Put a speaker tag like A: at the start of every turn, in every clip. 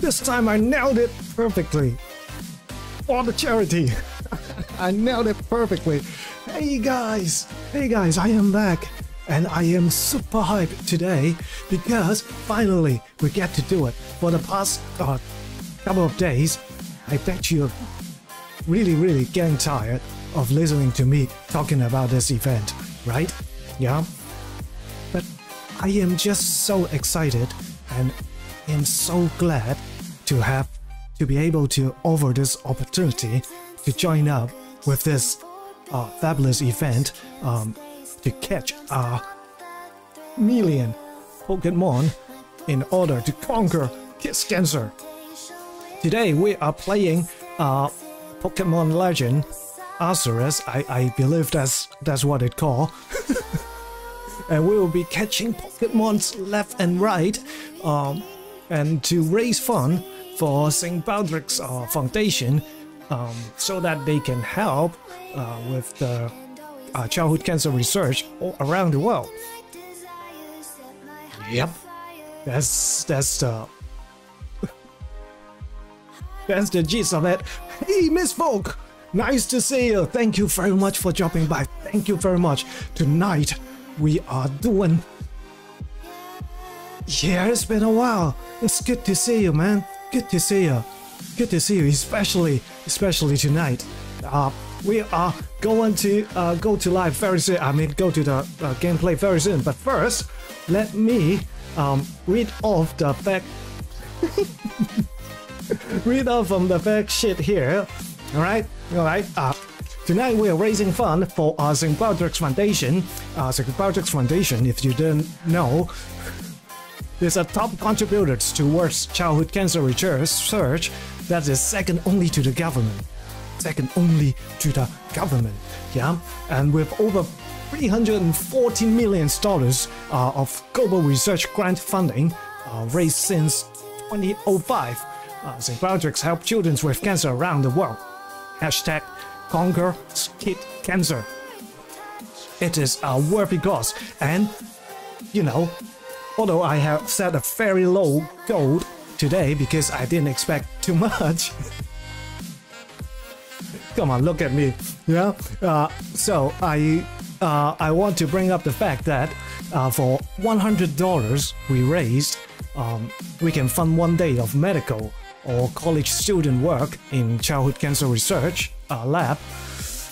A: This time I nailed it perfectly. For the charity. I nailed it perfectly. Hey guys! Hey guys, I am back. And I am super hyped today because finally we get to do it. For the past uh, couple of days, I bet you're really, really getting tired of listening to me talking about this event, right? Yeah? But I am just so excited am so glad to have to be able to offer this opportunity to join up with this uh, fabulous event um, to catch a million Pokemon in order to conquer Kids Cancer. Today we are playing uh, Pokemon Legend Arceus. I, I believe that's that's what it called. and we will be catching Pokemons left and right, um, and to raise fund for St. Baldrick's uh, Foundation, um, so that they can help uh, with the uh, childhood cancer research all around the world. Yep, that's that's the that's the gist of it. Hey, Miss Folk, nice to see you. Thank you very much for dropping by. Thank you very much. Tonight we are doing. Yeah, it's been a while. It's good to see you, man. Good to see you. Good to see you, especially especially tonight. Uh, we are going to uh, go to live very soon. I mean, go to the uh, gameplay very soon. But first, let me um, read off the fact. read off from the fact sheet here. All right, all right. Uh, tonight we are raising fund for uh, St. Foundation. Uh, St. Foundation, if you didn't know, is a top contributor towards childhood cancer research that is second only to the government. Second only to the government. Yeah, and with over 340 million dollars uh, of global research grant funding uh, raised since 2005, uh, St. Baldrick's helped children with cancer around the world. Hashtag conquer kid cancer. It is a worthy cause, and you know, although I have set a very low goal today because I didn't expect too much. Come on, look at me. Yeah. Uh, so I uh, I want to bring up the fact that uh, for $100 we raised, um, we can fund one day of medical or college student work in childhood cancer research uh, lab.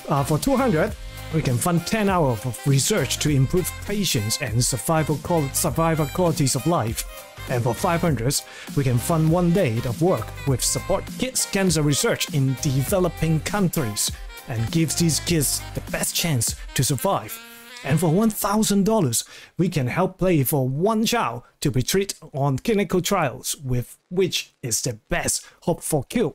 A: Uh, for 200 we can fund 10 hours of research to improve patients and survival, survivor qualities of life. And for 500, we can fund one day of work with support kids cancer research in developing countries and gives these kids the best chance to survive. And for $1,000, we can help pay for one child to be treated on clinical trials with which is the best hope for cure.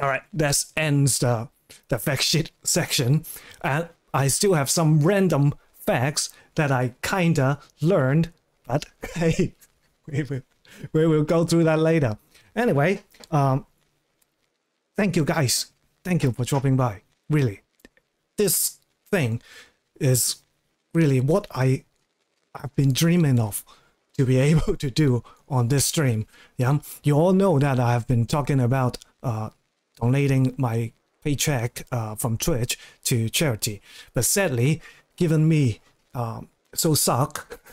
A: All right, that ends the the fact sheet section, and I still have some random facts that I kinda learned, but hey, we will, we will go through that later. Anyway, um, thank you guys, thank you for dropping by. Really, this thing is really what I I've been dreaming of to be able to do on this stream. Yeah, you all know that I have been talking about uh, donating my paycheck uh, from Twitch to charity, but sadly, given me um, so suck,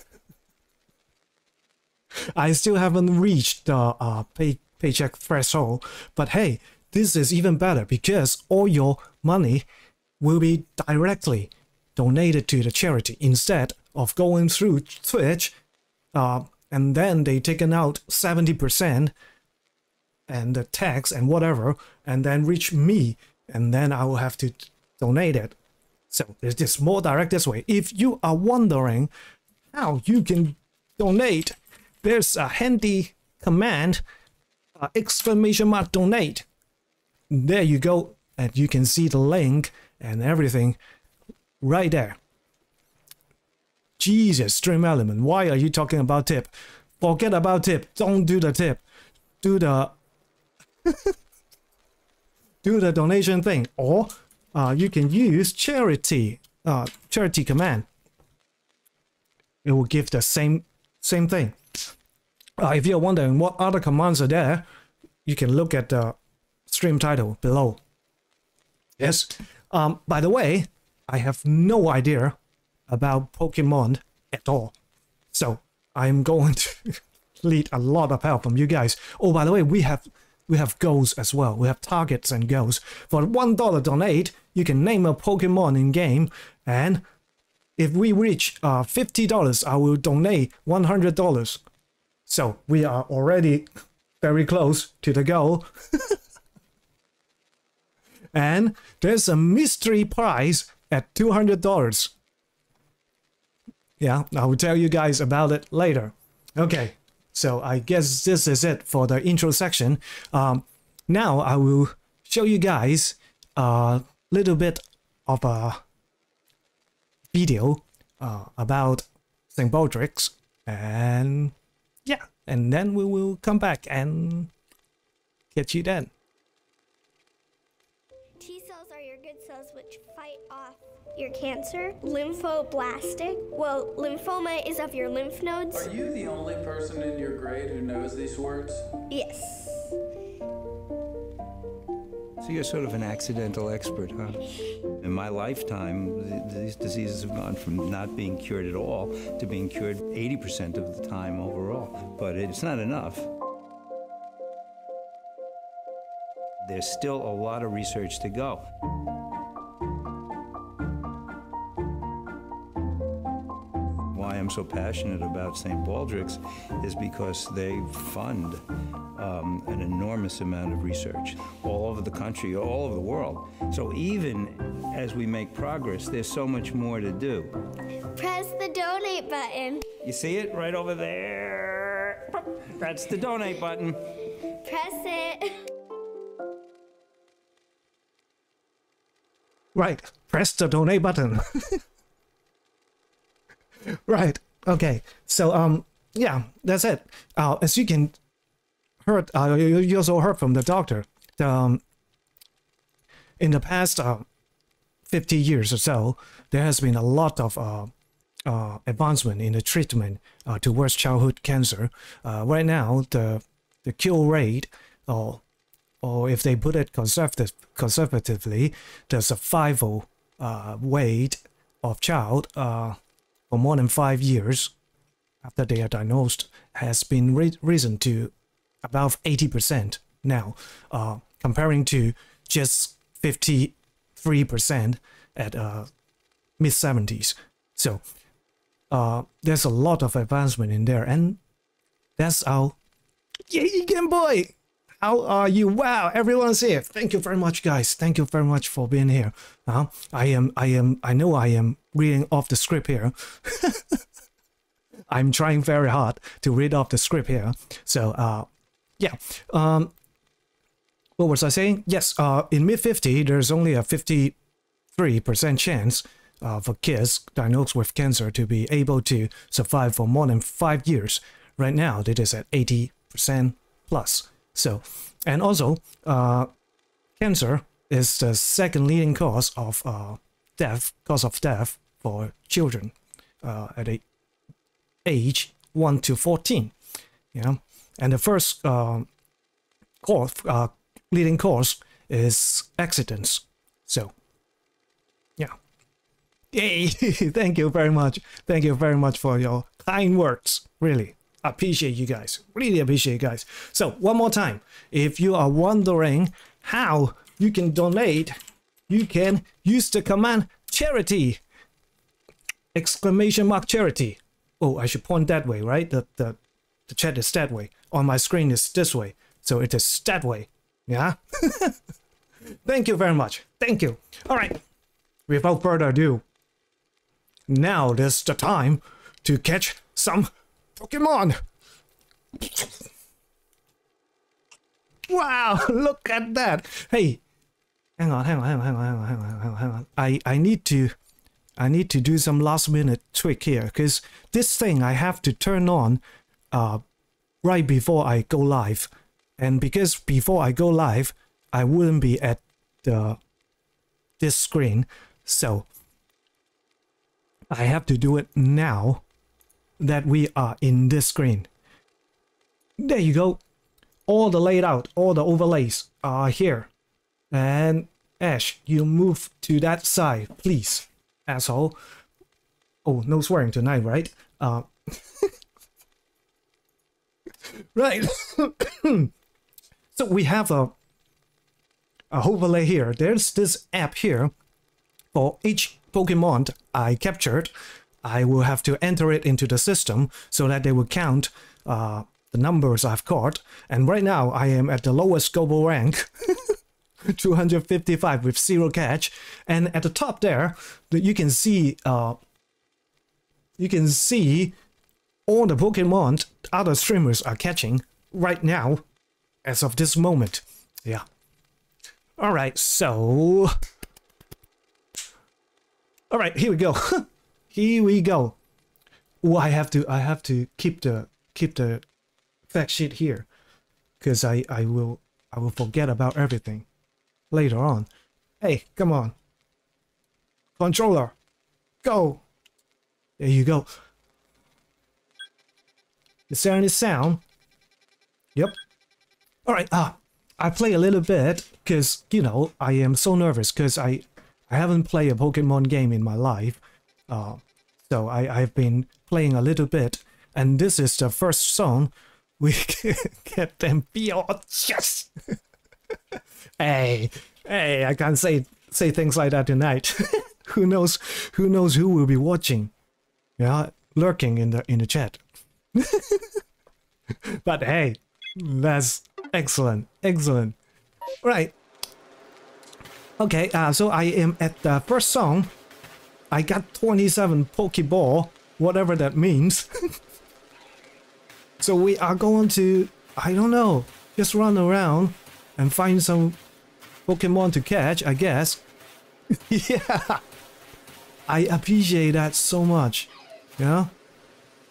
A: I still haven't reached the uh, pay paycheck threshold. But hey, this is even better because all your money will be directly donated to the charity instead of going through Twitch, uh, and then they taken out seventy percent and the tax and whatever, and then reach me, and then I will have to donate it. So it's just more direct this way. If you are wondering how you can donate, there's a handy command, uh, exclamation mark donate. There you go, and you can see the link and everything right there. Jesus, Stream Element, why are you talking about tip? Forget about tip. Don't do the tip. Do the do the donation thing, or uh, you can use charity uh, charity command. It will give the same same thing. Uh, if you're wondering what other commands are there, you can look at the stream title below. Yes. Um, by the way, I have no idea about Pokemon at all. So I'm going to need a lot of help from you guys. Oh, by the way, we have we have goals as well. We have targets and goals. For one dollar donate, you can name a Pokemon in game, and if we reach uh, fifty dollars, I will donate one hundred dollars. So we are already very close to the goal. and there's a mystery prize at $200. Yeah, I will tell you guys about it later. Okay, so I guess this is it for the intro section. Um, now I will show you guys a little bit of a video uh, about St. Baldrick's and yeah, and then we will come back and catch you then.
B: Your cancer. Lymphoblastic, well, lymphoma is of your lymph nodes.
C: Are you the only person in your grade who knows these words?
B: Yes.
D: So you're sort of an accidental expert, huh? In my lifetime, th- these diseases have gone from not being cured at all to being cured 80% of the time overall. But it's not enough. There's still a lot of research to go. Why I'm so passionate about St. Baldrick's is because they fund um, an enormous amount of research all over the country, all over the world. So even as we make progress, there's so much more to do.
B: Press the donate button.
D: You see it right over there? That's the donate button.
B: Press it.
A: Right, press the donate button. right, okay. So um, yeah, that's it. Uh, as you can heard, uh, you also heard from the doctor. Um, in the past uh, 50 years or so, there has been a lot of uh, uh, advancement in the treatment uh, towards childhood cancer. Uh, right now, the the cure rate, or or if they put it conservative, conservatively, the survival uh, rate of child uh, for more than five years after they are diagnosed has been risen to above 80% now, uh, comparing to just 53% at uh, mid 70s. So uh, there's a lot of advancement in there, and that's our Yay, Game Boy! How are you? Wow, everyone's here. Thank you very much, guys. Thank you very much for being here. Uh, I am, I am, I know I am reading off the script here. I'm trying very hard to read off the script here. So, uh, yeah. Um, what was I saying? Yes, uh, in mid 50, there's only a 53% chance uh, for kids diagnosed with cancer to be able to survive for more than five years. Right now, it is at 80% plus. So, and also, uh, cancer is the second leading cause of uh, death, cause of death for children uh, at a age 1 to 14. Yeah, and the first uh, cause, uh, leading course is accidents. So, yeah. Yay! Thank you very much. Thank you very much for your kind words. Really appreciate you guys. Really appreciate you guys. So, one more time. If you are wondering how you can donate, you can use the command charity exclamation mark charity. Oh, I should point that way, right? The, the, the chat is that way. On my screen is this way. So it is that way. Yeah? Thank you very much. Thank you. All right. Without further ado, now is the time to catch some Pokemon. Wow, look at that. Hey, hang on, hang on, hang on, hang on, hang on, hang on, hang on. I, I need to I need to do some last minute trick here because this thing I have to turn on uh, right before I go live. And because before I go live, I wouldn't be at the this screen. So I have to do it now that we are in this screen. There you go. All the layout, all the overlays are here. And Ash, you move to that side, please, asshole. Oh, no swearing tonight, right? Uh, right. so we have a, a overlay here. There's this app here for each Pokemon I captured. I will have to enter it into the system so that they will count uh, the numbers I've caught. And right now I am at the lowest global rank. 255 with zero catch. And at the top there you can see uh you can see all the pokemon other streamers are catching right now as of this moment. Yeah. All right so all right here we go. Here we go. Oh i have to i have to keep the keep the fact sheet here because i i will i will forget about everything later on. Hey, come on. Controller, go. There you go. Is there any sound? Yep. Alright, ah, I play a little bit because, you know, I am so nervous because I, I haven't played a Pokemon game in my life. Uh, so I, I've been playing a little bit and this is the first song we get them beyond. Yes! hey, hey, I can't say say things like that tonight. who knows? Who knows who will be watching? Yeah, lurking in the in the chat. but hey, that's excellent, excellent. Right. Okay, uh, so I am at the first song. I got 27 Pokeball, whatever that means. so we are going to, I don't know, just run around and find some Pokemon to catch, I guess. yeah. I appreciate that so much. You know?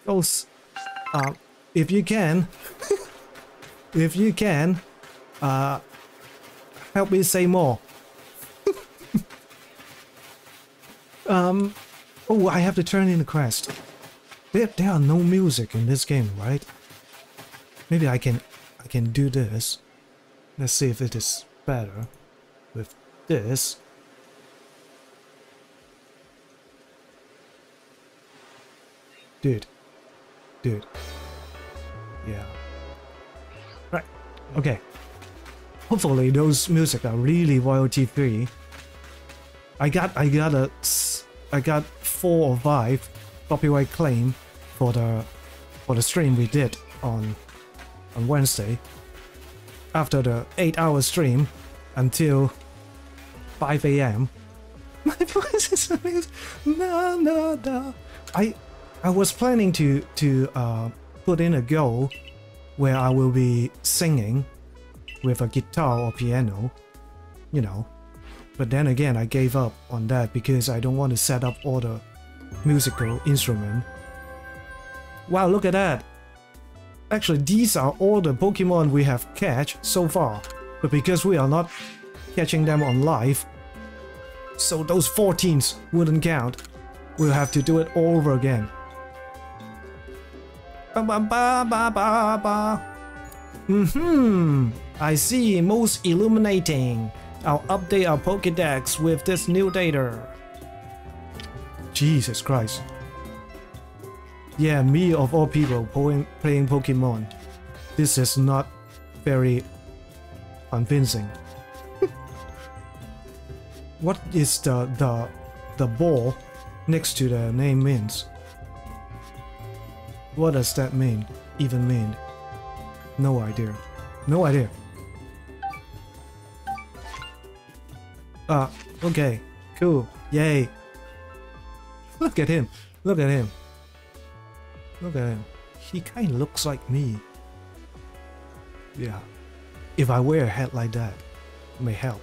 A: Those, uh, if you can, if you can, uh, help me say more. um, oh, I have to turn in the quest. There, there are no music in this game, right? Maybe I can, I can do this. Let's see if it is better with this. Dude. Dude. Yeah. Right. Okay. Hopefully those music are really royalty free. I got I got a I got four or five copyright claim for the for the stream we did on on Wednesday. After the 8 hour stream until 5 a.m. My voice is amazing. No, no, no. I, I was planning to to uh, put in a goal where I will be singing with a guitar or piano, you know. But then again, I gave up on that because I don't want to set up all the musical instrument. Wow, look at that! Actually, these are all the Pokemon we have catch so far. But because we are not catching them on live, so those 14s wouldn't count. We'll have to do it all over again. Ba ba ba ba ba ba. Mm-hmm. I see. Most illuminating. I'll update our Pokedex with this new data. Jesus Christ. Yeah, me of all people playing, playing Pokemon. This is not very convincing. what is the the the ball next to the name means? What does that mean? Even mean? No idea. No idea. Uh, okay. Cool. Yay. Look at him. Look at him. Look at him. He kind of looks like me. Yeah. If I wear a hat like that, it may help.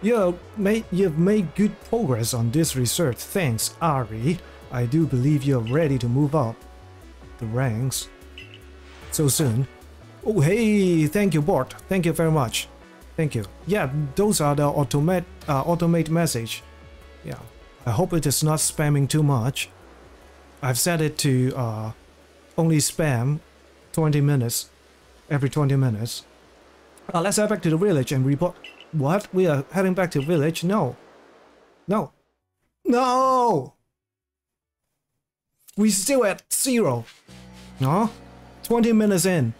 A: You made, you've made good progress on this research. Thanks, Ari. I do believe you're ready to move up the ranks so soon. Oh, hey, thank you, Bort. Thank you very much. Thank you. Yeah, those are the automate uh, automate message. Yeah, I hope it is not spamming too much. I've set it to uh, only spam 20 minutes, every 20 minutes. Uh, let's head back to the village and report. What? We are heading back to village? No. No. No! We're still at zero. No? 20 minutes in.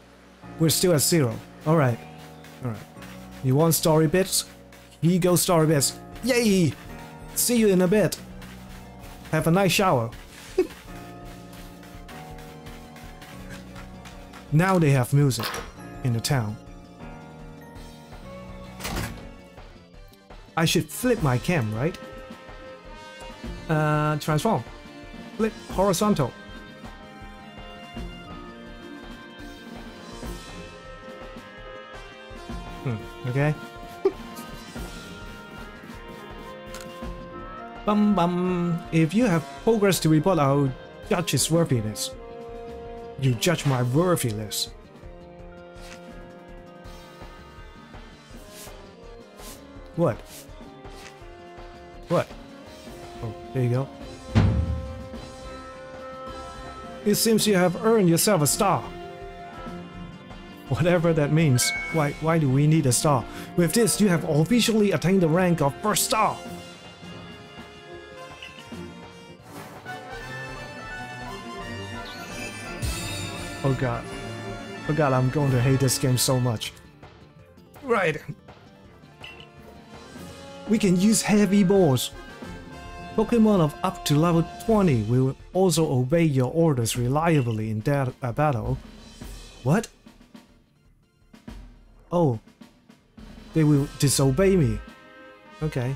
A: We're still at zero. Alright. Alright. You want story bits? Here you go story bits. Yay! See you in a bit. Have a nice shower. Now they have music in the town. I should flip my cam, right? Uh, transform. Flip horizontal. Hmm, okay. bum bum. If you have progress to report, I'll judge its worthiness. You judge my worthiness. What? What? Oh, there you go. It seems you have earned yourself a star. Whatever that means. Why, why do we need a star? With this, you have officially attained the rank of first star. Oh god. Oh god, I'm going to hate this game so much. Right. We can use heavy balls. Pokemon of up to level 20 will also obey your orders reliably in that uh, battle. What? Oh. They will disobey me. Okay.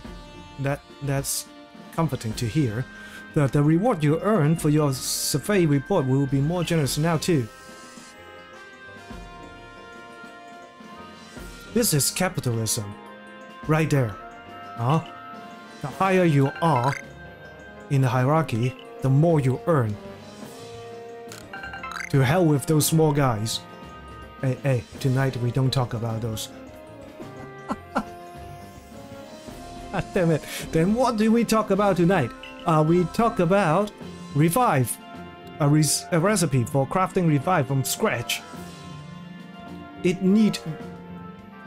A: That that's comforting to hear. The, the reward you earn for your survey report will be more generous now too. This is capitalism. Right there. Huh? The higher you are in the hierarchy, the more you earn. To hell with those small guys. Hey, hey, tonight we don't talk about those. God damn it. Then what do we talk about tonight? Uh, we talk about Revive. A, res a recipe for crafting Revive from scratch. It need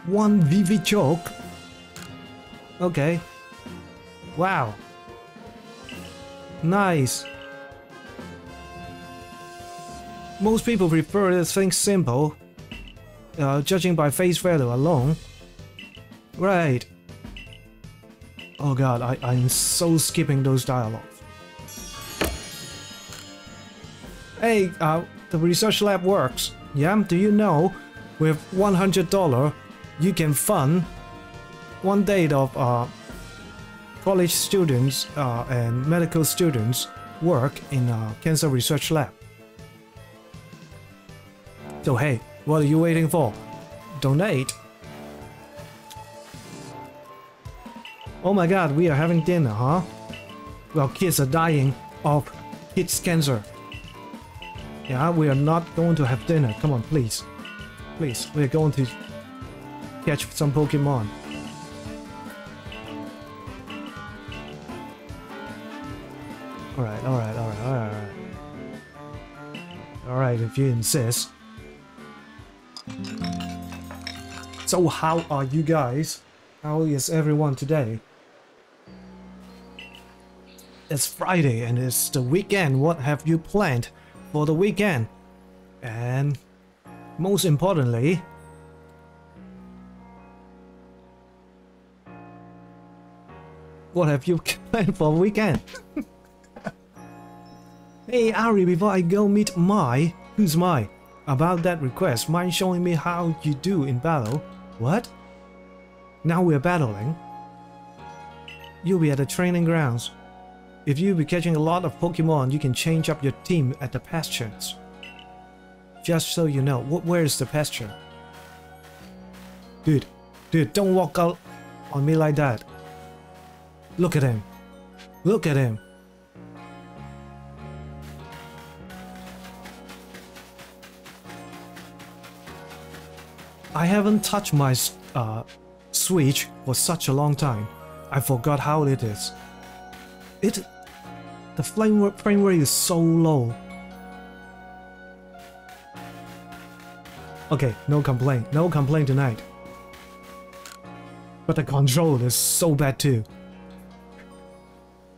A: one Vivichoke. Okay. Wow. Nice. Most people prefer think simple, uh, judging by face value alone. Right. Oh god, I, I'm so skipping those dialogues. Hey, uh, the research lab works. Yeah, do you know, with $100, you can fund one day of uh, college students uh, and medical students work in a cancer research lab. So hey, what are you waiting for? Donate. Oh my god, we are having dinner, huh? Well, kids are dying of kids cancer. Yeah, we are not going to have dinner. Come on, please. Please, we're going to catch some Pokemon. Alright, alright, alright, alright, alright. If you insist. So how are you guys? How is everyone today? It's Friday and it's the weekend. What have you planned for the weekend? And most importantly, what have you planned for the weekend? hey Ari, before I go meet Mai, who's Mai? about that request, mind showing me how you do in battle? What? Now we're battling. You'll be at the training grounds. If you be catching a lot of Pokemon, you can change up your team at the pastures. Just so you know, wh- where is the pasture? Dude, dude, don't walk out on me like that. Look at him. Look at him. I haven't touched my uh, Switch for such a long time. I forgot how it is. It, the frame frame rate is so low. Okay, no complaint, no complaint tonight. But the control is so bad too.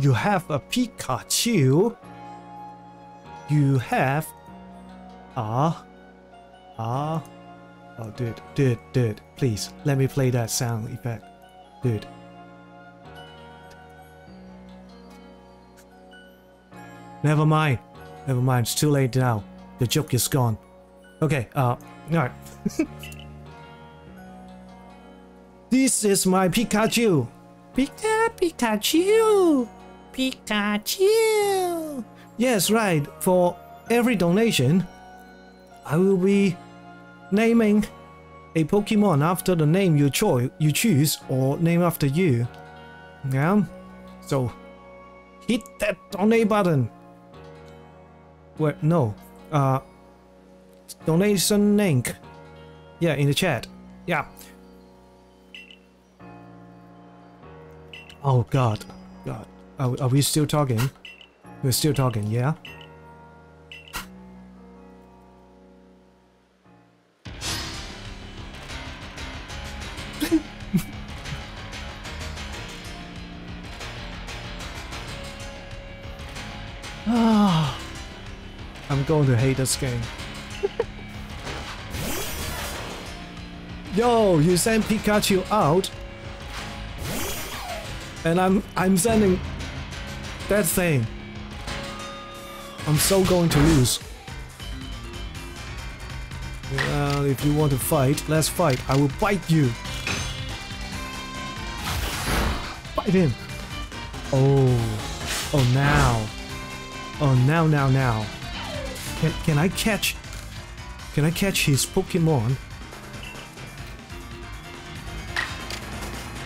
A: You have a Pikachu. You have Ah. a Oh, dude, dude, dude, please, let me play that sound effect. Dude. Never mind. Never mind, it's too late now. The joke is gone. Okay, uh, alright. this is my Pikachu. Pika, Pikachu. Pikachu. Yes, right. For every donation, I will be naming a Pokemon after the name you choose, you choose, or name after you. Yeah. So hit that donate button. Wait, no. Uh, donation link. Yeah, in the chat. Yeah. Oh God, God. Are, are we still talking? We're still talking. Yeah. Ah, I'm going to hate this game. Yo, you send Pikachu out, and I'm I'm sending that thing. I'm so going to lose. Well, if you want to fight, let's fight. I will bite you. Bite him. Oh, oh now. Oh, now, now, now. Can, can I catch... Can I catch his Pokemon?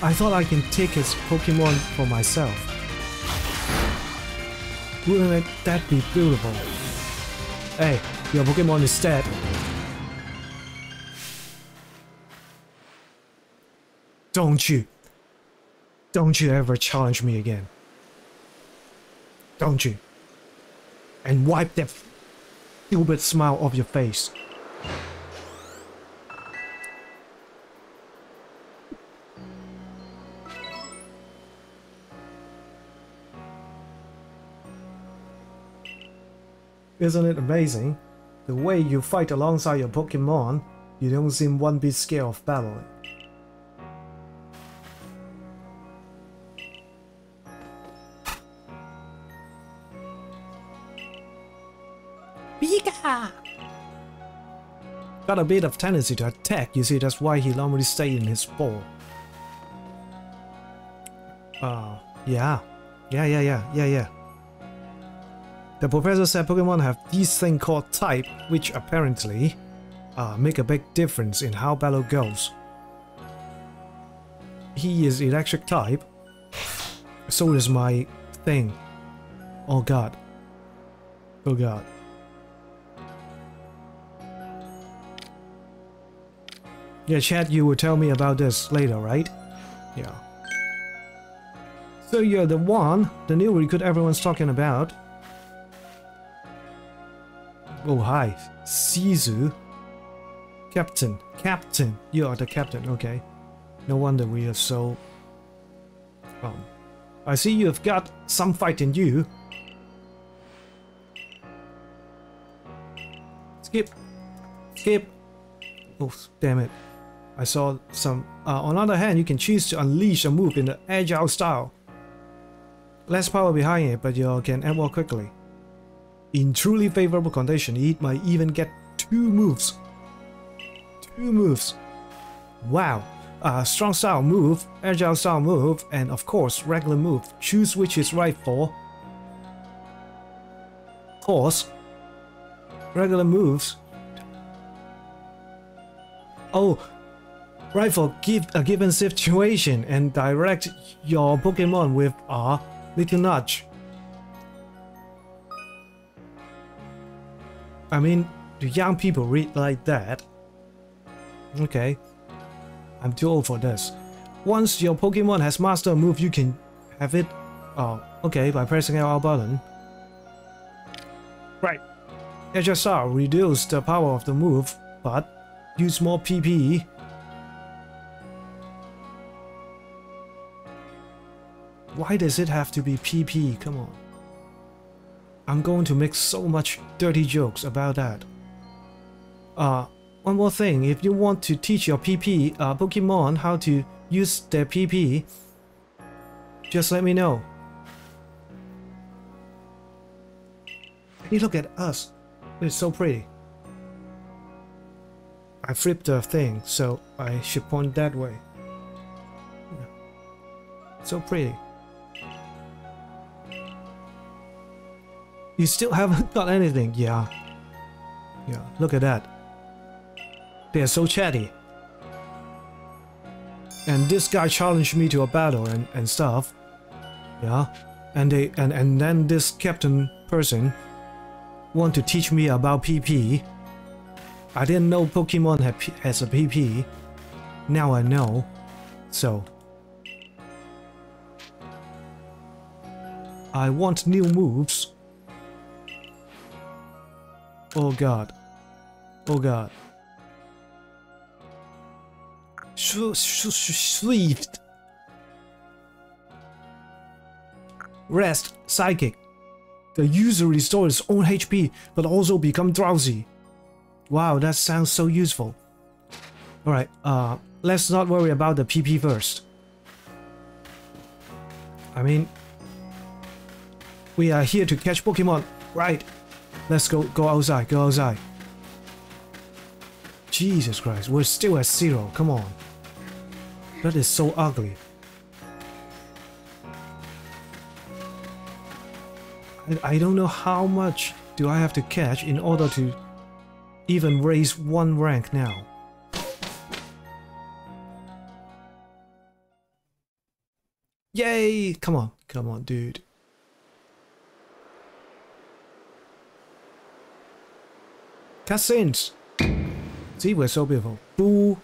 A: I thought I can take his Pokemon for myself. Wouldn't that be beautiful? Hey, your Pokemon is dead. Don't you... Don't you ever challenge me again. Don't you? and wipe that stupid smile off your face. Isn't it amazing? The way you fight alongside your Pokemon, you don't seem one bit scared of battling. Pika! Got a bit of tendency to attack, you see that's why he normally stay in his ball. Uh, yeah. Yeah, yeah, yeah, yeah, yeah. The professor said Pokemon have this thing called type, which apparently uh, make a big difference in how battle goes. He is electric type, so is my thing. Oh god. Oh god. Yeah, Chad, you will tell me about this later, right? Yeah. So you're the one, the new recruit everyone's talking about. Oh, hi. Sizu. Captain. Captain. You are the captain. Okay. No wonder we are so... Um, I see you have got some fight in you. Skip. Skip. Oh, damn it. I saw some... Uh, on the other hand, you can choose to unleash a move in the agile style. Less power behind it, but you can add more quickly. In truly favorable condition, it might even get two moves. Two moves. Wow. Uh, strong style move, agile style move, and of course regular move. Choose which is right for. Course. Regular moves. Oh, right for give a given situation and direct your Pokemon with a little nudge. I mean, do young people read like that? Okay. I'm too old for this. Once your Pokemon has mastered a move, you can have it... Oh, okay, by pressing our button. Right. HSR reduce the power of the move, but use more PP. Why does it have to be PP? Come on. I'm going to make so much dirty jokes about that. Uh, one more thing, if you want to teach your PP uh, Pokemon how to use their PP, just let me know. Hey, look at us. It's so pretty. I flipped the thing, so I should point that way. So pretty. You still haven't got anything, yeah. Yeah, look at that. They're so chatty. And this guy challenged me to a battle and, and stuff. Yeah. And they and, and then this captain person want to teach me about PP. I didn't know Pokemon had, has a PP. Now I know. So. I want new moves. Oh god. Oh god. Swift. Rest, Psychic. The user restores its own HP, but also become drowsy. Wow, that sounds so useful. Alright, uh, let's not worry about the PP first. I mean, we are here to catch Pokemon, right? Let's go, go outside, go outside. Jesus Christ, we're still at zero, come on. That is so ugly. I, don't know how much do I have to catch in order to even raise one rank now. Yay! Come on, come on, dude. Cutscenes! See, we're so beautiful. Boo!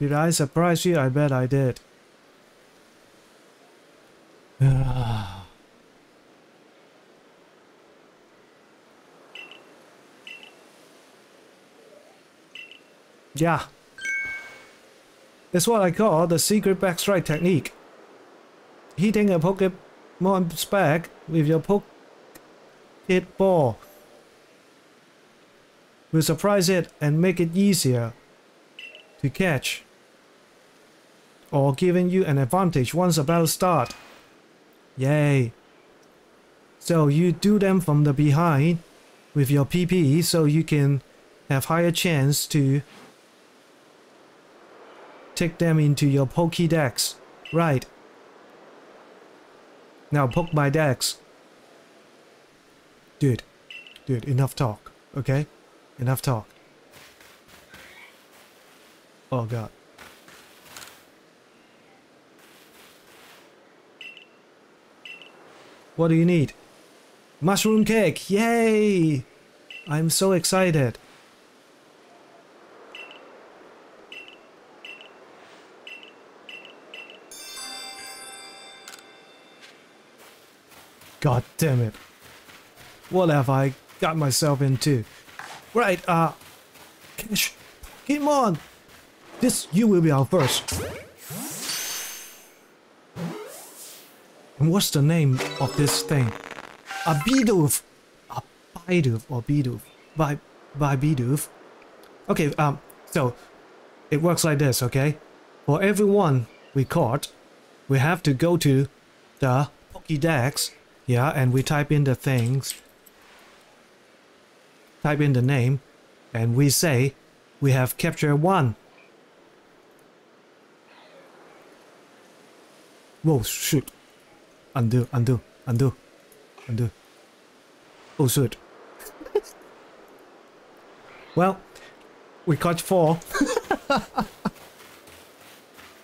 A: Did I surprise you? I bet I did. yeah. It's what I call the secret backstrike technique. Hitting a Pokemon's back with your poke it ball will surprise it and make it easier to catch or giving you an advantage once a battle start. Yay! So you do them from the behind with your PP so you can have higher chance to take them into your Pokédex. Right. Now poke my dex. Dude. Dude, enough talk. Okay? Enough talk. Oh god. What do you need? Mushroom cake! Yay! I'm so excited. God damn it. What have I got myself into. Right, uh, Cash, on. This, you will be our first. And what's the name of this thing? A Bidoof. A Bidoof or Bidoof. By, by Bidoof. Okay, um, so it works like this, okay? For everyone we caught, we have to go to the Pokédex, yeah, and we type in the things, type in the name, and we say we have captured one. Whoa, shoot. Undo, undo, undo, undo. Oh, shoot. well, we caught four.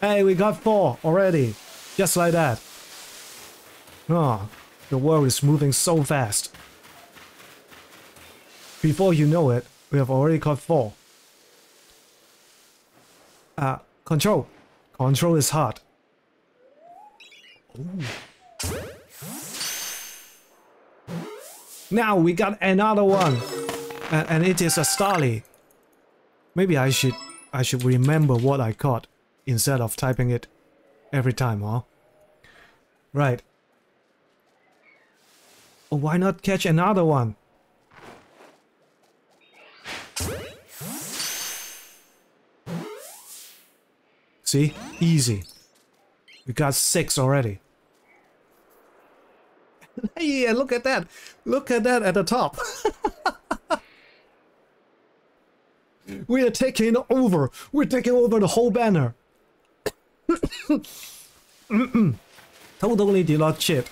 A: hey, we got four already. Just like that. Oh, the world is moving so fast. Before you know it, we have already caught four. Uh, control. Control is hard. Ooh. Now we got another one. And, and it is a Starly. Maybe I should I should remember what I caught instead of typing it every time, huh? Right. Oh, why not catch another one? See? Easy. We got six already. hey, look at that. Look at that at the top. we are taking over. We're taking over the whole banner. totally did not chip.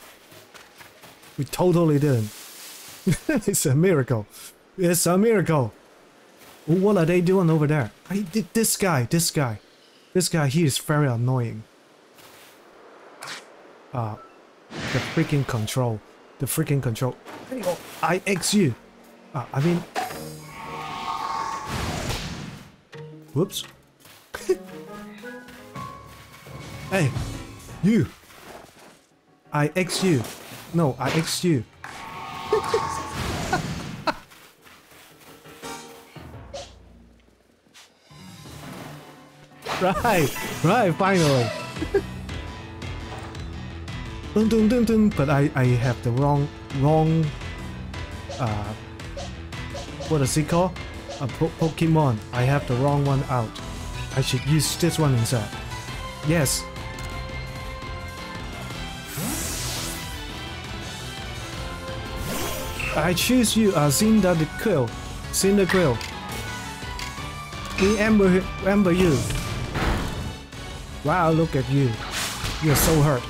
A: We totally didn't. it's a miracle. It's a miracle. What are they doing over there? I, did this guy, this guy. This guy, he is very annoying. Uh, the freaking control. The freaking control. I X you. Uh, I mean... Whoops. hey, you. I X you. No, I X you. right, right, finally. dun, dun, dun, dun. But I, I have the wrong, wrong, uh, what is it called? A po Pokemon. I have the wrong one out. I should use this one instead. Yes. I choose you, uh, Cinder the Quill. Cyndaquil. We amber, amber you. Wow, look at you. You're so hurt.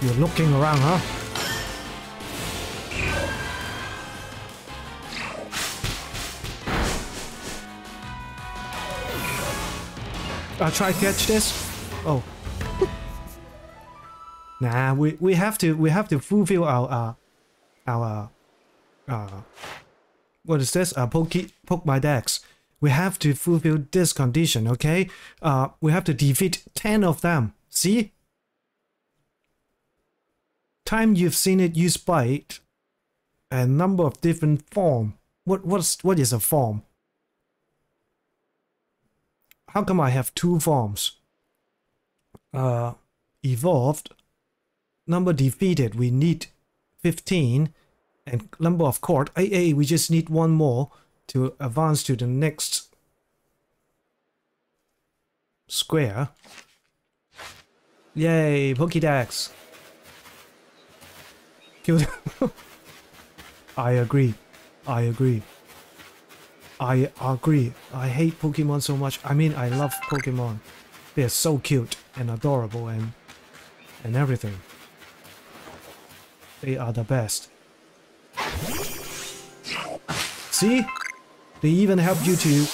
A: You're looking around, huh? I'll try to catch this. Oh. nah, we, we have to we have to fulfill our uh our uh what is this? Uh poke poke my decks. We have to fulfill this condition, okay? Uh we have to defeat 10 of them. See? Time you've seen it use bite a number of different form. What what's what is a form? how come I have two forms? Uh, evolved, number defeated, we need 15, and number of court, AA, we just need one more to advance to the next square. Yay, Pokédex. Killed. I agree. I agree. I agree. I hate Pokemon so much. I mean, I love Pokemon. They're so cute and adorable and and everything. They are the best. See? They even help you to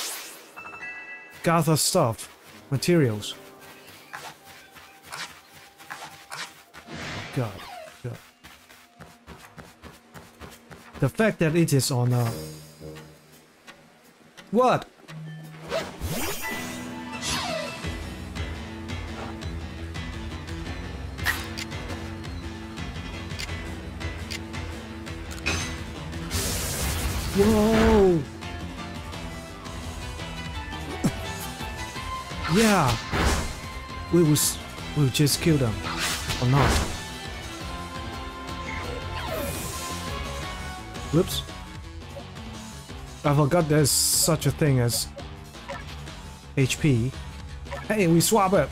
A: gather stuff, materials. God, God. The fact that it is on a... What? Whoa! Yeah! We will, we will just kill them. Or not. Whoops. I forgot there's such a thing as HP. Hey, we swap it!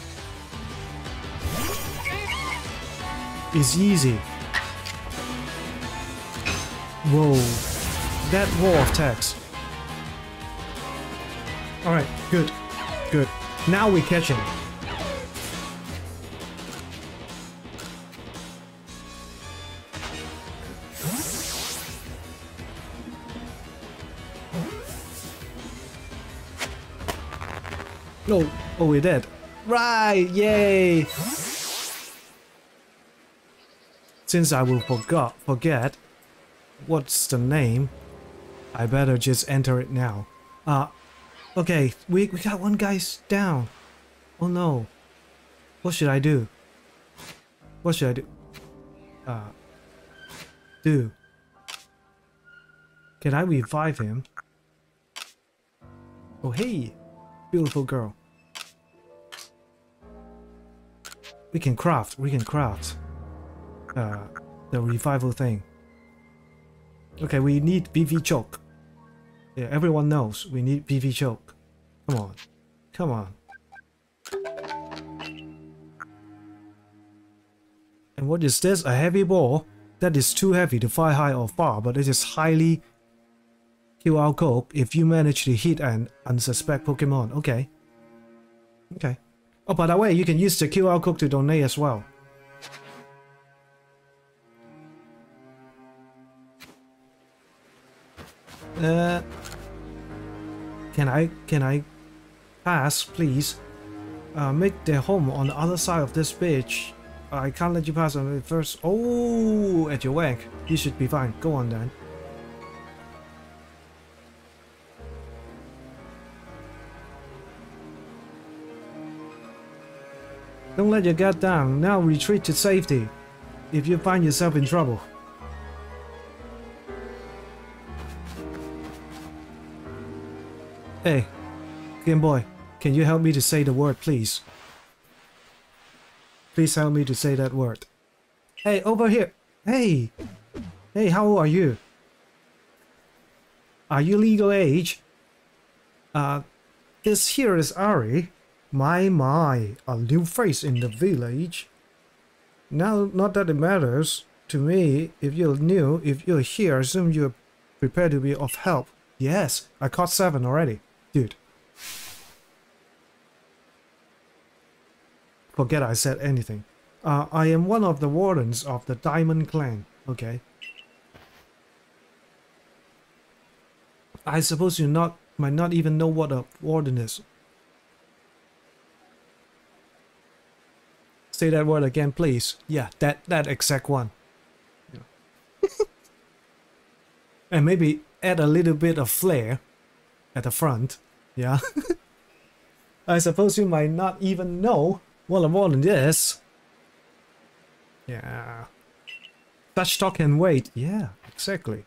A: It's easy. Whoa. That wall of text. Alright, good. Good. Now we catch him. Oh, oh, we did. Right, yay! Since I will forgot, forget what's the name, I better just enter it now. Uh, okay, we, we got one guy's down. Oh no. What should I do? What should I do? Uh, do. Can I revive him? Oh hey, beautiful girl. We can craft, we can craft. Uh, the revival thing. Okay, we need Vivichoke. Yeah, everyone knows we need Vivichoke. Come on. Come on. And what is this? A heavy ball? That is too heavy to fly high or far, but it is highly QR code if you manage to hit an unsuspect Pokemon. Okay. Okay. Oh, by the way, you can use the QR code to donate as well. Uh, can I can I pass, please? Uh, make their home on the other side of this bridge. I can't let you pass on it first. Oh, at your back. You should be fine. Go on then. Don't let your guard down. Now retreat to safety. If you find yourself in trouble. Hey, Game Boy, can you help me to say the word, please? Please help me to say that word. Hey, over here. Hey. Hey, how are you? Are you legal age? Uh, this here is Ari. My, my, a new face in the village. Now, not that it matters to me if you're new, if you're here, assume you're prepared to be of help. Yes, I caught seven already. Dude. Forget I said anything. Uh, I am one of the wardens of the Diamond Clan. Okay. I suppose you not might not even know what a warden is. Say that word again, please. Yeah, that that exact one. Yeah. and maybe add a little bit of flair at the front. Yeah. I suppose you might not even know what a warden is. Yeah. Such talk can wait. Yeah, exactly.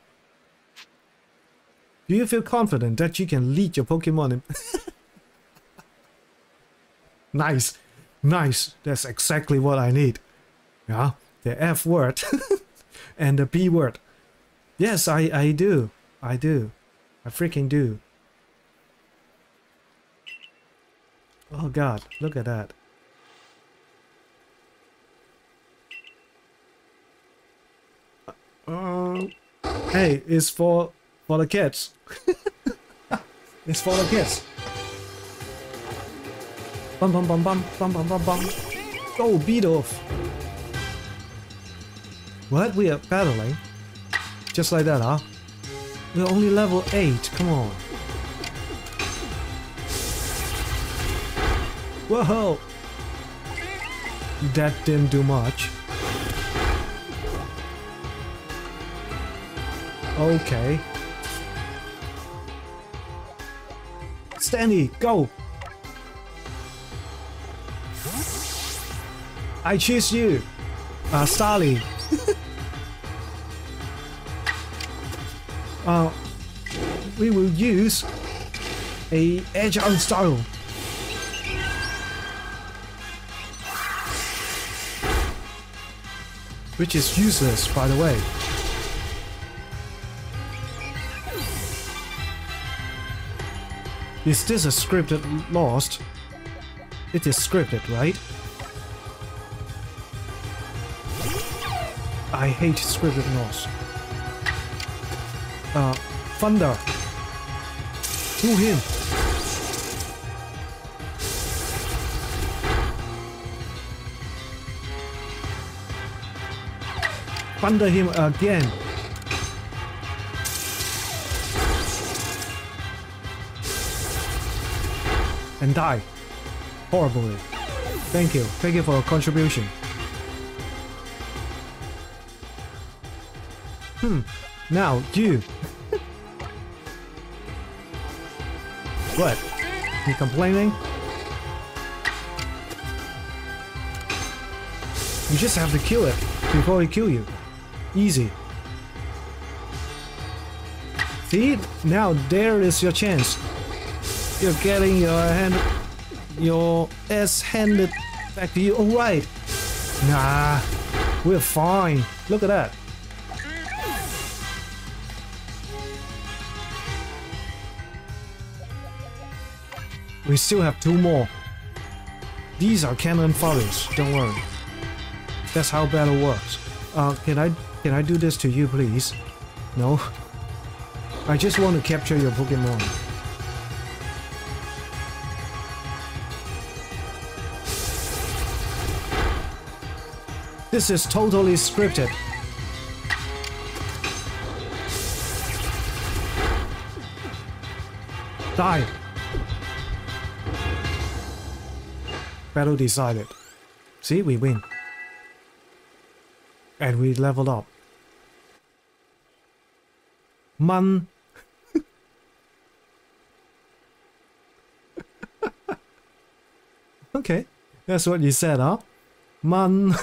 A: Do you feel confident that you can lead your Pokemon in... nice. Nice. That's exactly what I need. Yeah. The F word. and the B word. Yes, I, I do. I do. I freaking do. Oh god, look at that. Uh, hey, it's for for the kids. it's for the kids. Bum bum bum bum bum bum bum bum. Go beat off. What? We are battling? Just like that, huh? We're only level 8, come on. Whoa! That didn't do much. Okay. Stanley, go! I choose you! Uh, Starly. uh, we will use a edge agile style. Which is useless, by the way. Is this a scripted lost? It is scripted, right? I hate scripted lost. Uh, Thunder. To him. Thunder him again. And die. Horribly. Thank you. Thank you for your contribution. Hmm. Now, you. what? You complaining? You just have to kill it before he kill you. Easy. See? Now there is your chance. You're getting your hand your ass handed back to you. Alright. Nah. We're fine. Look at that. We still have two more. These are cannon fodder. don't worry. That's how battle works. Uh, can I can I do this to you, please? No? I just want to capture your Pokemon. This is totally scripted. Die! Battle decided. See, we win. And we leveled up. Man. okay, that's what you said, huh? Man.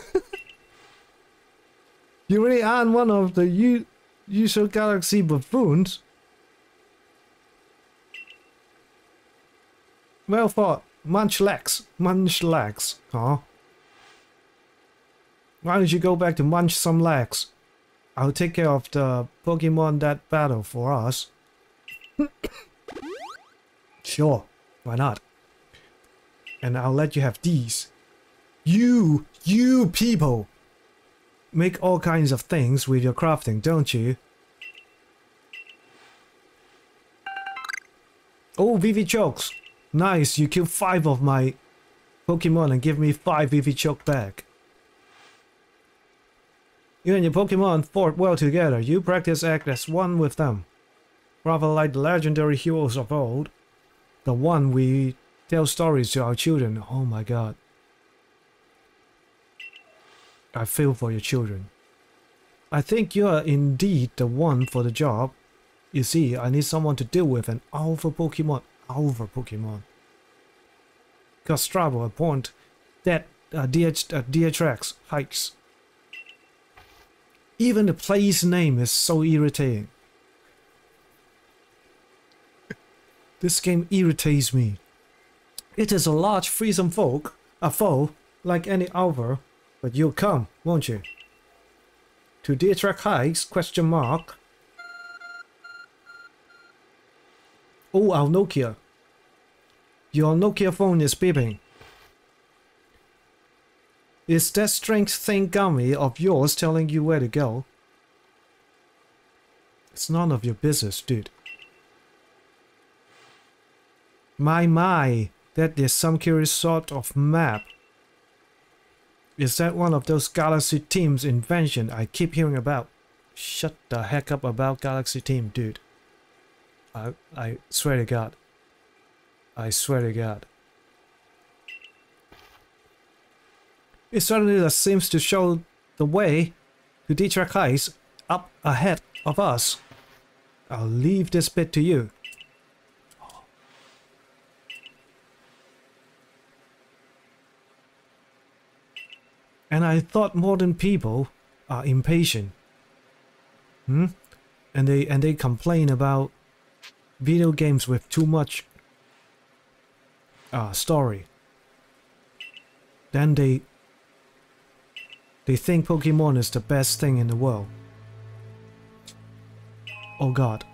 A: you really aren't one of the usual galaxy buffoons. Well thought. Munchlax. Munchlax. Huh? Why don't you go back to munch some legs? I'll take care of the Pokemon that battle for us. sure, why not? And I'll let you have these. You, you people! Make all kinds of things with your crafting, don't you? Oh, Vivichokes! Nice, you killed five of my Pokemon and give me five Vivichoke back. You and your Pokemon fought well together. You practice act as one with them. Rather like the legendary heroes of old. The one we tell stories to our children. Oh my god. I feel for your children. I think you are indeed the one for the job. You see, I need someone to deal with an alpha Pokemon over Pokemon. Castravo appoint that uh, DH, uh, DHX hikes. Even the place name is so irritating. this game irritates me. It is a large freezing folk, a foe, like any other, but you'll come, won't you? To DHX hikes, question mark. Oh, our Nokia. Your Nokia phone is beeping. Is that strange thing gummy of yours telling you where to go? It's none of your business, dude. My, my, that is some curious sort of map. Is that one of those Galaxy Team's invention I keep hearing about? Shut the heck up about Galaxy Team, dude. I, I swear to God. I swear to God. It certainly seems to show the way to DHX Heights up ahead of us. I'll leave this bit to you. And I thought modern people are impatient. Hmm? And they and they complain about video games with too much uh, story. Then they they think Pokemon is the best thing in the world. Oh god.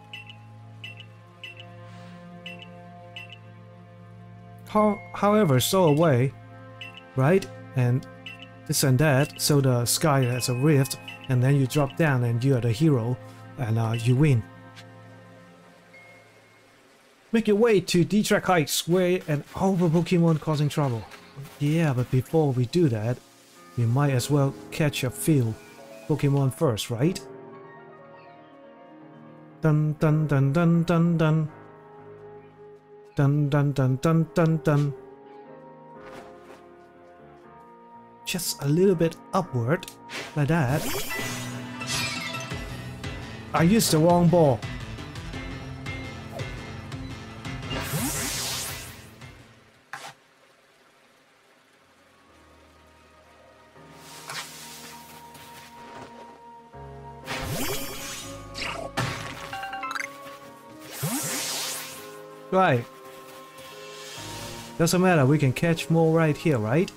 A: How, however, so away, right? And this and that, so the sky has a rift, and then you drop down and you are the hero, and uh, you win. Make your way to Deertrack Heights, where an over Pokemon causing trouble. Yeah, but before we do that, we might as well catch a few Pokemon first, right? Dun dun dun dun dun dun. Dun dun dun dun dun dun. Just a little bit upward, like that. I used the wrong ball. Right. Doesn't matter, we can catch more right here, right?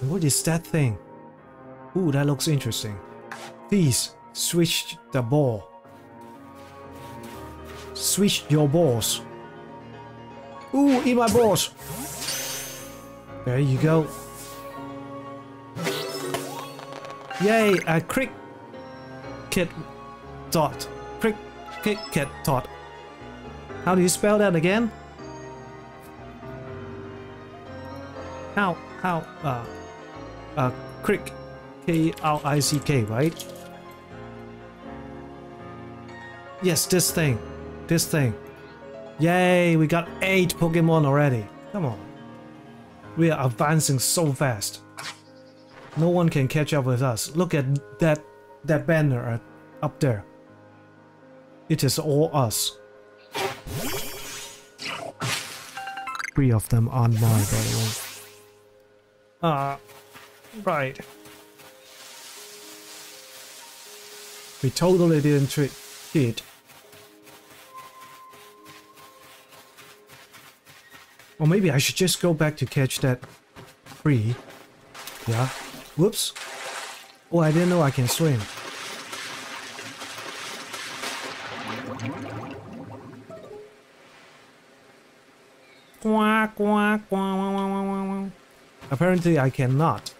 A: What is that thing? Ooh, that looks interesting. Please, switch the ball. Switch your balls. Ooh, eat my balls! There you go. Yay, a crick kit dot. Crick kit kit dot. How do you spell that again? How, how, uh, uh, crick, K-R-I-C-K, right? Yes, this thing, this thing. Yay, we got eight Pokemon already. Come on. We are advancing so fast. No one can catch up with us. Look at that, that banner up there. It is all us. Three of them mine, by the way. Ah, right. We totally didn't trick it. Or maybe I should just go back to catch that free. Yeah. Whoops. Oh, I didn't know I can swim. Quack, quack, quack, Apparently I cannot.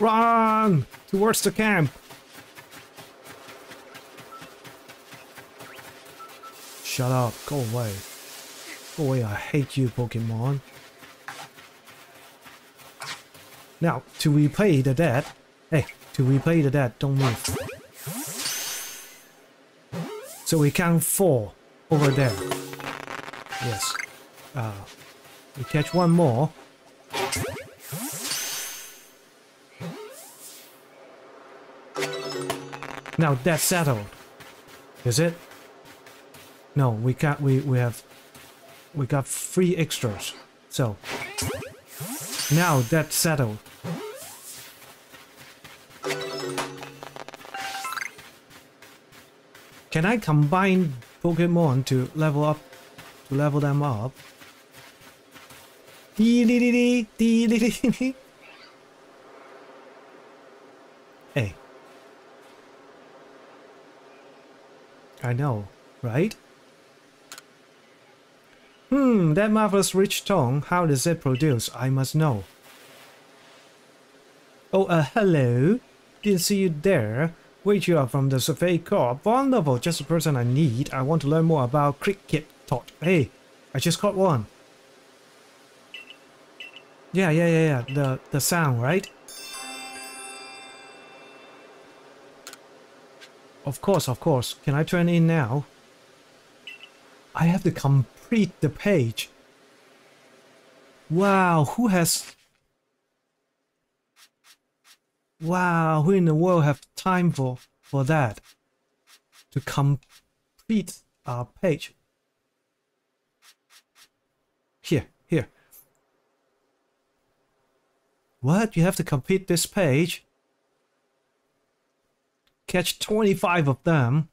A: Run! Towards the camp! Shut up, go away. Go away, I hate you, Pokemon. Now, to repay the debt... Hey, to repay the debt, don't move. So we count four over there. Yes. Uh, we catch one more. Now that's settled. Is it? No, we can't. We we have we got three extras. So now that's settled. Can I combine Pokemon to level up to level them up? Hey. I know, right? Hmm, that marvelous rich tone, how does it produce? I must know. Oh, uh, hello. Didn't see you there. Wait, you are from the Survey Corps. Wonderful, just the person I need. I want to learn more about cricket talk. Hey, I just caught one. Yeah, yeah, yeah, yeah. The, the sound, right? Of course, of course. Can I turn in now? I have to complete the page. Wow, who has Wow, who in the world have time for, for that? To complete our page. Here, here. What? You have to complete this page? Catch 25 of them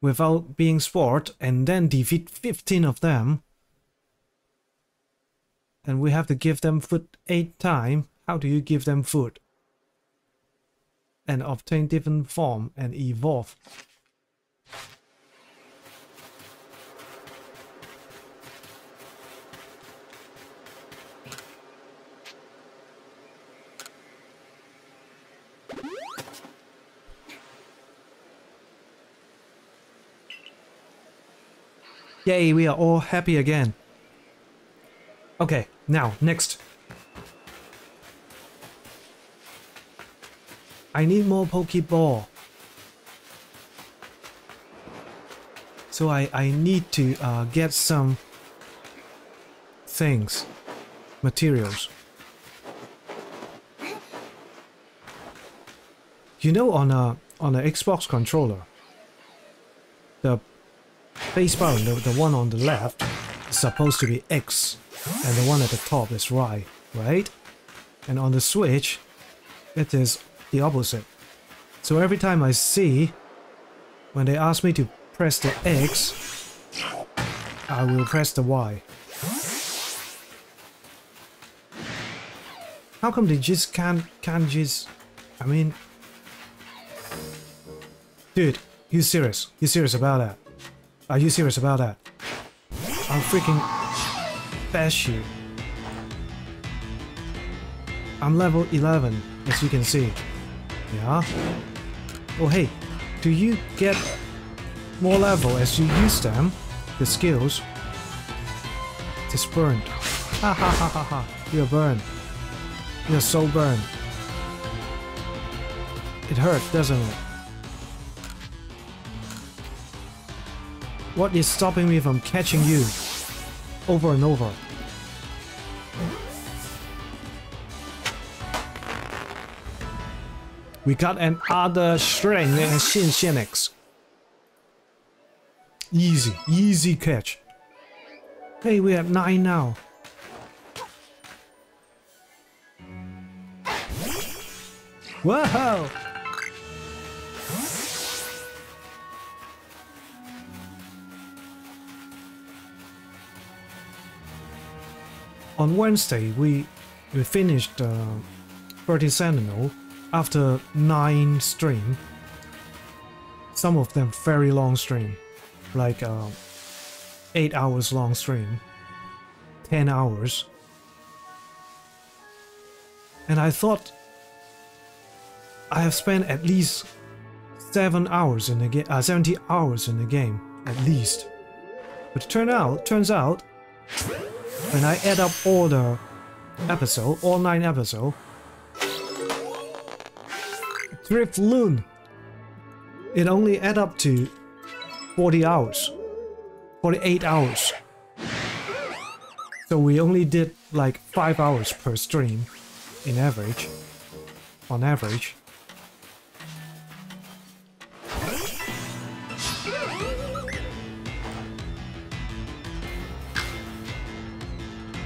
A: without being sport and then defeat 15 of them. And we have to give them food 8 times. How do you give them food? And obtain different form and evolve. Yay, we are all happy again. Okay, now, next. I need more Pokeball. So I, I need to uh, get some things, materials. You know on a on an Xbox controller, the base button, the, the one on the left, is supposed to be X, and the one at the top is Y, right? And on the Switch, it is the opposite. So every time I see, when they ask me to press the X, I will press the Y. How come they just can't, can't just, I mean, dude, you serious? You serious about that? Are you serious about that? I'll freaking bash you. I'm level 11, as you can see. Yeah? Oh hey, do you get more level as you use them? The skills? It's burned. Ha ha ha ha ha. You're burned. You're so burned. It hurt, doesn't it? What is stopping me from catching you? Over and over. We got another string and Shin Shinix. Easy, easy catch. Hey, we have nine now. Whoa! On Wednesday, we we finished uh, 30 Sentinel after 9 stream. Some of them very long stream, like uh, 8 hours long stream, 10 hours. And I thought I have spent at least 7 hours in the game, uh, 70 hours in the game, at least. But turn out, turns out, when I add up all the episode, all 9 episode, Drifloon, it only add up to 40 hours, 48 hours. So we only did like 5 hours per stream in average, on average.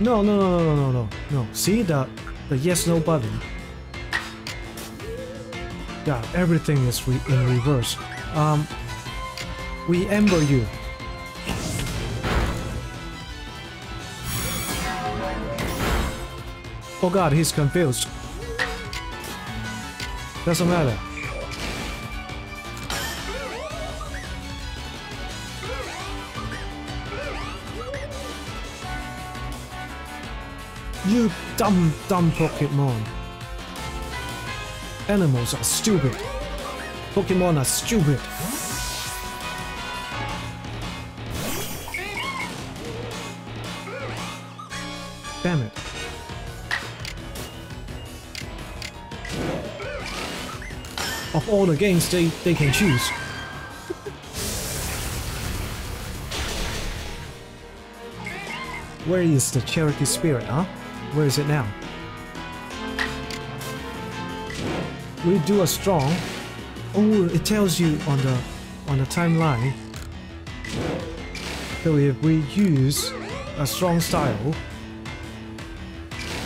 A: No, no, no, no, no, no, no, no. See the the yes no button. Yeah, everything is re in reverse. Um, we ember you. Oh god, he's confused. Doesn't matter. You dumb, dumb Pokemon. Animals are stupid. Pokemon are stupid. Damn it. Of all the games they, they can choose. Where is the charity spirit, huh? Where is it now? We do a strong. Oh, it tells you on the on the timeline. So if we use a strong style,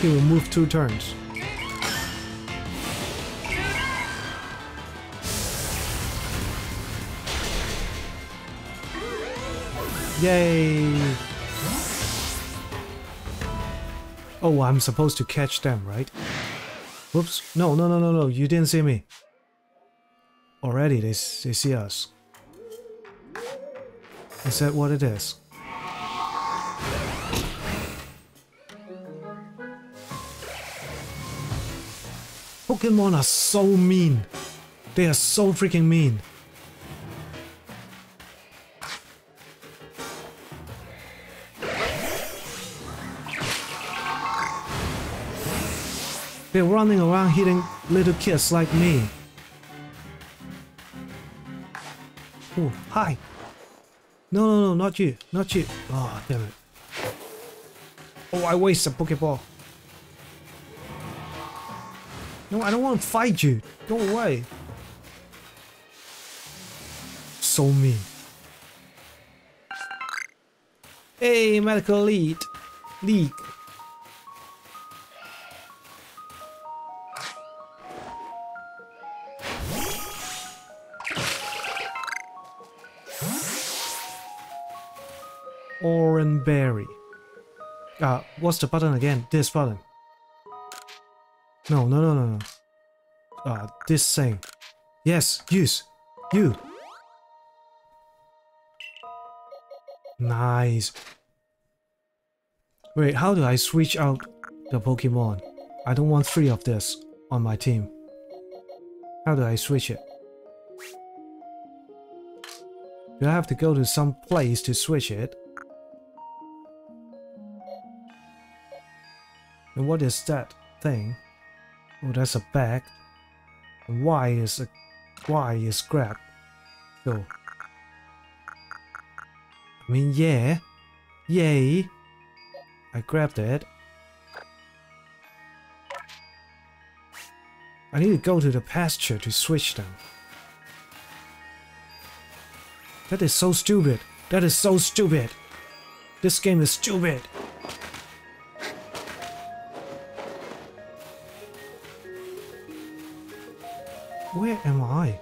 A: he will move two turns. Yay! Oh, I'm supposed to catch them, right? Whoops. No, no, no, no, no. You didn't see me. Already, they, they see us. Is that what it is? Pokemon are so mean. They are so freaking mean. They're running around hitting little kids like me. Oh, hi. No, no, no, not you. Not you. Oh, damn it. Oh, I waste a Pokeball. No, I don't want to fight you. Go away. So mean. Hey, medical lead. League. Uh, what's the button again? This button. No, no, no, no, no. Uh, this thing. Yes, use. You. Nice. Wait, how do I switch out the Pokemon? I don't want three of this on my team. How do I switch it? Do I have to go to some place to switch it? And what is that thing? Oh, that's a bag. And why is a why is grab? Go. I mean, yeah, yay. I grabbed it. I need to go to the pasture to switch them. That is so stupid. That is so stupid. This game is stupid. Am I?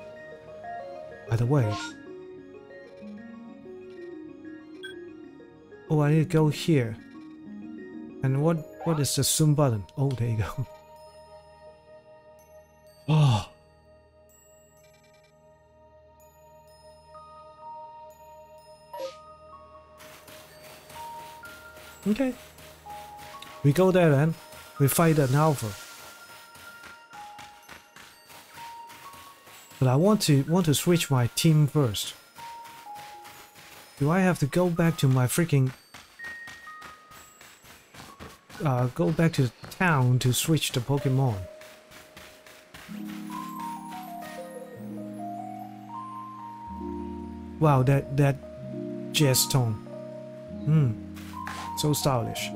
A: By the way. Oh, I need to go here. And what what is the zoom button? Oh, there you go. Oh. Okay. We go there then. We fight an alpha. But I want to want to switch my team first. Do I have to go back to my freaking uh, go back to town to switch the Pokemon? Wow, that that jazz tone. Hmm, so stylish.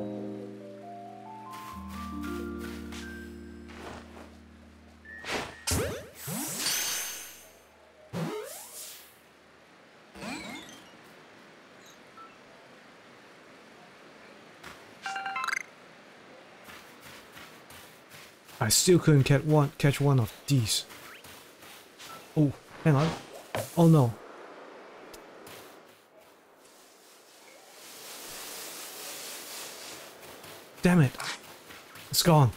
A: I still couldn't catch one catch one of these. Oh, hang on. Oh no. Damn it. It's gone.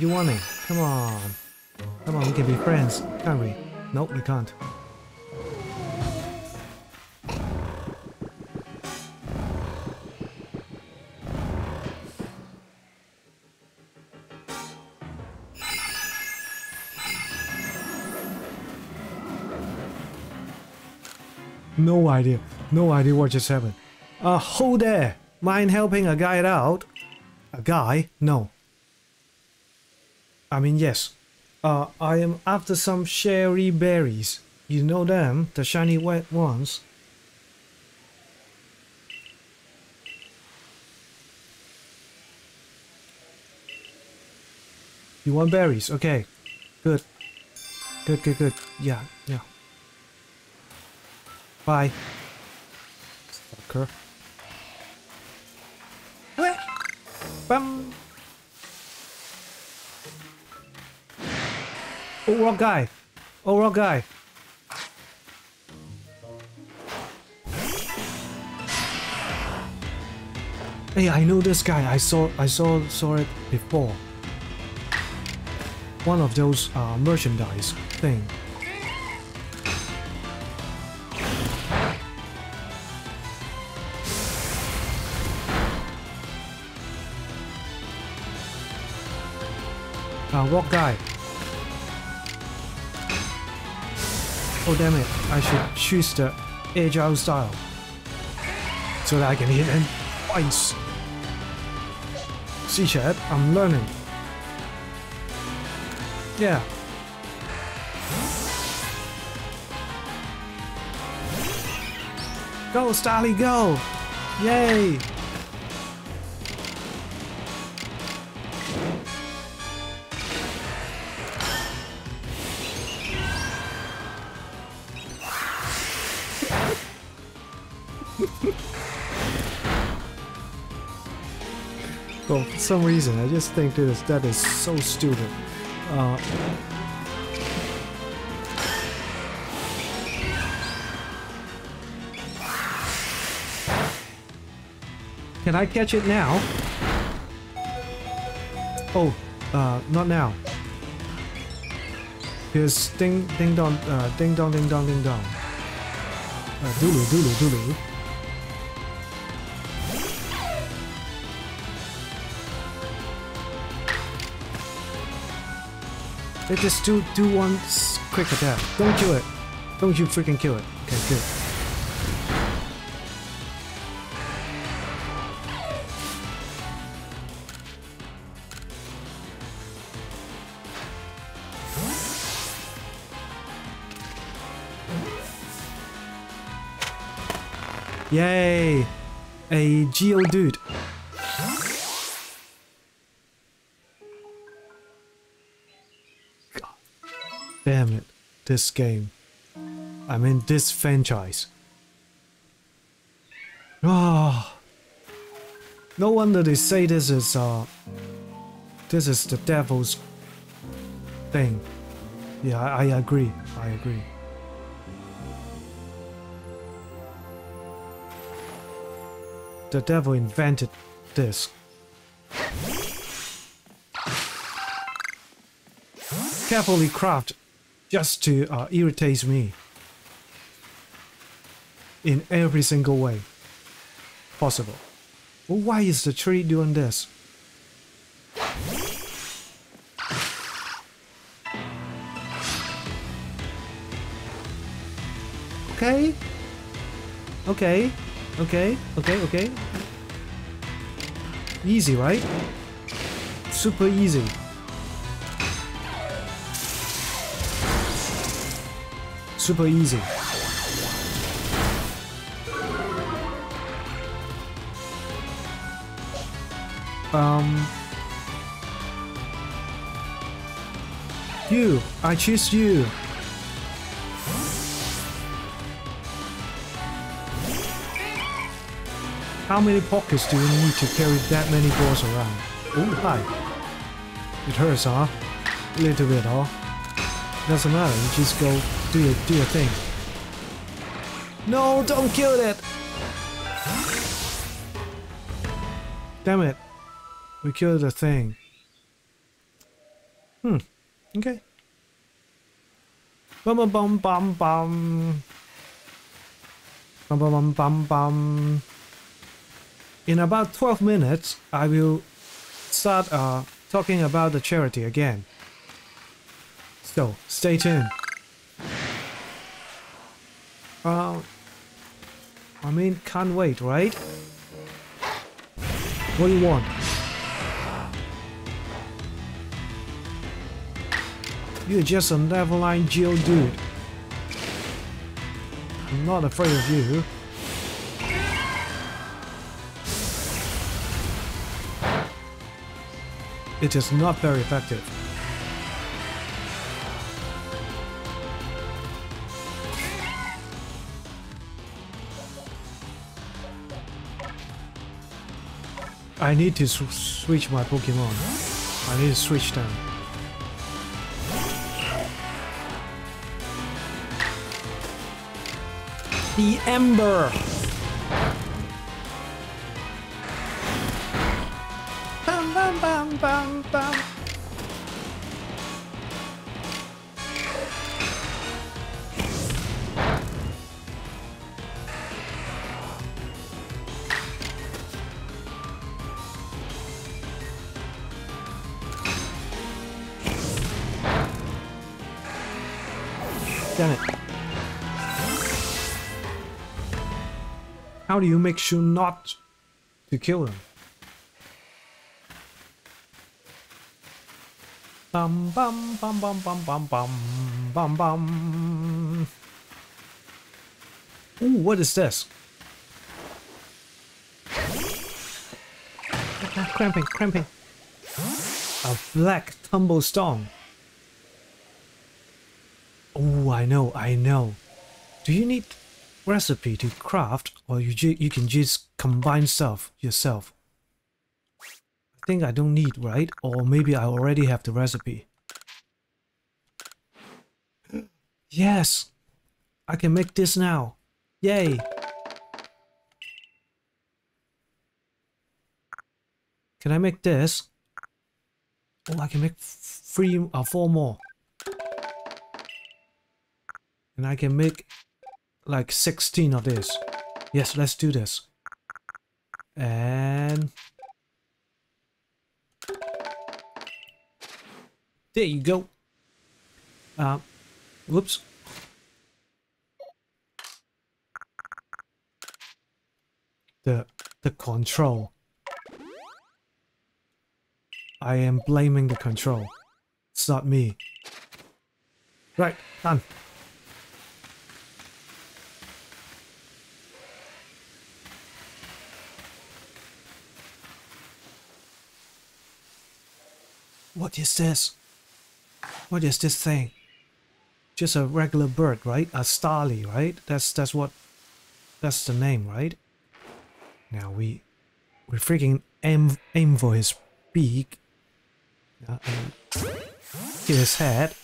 A: What want you wanting? Come on. Come on, we can be friends, can't we? Nope, we can't. No idea. No idea what just happened. Uh, hold there! Mind helping a guy out? A guy? No. I mean, yes. Uh, I am after some cherry berries. You know them, the shiny white ones. You want berries? Okay. Good. Good, good, good. Yeah, yeah. Bye. Rock guy. Oh, rock guy. Hey, I know this guy. I saw, I saw, saw it before. One of those uh, merchandise thing. Uh, rock guy. Oh damn it, I should choose the agile style. So that I can hit him twice. See chat, I'm learning. Yeah. Go, Starly, go! Yay! Some reason, I just think this that is so stupid. Uh, Can I catch it now? Oh, uh, not now. Here's ding, ding dong, uh, ding dong, ding dong, ding dong. Uh, doodle, doodle, doodle. They just do do one quick attack. Don't kill it. Don't you freaking kill it. Okay, good. Yay! A Geodude. Damn This game. I mean this franchise. Ah. No wonder they say this is uh this is the devil's thing. Yeah, I, I agree. I agree. The devil invented this. Carefully crafted just to uh, irritate me in every single way possible. Well, why is the tree doing this? Okay. Okay. Okay. Okay. Okay. Easy, right? Super easy. Super easy. Um. You. I choose you. How many pockets do you need to carry that many balls around? Oh, hi. It hurts, huh? A little bit, huh? Doesn't matter, you just go do your, do your thing. No, don't kill it! Damn it. We killed the thing. Hmm. Okay. Bum bum bum bum bum. Bum bum bum bum bum. In about 12 minutes, I will start uh, talking about the charity again. So, stay tuned. Uh, I mean, can't wait, right? What do you want? You're just a Neverline Geodude. I'm not afraid of you. It is not very effective. I need to sw switch my Pokemon. I need to switch them. The Ember! Bam, bam, bam, Damn it. How do you make sure not to kill him? Bum bum bum bum bum bum bum bum bum. Ooh, what is this? Cramping, cramping. A black tumblestone. Oh, I know, I know. Do you need recipe to craft, or you you can just combine stuff yourself? I think I don't need, right? Or maybe I already have the recipe. Yes! I can make this now. Yay! Can I make this? Oh, I can make three or uh, four more. And I can make like 16 of this. Yes, let's do this. And... There you go. Uh, whoops. The, the control. I am blaming the control. It's not me. Right, done. What is this? What is this thing? Just a regular bird, right? A starly, right? That's that's what that's the name, right? Now we we freaking aim aim for his beak. Uh, hit his head.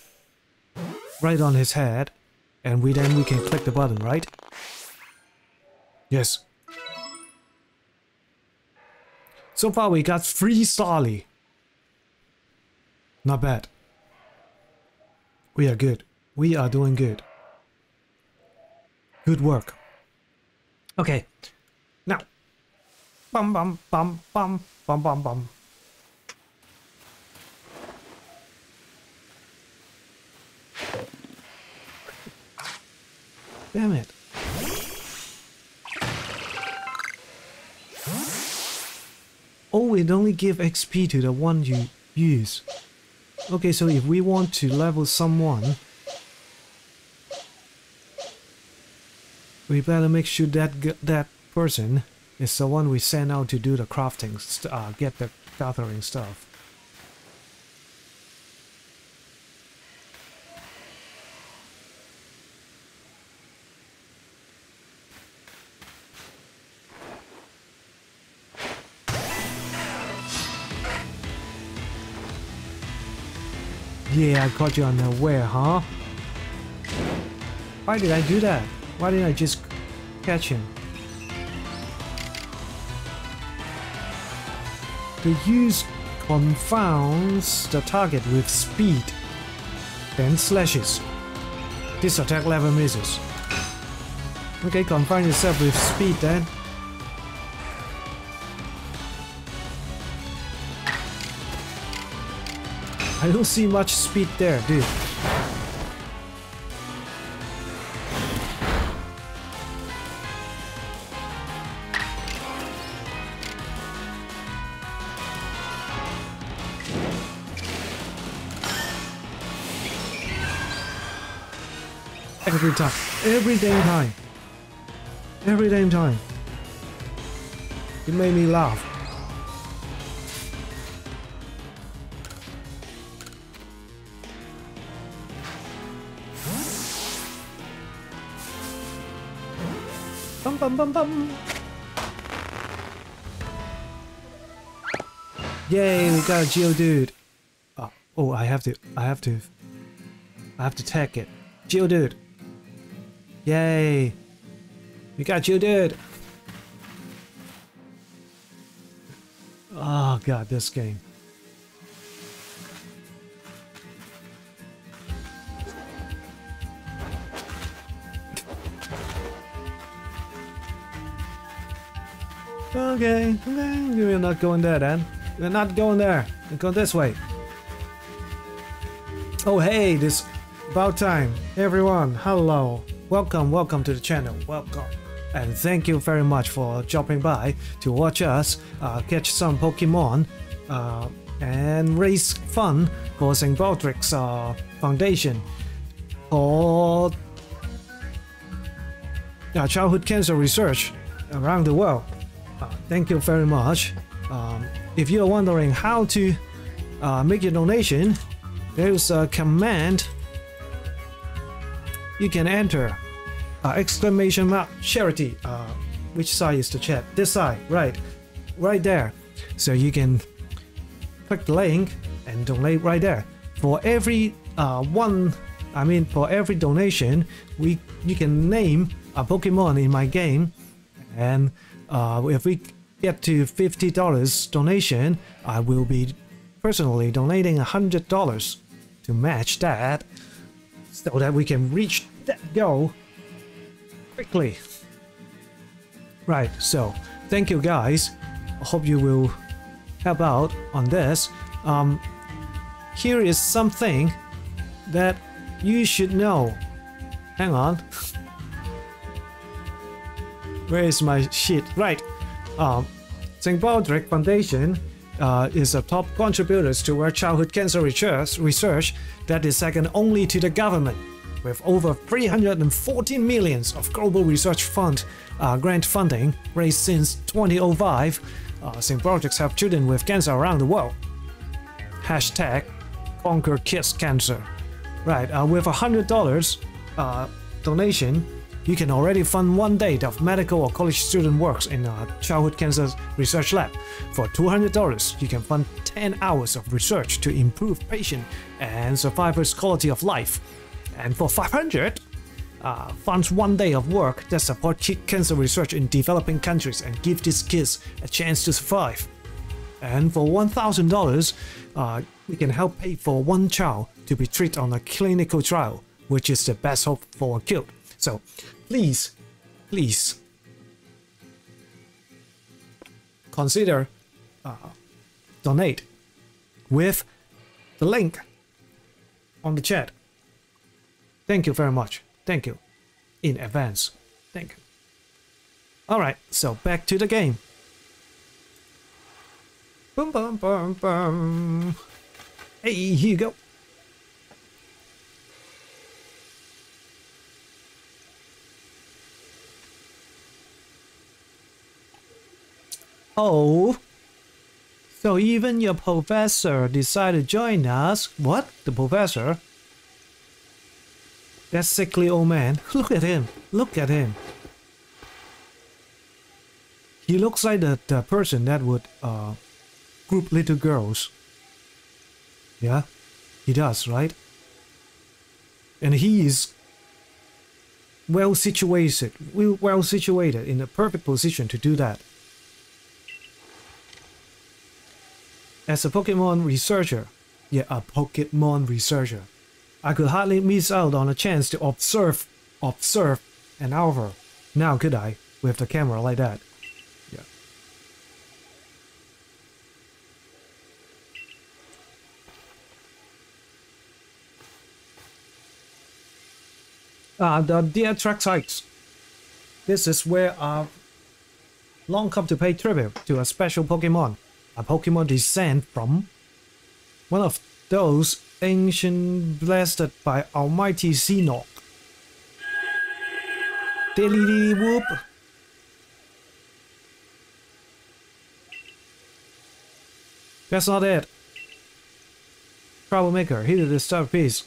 A: Right on his head. And we then we can click the button, right? Yes. So far we got three Starly. Not bad. We are good. We are doing good. Good work. Okay. Now. Bum bum bum bum bum bum bum. Damn it. Oh, it only give XP to the one you use. Okay, so if we want to level someone, we better make sure that that person is the one we send out to do the crafting, uh, get the gathering stuff. I caught you unaware, huh? Why did I do that? Why didn't I just catch him? The use confounds the target with speed, then slashes. This attack level misses. Okay, confound yourself with speed then. I don't see much speed there, dude. Every time. Every damn time. Every damn time. It made me laugh. Bum bum bum. Yay, we got a Geodude. Oh, oh, I have to, I have to, I have to tag it. Geodude. Yay. We got Geodude. Oh god, this game. Okay, okay, we're not going there then. We're not going there. We're going this way. Oh hey, this about time. Everyone, hello. Welcome, welcome to the channel. Welcome. And thank you very much for dropping by to watch us uh, catch some Pokemon uh, and raise fun for St. Baldrick's uh, Foundation for uh, childhood cancer research around the world. Uh, thank you very much. Um, if you're wondering how to uh, make your donation, there's a command you can enter uh, exclamation mark charity. Uh, which side is the chat? This side, right, right there. So you can click the link and donate right there. For every uh, one, I mean, for every donation, we you can name a Pokemon in my game, and uh, if we get to fifty dollars donation, I will be personally donating a hundred dollars to match that, so that we can reach that goal quickly. Right, so thank you guys. I hope you will help out on this. Um, here is something that you should know. Hang on. Where is my sheet? Right. Um, St. Baldrick Foundation uh, is a top contributor to our childhood cancer research, research that is second only to the government with over 314 millions of global research fund uh, grant funding raised since 2005. Uh, St. Projects help children with cancer around the world. Hashtag conquer kids cancer. Right, uh, with $100 uh, donation, you can already fund one day of medical or college student works in a childhood cancer research lab. For $200, you can fund 10 hours of research to improve patient and survivors' quality of life. And for 500, uh, funds one day of work that support kid cancer research in developing countries and give these kids a chance to survive. And for $1,000, uh, we can help pay for one child to be treated on a clinical trial, which is the best hope for a kid. So please, please consider uh, donate with the link on the chat. Thank you very much. Thank you. In advance. Thank you. Alright, so back to the game. Boom, boom, boom, boom. Hey, here you go. Oh. So even your professor decided to join us? What? The professor? That sickly old man. Look at him. Look at him. He looks like the, the person that would uh, group little girls. Yeah, he does, right? And he is well situated, well situated in a perfect position to do that. As a Pokemon researcher, yeah, a Pokemon researcher, I could hardly miss out on a chance to observe, observe an hour. Now could I, with the camera like that? Yeah. Ah, the Deertrack Heights. This is where I've long come to pay tribute to a special Pokemon. A Pokemon descent from one of those ancient blasted by Almighty Xehanort. Dilly whoop. That's not it. Troublemaker, hit the disturb piece.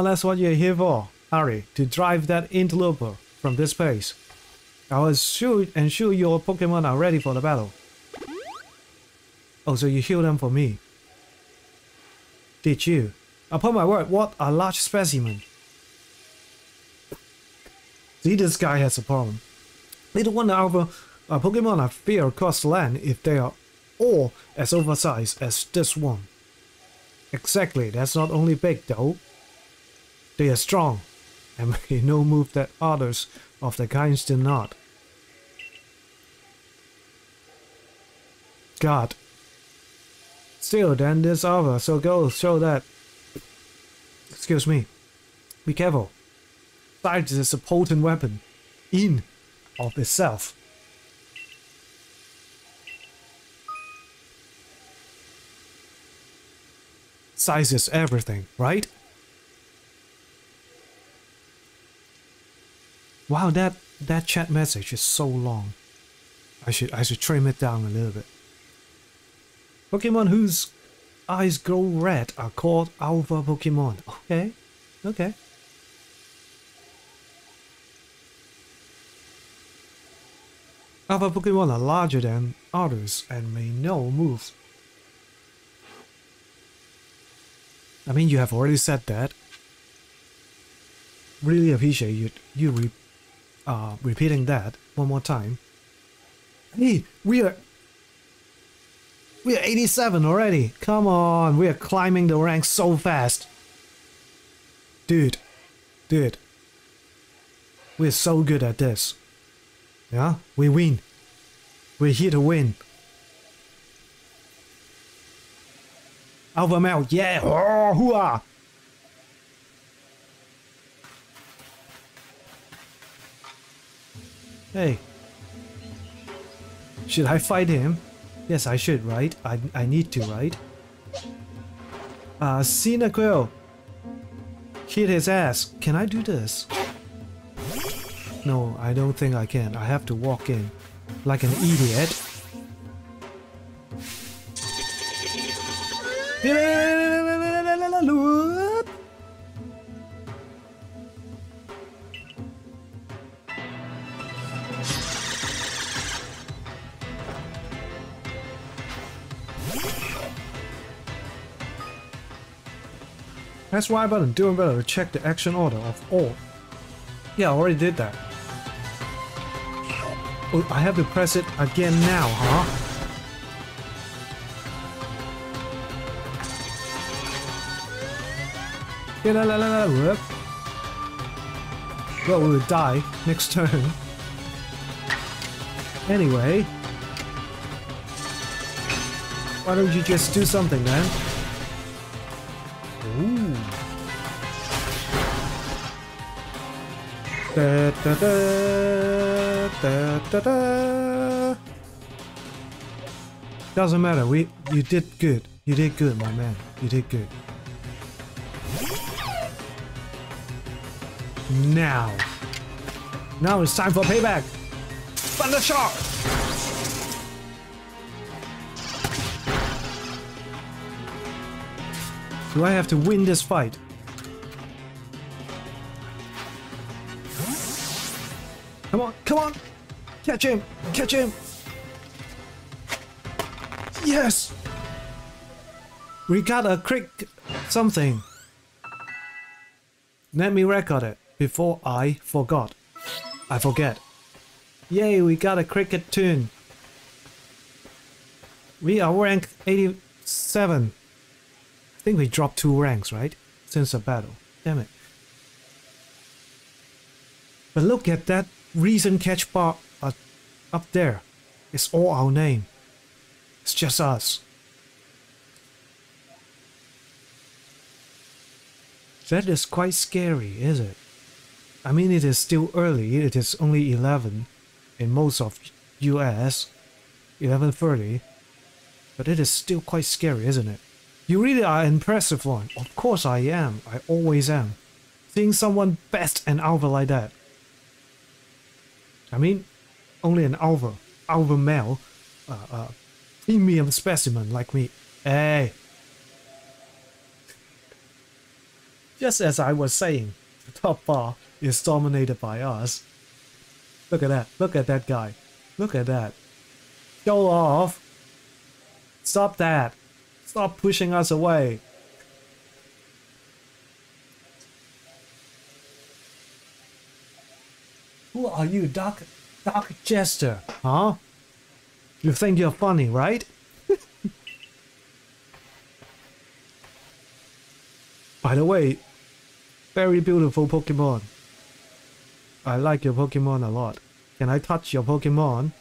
A: Ah, that's what you're here for, Harry, to drive that interloper from this place. I will sure ensure your Pokemon are ready for the battle. Oh, so you heal them for me. Did you? Upon my word, what a large specimen. See, this guy has a problem. Little wonder our uh, Pokemon I fear across the land if they are all as oversized as this one. Exactly, that's not only big though. They are strong, and may no move that others of their kinds do not. God. Still, then this other, so go show that. Excuse me. Be careful. Sight is a potent weapon. In of itself. Size is everything, right? Wow, that that chat message is so long. I should I should trim it down a little bit. Pokemon whose eyes glow red are called Alpha Pokemon. Okay, okay. Alpha Pokemon are larger than others and may know moves. I mean, you have already said that. Really appreciate you, you re, uh, repeating that one more time. Hey, we are we are 87 already. Come on, we are climbing the ranks so fast. Dude, dude, we're so good at this. Yeah, we win. We're here to win. Alpha male, yeah, oh, hooah! Hey, should I fight him? Yes, I should, right? I, I need to, right? Uh, Cyndaquil! Hit his ass. Can I do this? No, I don't think I can. I have to walk in. Like an idiot. Press button, doing better to check the action order of all. Yeah, I already did that. Oh, I have to press it again now, huh? Yeah, la la la la, whoop. Well, we would die next turn. Anyway. Why don't you just do something, man? Da, da, da, da, da, da. Doesn't matter. We you did good. You did good, my man. You did good. Now. Now it's time for payback. Thunder Shock! Do I have to win this fight? Come on! Catch him! Catch him! Yes! We got a crick something. Let me record it before I forgot. I forget. Yay, we got a Kricketot. We are rank 87. I think we dropped two ranks, right? Since the battle. Damn it. But look at that recent catch bar uh, up there. It's all our name. It's just us. That is quite scary, is it? I mean, it is still early. It is only 11 in most of US, 11:30. But it is still quite scary, isn't it? You really are impressive one. Of course I am. I always am. Seeing someone best an alpha like that. I mean, only an alpha, alpha male, uh, uh, premium specimen like me. Hey. Just as I was saying, the top bar is dominated by us. Look at that. Look at that guy. Look at that. Show off. Stop that. Stop pushing us away. Who are you, Doc? Dark Jester? Huh? You think you're funny, right? By the way, very beautiful Pokemon. I like your Pokemon a lot. Can I touch your Pokemon?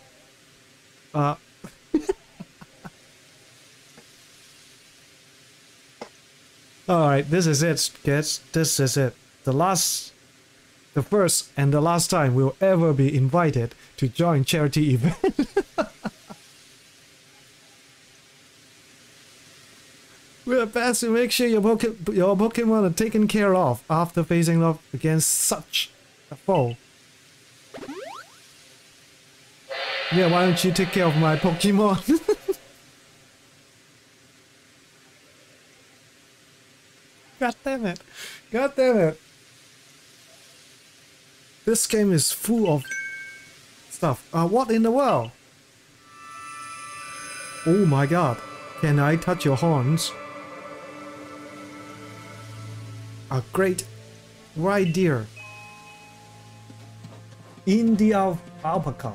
A: Uh. Alright, this is it, kids. This is it. The last, the first and the last time we'll ever be invited to join charity event. We're best to make sure your, Poke your Pokemon are taken care of after facing off against such a foe. Yeah, why don't you take care of my Pokemon? God damn it. God damn it. This game is full of stuff. Uh, what in the world? Oh my god. Can I touch your horns? A great right deer. India alpaca.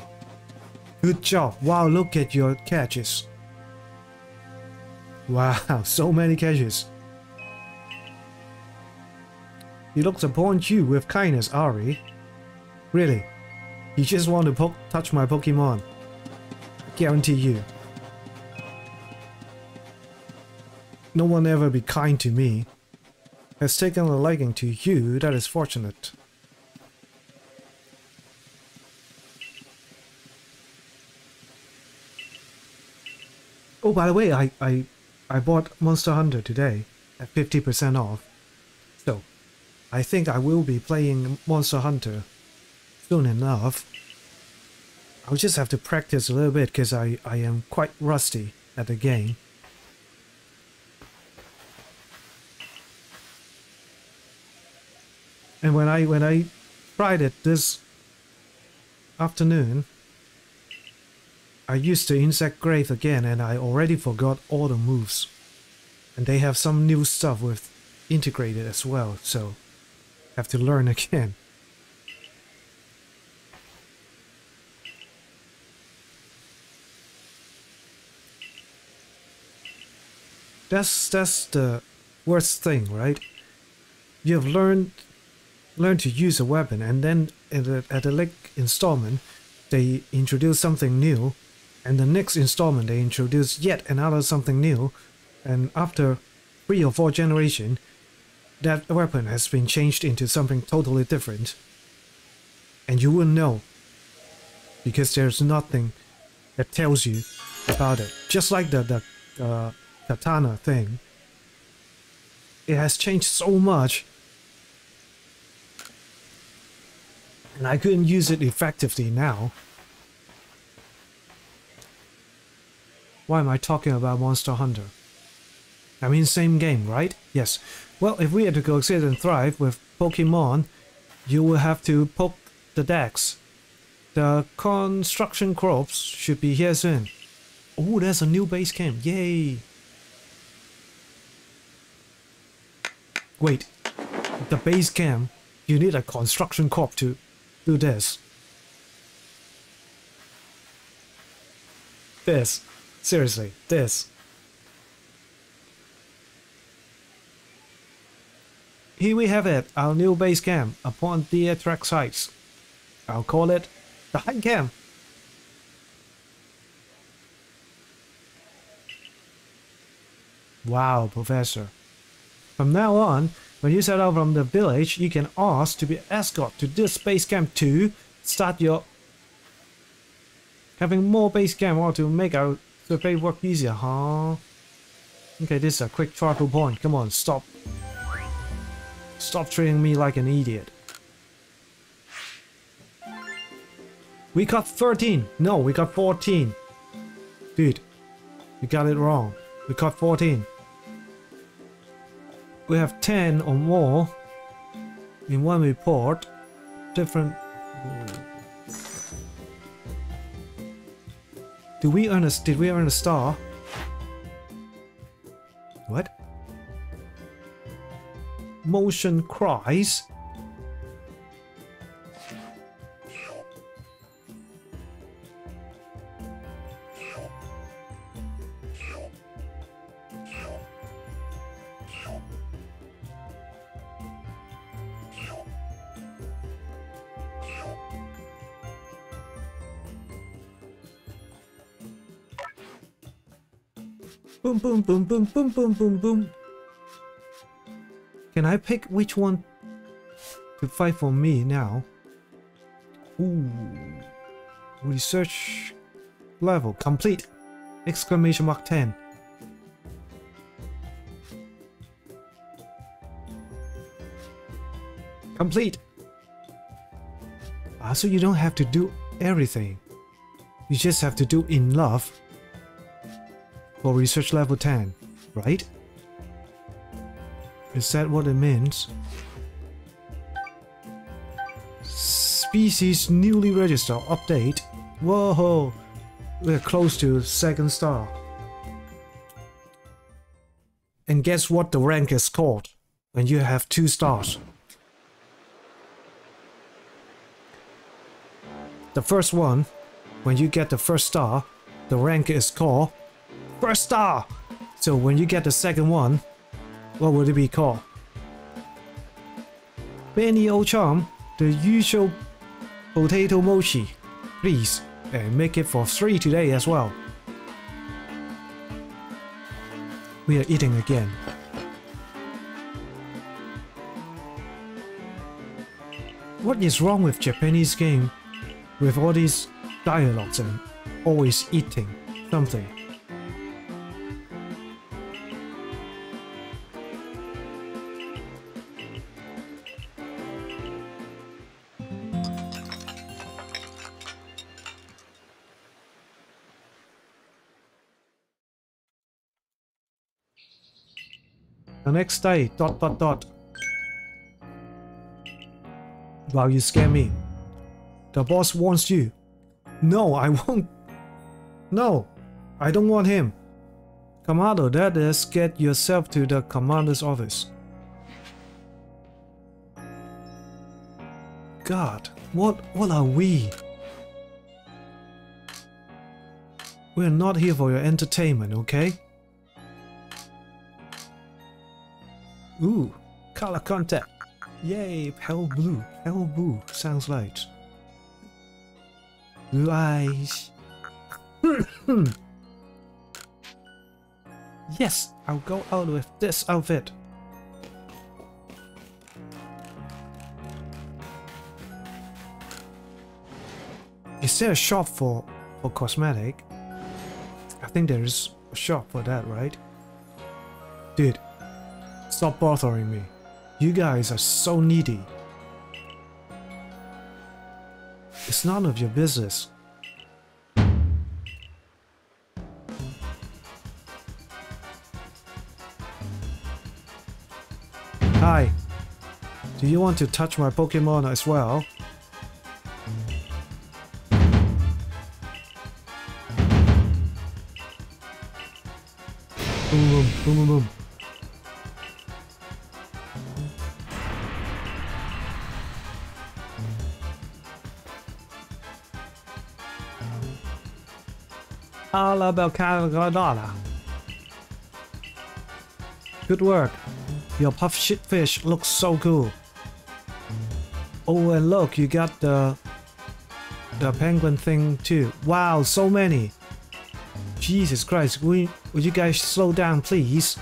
A: Good job. Wow, look at your catches. Wow, so many catches. He looks upon you with kindness, Ari. Really? You just want to touch my Pokemon. I guarantee you. No one ever be kind to me. Has taken a liking to you, that is fortunate. Oh, by the way, I, I, I bought Monster Hunter today at 50% off. So, I think I will be playing Monster Hunter soon enough. I'll just have to practice a little bit because I, I am quite rusty at the game. And when I when I tried it this afternoon, I used the insect glaive again and I already forgot all the moves. And they have some new stuff with integrated as well, so have to learn again. That's that's the worst thing, right? You've learned learned to use a weapon and then at the, at the next installment they introduce something new and the next installment they introduce yet another something new and after three or four generation that weapon has been changed into something totally different and you will know because there's nothing that tells you about it just like the, the uh, katana thing it has changed so much and I couldn't use it effectively now. Why am I talking about Monster Hunter? I mean same game, right? Yes. Well, if we are to coexist and thrive with Pokemon, you will have to poke the decks. The construction crops should be here soon. Oh, there's a new base camp. Yay! Wait, the base camp, you need a construction corp to do this. This. Seriously, this. Here we have it, our new base camp upon Deertrack Heights. I'll call it the High Camp. Wow, Professor. From now on, When you set out from the village, you can ask to be escorted to this base camp to start your having more base camp or to make our survey work easier, huh? Okay, this is a quick travel point. Come on, stop. Stop treating me like an idiot. We got 13. No, we got 14. Dude, you got it wrong. We got 14. We have 10 or more in one report. Different. Do we earn a? Did we earn a star? What? Motion cries. Boom, boom, boom, boom, boom, boom, boom, boom. Can I pick which one to fight for me now? Ooh. Research level complete. Exclamation mark 10. Complete. Ah, so you don't have to do everything. You just have to do enough for research level 10, right? Is that what it means? Species newly registered update. Whoa, we're close to second star. And guess what the rank is called when you have two stars? The first one, when you get the first star, the rank is called first star. So when you get the second one, what would it be called? Benny Ocham, the usual potato mochi. Please, and make it for three today as well. We are eating again. What is wrong with Japanese game with all these dialogues and always eating something? Next day, dot dot dot. While you scare me. The boss wants you. No, I won't. No, I don't want him. Commando, that is, get yourself to the commander's office. God, what what are we? We're not here for your entertainment, okay? Ooh, color contact. Yay, pale blue. Pale blue sounds light. Blue eyes. yes, I'll go out with this outfit. Is there a shop for, for cosmetic? I think there is a shop for that, right? Dude, stop bothering me. You guys are so needy. It's none of your business. Hi. Do you want to touch my Pokemon as well? Boom, boom, boom, boom, boom. Alabelcadala. Good work. Your puff shit fish looks so cool. Oh, and look, you got the the penguin thing too. Wow, so many. Jesus Christ, will, will you guys slow down, please?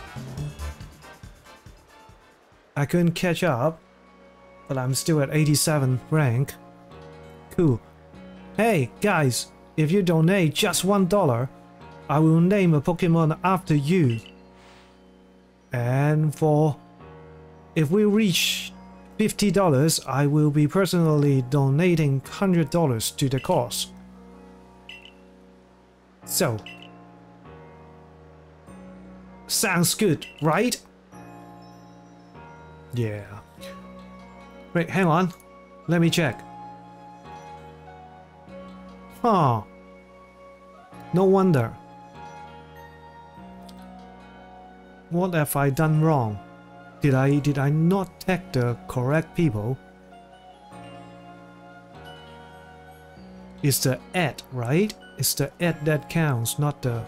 A: I couldn't catch up, but I'm still at 87 rank. Cool. Hey, guys, if you donate just one dollar, I will name a Pokemon after you. And for if we reach $50, I will be personally donating $100 to the cause. So, sounds good, right? Yeah. Wait, hang on. Let me check. Huh. No wonder. What have I done wrong? Did I did I not tag the correct people? It's the ad, right? It's the ad that counts, not the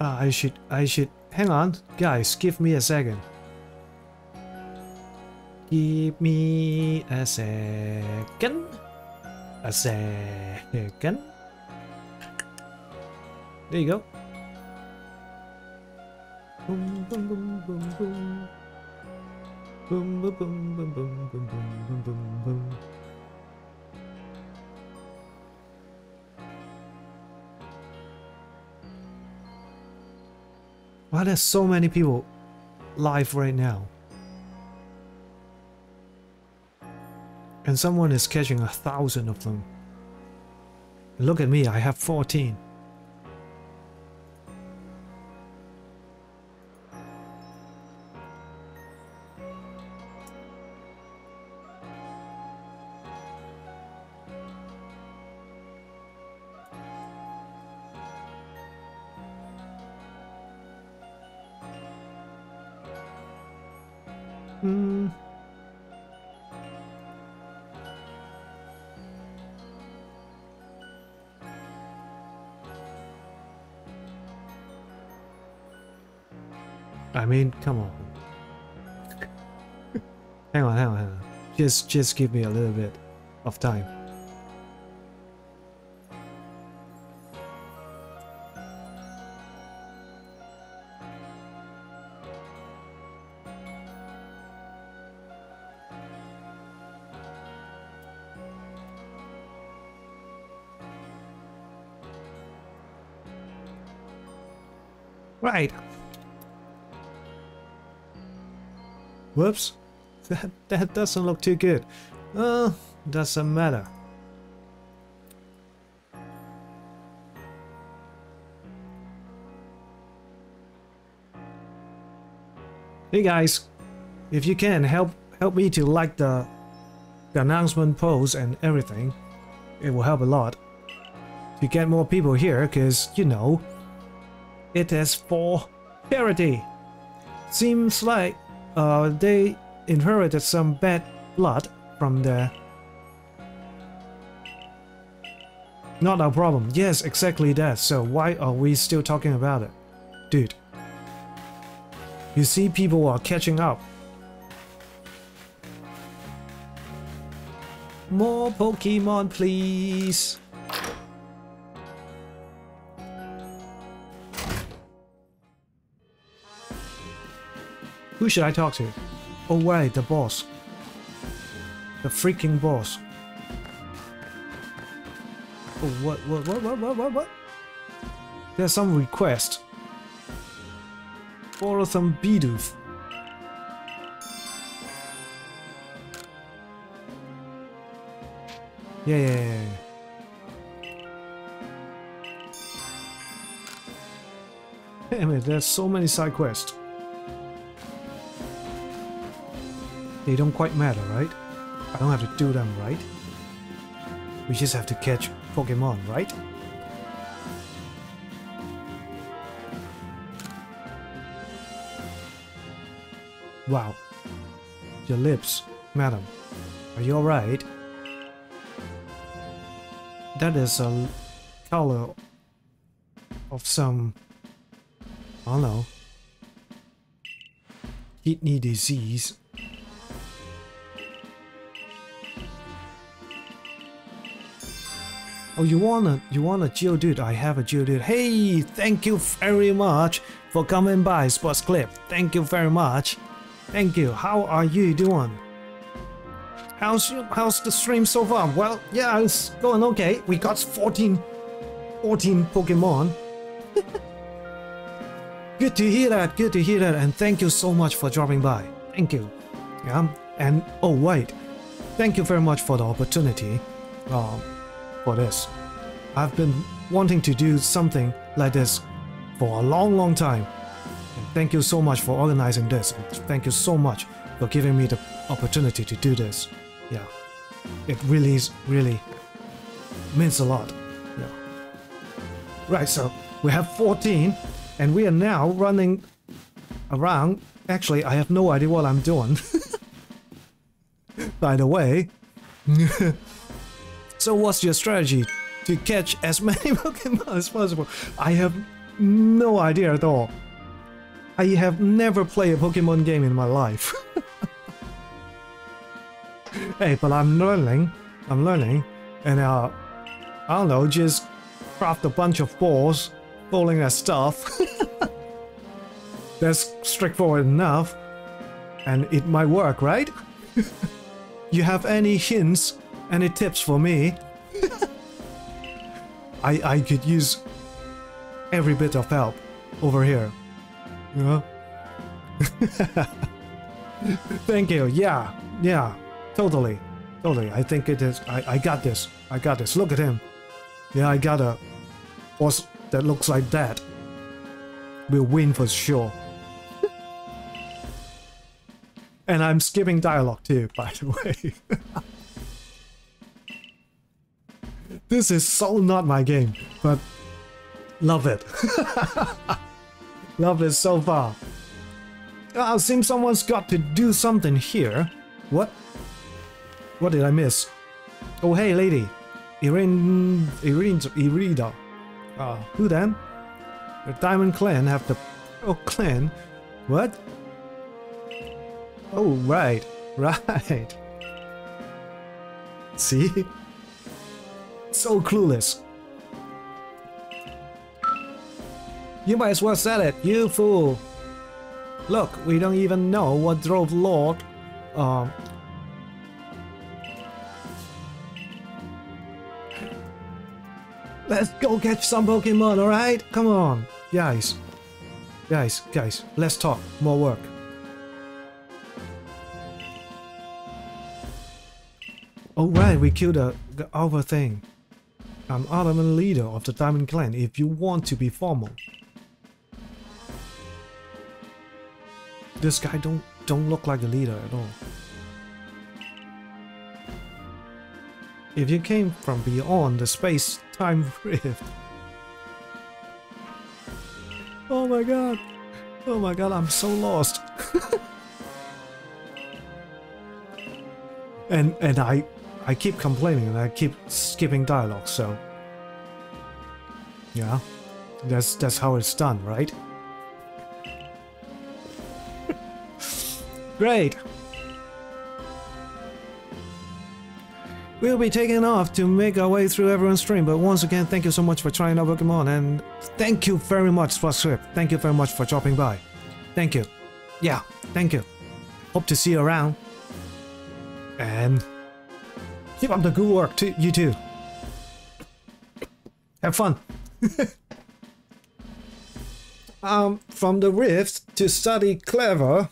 A: Ah, I should I should hang on, guys, give me a second. Give me a second. A second. There you go. Boom, boom, boom, boom, boom. Boom, boom, boom, boom, boom, boom, boom, boom, boom. Why there's so many people live right now? And someone is catching a thousand of them. Look at me, I have 14. Just, just give me a little bit of time. Right. Whoops. That, that doesn't look too good. Uh, doesn't matter. Hey guys, if you can help help me to like the, the announcement post and everything, it will help a lot to get more people here because you know it is for charity. Seems like uh, they inherited some bad blood from the... Not our problem. Yes, exactly that. So why are we still talking about it? Dude. You see people are catching up. More Pokemon, please. Who should I talk to? Oh wait, the boss. The freaking boss. Oh, what, what, what, what, what, what, what? There's some request. Borrow some Bidoof. Yeah, yeah, yeah. Damn it, there's so many side quests. They don't quite matter, right? I don't have to do them, right? We just have to catch Pokemon, right? Wow. Your lips, madam. Are you alright? That is a color of some... I don't know. Kidney disease. Oh, you want a you want a Geodude? I have a Geodude. Hey, thank you very much for coming by, Sports Clip. Thank you very much. Thank you. How are you doing? How's you, how's the stream so far? Well, yeah, it's going okay. We got 14, 14 Pokemon. good to hear that. Good to hear that. And thank you so much for dropping by. Thank you. Yeah. And oh wait, thank you very much for the opportunity. Um, for this. I've been wanting to do something like this for a long, long time. And thank you so much for organizing this. And thank you so much for giving me the opportunity to do this. Yeah. It really, is, really means a lot. Yeah. Right, so we have 14 and we are now running around. Actually, I have no idea what I'm doing. By the way. So what's your strategy? To catch as many Pokemon as possible? I have no idea at all. I have never played a Pokemon game in my life. hey, but I'm learning. I'm learning. And uh, I don't know, just craft a bunch of balls, falling at stuff. That's straightforward enough. And it might work, right? you have any hints any tips for me? I I could use every bit of help over here. You know? Thank you. Yeah. Yeah. Totally. Totally. I think it is. I, I got this. I got this. Look at him. Yeah, I got a boss that looks like that. We'll win for sure. and I'm skipping dialogue too, by the way. This is so not my game, but love it. love it so far. Ah, seems someone's got to do something here. What? What did I miss? Oh, hey, lady. Irin... Irin... Irida. Uh, who then? The Diamond Clan have the... Oh, clan? What? Oh, right. Right. See? So clueless. You might as well sell it, you fool! Look, we don't even know what drove Lord... Um... Let's go catch some Pokemon, alright? Come on, guys. Guys, guys, let's talk. More work. Alright, we killed the, the other thing. I'm Adaman leader of the Diamond Clan if you want to be formal. This guy don't don't look like a leader at all. If you came from beyond the space-time rift. Oh my god. Oh my god, I'm so lost. and and I I keep complaining and I keep skipping dialogue, so... Yeah, that's, that's how it's done, right? Great! We'll be taking off to make our way through everyone's stream, but once again, thank you so much for trying out Pokemon, and thank you very much for Swift. Thank you very much for dropping by. Thank you. Yeah, thank you. Hope to see you around. And Keep up the good work, too, you too. Have fun. um, from the rift to study clever.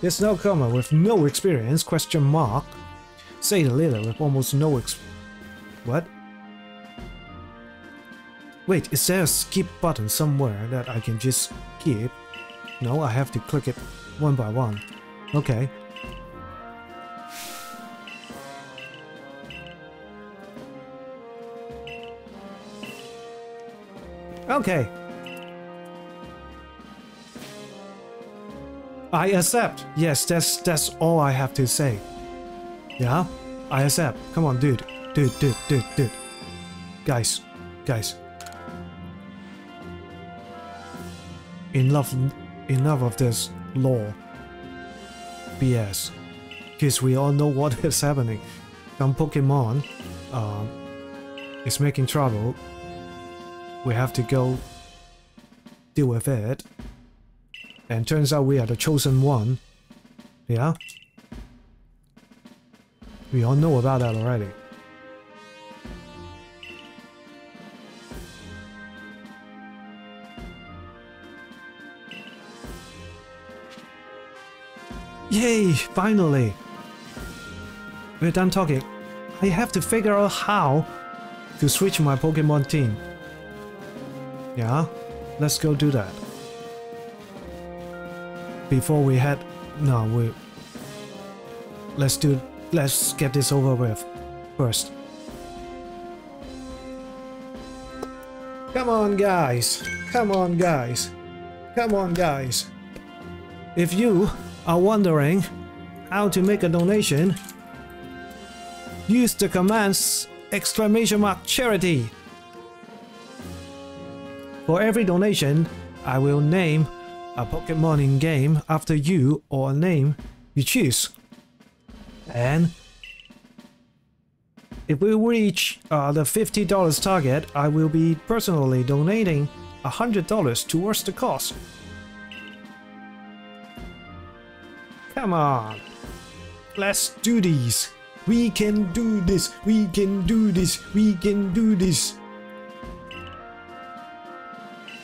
A: This newcomer with no experience, question mark. Say the leader with almost no ex... What? Wait, is there a skip button somewhere that I can just skip? No, I have to click it one by one. Okay. Okay. I accept. Yes, that's that's all I have to say. Yeah? I accept. Come on, dude. Dude, dude, dude, dude. Guys. Guys. Enough enough of this law. BS. Because we all know what is happening. Some Pokemon uh, is making trouble. We have to go deal with it. And turns out we are the chosen one. Yeah? We all know about that already. Yay! Finally! We're done talking. I have to figure out how to switch my Pokemon team. Yeah? Let's go do that. Before we head... No, we... Let's do... Let's get this over with first. Come on, guys. Come on, guys. Come on, guys. If you are wondering how to make a donation, use the commands exclamation mark charity. For every donation, I will name a Pokemon in game after you or a name you choose. And if we reach uh, the $50 target, I will be personally donating $100 towards the cost. Come on. Let's do these. We can do this. We can do this. We can do this.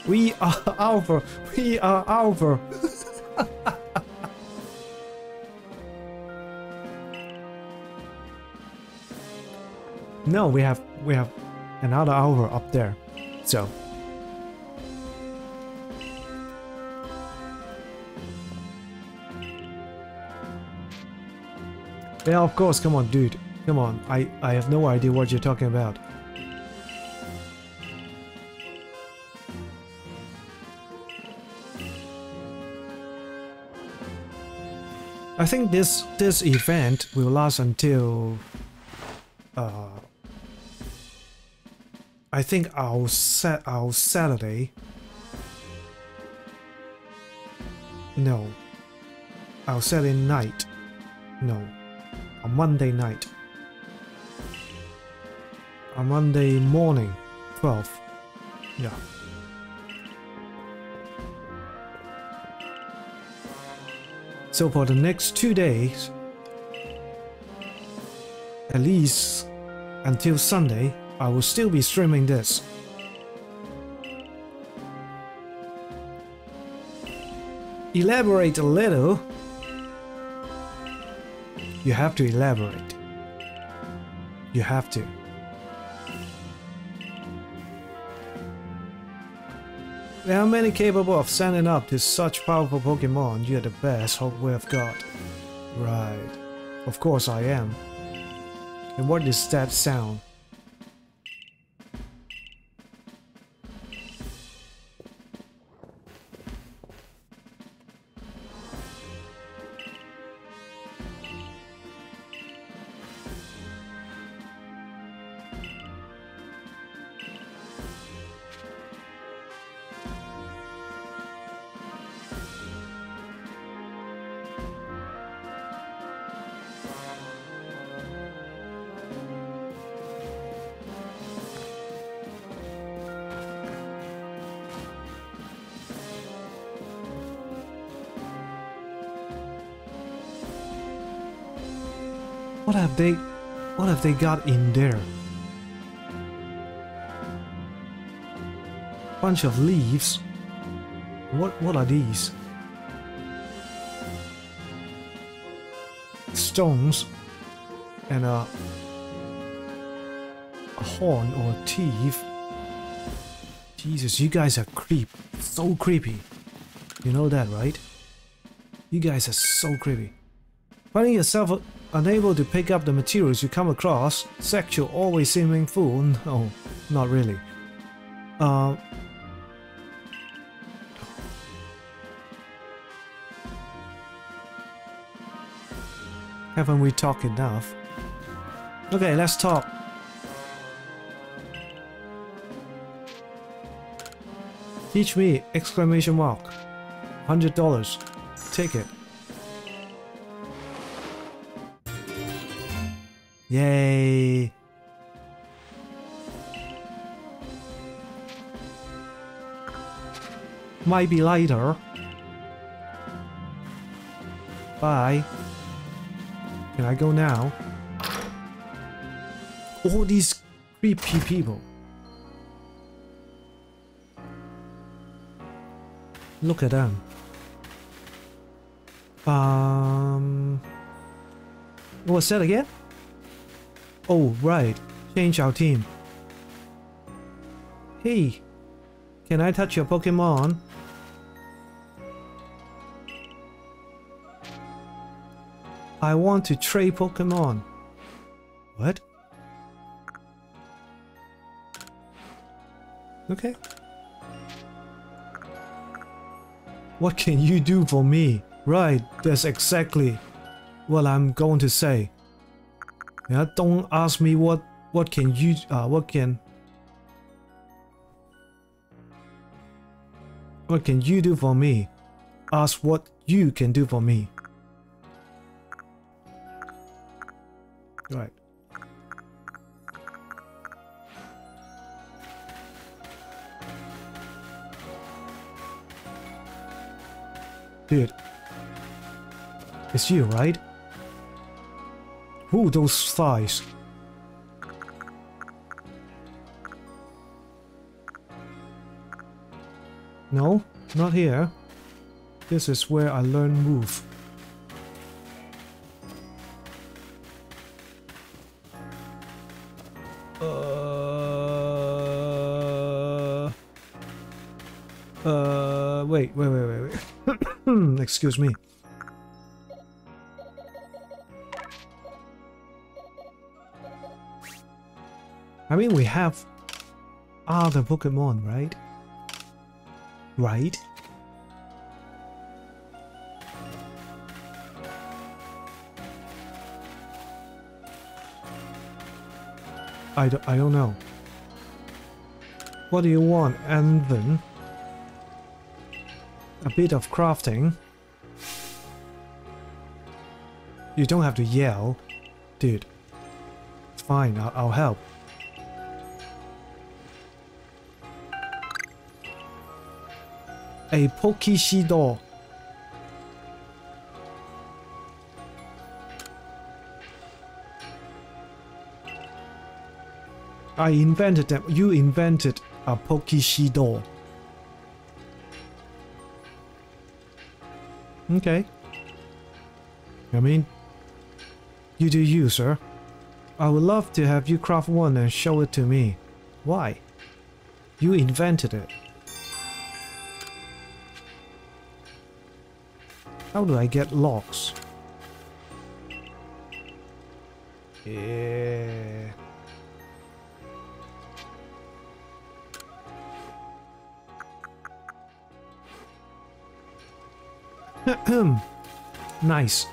A: We are Alpha. We are Alpha. no, we have we have another Alpha up there. So Yeah, of course, come on, dude. Come on, I, I have no idea what you're talking about. I think this this event will last until uh I think our set our Saturday. No. Our Saturday night. No. A Monday night. A Monday morning. 12. Yeah. So for the next two days, at least until Sunday, I will still be streaming this. Elaborate a little. You have to elaborate. You have to. There are many capable of standing up to such powerful Pokemon. You're the best hope we have got. Right. Of course I am. And what does that sound? They got in there? Bunch of leaves. What what are these? Stones and a, a horn or a teeth. Jesus, you guys are creep. So creepy. You know that, right? You guys are so creepy. Finding yourself unable to pick up the materials you come across, sexual, always seeming fool. No, not really. Uh, haven't we talked enough? Okay, let's talk. Teach me! Exclamation mark. Hundred dollars. Take it. Yay. Maybe later. Bye. Can I go now? All these creepy people. Look at them. Um, what's that again? Oh, right. Change our team. Hey, can I touch your Pokemon? I want to trade Pokemon. What? Okay. What can you do for me? Right, that's exactly what I'm going to say. Yeah, don't ask me what what can you uh what can what can you do for me? Ask what you can do for me. Right. Dude. It's you, right? Ooh, those thighs. No, not here. This is where I learn move. Uh, uh, wait, wait, wait, wait, wait. Excuse me. Mean, we have ah, other Pokemon, right? Right? I don't, I don't know. What do you want, and then a bit of crafting. You don't have to yell, dude. It's fine, I'll, I'll help. A Pokishido. I invented them. You invented a Pokishido. Okay. I mean, you do you, sir. I would love to have you craft one and show it to me. Why? You invented it. How do I get locks? Yeah. nice.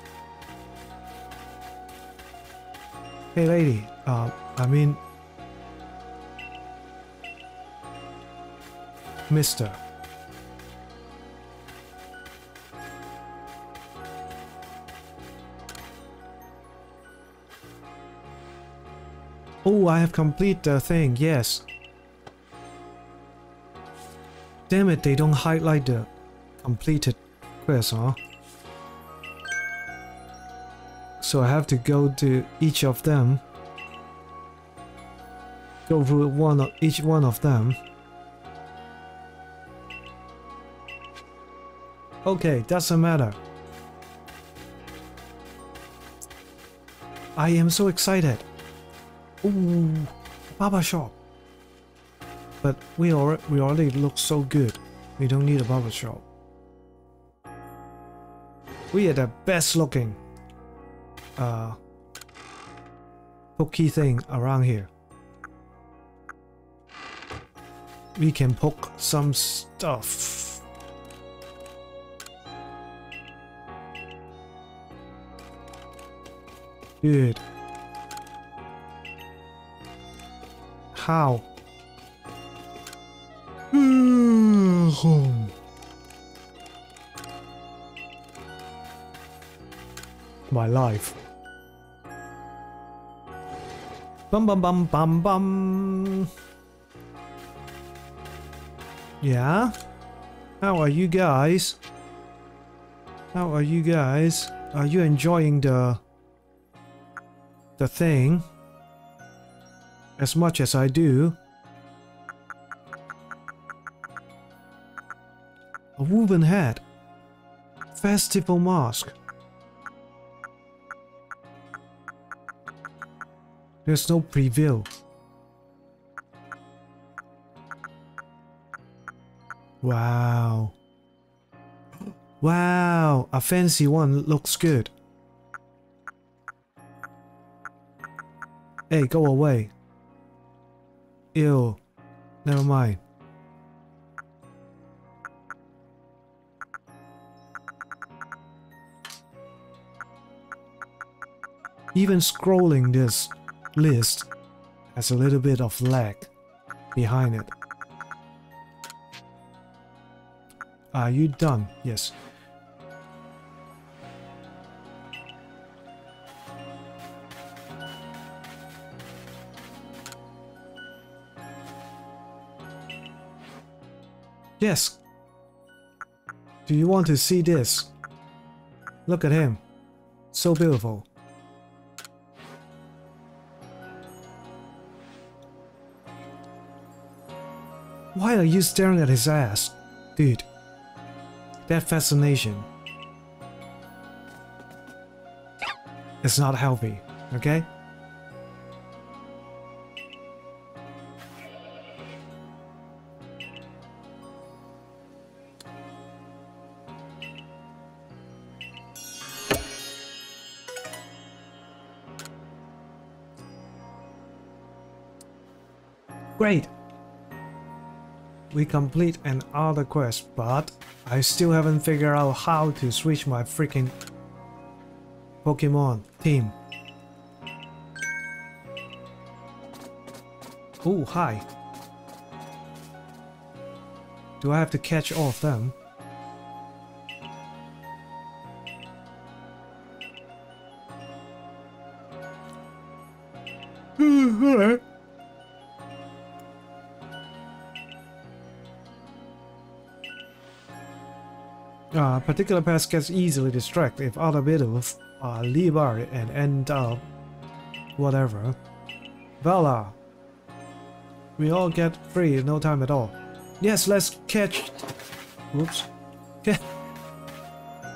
A: Hey lady, uh, I mean... Mister. Oh, I have completed the thing, yes. Damn it, they don't highlight the completed quest, huh? So I have to go to each of them. Go through one of each one of them. Okay, doesn't matter. I am so excited. Ooh, Baba shop. But we already we already look so good. We don't need a barber shop. We are the best looking uh pokey thing around here. We can poke some stuff. Good. How? My life. Bum bum bum bum bum. Yeah? How are you guys? How are you guys? Are you enjoying the the thing as much as I do? A woven hat. Festival mask. There's no preview. Wow. Wow, a fancy one looks good. Hey, go away. Ew. Never mind. Even scrolling this list has a little bit of lag behind it. Are you done? Yes. Yes. Do you want to see this? Look at him. So beautiful. Why are you staring at his ass? Dude. That fascination. It's not healthy, okay? We complete another quest, but I still haven't figured out how to switch my freaking Pokemon team. Oh, hi. Do I have to catch all of them? Particular paths gets easily distracted if other biddies are out and end up whatever. Voila! We all get free in no time at all. Yes, let's catch... Whoops.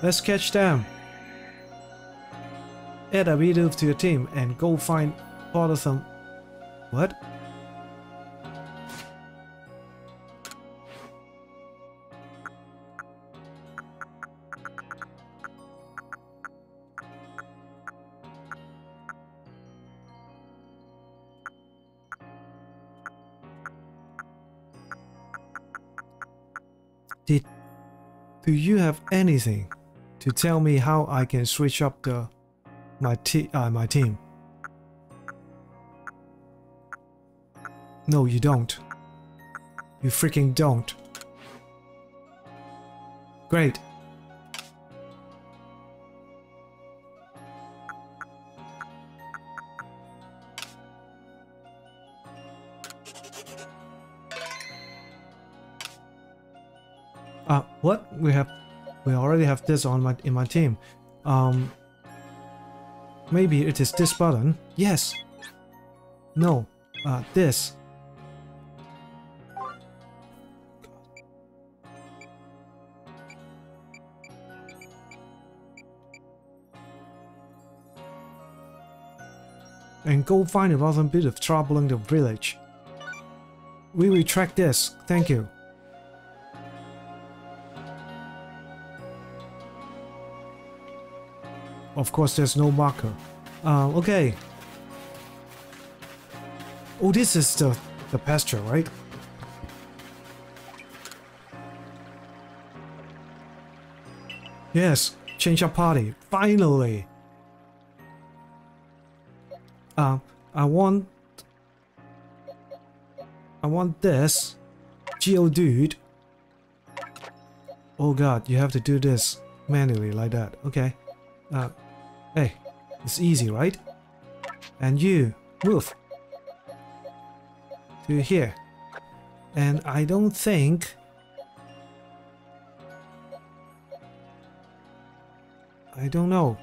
A: let's catch them. Add a bidoof to your team and go find bothersome... What? Do you have anything to tell me how I can switch up the my te uh, my team? No, you don't. You freaking don't. Great. What? We have, we already have this on my in my team. Um, maybe it is this button. Yes. No. Uh, this. And go find a other bit of trouble in the village. We will track this. Thank you. Of course, there's no marker. Uh, okay. Oh, this is the, the pasture, right? Yes, change up party. Finally! Uh, I want... I want this. Geodude. Oh god, you have to do this manually like that. Okay. Uh, Hey, it's easy, right? And you, move. To here. And I don't think... I don't know.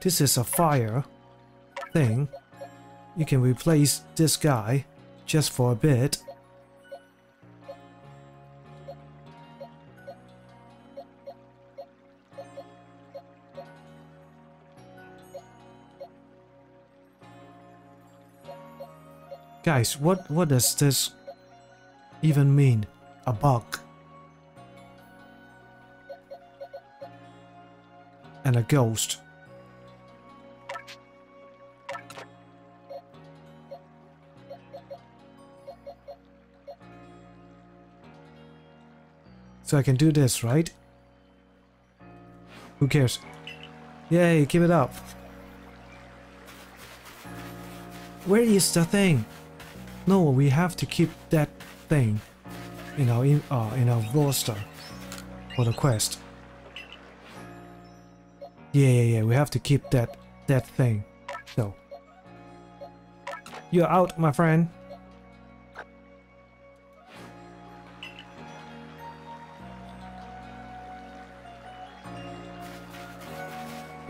A: This is a fire thing. You can replace this guy just for a bit. Guys, what what does this even mean? A bug. And a ghost. So I can do this, right? Who cares? Yay, keep it up. Where is the thing? No, we have to keep that thing in our in, uh, in our roster for the quest. Yeah, yeah, yeah. We have to keep that that thing. So you're out, my friend.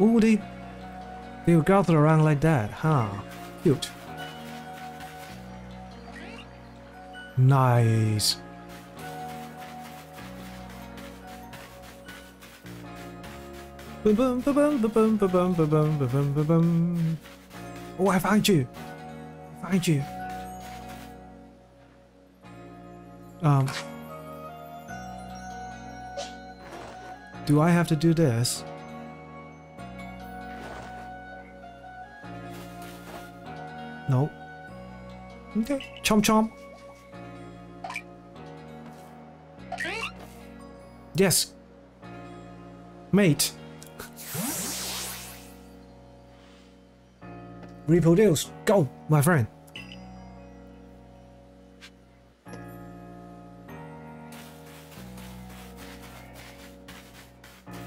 A: Ooh, they they gather around like that, huh? Cute. Boom. Boom, boom, boom, boom, boom, boom, boom, boom, boom. Oh, I found you. I found you. Um. Do I have to do this? No. Okay. Chomp chomp. Yes. Mate. Reproduce. Go, my friend.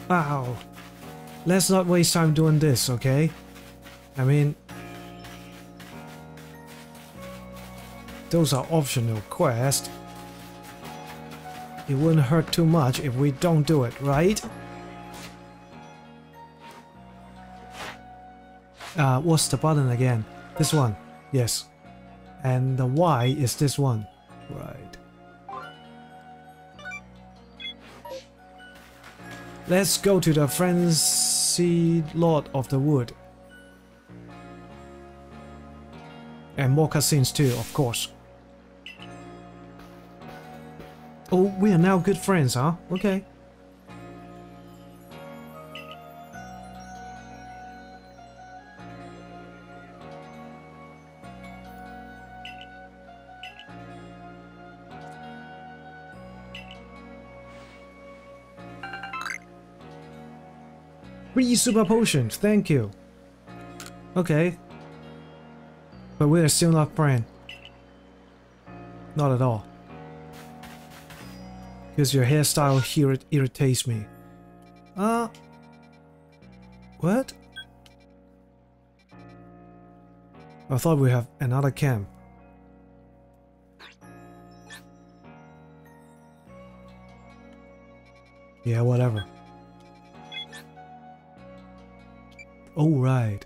A: Wow. Let's not waste time doing this, okay? I mean... Those are optional quests. It wouldn't hurt too much if we don't do it, right? Uh, what's the button again? This one. Yes. And the Y is this one. Right. Let's go to the Frenzy Lord of the Wood. And more cutscenes too, of course. Oh, we are now good friends, huh? Okay. Three super potions, thank you. Okay. But we're still not friends. Not at all. Because your hairstyle here irritates me. Uh... What? I thought we have another camp. Yeah, whatever. Oh, right.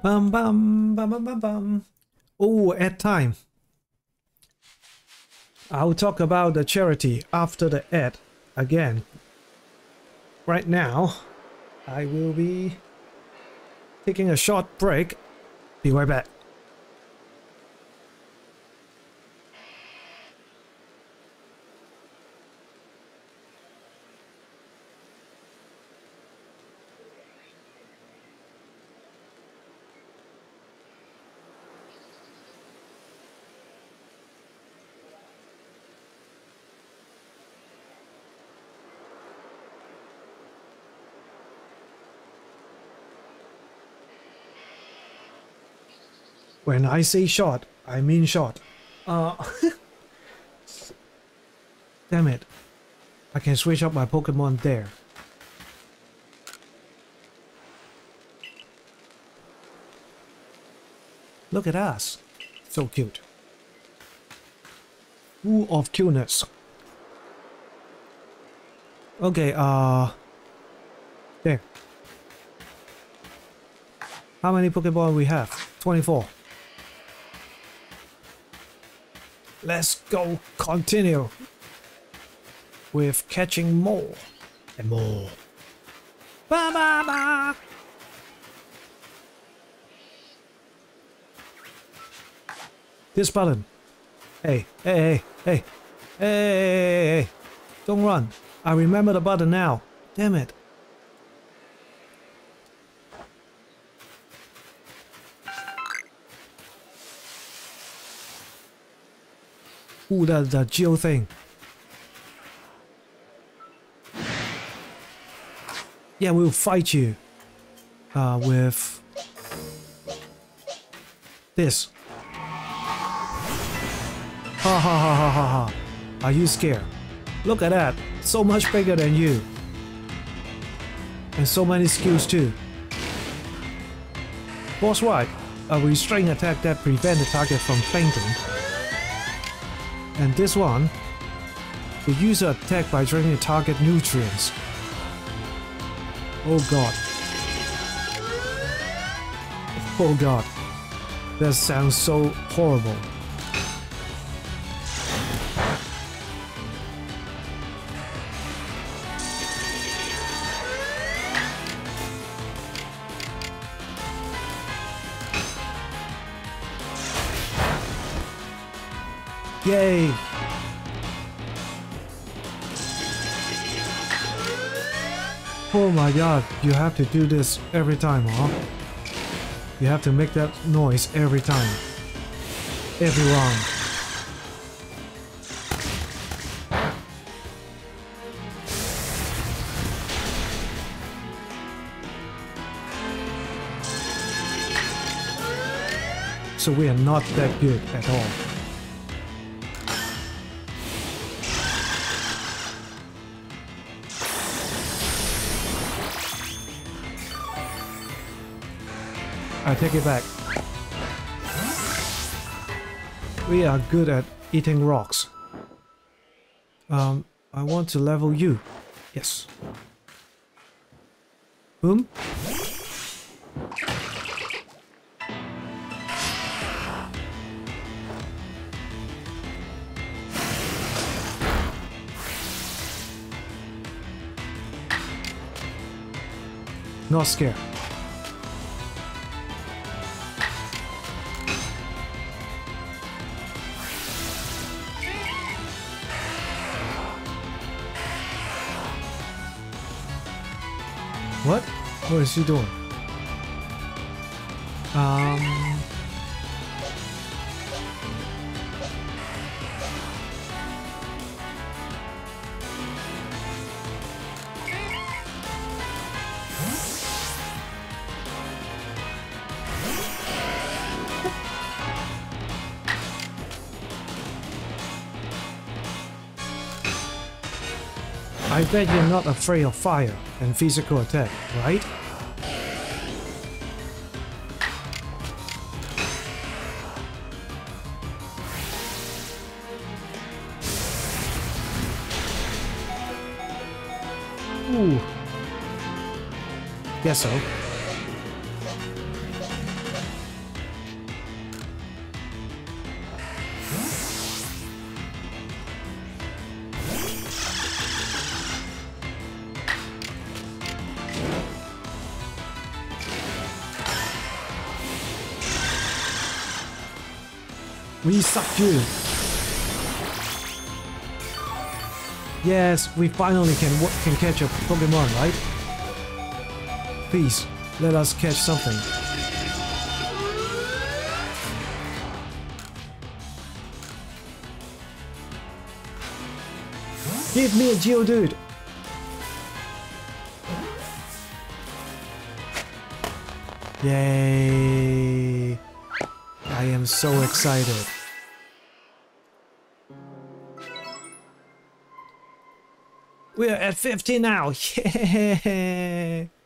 A: Bum bum bum bum bum bum. Oh, at time. I'll talk about the charity after the ad again. Right now, I will be taking a short break. Be right back. When I say short, I mean short. Uh, damn it. I can switch up my Pokemon there. Look at us. So cute. Full of cuteness. Okay, uh... There. How many Pokeball we have? 24. Let's go continue with catching more and more. Ba ba ba! This button. Hey, hey, hey, hey, hey, hey, hey, don't run. I remember the button now. Damn it. Ooh, that, that Geo thing. Yeah, we'll fight you. Uh, with... This. Ha ha ha ha ha ha. Are you scared? Look at that. So much bigger than you. And so many skills too. Boss right. A restrain attack that prevents the target from fainting. And this one, the user attack by draining the target nutrients. Oh god. Oh god. That sounds so horrible. God, you have to do this every time, huh? You have to make that noise every time. Every round. So we are not that good at all. I take it back. We are good at eating rocks. Um, I want to level you. Yes. Boom. Not scared. What? Is he doing? Um. I bet you're not afraid of fire and physical attack, right? Guess so. We suck you. Yes, we finally can can catch a Pokemon, right? Please, let us catch something. Give me a Geodude! Yay! I am so excited. We're at 50 now. Yeah.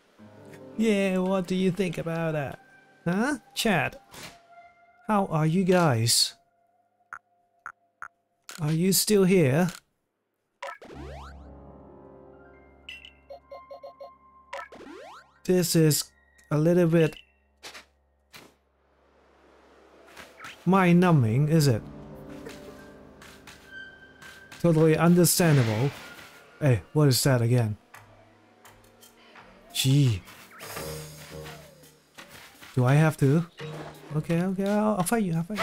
A: Yeah, what do you think about that? Huh? Chat? How are you guys? Are you still here? This is a little bit mind numbing, is it? Totally understandable. Hey, what is that again? Gee. Do I have to? Okay, okay, I'll, I'll fight you, I'll fight.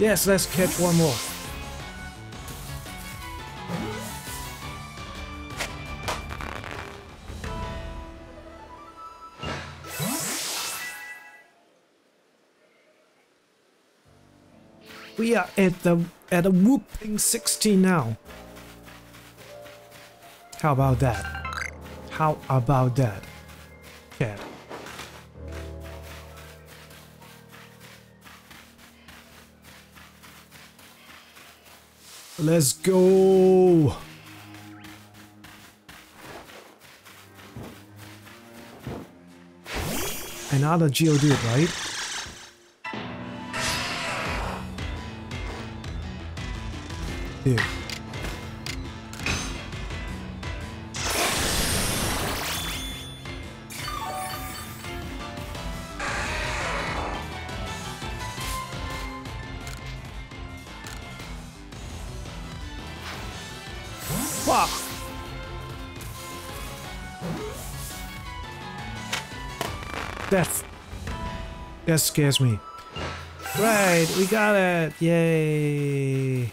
A: Yes, let's catch one more. We are at the at a whooping 60 now. How about that? How about that? Cat. Let's go. Another Geodude, right? Dude. Fuck. That that scares me. Right, we got it! Yay!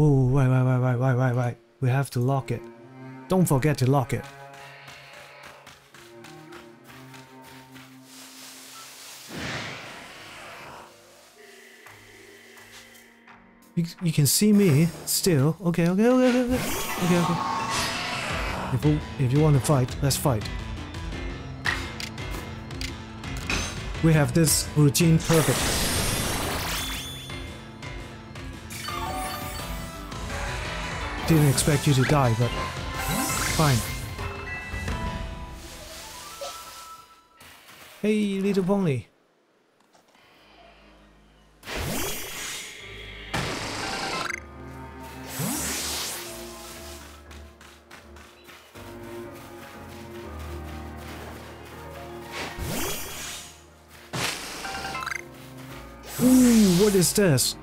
A: Whoa, wait, wait, wait, wait, wait, wait, wait. We have to lock it. Don't forget to lock it. You, you can see me still. Okay, okay, okay, okay, okay, okay. If you, if you want to fight, let's fight. We have this routine perfect. Didn't expect you to die, but fine. Hey, little pony. Ooh, what is this?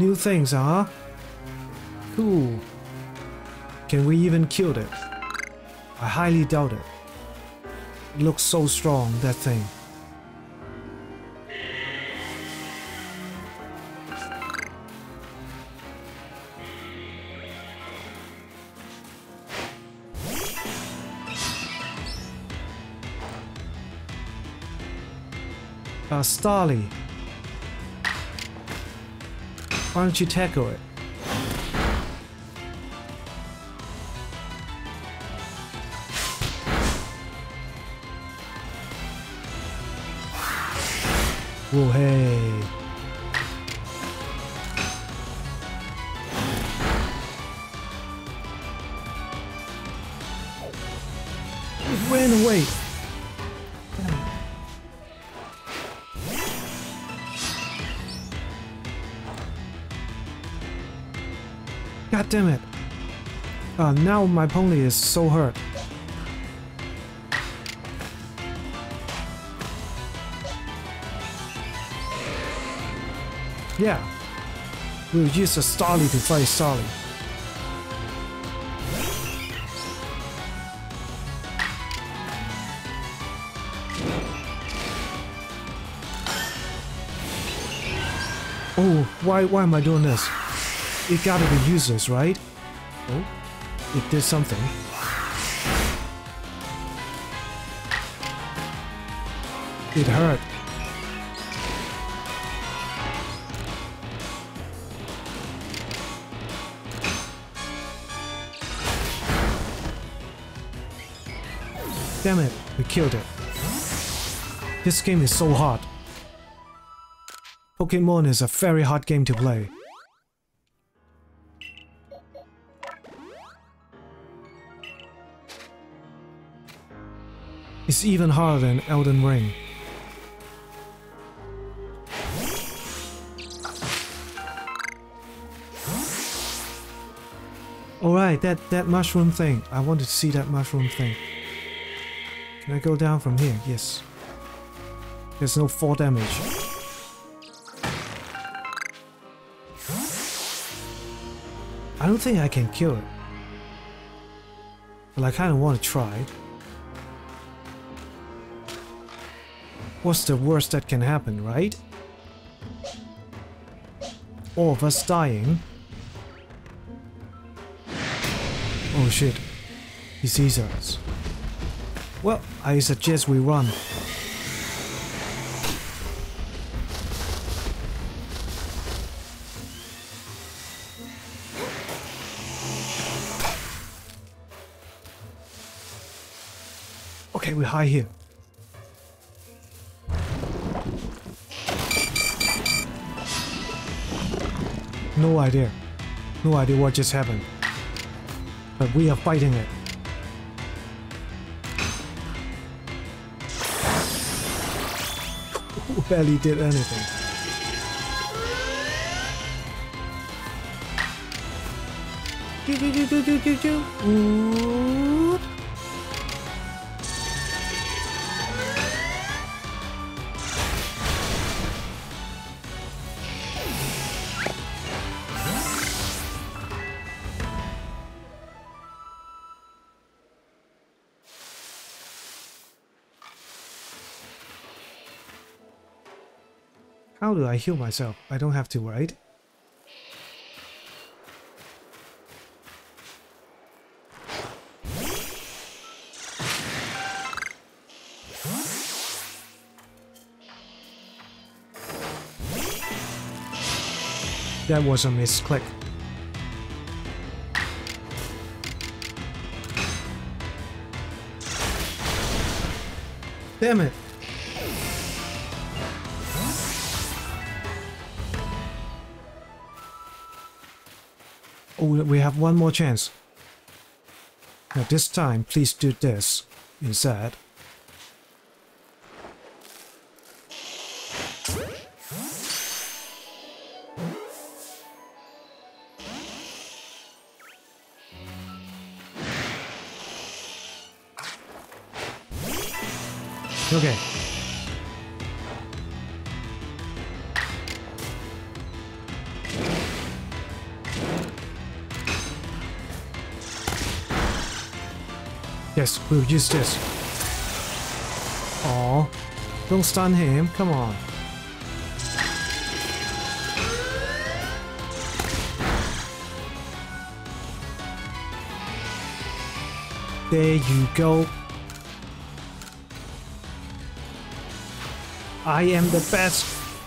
A: New things, huh? Cool. Can we even kill it? I highly doubt it. It looks so strong, that thing. Uh, Starly. Why don't you tackle it? Whoa, hey. Away. God damn it. Uh, now my pony is so hurt. Yeah. We'll use a Starly to fight Starly. Oh, why why am I doing this? It gotta be useless, right? Oh, it did something. It hurt. Damn it, we killed it. This game is so hard. Pokemon is a very hard game to play. It's even harder than Elden Ring. Alright, that, that mushroom thing. I want to see that mushroom thing. Can I go down from here? Yes. There's no fall damage. I don't think I can kill it. But I kind of want to try. What's the worst that can happen, right? All of us dying. Oh shit. He sees us. Well, I suggest we run. Okay, we hide here. No idea. No idea what just happened. But we are fighting it. Barely did anything. Do, do, do, do, do, do, do. Ooh. I heal myself? I don't have to, right? That was a misclick. Damn it! Oh, we have one more chance. Now this time, please do this instead. Okay. We'll use this. Aw. Don't stun him, come on. There you go. I am the best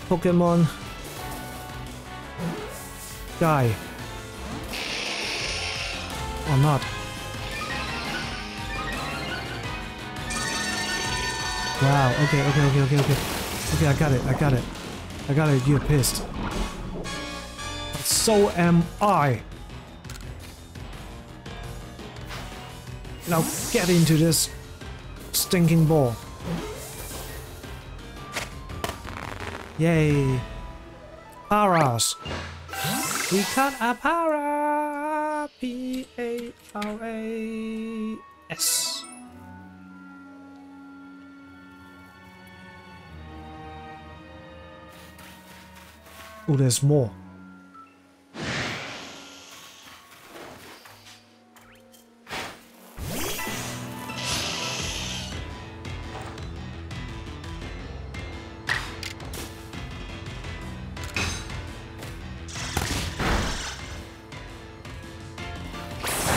A: Pokemon. Die. Or not. Wow, okay, okay, okay, okay, okay. Okay, I got it, I got it. I got it, you're pissed. But so am I. Now get into this stinking ball. Yay. Paras. We caught a para. P-A-R-A-S. Oh, there's more.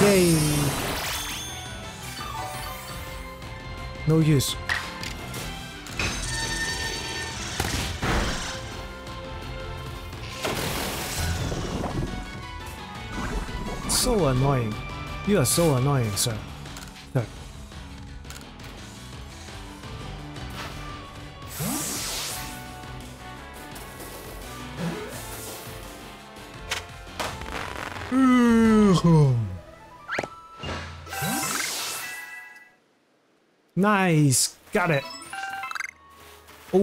A: Yay! No use. annoying. You are so annoying, sir. No. nice! Got it! Oh,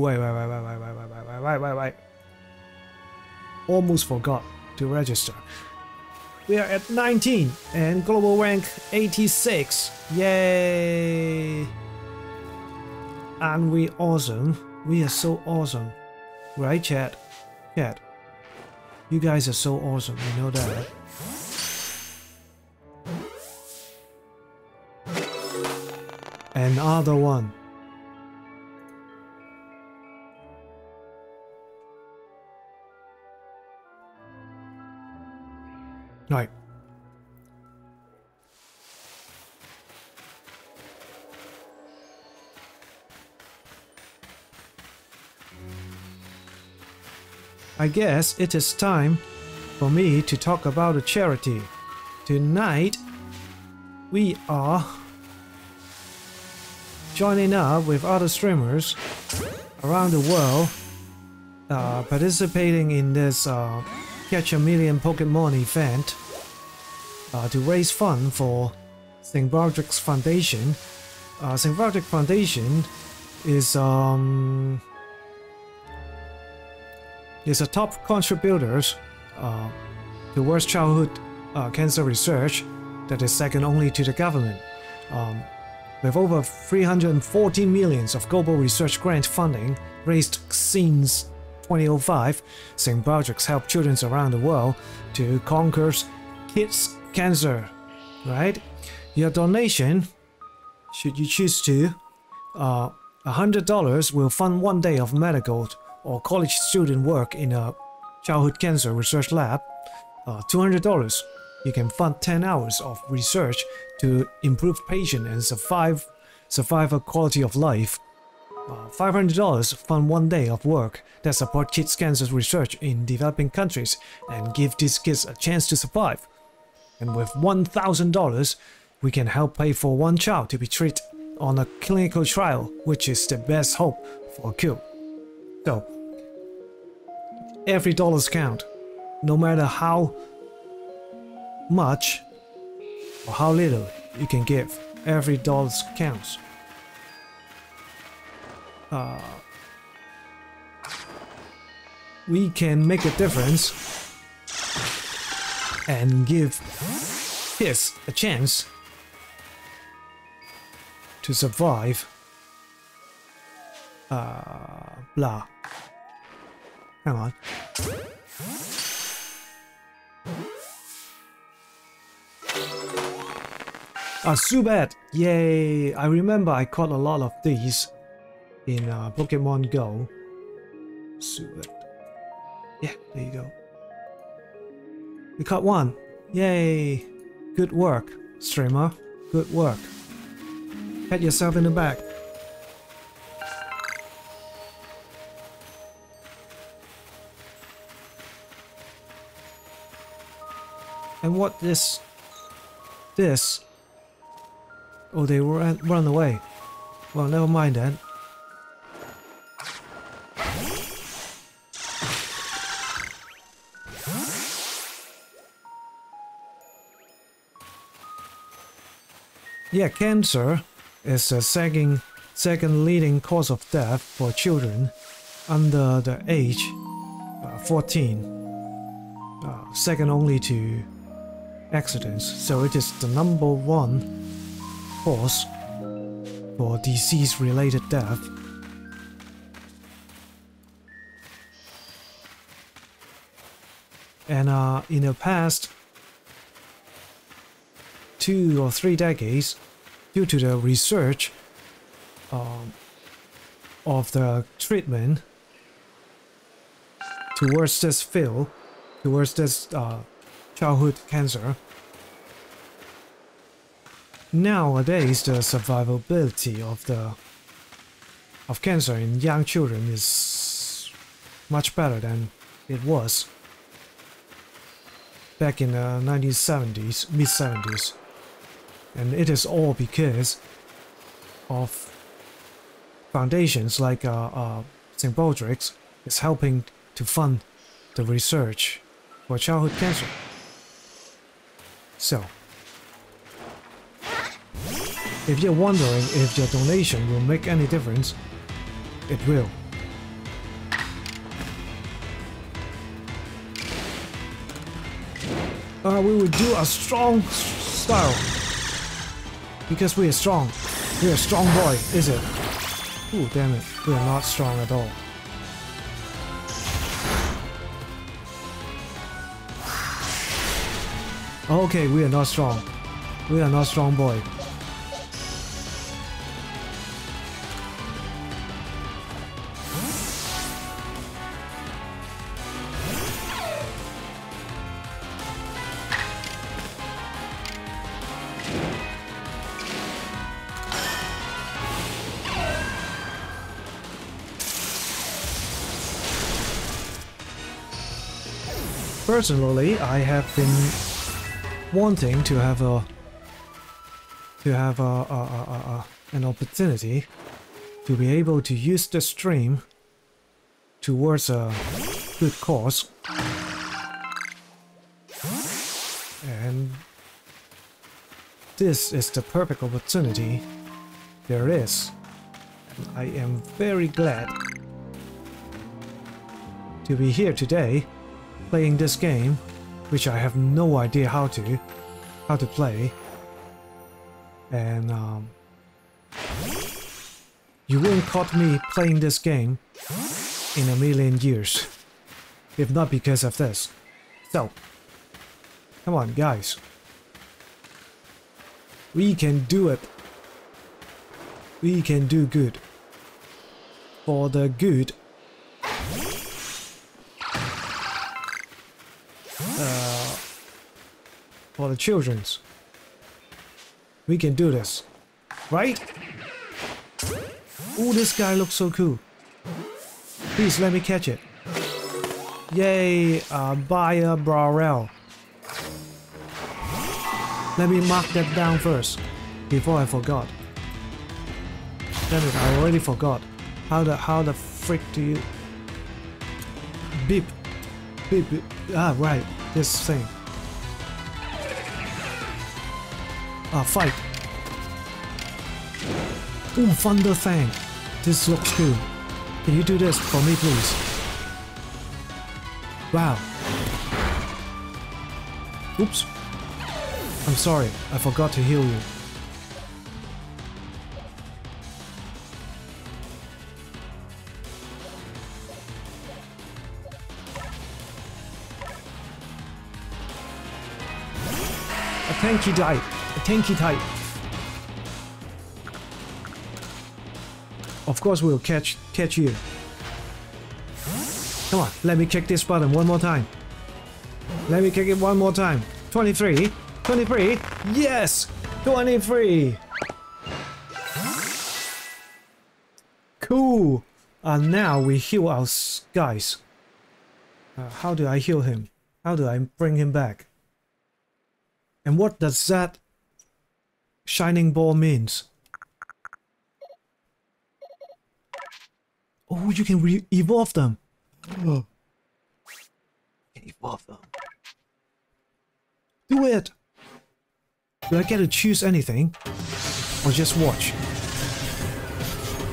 A: wait, wait, wait, wait, wait, wait, wait, wait, wait, wait. Almost forgot to register. We are at 19 and global rank 86. Yay! And we awesome. We are so awesome. Right, chat? Chat. You guys are so awesome, you know that. Another one. I guess it is time for me to talk about a charity. Tonight, we are joining up with other streamers around the world uh, participating in this uh, Catch a Million Pokemon event uh, to raise funds for St. Baldrick's Foundation. Uh, St. Baldrick Foundation is um, is a top contributor uh, towards childhood uh, cancer research that is second only to the government. Um, with over 340 millions of global research grant funding raised since 2005, St. Baldrick's helped children around the world to conquer kids' cancer. Right? Your donation, should you choose to, uh, $100 will fund one day of medical or college student work in a childhood cancer research lab. Uh, $200 you can fund 10 hours of research to improve patient and survive survivor quality of life. Uh, $500 fund one day of work that support kids cancer research in developing countries and give these kids a chance to survive. And with $1,000, we can help pay for one child to be treated on a clinical trial, which is the best hope for a cure. So, every dollars count, no matter how much or how little you can give. Every dollar counts. Uh, we can make a difference and give kids a chance to survive. Uh, blah. Hang on. Ah, Zubat! Yay! I remember I caught a lot of these in uh, Pokemon Go. Zubat. Yeah, there you go. We caught one. Yay! Good work, streamer. Good work. Pat yourself in the back. And what this... This... Oh, they ran, run away. Well, never mind then. Yeah, cancer is the second, second leading cause of death for children under the age uh, 14, uh, second only to accidents. So it is the number one cause for disease-related death. And uh, in the past two or three decades, due to the research um, of the treatment towards this field, towards this uh, childhood cancer, nowadays the survivability of the of cancer in young children is much better than it was back in the 1970s, mid 70s. And it is all because of foundations like uh, uh, St. Baldrick's is helping to fund the research for childhood cancer. So, if you're wondering if your donation will make any difference, it will. Uh, we will do a strong style. Because we are strong. We are strong boy, is it? Ooh, damn it. We are not strong at all. Okay, we are not strong. We are not strong boy. Personally, I have been wanting to have a to have a, a, a, an opportunity to be able to use the stream towards a good cause. And this is the perfect opportunity there is. And I am very glad to be here today playing this game which I have no idea how to how to play. And um, you won't caught me playing this game in a million years if not because of this. So come on guys. We can do it. We can do good. For the good for the children's. We can do this. Right? Oh, this guy looks so cool. Please let me catch it. Yay, uh, Bibarel. Let me mark that down first, before I forgot. Damn it, I already forgot. How the, how the frick do you... Beep. Beep, beep. Ah, right, this thing. Fight. Ooh, Thunder Fang. This looks cool. Can you do this for me, please? Wow. Oops. I'm sorry, I forgot to heal you. A tanky type. A tanky type. Of course we'll catch catch you. Come on, let me kick this button one more time. Let me kick it one more time. 23. 23. Yes! 23. Cool. And now we heal our guys. Uh, how do I heal him? How do I bring him back? And what does that shining ball means? Oh, you can re-evolve them. Oh. You can evolve them. Do it! Do I get to choose anything? Or just watch?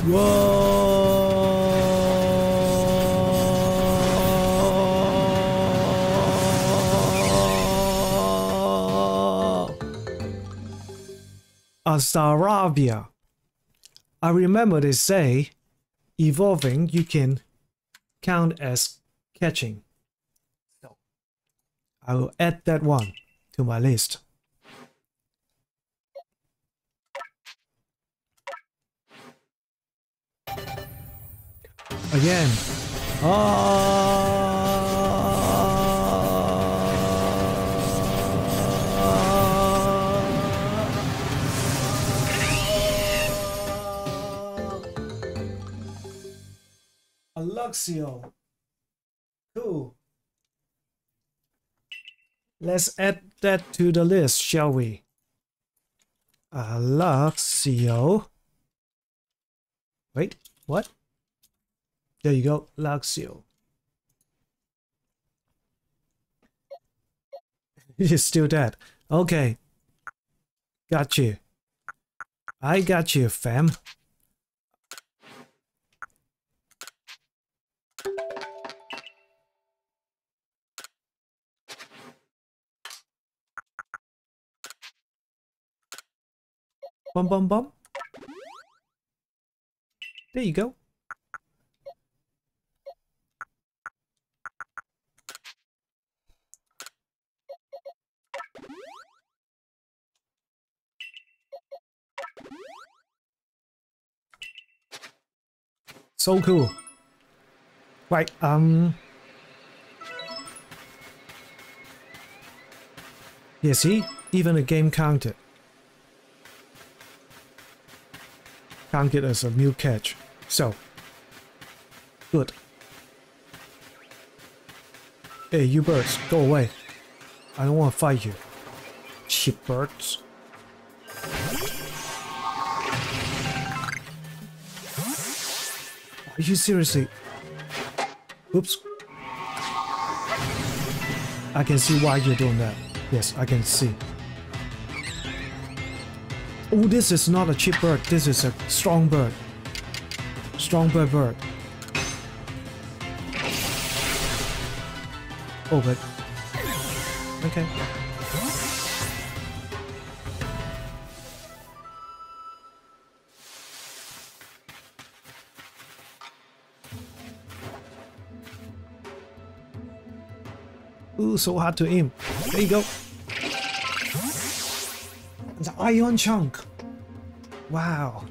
A: Whoa! Astaravia. I remember they say evolving you can count as catching. So I will add that one to my list. Again. Ah. Aluxio. Cool. Let's add that to the list, shall we? Uh, Aluxio. Wait, what? There you go, Luxio. He's still dead. Okay. Got you. I got you, fam. Bum bum bum. There you go. So cool. Right, um... Yeah, see? Even the game counted. Count get us a new catch. So. Good. Hey, you birds, go away. I don't want to fight you. Cheap birds. Are you seriously? Oops. I can see why you're doing that. Yes, I can see. Oh, this is not a cheap bird. This is a strong bird. Strong bird bird. Oh, but... Okay. Ooh, so hard to aim. There you go. Iron chunk. Wow.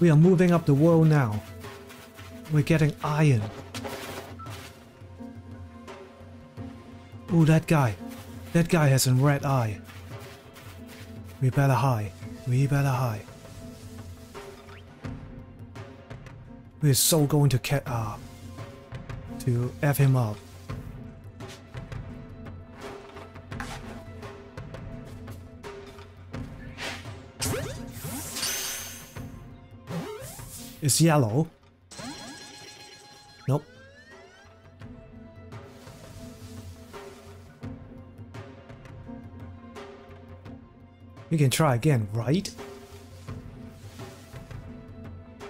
A: We are moving up the world now. We're getting iron. Ooh, that guy. That guy has a red eye. We better hide. We better hide. We're so going to get uh to F him up. It's yellow. Nope. We can try again, right?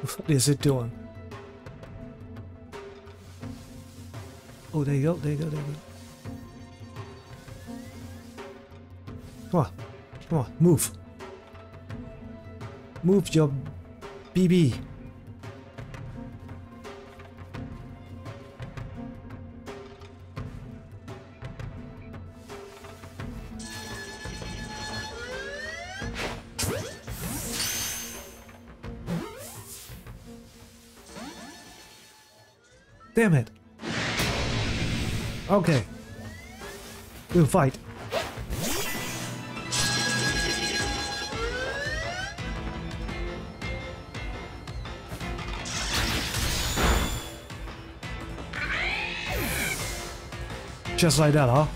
A: What is it doing? Oh, there you go, there you go, there you go. Come on. Come on, move. Move your BB. Okay. We'll fight. Just like that, huh?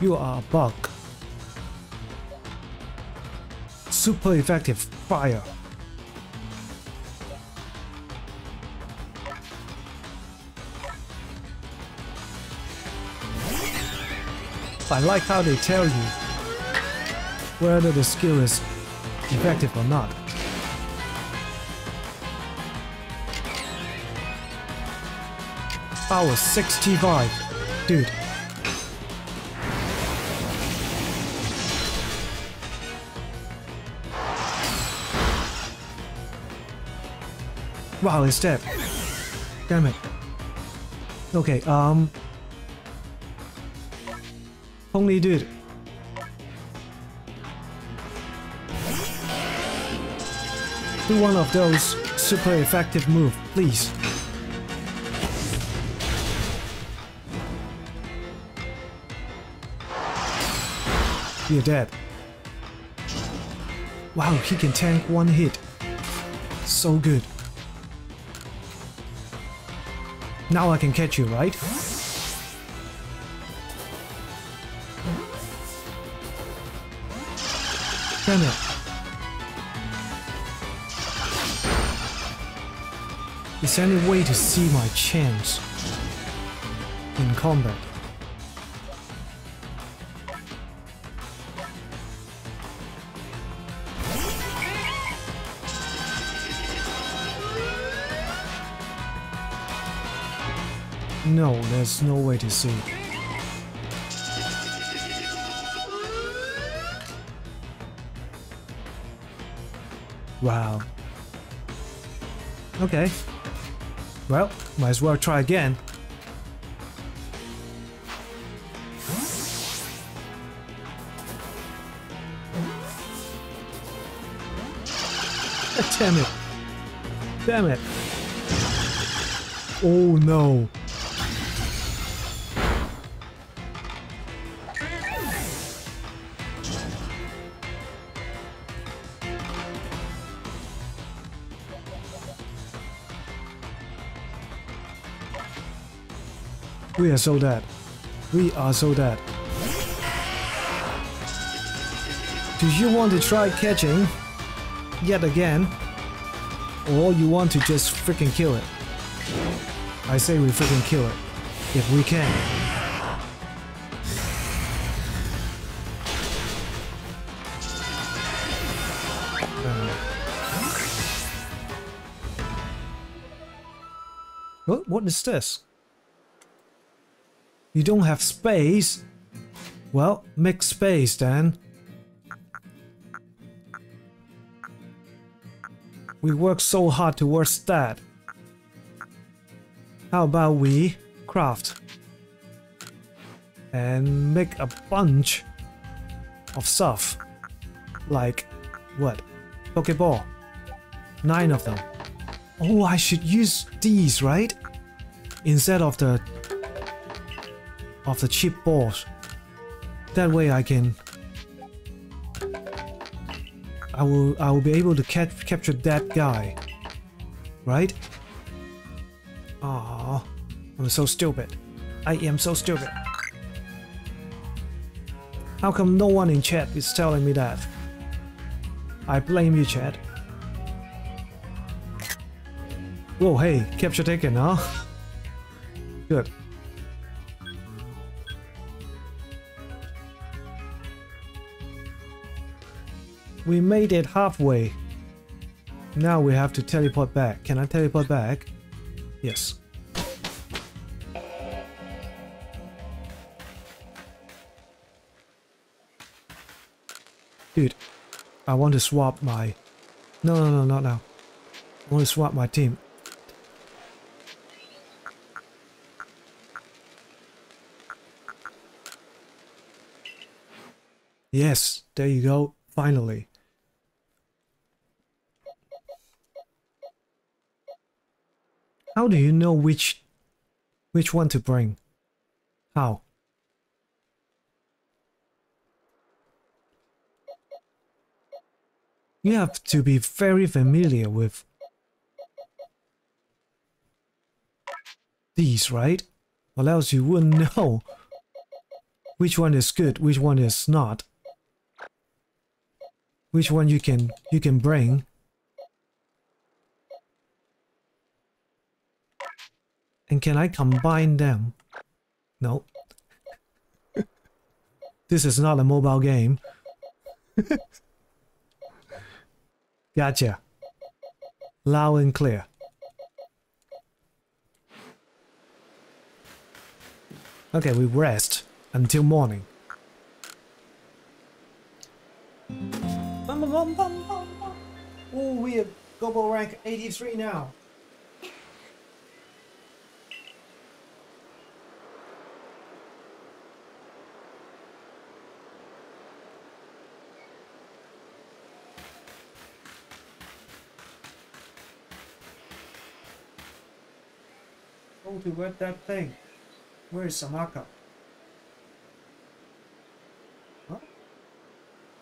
A: You are a bug. Super effective fire. I like how they tell you whether the skill is effective or not. Power 65. Dude. Wow, it's dead. Damn it. Okay, um... Only dude. Do one of those super effective move, please. You're dead. Wow, he can tank one hit. So good. Now I can catch you, right? Damn it. Is there any way to see my chance in combat? No, there's no way to see. Wow. Okay. Well, might as well try again. Damn it. Damn it. Oh no. We are so dead. We are so dead. Do you want to try catching yet again? Or you want to just freaking kill it? I say we freaking kill it. If we can. Uh. What, what is this? You don't have space? Well, make space then. We work so hard towards that. How about we craft and make a bunch of stuff like what? Pokeball. Nine of them. Oh, I should use these, right? Instead of the of the cheap balls. That way I can I will I will be able to catch capture that guy. Right? Ah, I'm so stupid. I am so stupid. How come no one in chat is telling me that? I blame you, chat. Whoa, hey, capture taken, huh? Good. We made it halfway. Now we have to teleport back. Can I teleport back? Yes. Dude, I want to swap my... No, no, no, not now. I want to swap my team. Yes, there you go. Finally. How do you know which which one to bring? How? You have to be very familiar with these, right? Or else you wouldn't know which one is good, which one is not. Which one you can you can bring. And can I combine them? No. this is not a mobile game. gotcha. Loud and clear. Okay, we rest until morning. Oh, we are global rank 83 now. To wet that thing. Where is Samaka? Huh?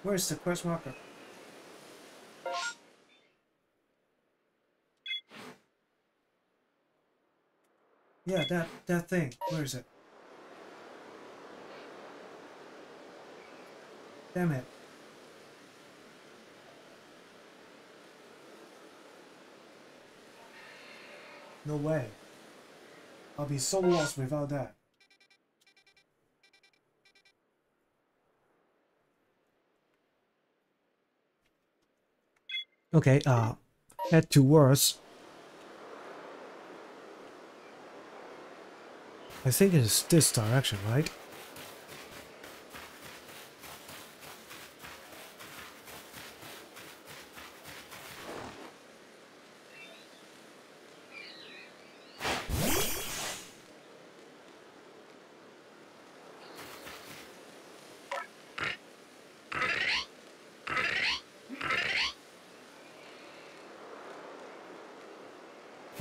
A: Where's the quest marker? Yeah, that that thing. Where is it? Damn it. No way. I'll be so lost without that. Okay, uh, head towards. I think it's this direction, right?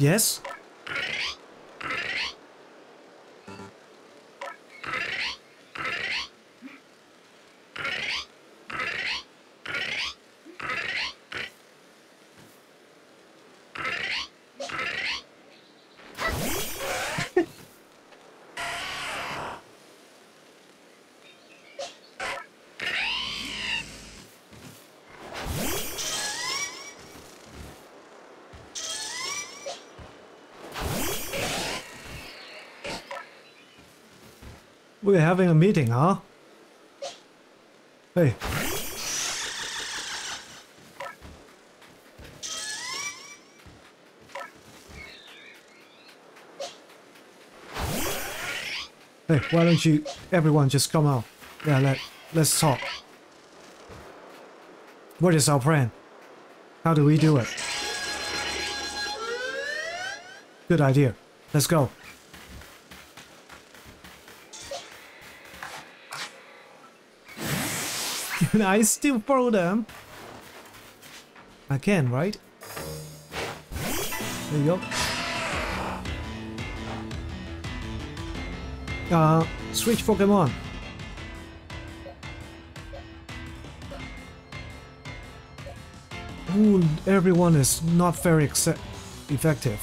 A: Yes? We're having a meeting, huh? Hey. Hey, why don't you everyone just come out? Yeah, let let's talk. What is our plan? How do we do it? Good idea. Let's go. I still throw them? I can, right? There you go. Uh, switch Pokemon. Ooh, everyone is not very effective.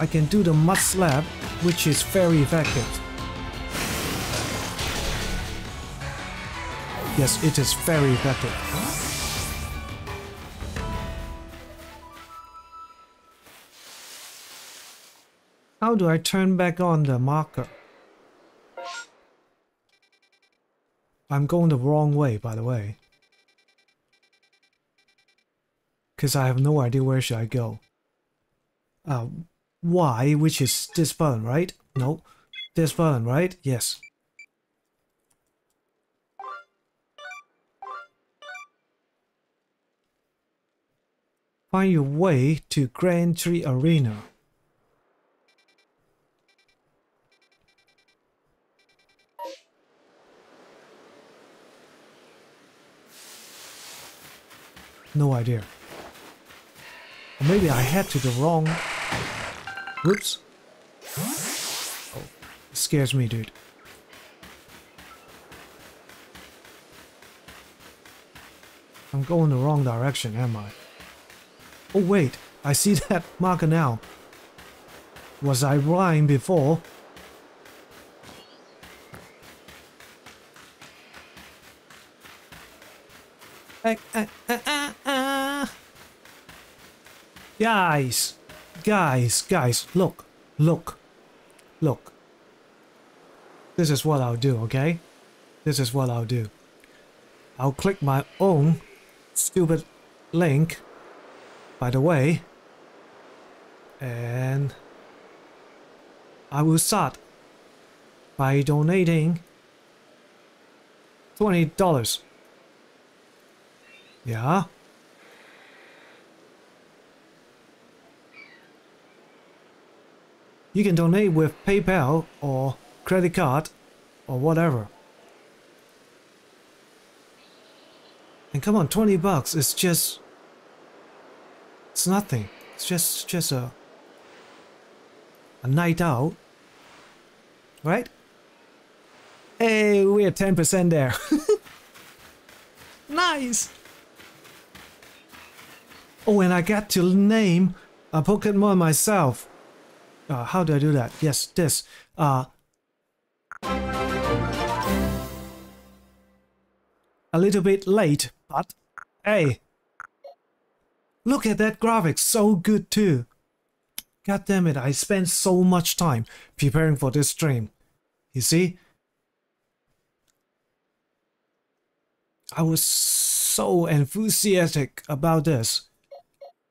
A: I can do the Mud Slap, which is very effective. Yes, it is very effective. How do I turn back on the marker? I'm going the wrong way, by the way. Because I have no idea where should I go. Uh, Y, which is this button, right? No. This button, right? Yes. Find your way to Grand Tree Arena. No idea. Or maybe I head to the wrong... Whoops. Oh, scares me, dude. I'm going the wrong direction, am I? Oh wait, I see that marker now. Was I blind before? Uh, uh, uh, guys, guys, guys, look, look, look. This is what I'll do, okay? This is what I'll do. I'll click my own stupid link by the way. And I will start by donating $20. Yeah. You can donate with PayPal or credit card or whatever. And come on, 20 bucks is just it's nothing. It's just just a a night out. Right? Hey, we're 10% there. nice! Oh, and I got to name a Pokemon myself. Uh, how do I do that? Yes, this. Uh, a little bit late, but hey, Look at that graphics, so good too. God damn it, I spent so much time preparing for this stream. You see? I was so enthusiastic about this.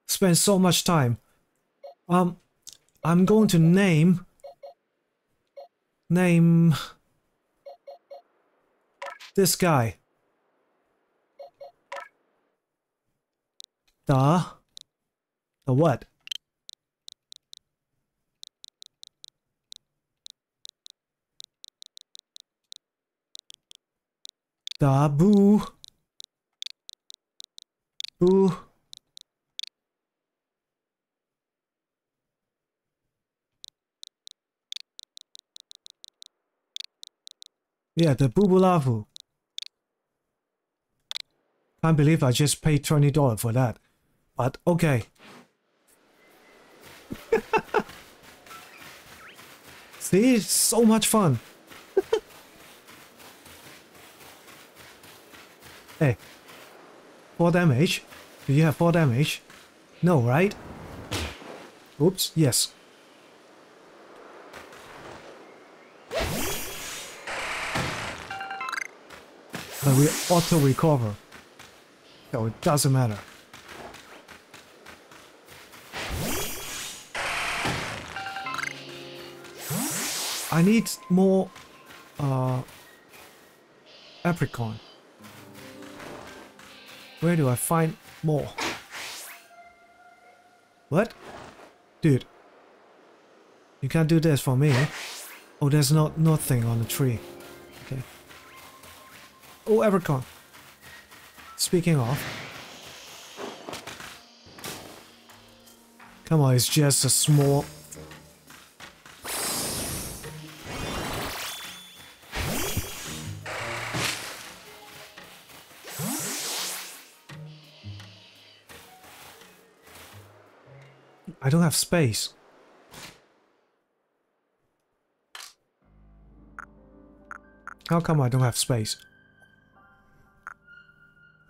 A: Spent so much time. Um, I'm going to name... Name... This guy. The... The what? The boo. Boo. Yeah, the Bubulafu. Can't believe I just paid $20 for that. But okay. See, it's so much fun. hey. 4 damage? Do you have 4 damage? No, right? Oops, yes. But we auto recover. So it doesn't matter. I need more uh, apricot. Where do I find more? What? Dude. You can't do this for me. Oh, there's not nothing on the tree. Okay. Oh, apricot. Speaking of. Come on, it's just a small... don't have space. How come I don't have space?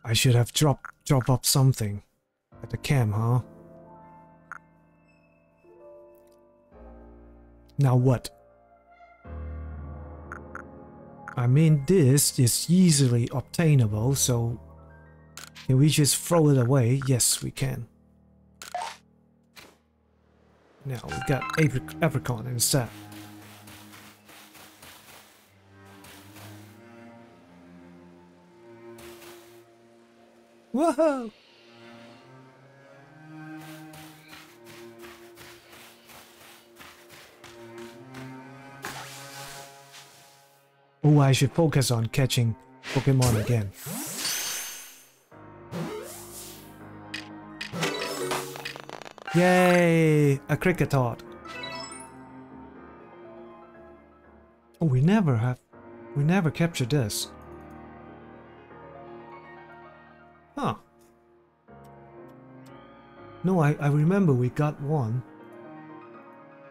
A: I should have dropped drop up something at the camp, huh? Now what? I mean, this is easily obtainable, so can we just throw it away? Yes, we can. Now we've got apric apricot instead. Whoa! Oh, I should focus on catching Pokemon again. Yay! A cricket Kricketot. Oh, we never have... We never captured this. Huh. No, I, I remember we got one.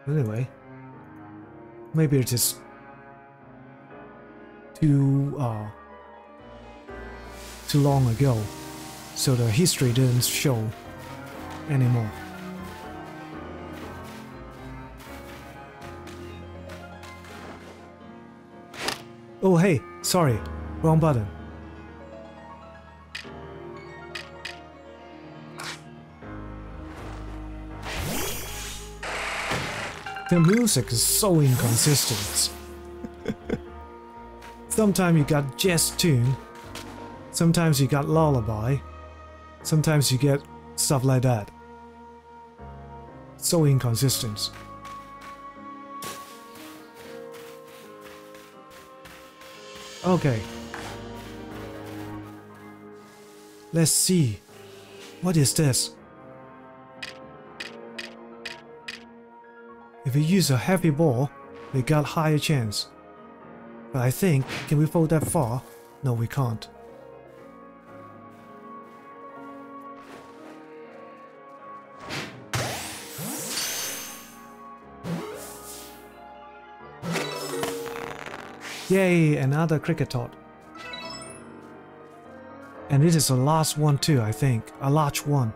A: Anyway. Maybe it is too, uh, too long ago. So the history didn't show anymore. Oh hey, sorry, wrong button. The music is so inconsistent. sometimes you got jazz tune, sometimes you got lullaby, sometimes you get stuff like that. So inconsistent. Okay. Let's see. What is this? If we use a heavy ball, we got higher chance. But I think, can we fold that far? No, we can't. Yay, another Kricketot, And it is the last one too, I think. A large one.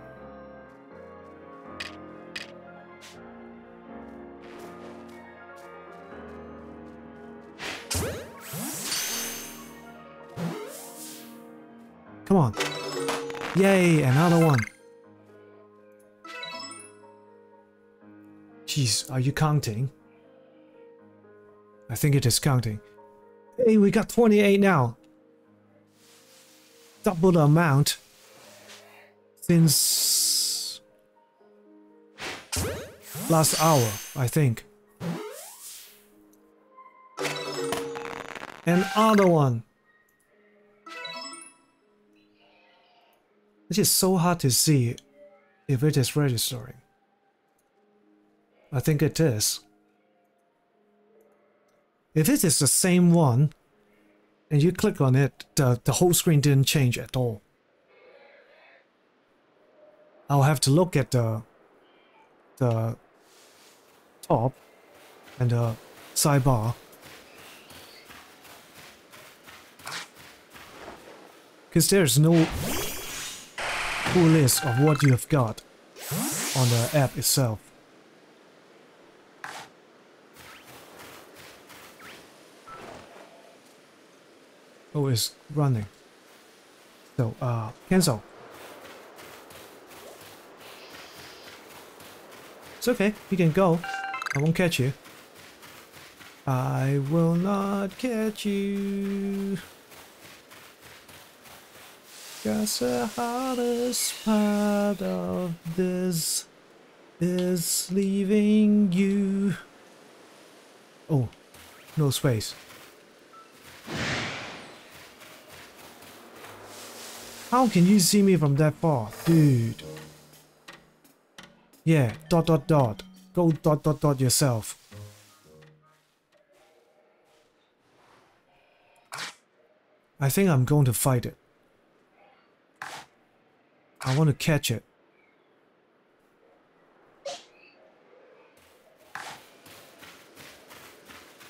A: Come on. Yay, another one. Jeez, are you counting? I think it is counting. Hey, we got 28 now. Double the amount since last hour, I think. Another one. It is so hard to see if it is registering. I think it is. If it is the same one, and you click on it, the, the whole screen didn't change at all. I'll have to look at the the top and the sidebar. Because there's no full list of what you have got on the app itself. Oh, it's running. So, uh, cancel. It's okay, you can go. I won't catch you. I will not catch you. Cause the hardest part of this is leaving you. Oh, no space. How can you see me from that far, dude? Yeah, dot dot dot. Go dot dot dot yourself. I think I'm going to fight it. I want to catch it.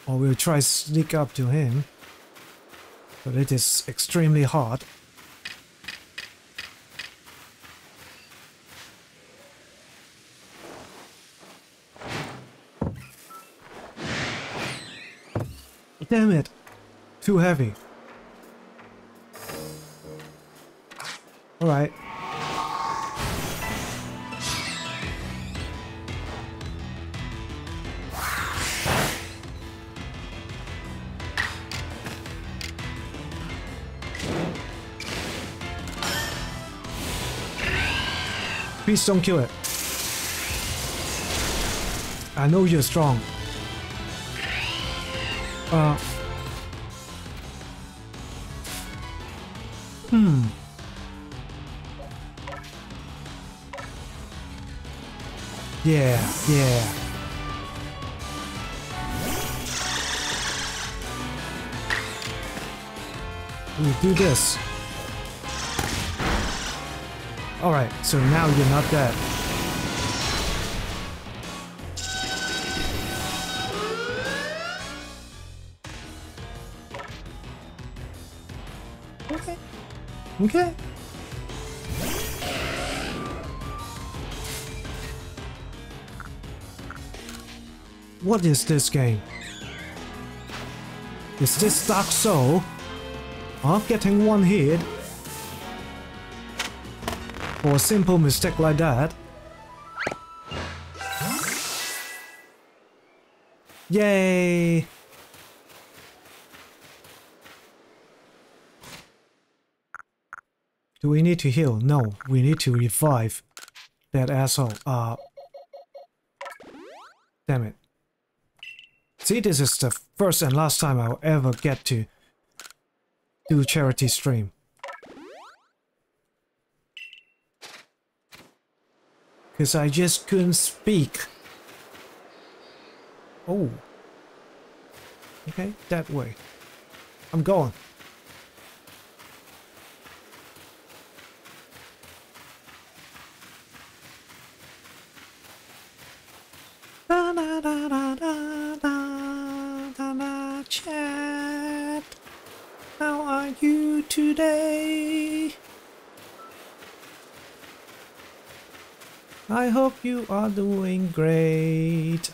A: Or we'll try sneak up to him. But it is extremely hard. Damn it! Too heavy. Alright. Please don't kill it. I know you're strong. Uh. Hmm. Yeah, yeah. We do this. Alright, so now you're not dead. Okay. What is this game? Is this Dark Soul? Huh? Getting one hit? For a simple mistake like that? Yay! Do we need to heal? No, we need to revive that asshole. Uh, damn it. See, this is the first and last time I'll ever get to do charity stream. Because I just couldn't speak. Oh. Okay, that way. I'm going. Da, da, da, da, da, da, da, da, chat. How are you today? I hope you are doing great.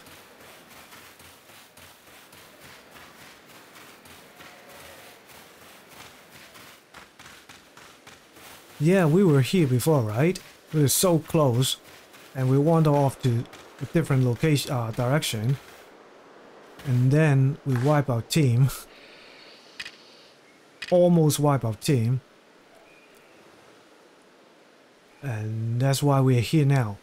A: Yeah, we were here before, right? We were so close, and we wandered off to a different location, uh, direction. And then we wipe our team. Almost wipe our team. And that's why we're here now.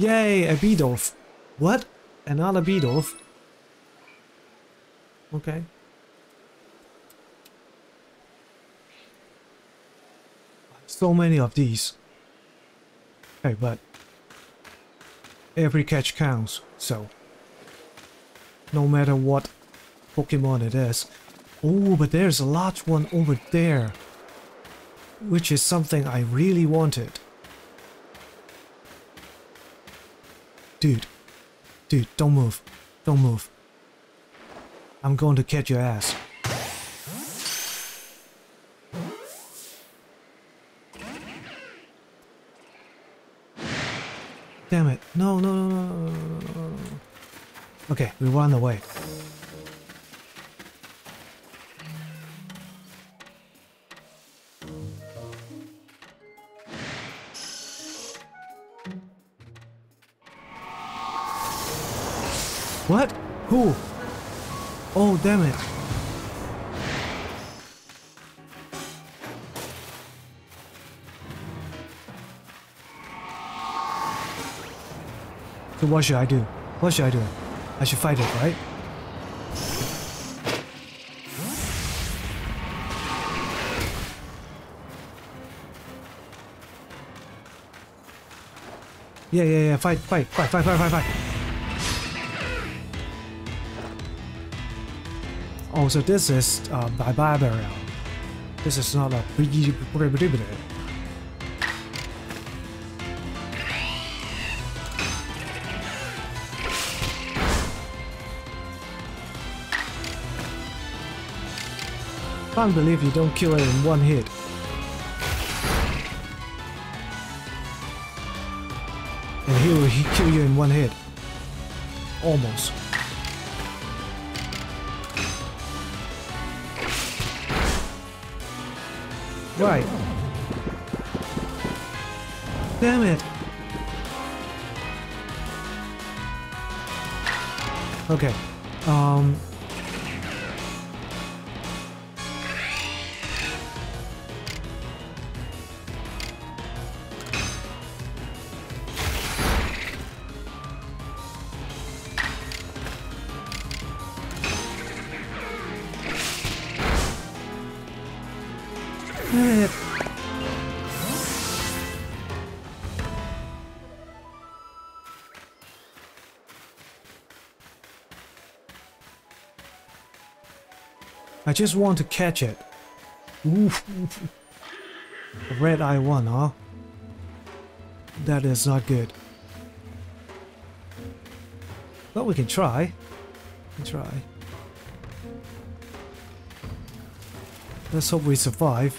A: Yay, a Bidoof. What? Another Bidoof? Okay. So many of these. Okay, but every catch counts, so no matter what Pokemon it is. Oh, but there's a large one over there, which is something I really wanted. Dude. Dude, don't move. Don't move. I'm going to catch your ass. Damn it. No, no, no, no, no, no, no. Okay, we run away. What should I do? What should I do? I should fight it, right? Yeah, yeah, yeah, fight, fight, fight, fight, fight, fight, fight. Oh, so this is uh, by barbarian. This is not a Can't believe you don't kill it in one hit. And he will he kill you in one hit. Almost. Right. Damn it. Okay. Um. Just want to catch it. Oof. Red eye one, huh? That is not good. But we can try. We can try. Let's hope we survive.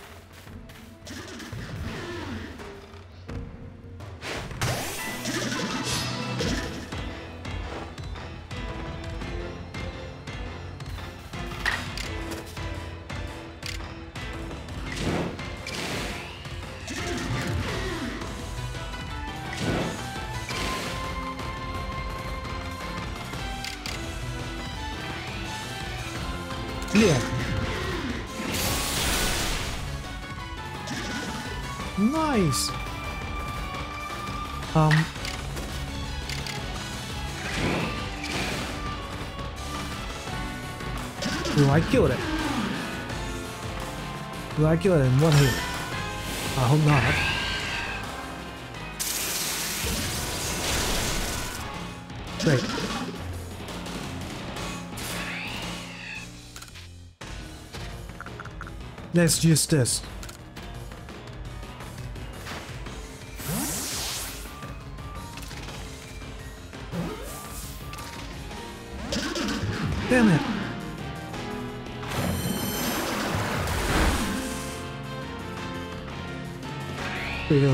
A: It in one hit? I hope not. Great. Let's use this.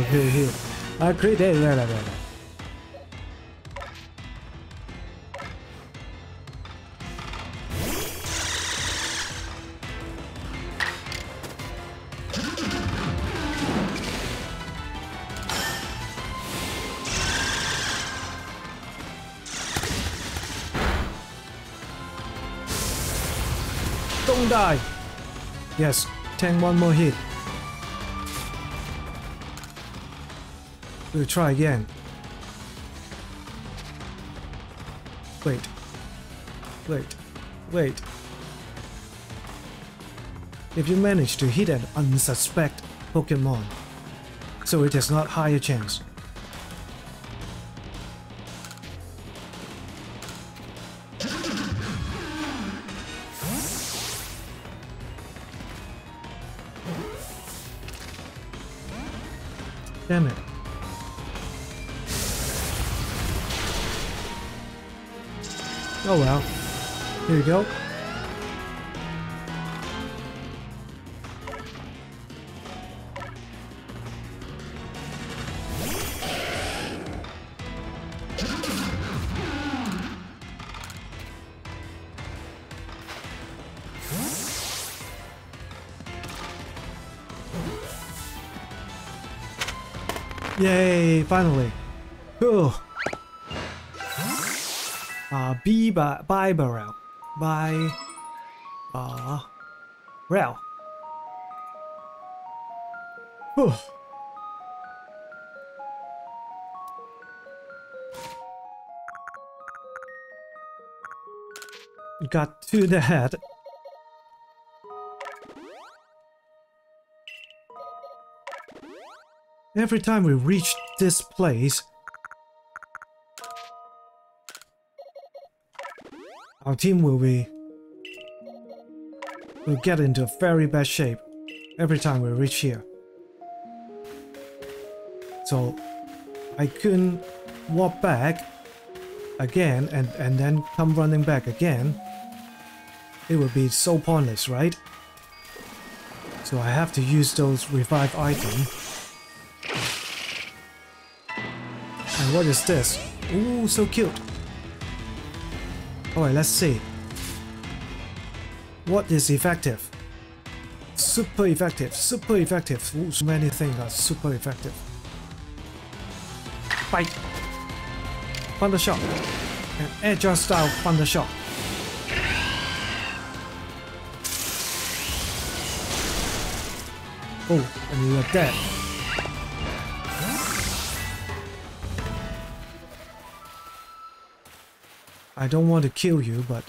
A: I crit there, there, there, there. Don't die! Yes, tank one more hit. We'll try again. Wait. Wait. Wait. If you manage to hit an unsuspect Pokemon, so it has not higher chance. Finally. Whew. Uh, B by, by barrel. By, uh, rail. Whew. Got to the head. Every time we reach this place, our team will be will get into a very bad shape every time we reach here. So I couldn't walk back again and, and then come running back again. It would be so pointless, right? So I have to use those revive items. What is this? Ooh, so cute. Alright, let's see. What is effective? Super effective, super effective. Ooh, so many things are super effective. Fight! Thunder Shock. An agile style Thunder Shock. Oh, and you are dead. I don't want to kill you, but...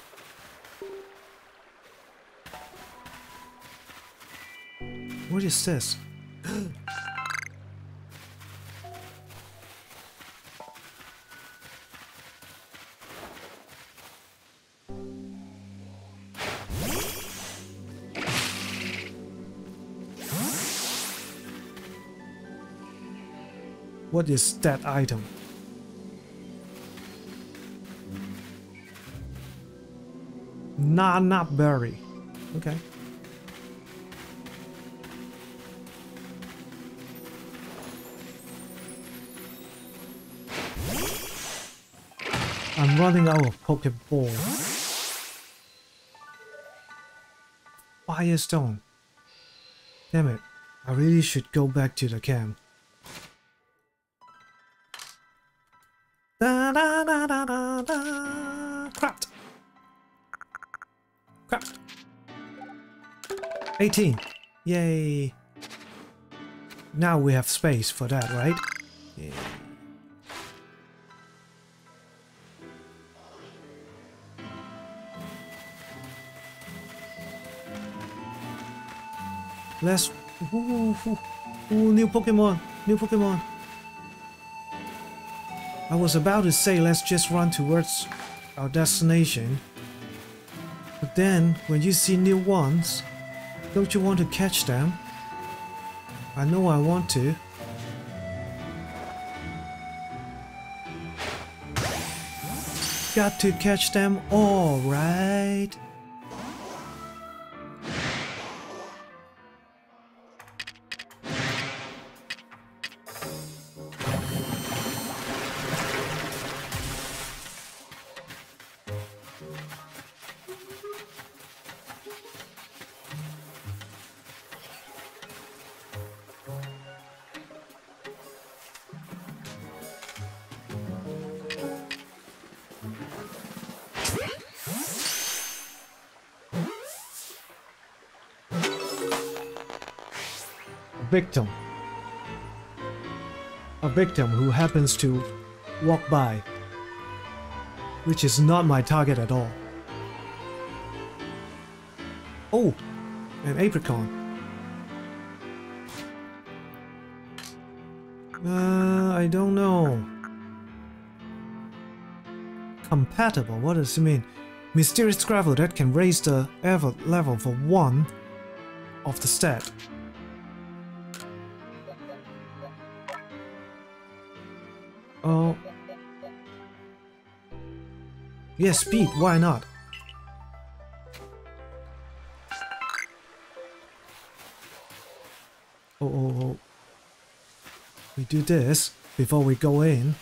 A: What is this? What is that item? Nana berry. Okay. I'm running out of Pokeball. Firestone. Damn it. I really should go back to the camp. 18. Yay. Now we have space for that, right? Yeah. Let's... Ooh, ooh, ooh, new Pokemon! New Pokemon! I was about to say let's just run towards our destination. But then, when you see new ones, don't you want to catch them? I know I want to. Got to catch them all, right? Victim. A victim who happens to walk by. Which is not my target at all. Oh, an Apricorn. Uh, I don't know. Compatible, what does it mean? Mysterious gravel that can raise the effort level for one of the stat. Yes, speed, why not? Oh, oh, oh. We do this before we go in.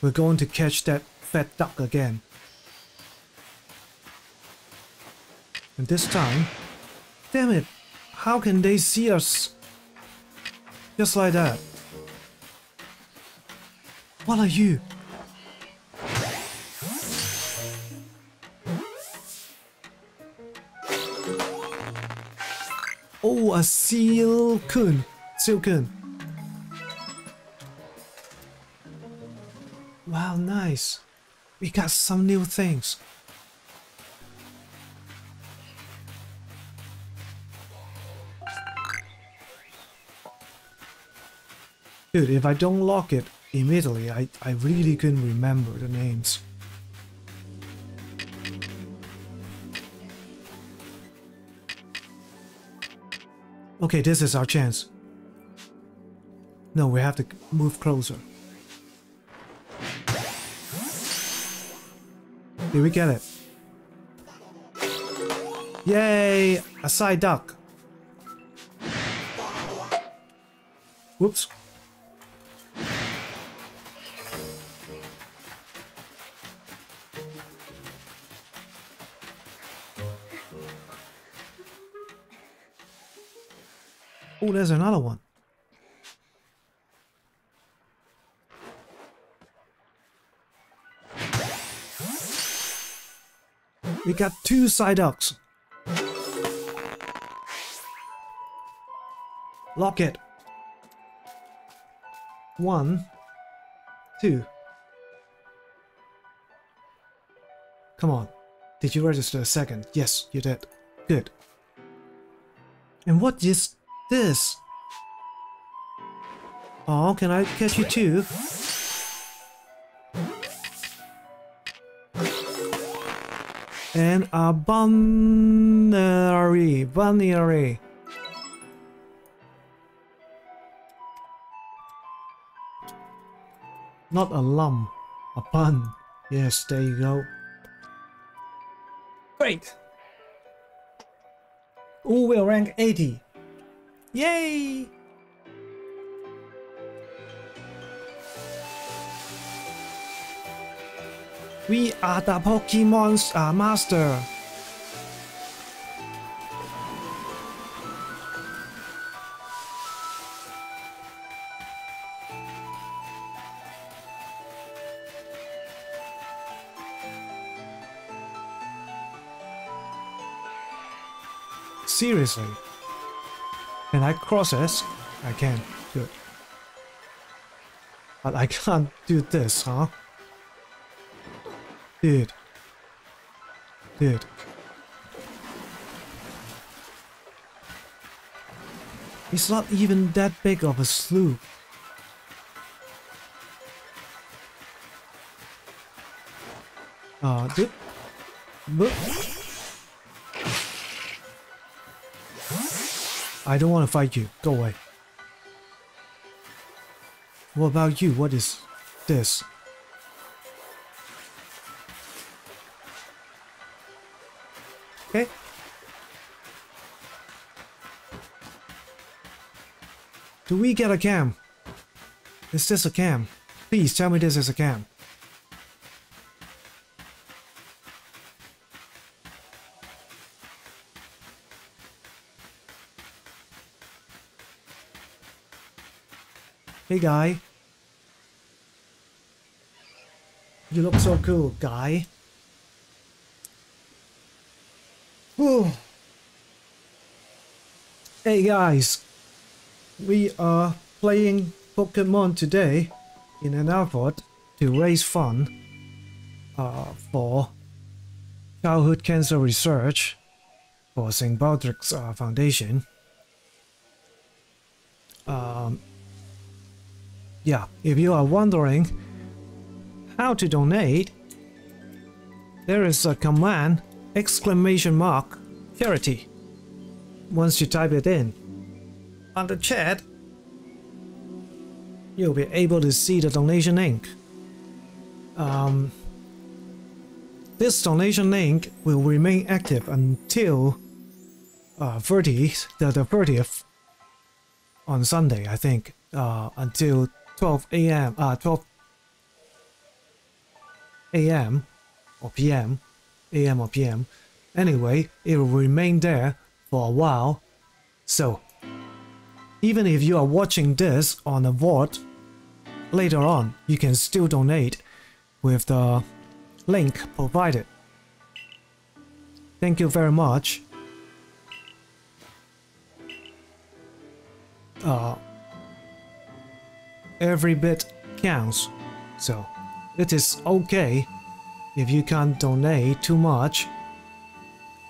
A: We're going to catch that fat duck again. And this time, damn it, how can they see us? Just like that. What are you? Seal coon. Silcoon. Wow, nice. We got some new things. Dude, if I don't lock it immediately, I, I really couldn't remember the names. Okay, this is our chance. No, we have to move closer. Did we get it? Yay! A Psyduck. Whoops. Oh, there's another one. We got two Psyducks. Lock it. One, two. Come on. Did you register a second? Yes, you did. Good. And what is this? Oh, can I catch you too? And a Buneary, Buneary. Not a lump, a bun. Yes, there you go. Great! All will rank 80. Yay! We are the Pokemon's uh, master. Seriously? Can I cross this? I can. Good. But I can't do this, huh? Dude. Dude. It's not even that big of a sloop. Uh, dude. But I don't want to fight you. Go away. What about you? What is this? Okay. Do we get a cam? Is this a cam? Please tell me this is a cam. Hey guy. You look so cool, guy. Whew. Hey guys. we are playing Pokemon today in an effort to raise fund uh, for childhood cancer research for St. Baldrick's uh, Foundation. Um, yeah, if you are wondering how to donate, there is a command exclamation mark charity. Once you type it in on the chat, you'll be able to see the donation link. Um, this donation link will remain active until uh, 30th, the, the 30th on Sunday, I think, uh, until 12 a.m. Uh, 12 a.m. or p.m. a.m. or p.m. Anyway, it will remain there for a while. So, even if you are watching this on a VOD, later on, you can still donate with the link provided. Thank you very much. Uh, every bit counts, so it is okay if you can't donate too much.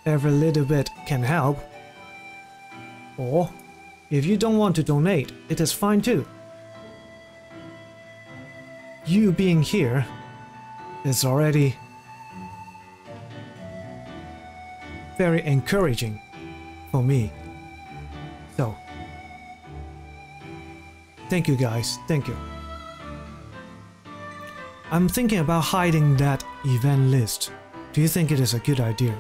A: Every little bit can help. Or, if you don't want to donate, it is fine too. You being here is already very encouraging for me. Thank you guys, thank you. I'm thinking about hiding that event list. Do you think it is a good idea?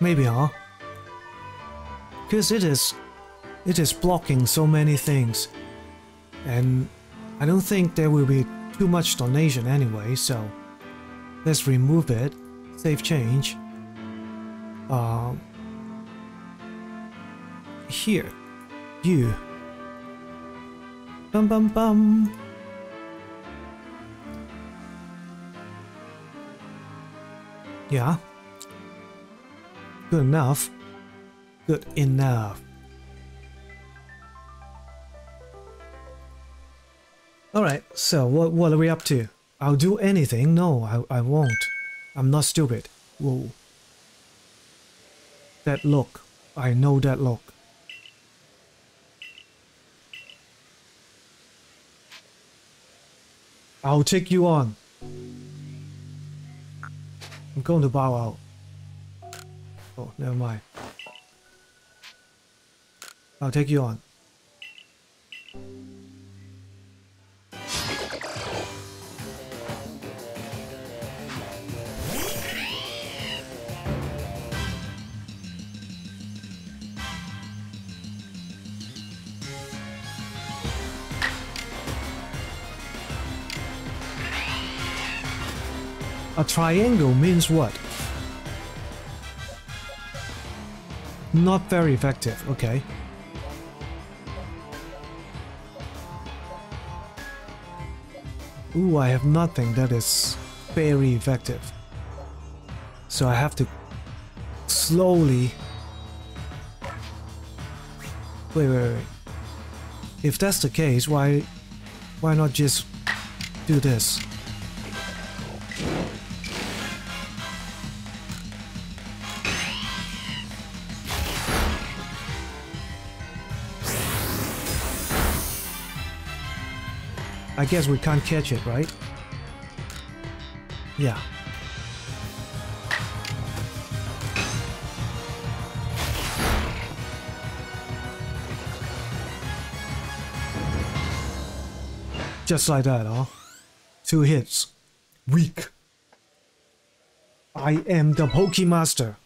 A: Maybe, huh? Because it is... It is blocking so many things. And I don't think there will be too much donation anyway, so... Let's remove it. Save change. Um... Here. You. Bum bum bum. Yeah. Good enough. Good enough. Alright, so what, what are we up to? I'll do anything? No, I, I won't. I'm not stupid. Whoa. That look. I know that look. I'll take you on. I'm going to bow out. Oh, never mind. I'll take you on. A triangle means what? Not very effective, okay. Ooh, I have nothing that is very effective. So I have to slowly... Wait, wait, wait. If that's the case, why... Why not just do this? I guess we can't catch it, right? Yeah. Just like that, huh? Two hits. Weak. I am the Pokemaster.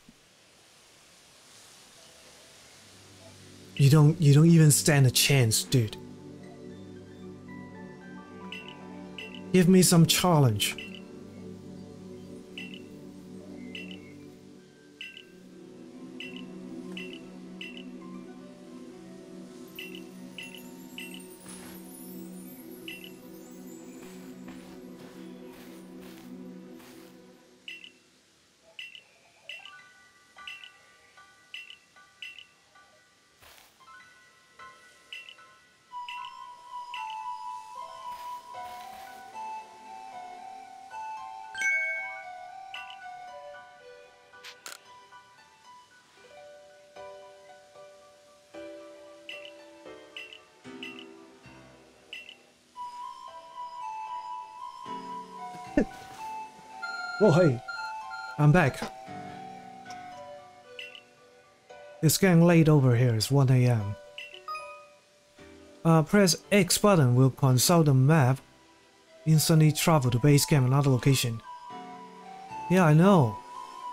A: You don't you don't even stand a chance, dude. Give me some challenge. Oh, hey. I'm back. It's getting late over here. It's 1 a.m. Uh, press X button will consult the map. Instantly travel to base camp another location. Yeah, I know.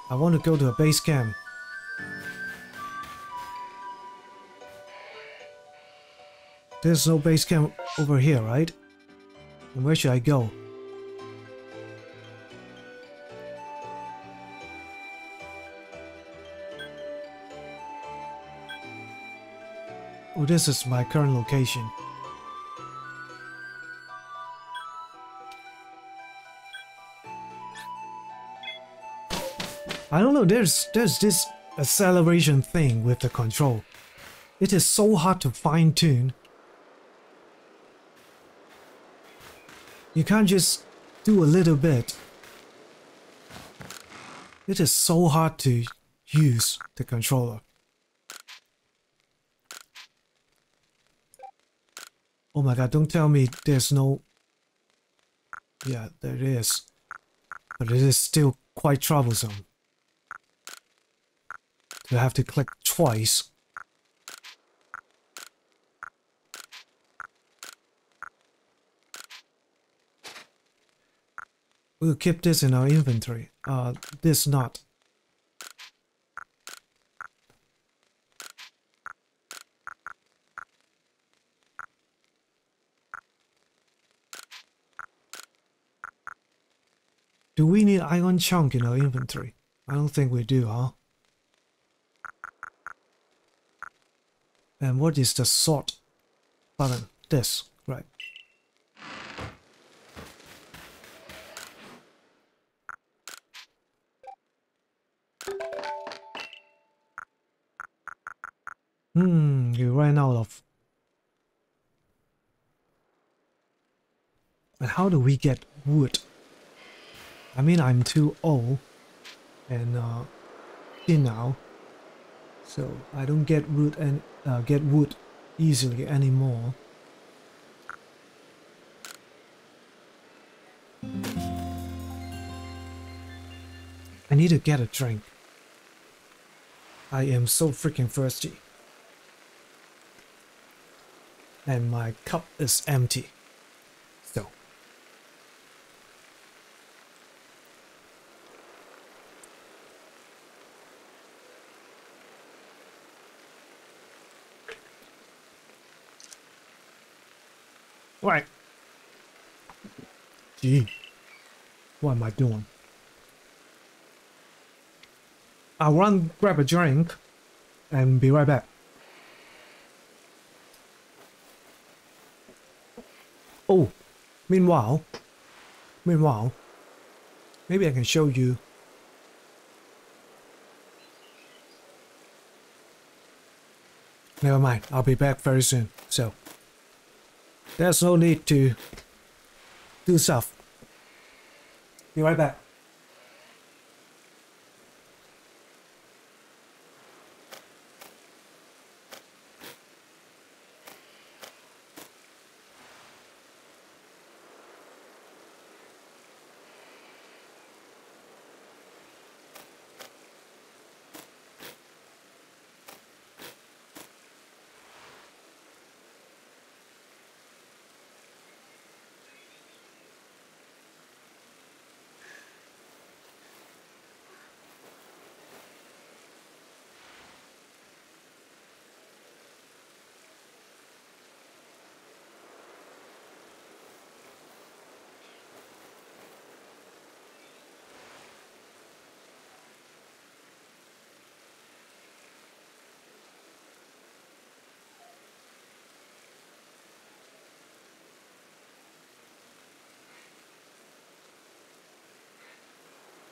A: I want to go to a base camp. There's no base camp over here, right? And where should I go? Oh, this is my current location. I don't know, there's there's this acceleration thing with the control. It is so hard to fine tune. You can't just do a little bit. It is so hard to use the controller. Oh my god, don't tell me there's no... Yeah, there is. But it is still quite troublesome. You have to click twice. We'll keep this in our inventory. Uh, this not. Do we need iron chunk in our inventory? I don't think we do, huh? And what is the sort button? This, right. Hmm, you ran out of... And how do we get wood? I mean, I'm too old and uh, thin now, so I don't get wood and uh, get wood easily anymore. I need to get a drink. I am so freaking thirsty. And my cup is empty. So. Right. Gee. What am I doing? I'll run grab a drink and be right back. Oh, meanwhile, meanwhile, maybe I can show you. Never mind, I'll be back very soon, so there's no need to do stuff. Be right back.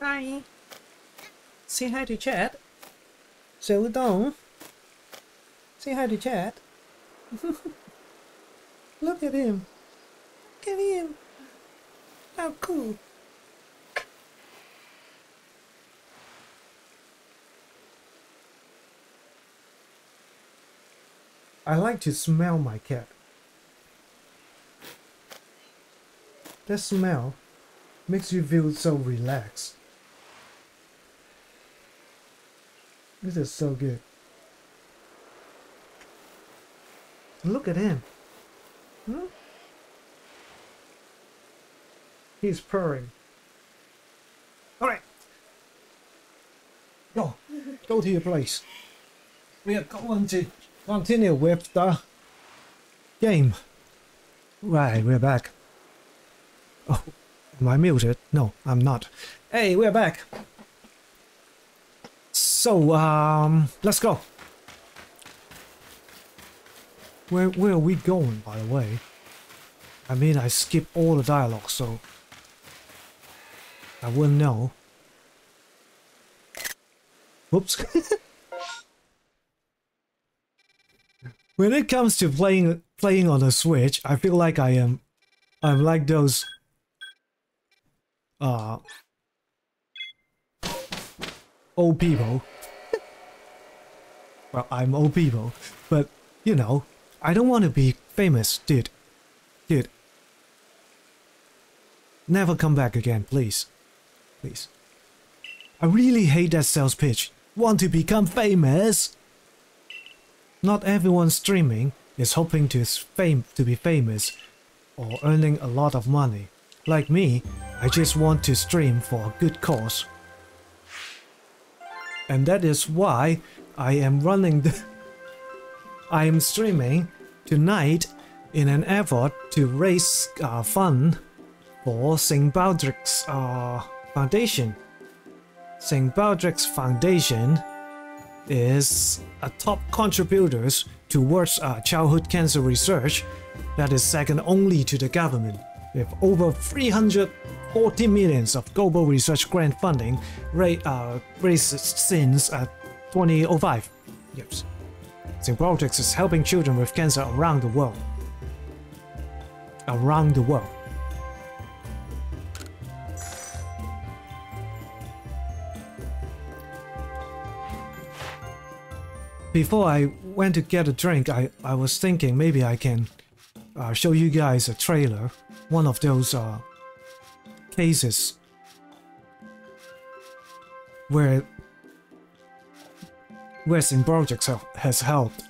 A: Hi. Say hi to Chat. So down. Say hi to Chat. Look at him. Look at him. How cool. I like to smell my cat. That smell makes you feel so relaxed. This is so good. Look at him. Huh? He's purring. Alright. Go. Go to your place. We are going to continue with the game. Right, we're back. Oh, am I muted? No, I'm not. Hey, we're back. So, um, let's go. Where, where are we going, by the way? I mean, I skipped all the dialogue, so I wouldn't know. Whoops. when it comes to playing playing on a Switch, I feel like I am I'm like those uh old people. well, I'm old people, but you know, I don't want to be famous, dude. Dude. Never come back again, please. Please. I really hate that sales pitch. Want to become famous? Not everyone streaming is hoping to fame to be famous or earning a lot of money. Like me, I just want to stream for a good cause. And that is why I am running the I am streaming tonight in an effort to raise uh, fund for St. Baldrick's uh, Foundation. St. Baldrick's Foundation is a top contributors towards uh, childhood cancer research that is second only to the government, with over 340 millions of global research grant funding ra uh, raised since uh, 2005. Yes. Baldrick's is helping children with cancer around the world. Around the world. Before I went to get a drink, I, I was thinking maybe I can uh, show you guys a trailer. One of those uh, cases where Projects have, has helped.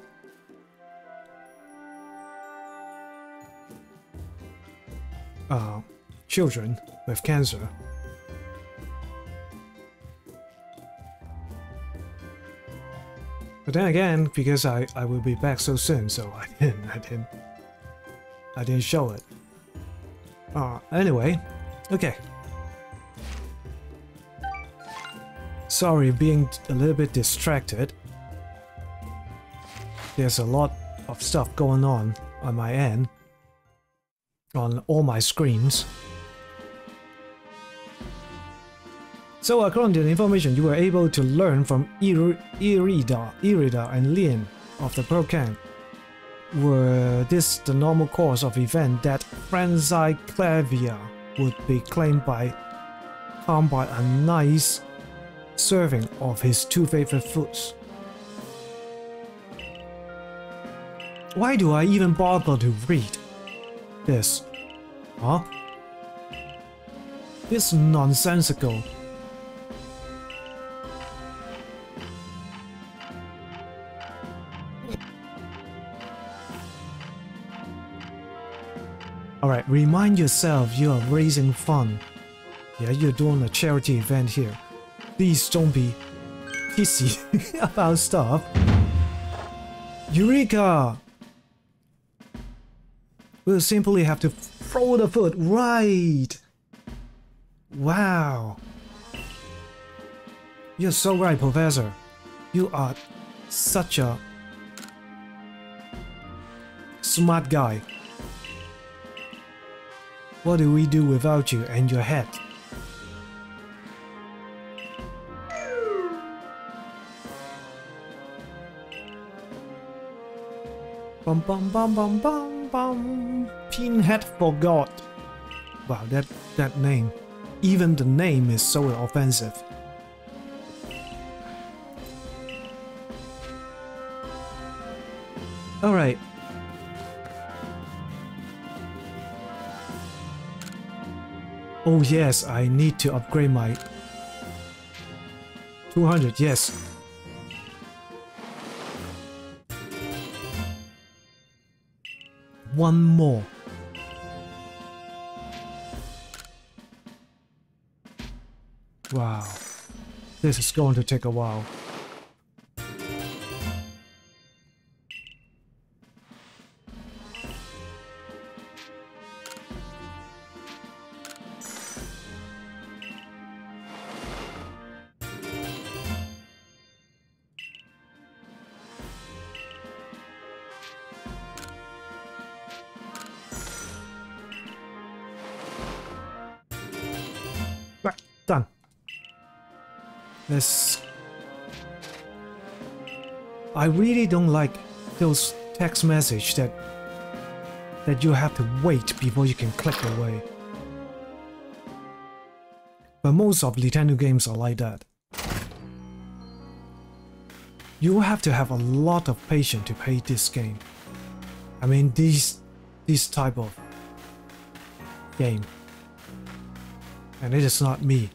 A: Uh, children with cancer. But then again, because I, I will be back so soon, so I didn't, I didn't, I didn't show it. Uh, anyway, okay. Sorry being a little bit distracted. There's a lot of stuff going on on my end. On all my screens. So according to the information, you were able to learn from Irida, Irida and Lian of the program. Were this the normal course of event that Franzi Kleavor would be claimed by harmed by a nice serving of his two favorite foods? Why do I even bother to read this? Huh? This nonsensical Alright, remind yourself you are raising fund. Yeah, you're doing a charity event here. Please don't be pissy about stuff. Eureka! We'll simply have to throw the food right! Wow! You're so right, Professor. You are such a smart guy. What do we do without you and your head? Bum bum bum bum bum bum. Pinhead forgot. Wow, that that name. Even the name is so offensive. Alright, Oh yes, I need to upgrade my 200, yes. One more. Wow. This is going to take a while. This. I really don't like those text message that that you have to wait before you can click away. But most of Nintendo games are like that. You have to have a lot of patience to play this game. I mean, these this type of game and it is not me.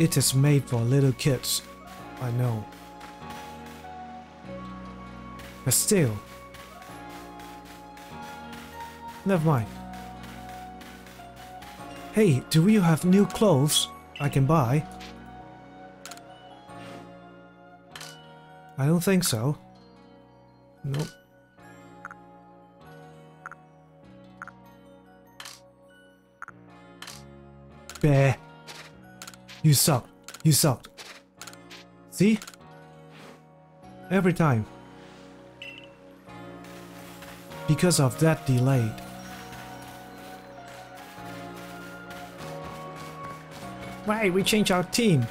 A: It is made for little kids, I know. But still, never mind. Hey, do you have new clothes I can buy? I don't think so. Nope. Bear. You suck. You sucked. See? Every time. Because of that delayed. Why we change our team?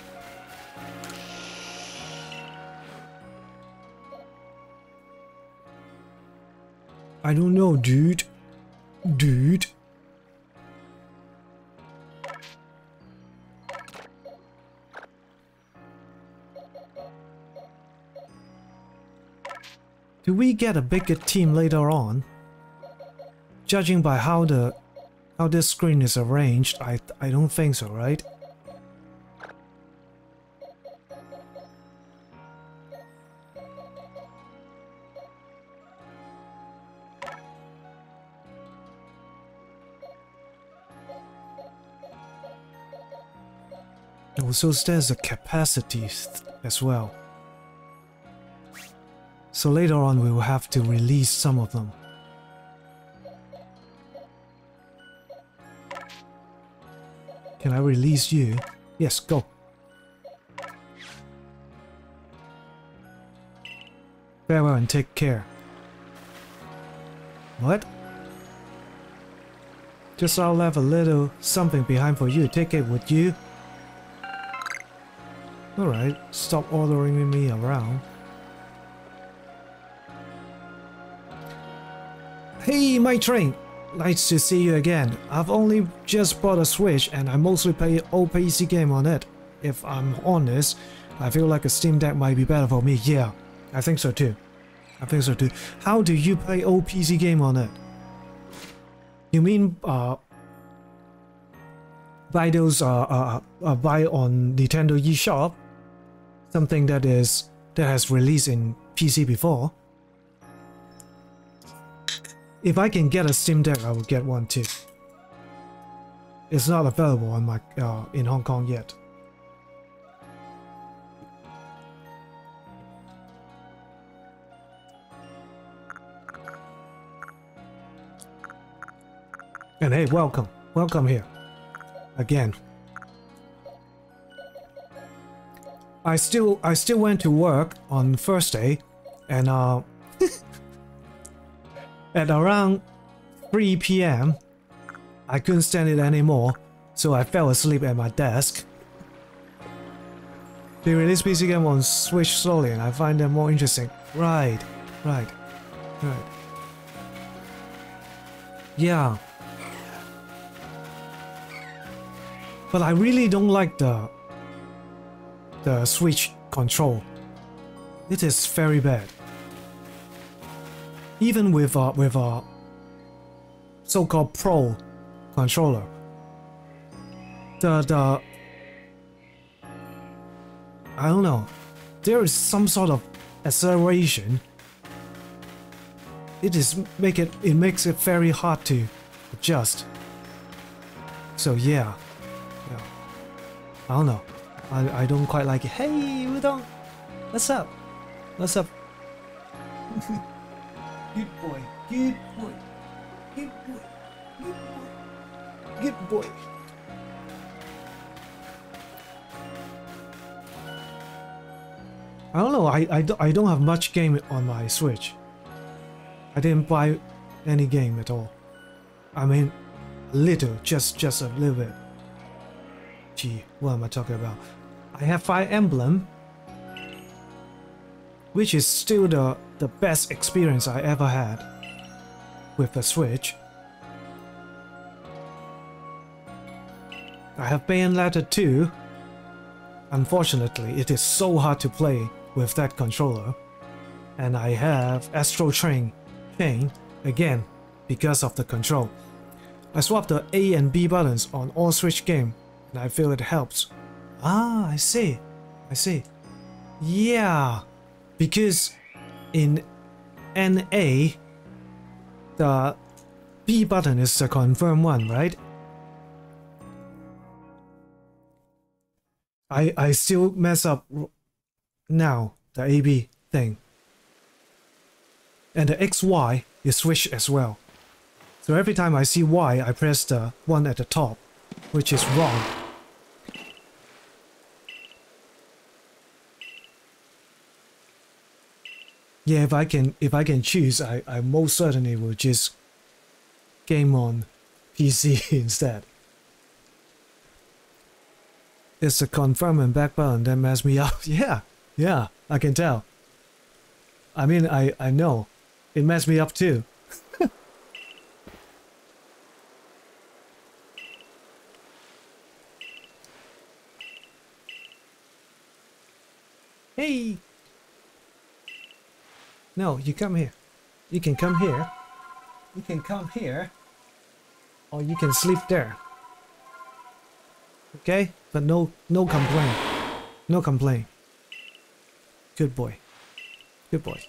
A: I don't know, dude. Dude. We get a bigger team later on? Judging by how the how this screen is arranged, I I don't think so, right? Also, there's a capacity as well. So later on, we will have to release some of them. Can I release you? Yes, go. Farewell and take care. What? Just I'll leave a little something behind for you. Take it with you. Alright, stop ordering me around. My train! Nice to see you again. I've only just bought a Switch and I mostly play old PC game on it. If I'm honest, I feel like a Steam Deck might be better for me. Yeah, I think so too. I think so too. How do you play old PC game on it? You mean uh buy those uh, uh, uh buy on Nintendo eShop? Something that is that has released in PC before. If I can get a Steam Deck, I will get one too. It's not available on my uh, in Hong Kong yet. And hey, welcome, welcome here, again. I still I still went to work on Thursday, and uh, at around 3 p.m., I couldn't stand it anymore, so I fell asleep at my desk. They release PC game on Switch slowly, and I find them more interesting. Right, right, right. Yeah. But I really don't like the the Switch control. It is very bad. Even with a with a so-called Pro controller, the the uh, I don't know. There is some sort of acceleration. It is make it it makes it very hard to adjust. So yeah. Yeah. I don't know. I, I don't quite like it. Hey, Udon! What's up? What's up? good boy. Good boy. Good boy. Good boy. Good boy. I don't know, I, I, I don't have much game on my Switch. I didn't buy any game at all. I mean, little, just just a little bit. Gee, what am I talking about? I have Fire Emblem, which is still the, the best experience I ever had with the Switch. I have Bayonetta 2. Unfortunately, it is so hard to play with that controller. And I have Astro Train Chain again because of the control. I swapped the A and B buttons on all Switch game and I feel it helps. Ah, I see. I see. Yeah, because in NA, the B button is the confirm one, right? I I still mess up now, the AB thing. And the XY is switched as well. So every time I see Y, I press the one at the top, which is wrong. Yeah, if I can if I can choose, I, I most certainly will just game on PC instead. It's the confirm and back button that mess me up. yeah, yeah, I can tell. I mean, I, I know. It messed me up too. hey! No, you come here. You can come here. You can come here. Or you can sleep there. Okay? But no no complaint. No complaint. Good boy. Good boy.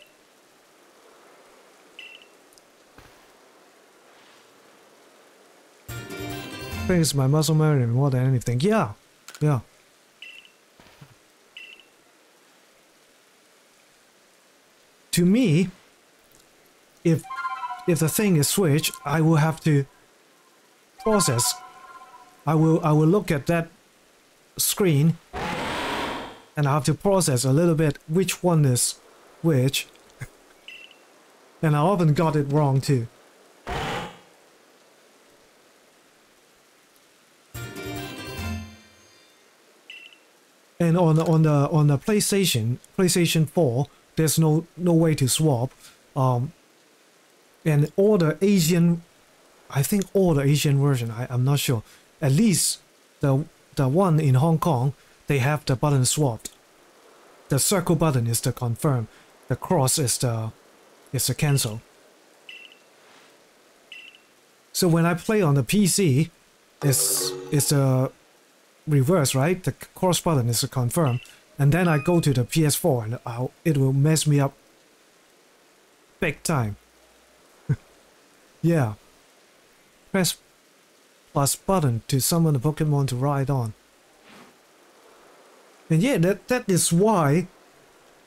A: It's my muscle memory more than anything. Yeah. Yeah. To me, if if the thing is switched, I will have to process. I will I will look at that screen and I have to process a little bit which one is which. and I often got it wrong too. And on the, on the on the PlayStation PlayStation 4, there's no no way to swap. Um, and all the Asian, I think all the Asian version, I, I'm not sure. At least the the one in Hong Kong, they have the button swapped. The circle button is the confirm. The cross is the is the cancel. So when I play on the PC, it's it's the reverse, right? The cross button is the confirm, and then I go to the PS4 and I'll, it will mess me up big time. yeah. Press plus button to summon a Pokemon to ride on. And yeah, that that is why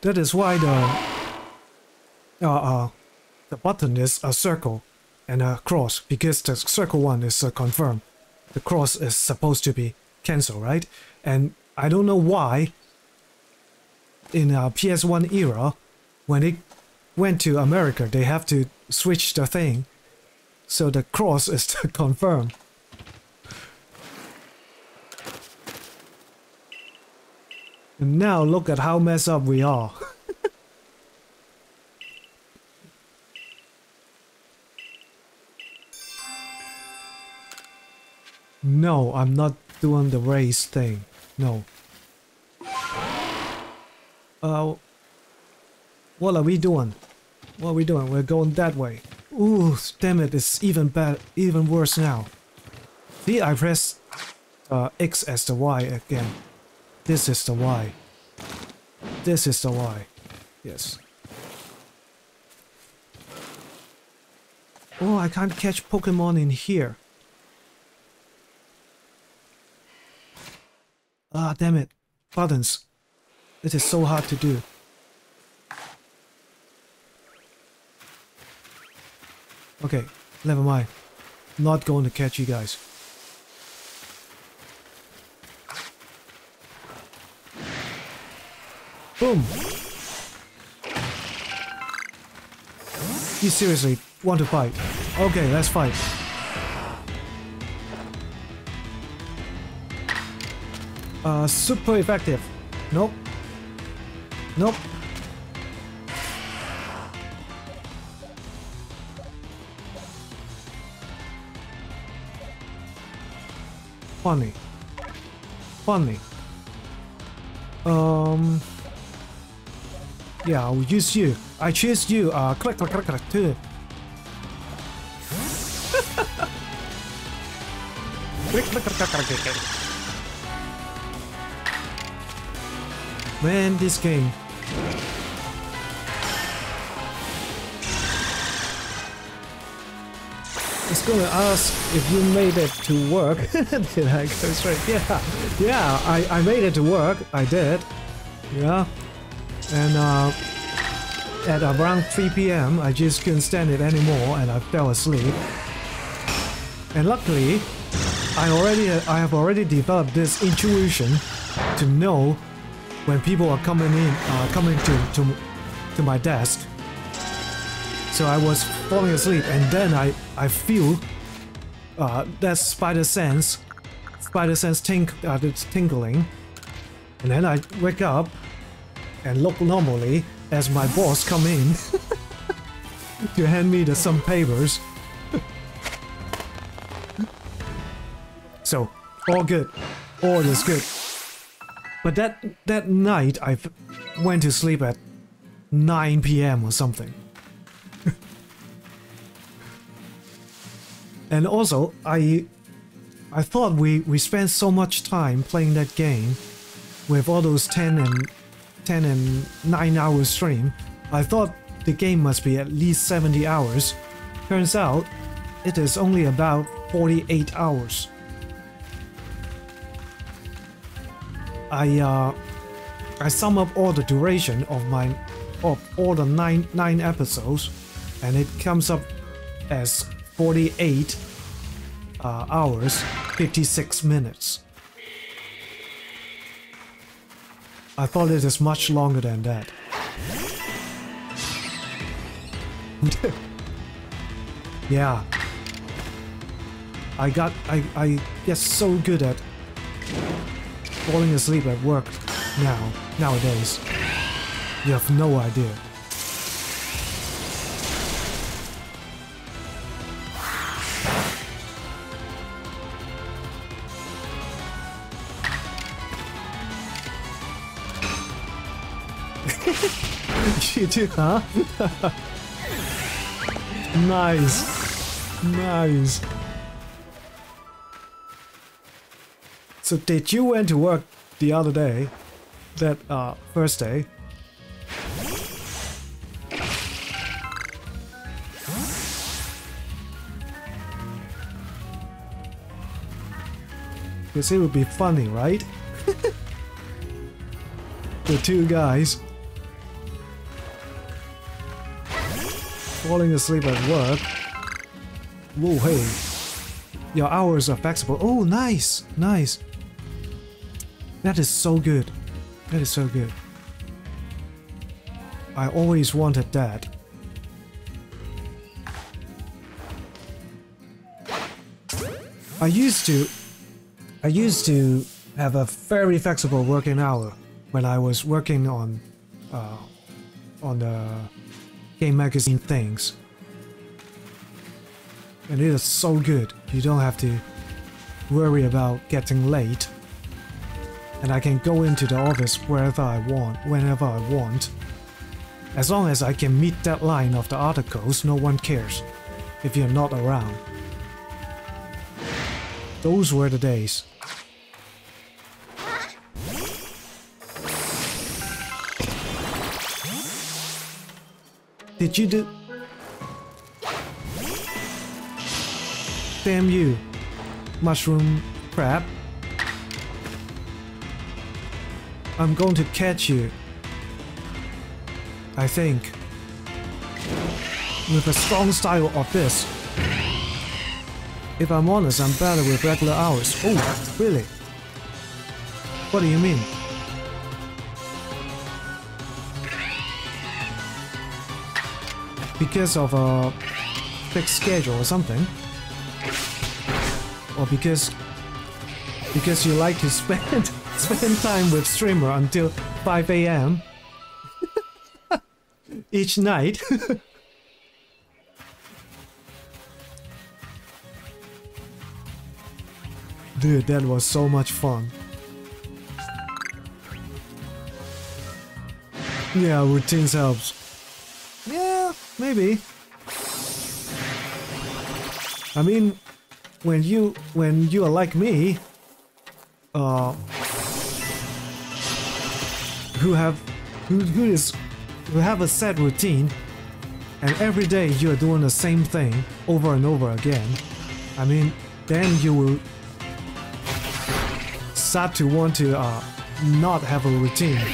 A: that is why the uh, uh the button is a circle and a cross because the circle one is a confirm. The cross is supposed to be cancel, right? And I don't know why in a PS1 era when it went to America they have to switch the thing so the cross is to confirm. And now look at how messed up we are. no, I'm not doing the race thing. No. Uh, what are we doing? What are we doing? We're going that way. Ooh, damn it, it's even bad, even worse now. See, I pressed uh, X as the Y again. This is the Y. This is the Y. Yes. Oh, I can't catch Pokemon in here. Ah, damn it. Buttons. It is so hard to do. Okay, never mind. Not going to catch you guys. Boom! You seriously want to fight? Okay, let's fight. Uh, super effective. Nope. Nope. Funny. Funny. Um. Yeah, I'll use you. I choose you. Uh, click, click, click, click, too. click, click, click, click, click. Man, this game. It's gonna ask if you made it to work. did I go straight? Yeah, yeah, I, I made it to work. I did. Yeah. And uh, at around 3 p.m., I just couldn't stand it anymore and I fell asleep. And luckily, I already I have already developed this intuition to know when people are coming in, uh, coming to, to, to my desk. So I was falling asleep and then I, I feel uh, that spider sense, spider sense tink, uh, it's tingling. And then I wake up and look normally as my boss come in to hand me the, some papers. so, all good. All is good. But that that night I went to sleep at 9 p.m. or something. and also I I thought we we spent so much time playing that game with all those 10 and 10 and 9 hour stream. I thought the game must be at least 70 hours. Turns out it is only about 48 hours. I uh, I sum up all the duration of my of all the nine nine episodes, and it comes up as 48 uh, hours 56 minutes. I thought it is much longer than that. yeah. I got I I get so good at falling asleep at work now, nowadays. You have no idea. you too, huh? nice. Nice. So did you went to work the other day? That uh first day? Because it would be funny, right? the two guys falling asleep at work. Whoa, hey. Your hours are flexible. Oh, nice, nice. That is so good. That is so good. I always wanted that. I used to I used to have a very flexible working hour when I was working on uh, on the game magazine things. And it is so good. You don't have to worry about getting late. And I can go into the office wherever I want, whenever I want. As long as I can meet that line of the articles, no one cares if you're not around. Those were the days. Did you do? Damn you, mushroom crab. I'm going to catch you. I think. With a strong style of this. If I'm honest, I'm better with regular hours. Oh, really? What do you mean? Because of a fixed schedule or something? Or because because you like to spend spend time with streamer until 5 a.m. each night. Dude, that was so much fun. Yeah, routines helps. Yeah, maybe. I mean, when you when you are like me, uh, who have who, who is who have a set routine, and every day you are doing the same thing over and over again. I mean, then you will start to want to uh, not have a routine.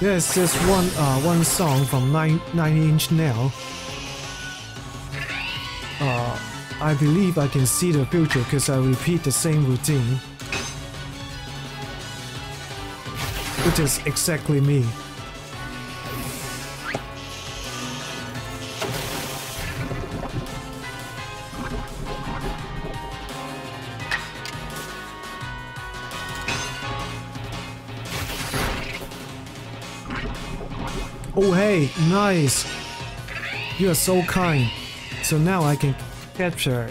A: There's this one uh, one song from Nine Nine Inch Nail. Uh, I believe I can see the future because I repeat the same routine. Which is exactly me. Oh hey, nice! You are so kind. So now I can capture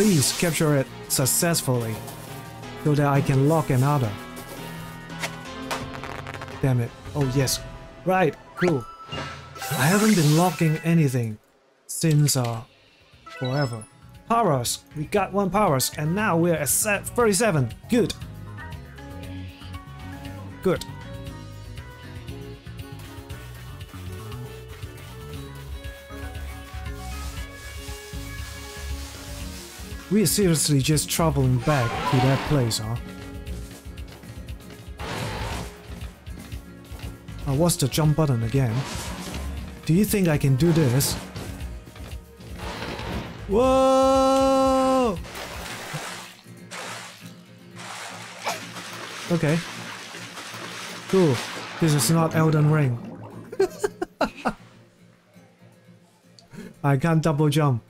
A: please capture it successfully so that I can lock another. Damn it. Oh yes. Right, cool. I haven't been locking anything since uh forever. Powers! We got one powers and now we're at 37. Good. Good. We are seriously just traveling back to that place, huh? Uh, what's the jump button again? Do you think I can do this? Whoa! Okay. Cool. This is not Elden Ring. I can't double jump.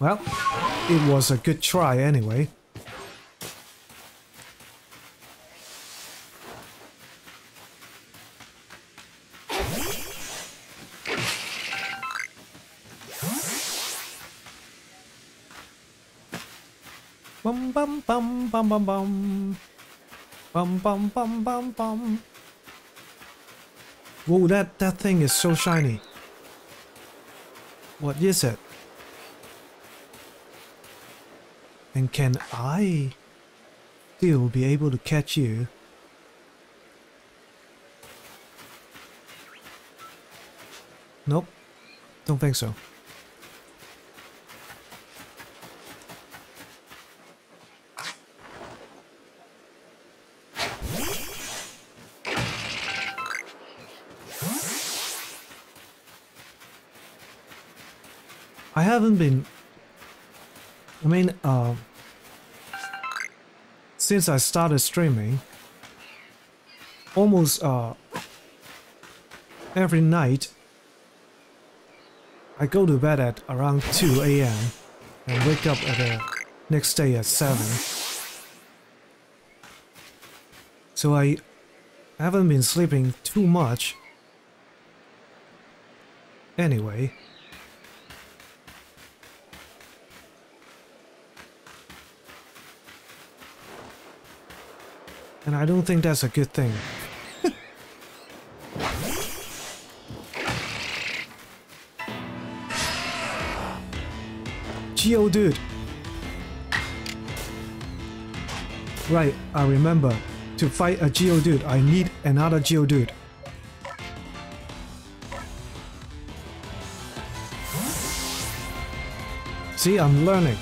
A: Well, it was a good try anyway. Bum bum bum bum bum bum. Bum bum bum bum bum. Whoa, that, that thing is so shiny. What is it? And can I still be able to catch you? Nope. Don't think so. I haven't been I mean, uh, since I started streaming, almost uh, every night, I go to bed at around 2 a.m. and wake up at the next day at 7. So I haven't been sleeping too much. Anyway, And I don't think that's a good thing. Geodude. Right, I remember. To fight a Geodude, I need another Geodude. See, I'm learning.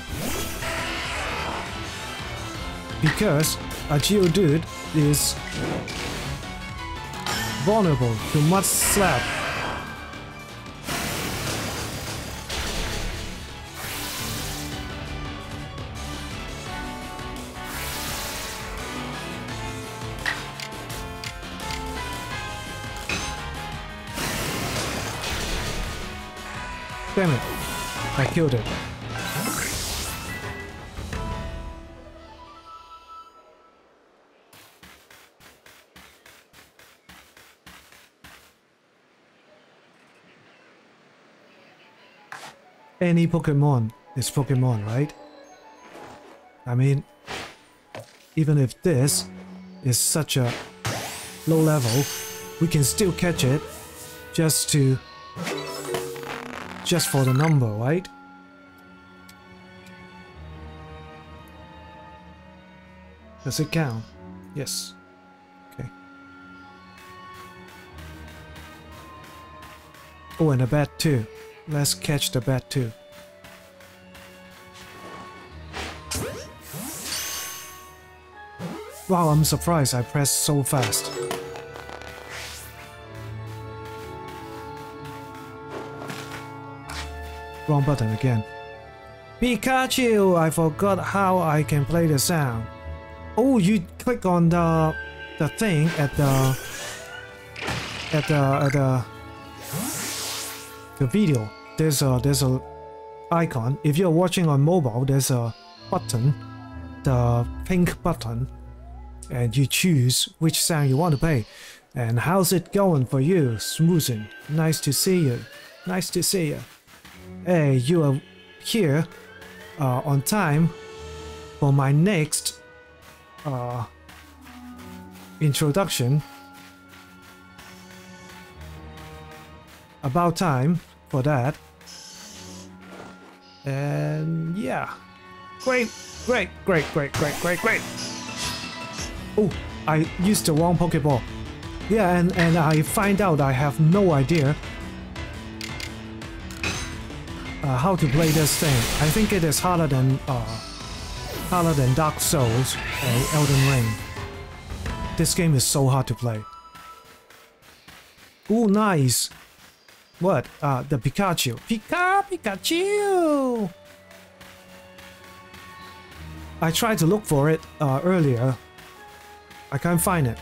A: Because a Geodude is vulnerable to Mud Slap. Damn it. I killed it. Any Pokemon is Pokemon, right? I mean, even if this is such a low level, we can still catch it just to just for the number, right? Does it count? Yes. Okay. Oh, and a bat too. Let's catch the bat too. Wow, I'm surprised I pressed so fast. Wrong button again. Pikachu! I forgot how I can play the sound. Oh, you click on the the thing at the at the at the the video. There's a there's a icon. If you're watching on mobile, there's a button, the pink button, and you choose which sound you want to play. And how's it going for you, Smoothing? Nice to see you. Nice to see you. Hey, you are here uh, on time for my next uh, introduction. About time for that. And yeah. Great, great, great, great, great, great, great. Oh, I used the wrong Pokeball. Yeah, and, and I find out I have no idea uh, how to play this thing. I think it is harder than uh, harder than Dark Souls or Elden Ring. This game is so hard to play. Ooh, nice. What? Uh, the Pikachu. Pika, Pikachu! I tried to look for it uh, earlier. I can't find it.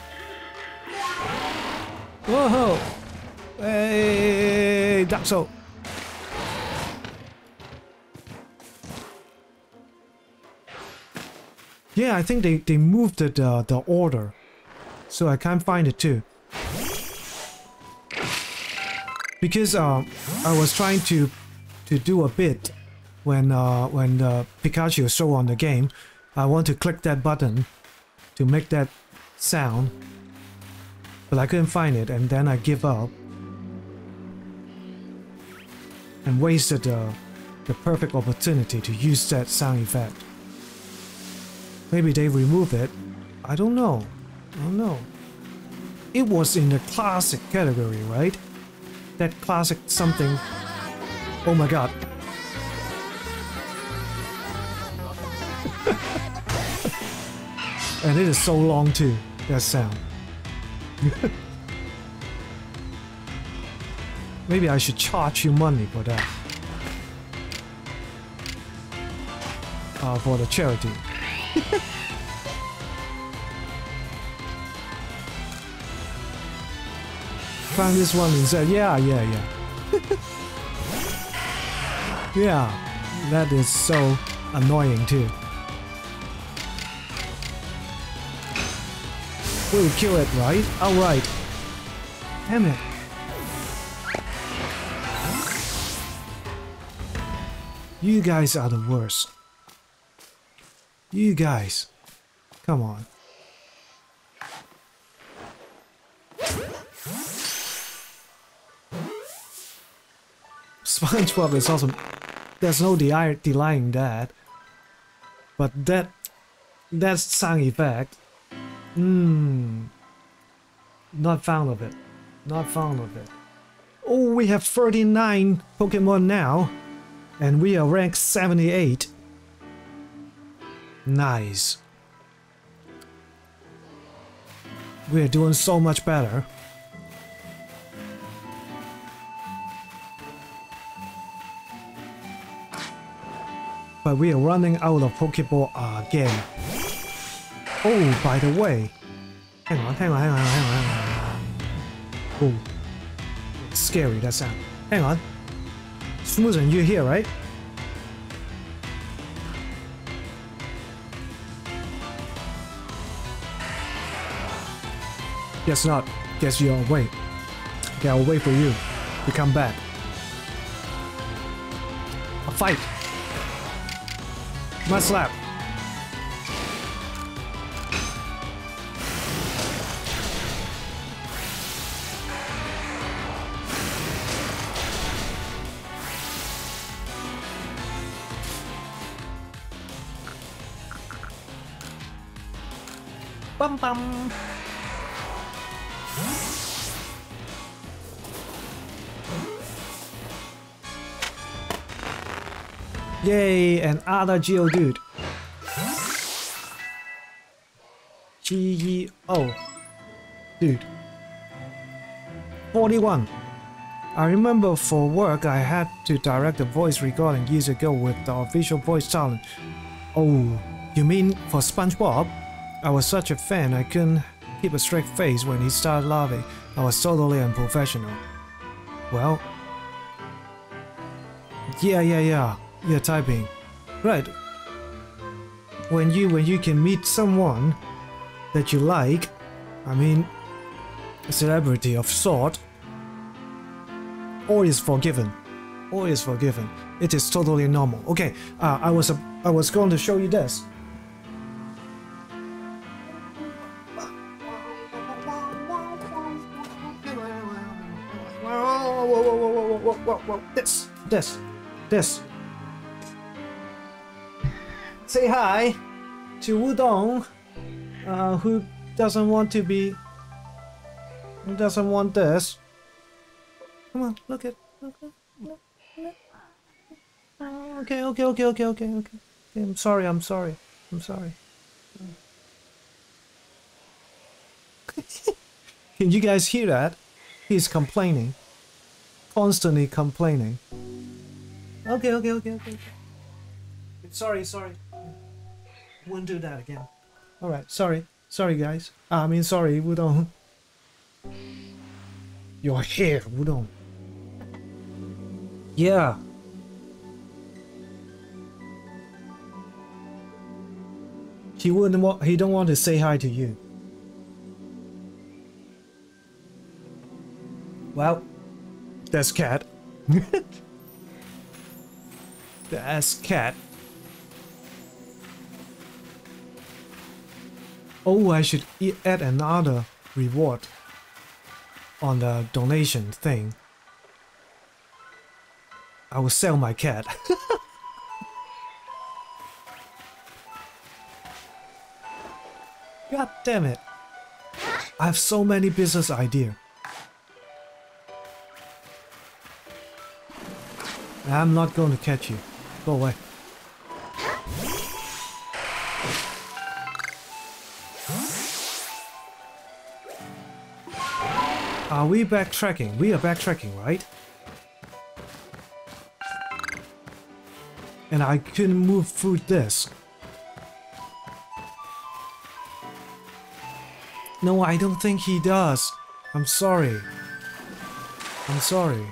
A: Whoa! Hey, Soul. Yeah, I think they, they moved the, the order. So I can't find it too. Because uh, I was trying to to do a bit when uh, when uh, Pikachu show on the game. I want to click that button to make that sound. But I couldn't find it and then I give up. And wasted uh, the perfect opportunity to use that sound effect. Maybe they removed it. I don't know. I don't know. It was in the classic category, right? That classic something. Oh my god. and it is so long too, that sound. Maybe I should charge you money for that. Uh, for the charity. Found this one and said, yeah, yeah, yeah. yeah, that is so annoying too. We'll kill it, right? Alright. Damn it. You guys are the worst. You guys. Come on. SpongeBob is awesome. There's no deny, denying that. But that that sound effect, hmm, not found of it. Not found of it. Oh, we have 39 Pokemon now, and we are ranked 78. Nice. We are doing so much better. But we are running out of Pokeball again. Oh, by the way. Hang on, hang on, hang on, hang on, hang on. Oh. Scary, that sound. Hang on. Smoothen, you're here, right? Guess not. Guess you're away. Okay, I'll wait for you to come back. A fight! My slap! Bum bum! Yay, an other Geodude. G-E-O. Dude. 41. I remember for work I had to direct a voice recording years ago with the official voice talent. Oh, you mean for SpongeBob? I was such a fan I couldn't keep a straight face when he started laughing. I was totally unprofessional. Well, yeah, yeah, yeah. You're typing. Right. When you when you can meet someone that you like, I mean a celebrity of sort, all is forgiven. All is forgiven. It is totally normal. Okay, uh, I was uh, I was going to show you this. This, this, this. Say hi to Wudong, uh, who doesn't want to be, who doesn't want this. Come on, look at, look look, look. Oh, okay, okay, okay, okay, okay, okay. I'm sorry, I'm sorry, I'm sorry. Can you guys hear that? He's complaining. Constantly complaining. Okay, okay, okay. okay. Sorry, sorry. Won't do that again. Alright, sorry. Sorry, guys. I mean, sorry, Wudong. Your hair, Wudong. Yeah. He wouldn't want. He don't want to say hi to you. Well, that's cat. that's cat. Oh, I should add another reward on the donation thing. I will sell my cat. God damn it. I have so many business idea. I'm not going to catch you. Go away. Are we backtracking? We are backtracking, right? And I couldn't move through this. No, I don't think he does. I'm sorry. I'm sorry.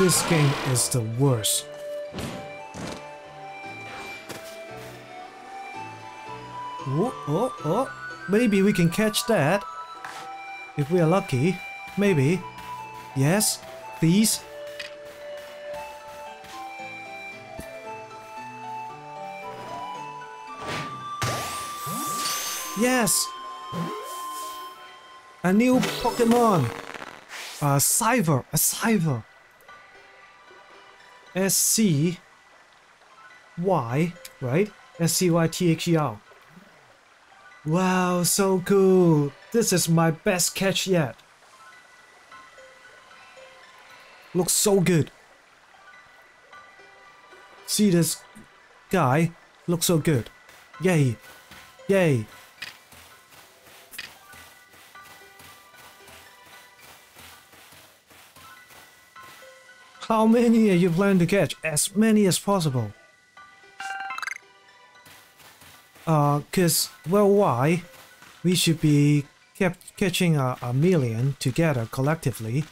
A: This game is the worst. Oh, oh, oh. Maybe we can catch that. If we are lucky. Maybe. Yes. Please. Yes! A new Pokemon! A Scyther! A Scyther! S C Y, right? S C Y T H E R. Wow, so cool! This is my best catch yet. Looks so good. See this guy? Looks so good. Yay! Yay! How many are you planning to catch? As many as possible. Uh, cause, well, why? We should be kept catching a, a million together collectively.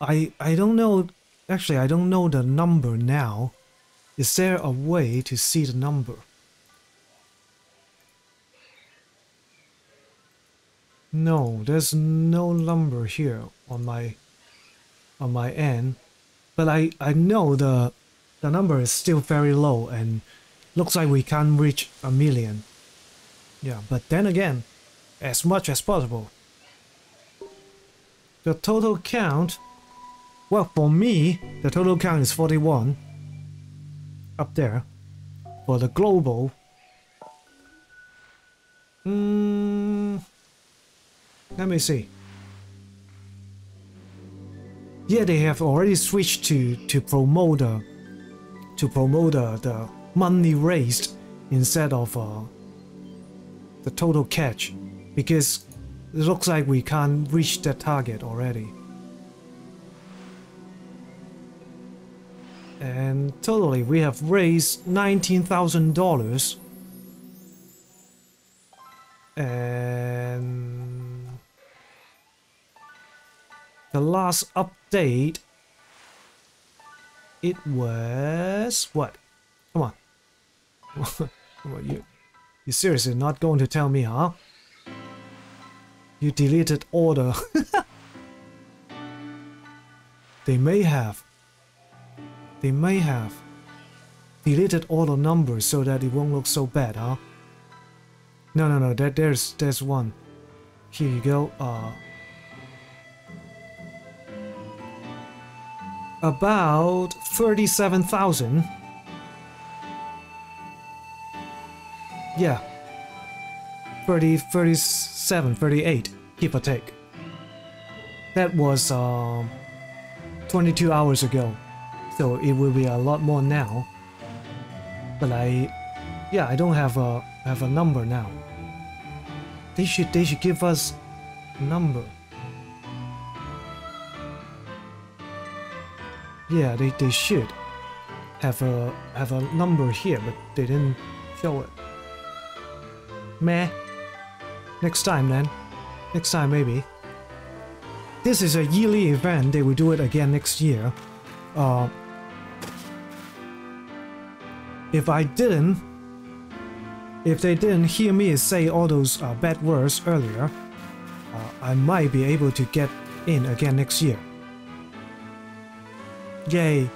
A: I, I don't know, actually I don't know the number now. Is there a way to see the number? No, there's no number here on my on my end. But I, I know the the number is still very low and looks like we can't reach a million. Yeah, but then again, as much as possible. The total count, well for me, the total count is 41. Up there. For the global, mm, let me see. Yeah, they have already switched to to promote the to promote the, the money raised instead of uh, the total catch because it looks like we can't reach that target already. And totally, we have raised $19,000. And the last update, it was what? Come on. On, you, you seriously not going to tell me, huh? You deleted order. they may have. They may have deleted all the numbers so that it won't look so bad, huh? No, no, no, that there's there's one. Here you go. Uh, about 37,000. Yeah. 30, 37, 38, give or take. That was um, 22 hours ago so it will be a lot more now. But I, yeah, I don't have a have a number now. They should they should give us number. Yeah, they, they should have a have a number here, but they didn't show it. Meh. Next time then. Next time maybe. This is a yearly event, they will do it again next year. Uh, if I didn't, if they didn't hear me say all those uh, bad words earlier, uh, I might be able to get in again next year. Yay!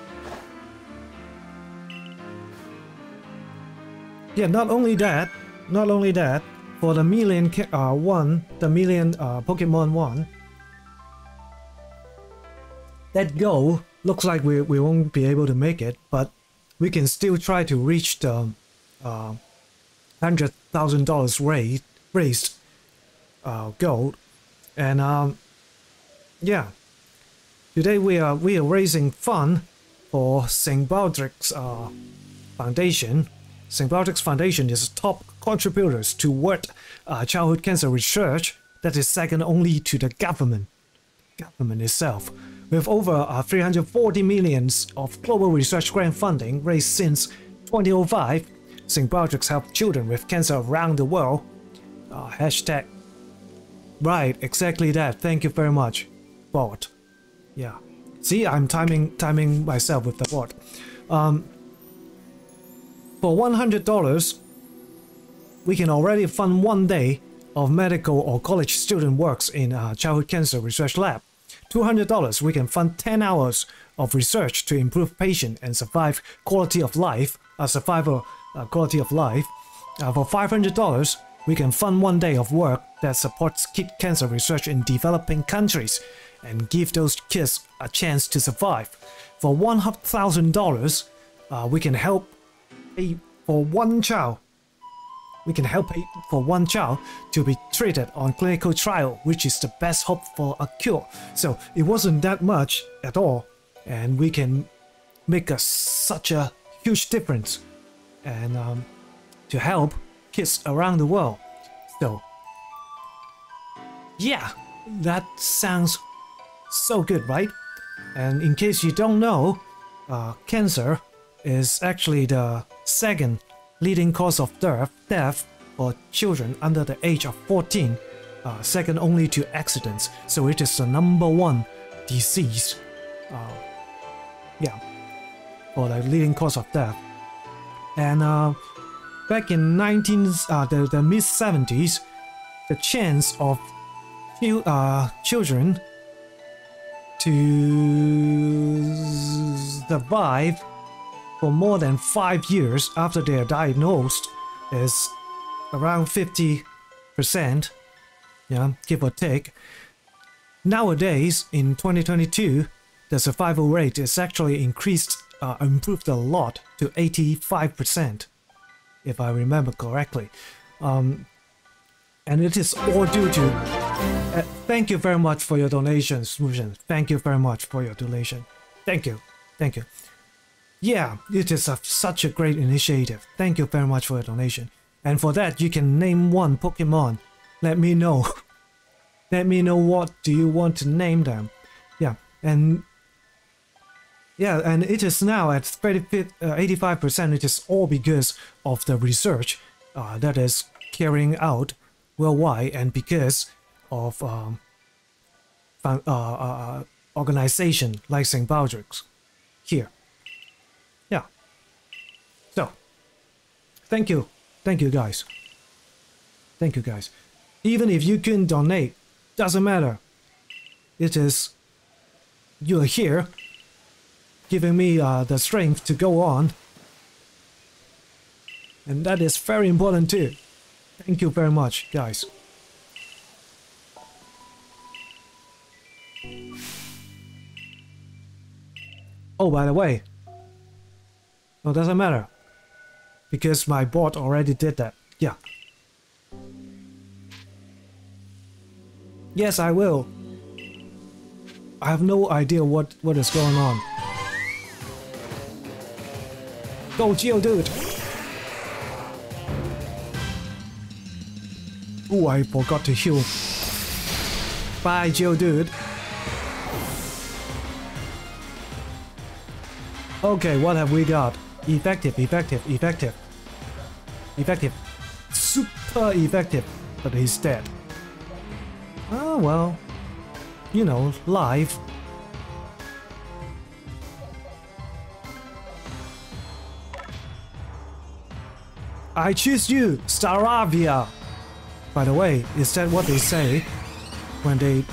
A: Yeah, not only that, not only that, for the million uh, one, the million uh, Pokemon one, that goal looks like we, we won't be able to make it, but we can still try to reach the uh, $100,000 raised, raised uh, goal. And um, yeah, today we are, we are raising fund for St. Baldrick's uh, Foundation. St. Baldrick's Foundation is top contributors toward uh, childhood cancer research that is second only to the government, government itself with over uh, 340 millions of global research grant funding raised since 2005, St. Baldrick's helped children with cancer around the world. Uh, hashtag. Right, exactly that. Thank you very much, bot. Yeah. See, I'm timing timing myself with the bot. Um, for $100, we can already fund one day of medical or college student works in a childhood cancer research lab. $200, we can fund 10 hours of research to improve patient and survive quality of life, uh, survivor uh, quality of life. Uh, for $500, we can fund one day of work that supports kid cancer research in developing countries and give those kids a chance to survive. For $100,000, uh, we can help pay for one child. We can help pay for one child to be treated on clinical trial, which is the best hope for a cure. So it wasn't that much at all, and we can make a, such a huge difference and um, to help kids around the world. So, yeah, that sounds so good, right? And in case you don't know, uh, cancer is actually the second leading cause of death, death for children under the age of 14, uh, second only to accidents. So it is the number one disease, uh, yeah, for the leading cause of death. And uh, back in 19 uh, the, the mid 70s, the chance of uh, children to survive for more than five years after they are diagnosed is around 50%, yeah, give or take. Nowadays, in 2022, the survival rate is actually increased, uh, improved a lot to 85%, if I remember correctly. Um, and it is all due to uh, thank you very much for your donation Smooshin. thank you very much for your donation. Thank you. Thank you. Yeah it is a, such a great initiative. Thank you very much for your donation. And for that you can name one pokemon. Let me know. Let me know what do you want to name them. Yeah and yeah and it is now at 85% uh, it is all because of the research uh, that is carrying out worldwide and because of um, uh, uh, uh, organization like St. Baldrick's here. Yeah. So, thank you. Thank you guys. Thank you guys. Even if you couldn't donate, doesn't matter. It is you're here giving me uh, the strength to go on. And that is very important too. Thank you very much, guys. Oh, by the way. No, doesn't matter. Because my bot already did that. Yeah. Yes, I will. I have no idea what, what is going on. Go, Geodude! Oh, I forgot to heal. Bye, Geodude. Okay, what have we got? Effective, effective, effective. Effective. Super effective. But he's dead. Oh, well. You know, life. I choose you, Staravia! By the way, is that what they say when they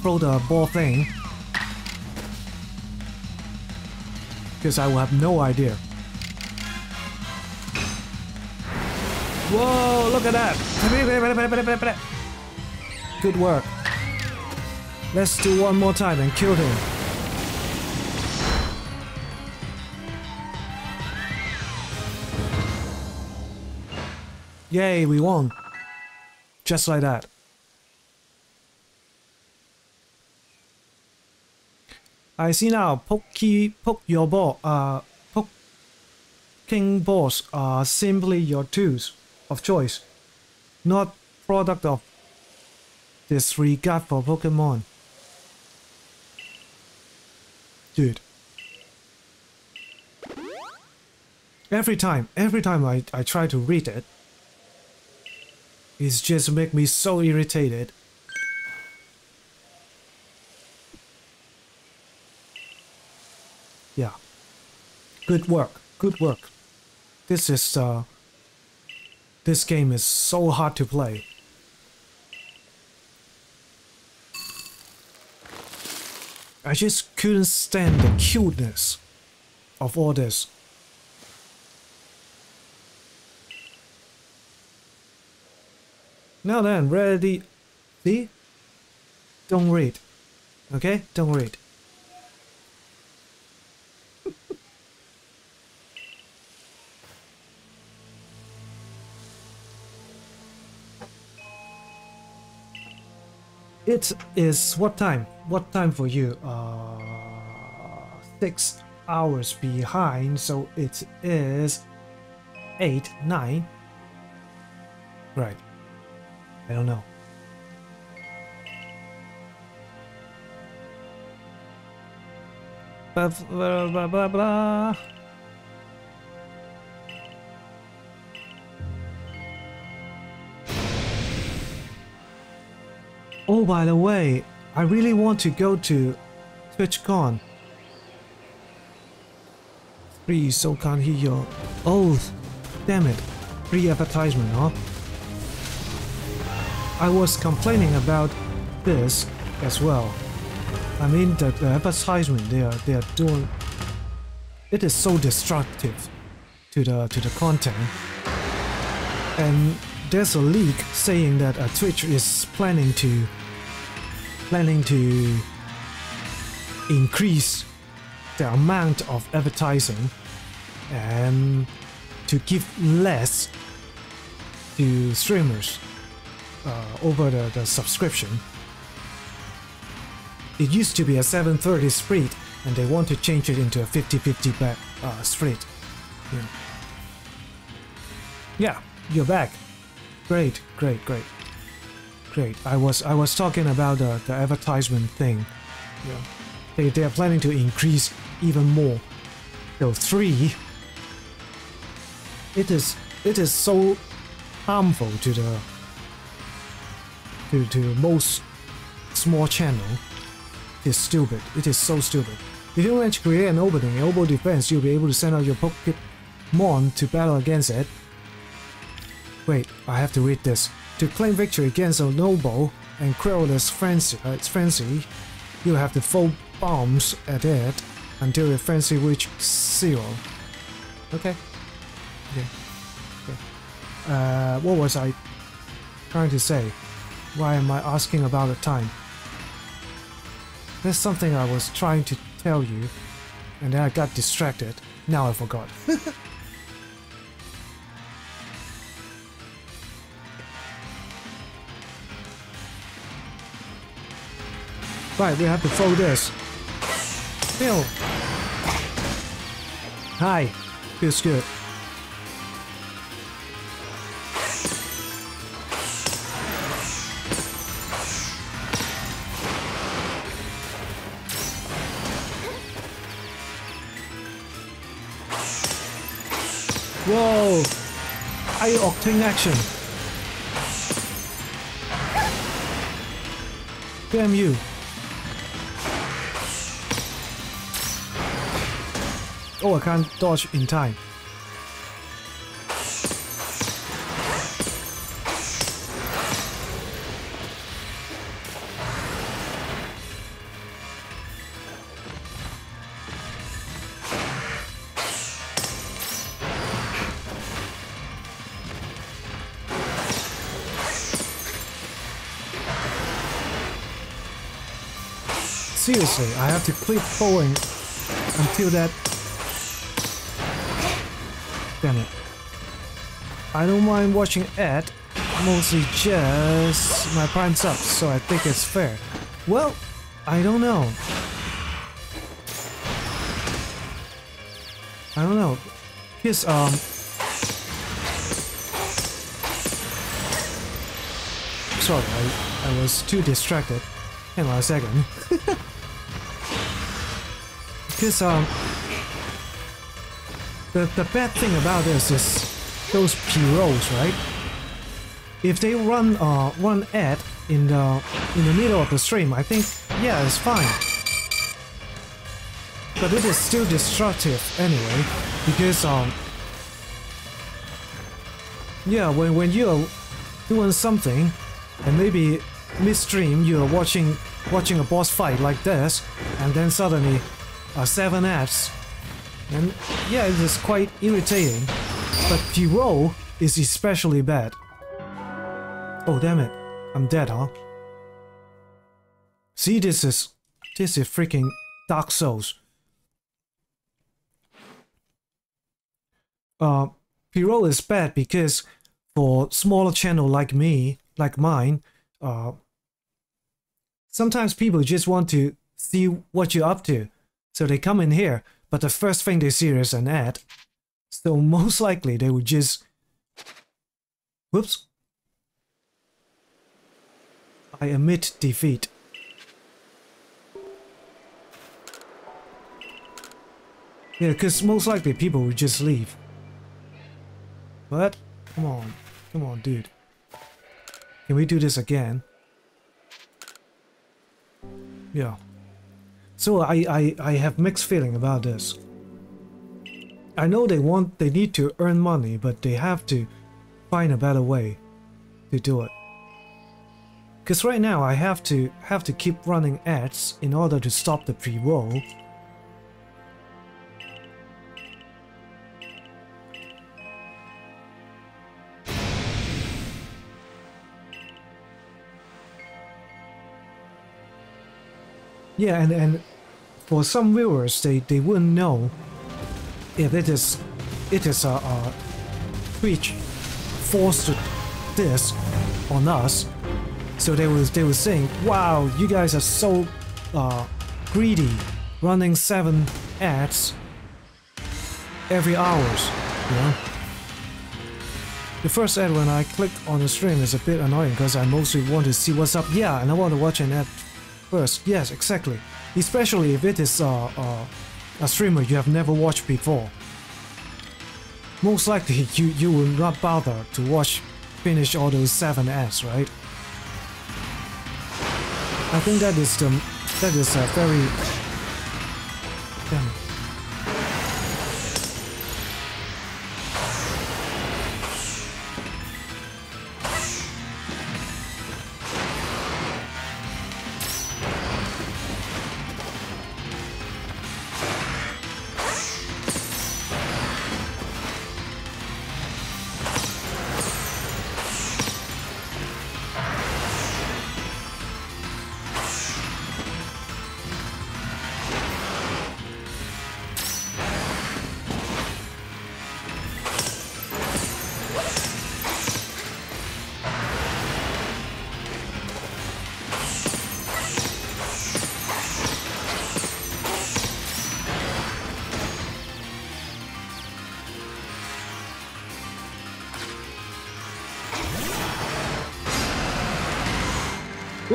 A: throw the ball thing? Because I will have no idea. Whoa, look at that! Good work. Let's do one more time and kill him. Yay, we won. Just like that. I see now, poke key, poke your ball, uh, poking balls are simply your tools of choice, not product of disregard for Pokemon. Dude. Every time, every time I, I try to read it, it's just make me so irritated. Yeah. Good work. Good work. This is uh this game is so hard to play. I just couldn't stand the cuteness of all this. Now then, ready. See? Don't read. Okay? Don't read. it is what time? What time for you? Uh, six hours behind, so it is eight, nine. Right. I don't know. Blah blah blah blah blah. Oh, by the way, I really want to go to TwitchCon. Please, so can't hear your... Oh, damn it. Free advertisement, huh? I was complaining about this as well. I mean, the, the advertisement they are they are doing, it is so destructive to the to the content. And there's a leak saying that uh, Twitch is planning to planning to increase the amount of advertising and to give less to streamers uh, over the, the subscription. It used to be a 730 split and they want to change it into a 50-50 back, uh, split. Yeah. yeah, you're back. Great, great, great. Great. I was I was talking about the, the advertisement thing. Yeah. They, they are planning to increase even more. So three it is it is so harmful to the to, to most small channel. Is stupid. It is so stupid. If you manage to create an opening, elbow defense, you'll be able to send out your Pokemon to battle against it. Wait, I have to read this. To claim victory against a noble and querulous frenzy, uh, frenzy, you have to throw balms at it until your frenzy reaches zero. Okay. Okay. Okay. Uh, what was I trying to say? Why am I asking about the time? There's something I was trying to tell you, and then I got distracted. Now I forgot. right, we have to throw this. Phil! Hi. Feels good. Whoa! High octane action. Damn you. Oh, I can't dodge in time. I have to keep going until that... Damn it. I don't mind watching Ed, mostly just my prime's up, so I think it's fair. Well, I don't know. I don't know. His um... Sorry, I, I was too distracted. Hang on a second. because um the the bad thing about this is those pre-rolls, right? If they run uh one ad in the in the middle of the stream, I think yeah it's fine. But it is still destructive anyway, because um yeah when when you're doing something and maybe midstream you're watching watching a boss fight like this and then suddenly 7 Fs and yeah it is quite irritating but pre-roll is especially bad Oh damn it. I'm dead, huh? See this is this is freaking Dark Souls. Uh pre-roll is bad because for smaller channel like me, like mine, uh sometimes people just want to see what you're up to. So they come in here, but the first thing they see is an ad. So most likely they would just Whoops. I admit defeat. Yeah, because most likely people would just leave. But, come on. Come on, dude. Can we do this again? Yeah. So I, I, I have mixed feeling about this. I know they want, they need to earn money, but they have to find a better way to do it. Because right now I have to have to keep running ads in order to stop the pre-roll. Yeah, and, and for some viewers, they, they wouldn't know if it is it is a, a forced this on us. So they was they were saying, "Wow, you guys are so uh, greedy, running seven ads every hours." You know. The first ad when I click on the stream is a bit annoying because I mostly want to see what's up. Yeah, and I want to watch an ad first. Yes, exactly. Especially if it is uh, uh, a streamer you have never watched before. Most likely you, you will not bother to watch finish all those 7 ads, right? I think that is the that is a very damn.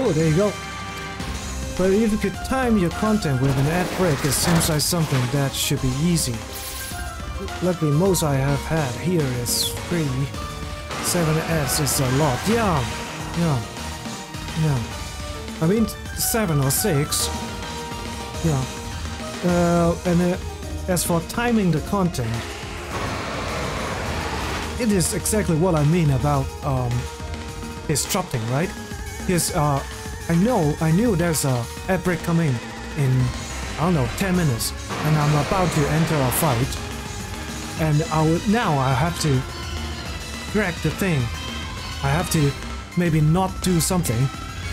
A: Oh, there you go. But if you could time your content with an ad break, it seems like something that should be easy. Luckily, most I have had here is free. 7 ads is a lot. Yeah, yeah, yeah. I mean, 7 or 6. Yeah. Uh, and uh, as for timing the content, it is exactly what I mean about um, disrupting, right? Because uh, I know, I knew there's a ad break coming in, I don't know, 10 minutes, and I'm about to enter a fight, and I will, now I have to drag the thing. I have to maybe not do something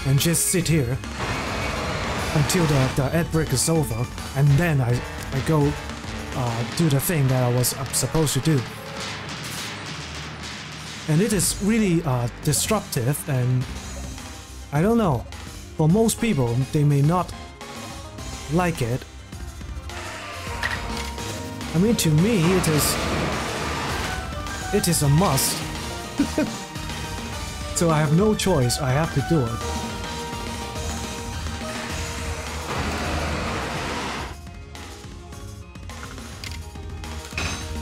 A: and just sit here until the, the ad break is over, and then I, I go uh, do the thing that I was supposed to do. And it is really uh, disruptive and I don't know. For most people, they may not like it. I mean, to me, it is... It is a must. so I have no choice, I have to do it.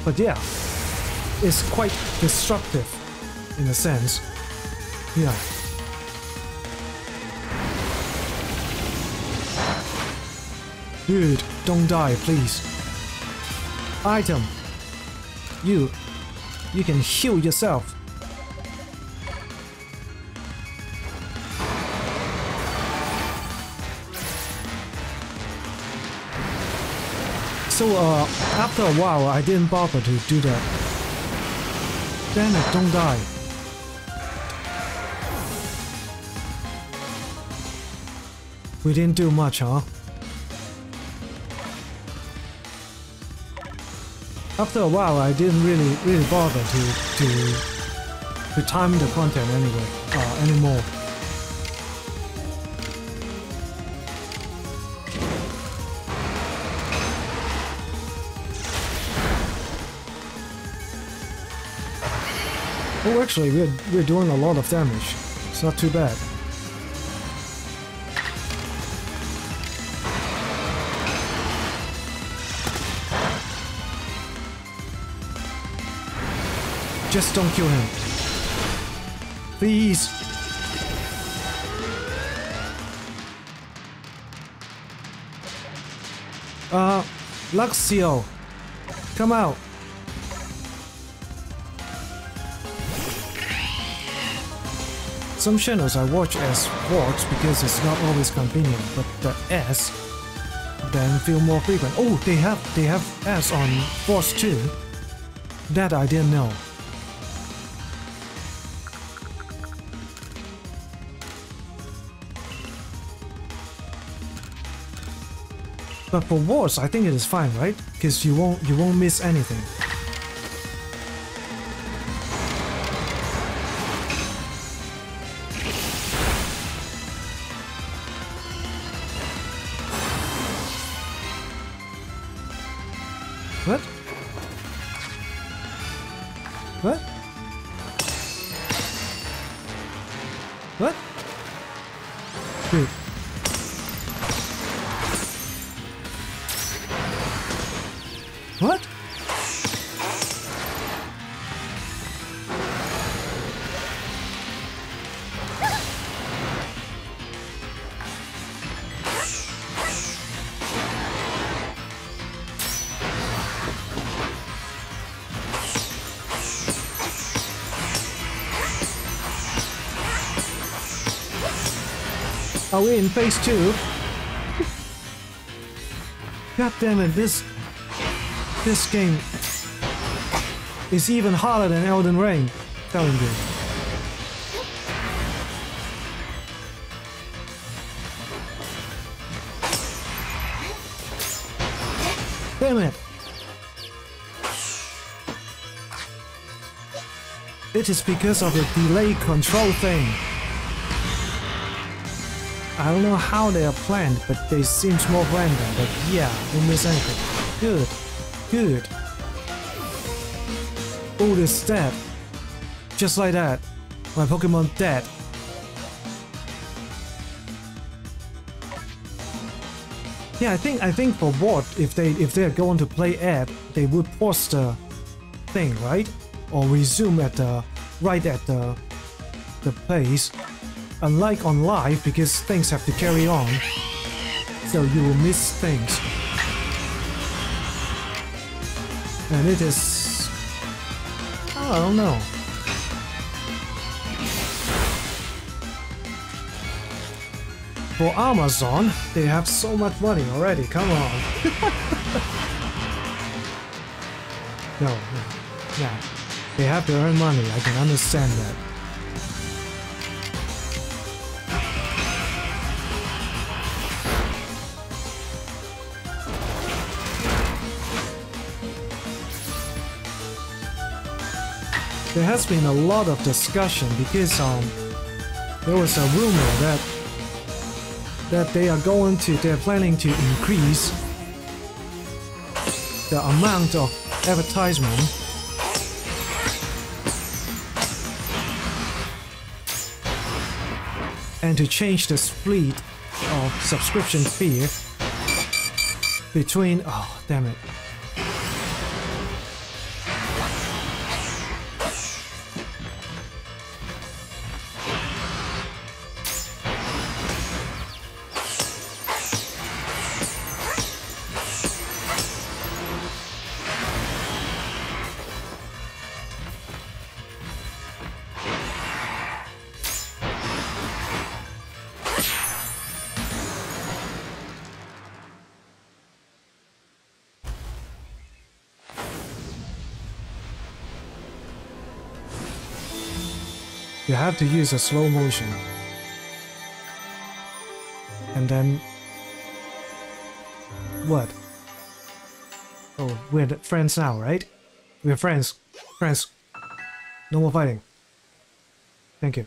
A: But yeah, it's quite destructive in a sense. Yeah. Dude, don't die, please. Item. You. You can heal yourself. So, uh, after a while, I didn't bother to do that. Damn it, don't die. We didn't do much, huh? After a while, I didn't really really bother to to to time the content anyway uh, anymore. Oh, actually, we're we're doing a lot of damage. It's not too bad. Just don't kill him. Please. Uh, Luxio, come out. Some channels I watch as VODs because it's not always convenient, but the S then feel more frequent. Oh, they have they have S on Force too. That I didn't know. But for wars, I think it is fine, right? Because you won't you won't miss anything. We in phase two? God damn it, this this game is even harder than Elden Ring. Telling you. Damn it! It is because of the delay control thing. I don't know how they are planned, but they seem more random, but yeah, don't miss anything. Good. Good. Oh, it's dead. Just like that. My Pokemon dead. Yeah, I think I think for what if they if they're going to play ad, they would pause the thing, right? Or resume at the right at the the place. Unlike on live, because things have to carry on, so you will miss things. And it is... I don't know. For Amazon, they have so much money already, come on. no, yeah. They have to earn money, I can understand that. There has been a lot of discussion because um there was a rumor that that they are going to they're planning to increase the amount of advertisement. And to change the split of subscription fee between oh damn it have to use a slow motion. And then what? Oh, we're friends now, right? We're friends. Friends. No more fighting. Thank you.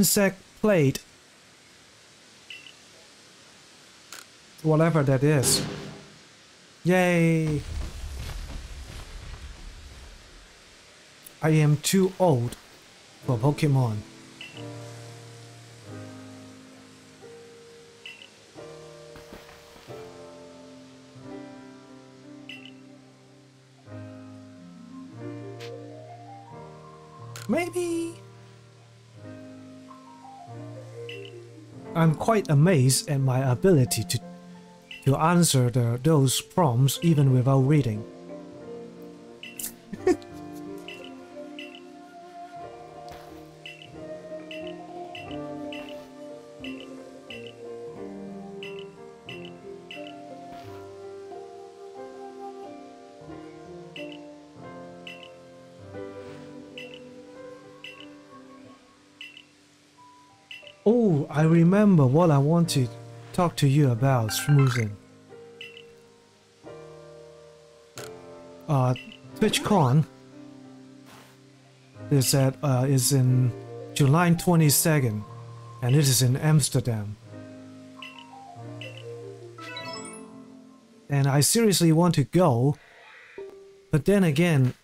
A: Insect plate. Whatever that is. Yay! I am too old for Pokemon. Maybe. I'm quite amazed at my ability to to answer the, those prompts even without reading. Remember what I want to talk to you about, Smoothing. Uh, TwitchCon is at uh, is in July 22nd, and it is in Amsterdam. And I seriously want to go, but then again,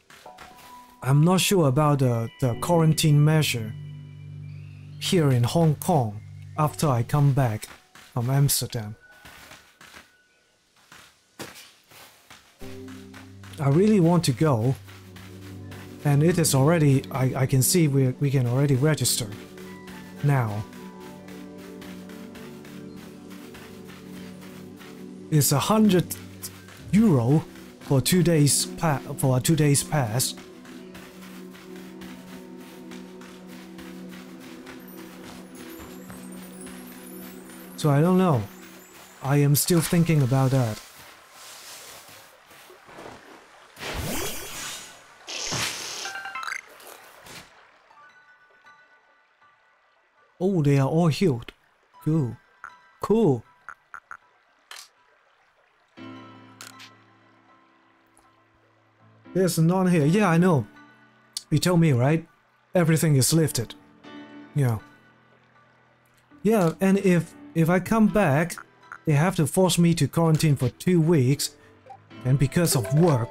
A: I'm not sure about the, the quarantine measure here in Hong Kong after I come back from Amsterdam. I really want to go and it is already I, I can see we, we can already register now. It's a hundred euro for two days for a two days pass So I don't know. I am still thinking about that. Oh, they are all healed. Cool. Cool. There's none here. Yeah, I know. You told me, right? Everything is lifted. Yeah. Yeah, and if if I come back, they have to force me to quarantine for two weeks, and because of work.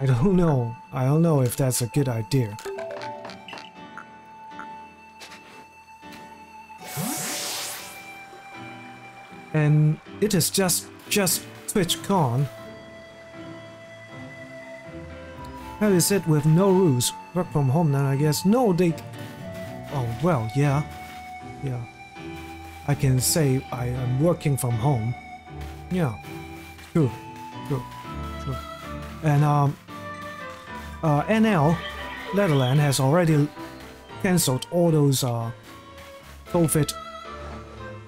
A: I don't know. I don't know if that's a good idea. And it is just just TwitchCon. How is it with no rules? Work from home then I guess. No, they... Oh, well, yeah. Yeah. I can say I am working from home. Yeah. True. True. True. And um uh NL Netherlands has already cancelled all those uh COVID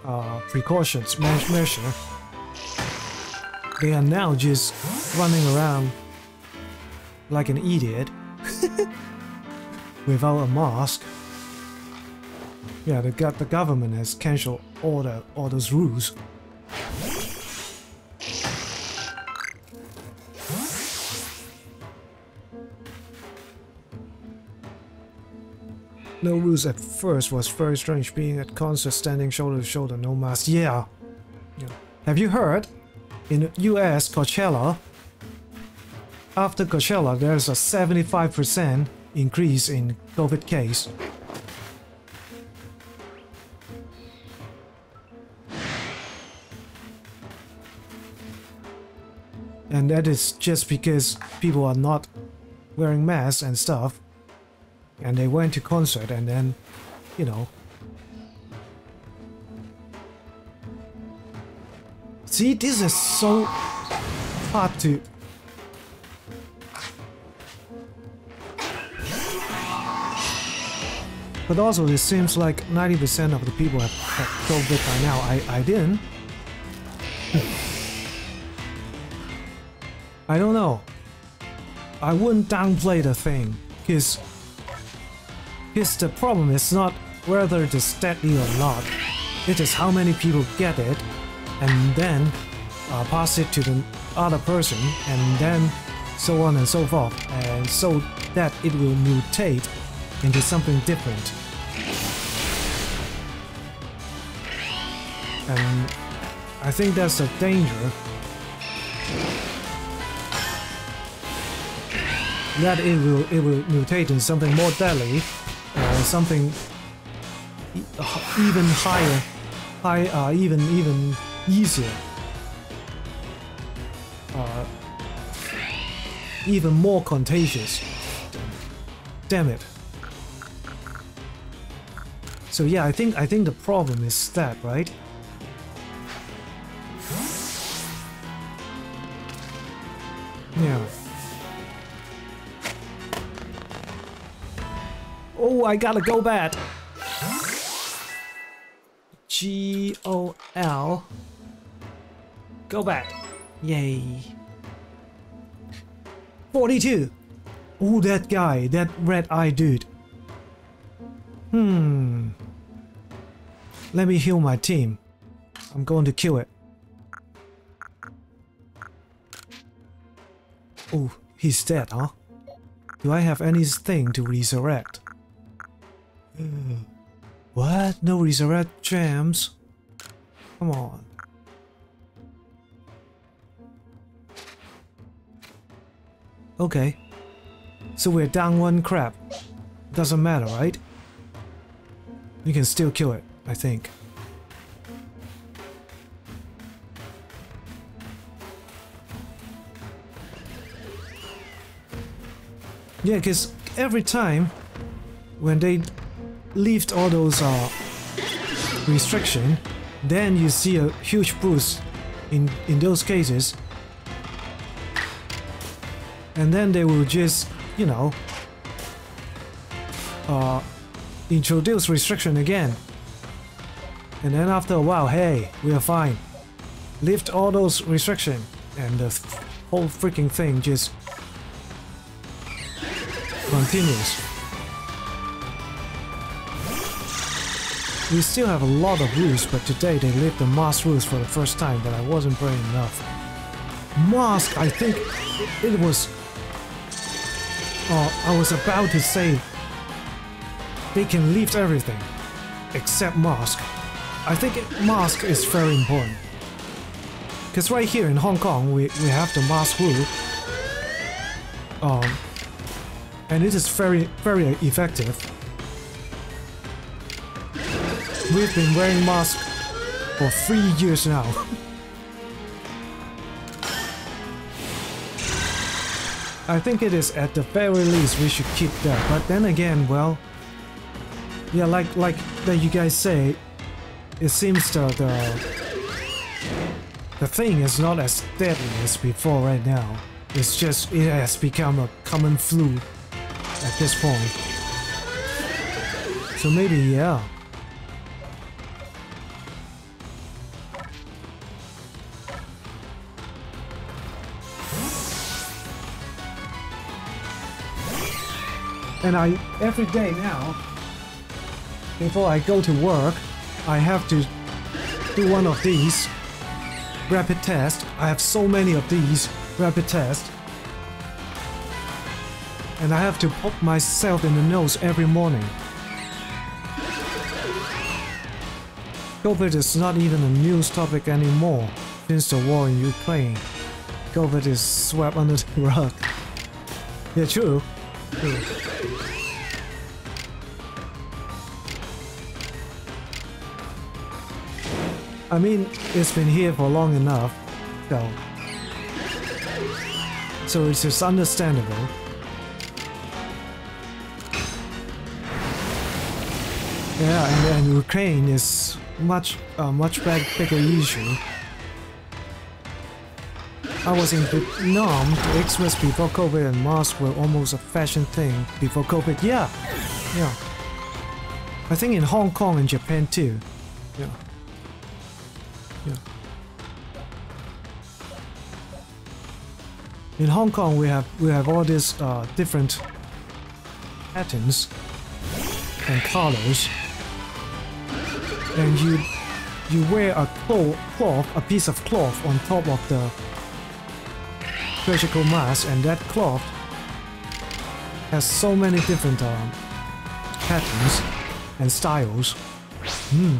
A: uh precautions me measure. They are now just running around like an idiot without a mask. Yeah, the, the government has cancelled all, the, all those rules. No rules at first was very strange being at concert standing shoulder to shoulder, no mask. Yeah. yeah. Have you heard? In US Coachella, after Coachella, there's a 75% increase in COVID case. And that is just because people are not wearing masks and stuff. And they went to concert and then, you know. See, this is so hard to... But also, it seems like 90% of the people have, have COVID by now. I, I didn't. I don't know. I wouldn't downplay the thing, because because the problem is not whether it is deadly or not. It is how many people get it, and then uh, pass it to the other person, and then so on and so forth, and so that it will mutate into something different. And I think that's a danger. That it will it will mutate in something more deadly, or something e- h- even higher, high, uh, even even easier, uh, even more contagious. Damn it. So yeah, I think I think the problem is that, right? I gotta go back. G O L. Go back. Yay. 42. Oh, that guy, that red eye dude. Hmm. Let me heal my team. I'm going to kill it. Oh, he's dead, huh? Do I have anything to resurrect? What? No resurrect gems? Come on. Okay. So we're down one crab. Doesn't matter, right? You can still kill it, I think. Yeah, because every time when they lift all those uh, restriction, then you see a huge boost in, in those cases. And then they will just, you know, uh, introduce restriction again. And then after a while, hey, we are fine. Lift all those restriction and the whole freaking thing just continues. We still have a lot of rules, but today they lift the mask rules for the first time, but I wasn't brave enough. Mask, I think it, it was... Oh, I was about to say they can lift everything except mask. I think it, mask is very important. Because right here in Hong Kong, we, we have the mask rule. Um, and it is very, very effective. We've been wearing masks for three years now. I think it is at the very least we should keep that. But then again, well, yeah, like like that you guys say, it seems the the, uh, the thing is not as deadly as before right now. It's just it has become a common flu at this point. So maybe yeah. And I every day now before I go to work, I have to do one of these rapid tests. I have so many of these rapid tests. And I have to poke myself in the nose every morning. COVID is not even a news topic anymore since the war in Ukraine. COVID is swept under the rug. Yeah, true. I mean, it's been here for long enough, so so it's just understandable. Yeah, and, and Ukraine is much uh, much big, bigger issue. I was in Vietnam, the Xmas before COVID and masks were almost a fashion thing before COVID. Yeah, yeah. I think in Hong Kong and Japan too. Yeah. Yeah. In Hong Kong, we have we have all these uh, different patterns and colors, and you you wear a cloth, cloth, a piece of cloth on top of the surgical mask, and that cloth has so many different um, patterns and styles. Hmm.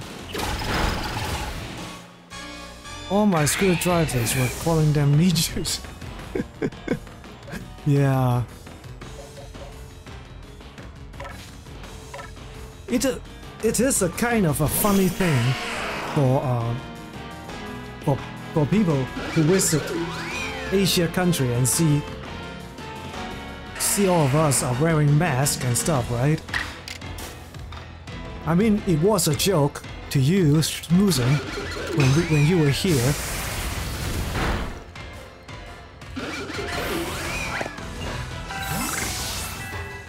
A: All my screwdrivers were calling them ninjas. yeah. It, it is a kind of a funny thing for uh, for for people who visit Asia country and see see all of us are wearing masks and stuff, right? I mean, it was a joke to you, Smoozin, when we, when you were here.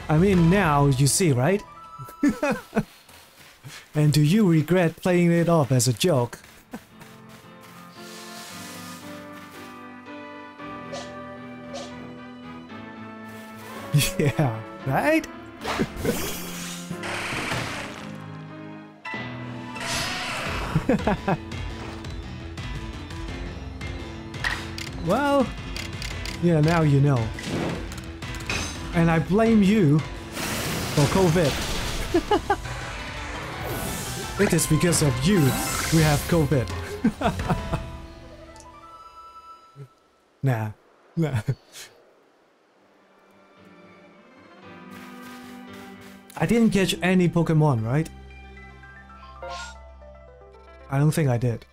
A: I mean, now you see, right? and do you regret playing it off as a joke? yeah, right? well, yeah, now you know. And I blame you for COVID. it is because of you we have COVID. nah, nah. I didn't catch any Pokemon, right? I don't think I did.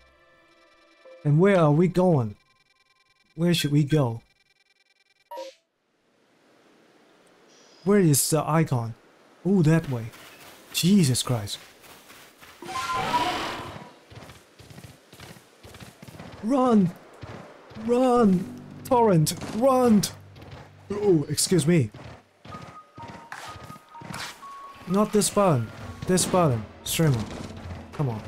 A: And where are we going? Where should we go? Where is the icon? Oh, that way. Jesus Christ. Run! Run! Torrent, run! Oh, excuse me. Not this button. This button. Streamer. Come on.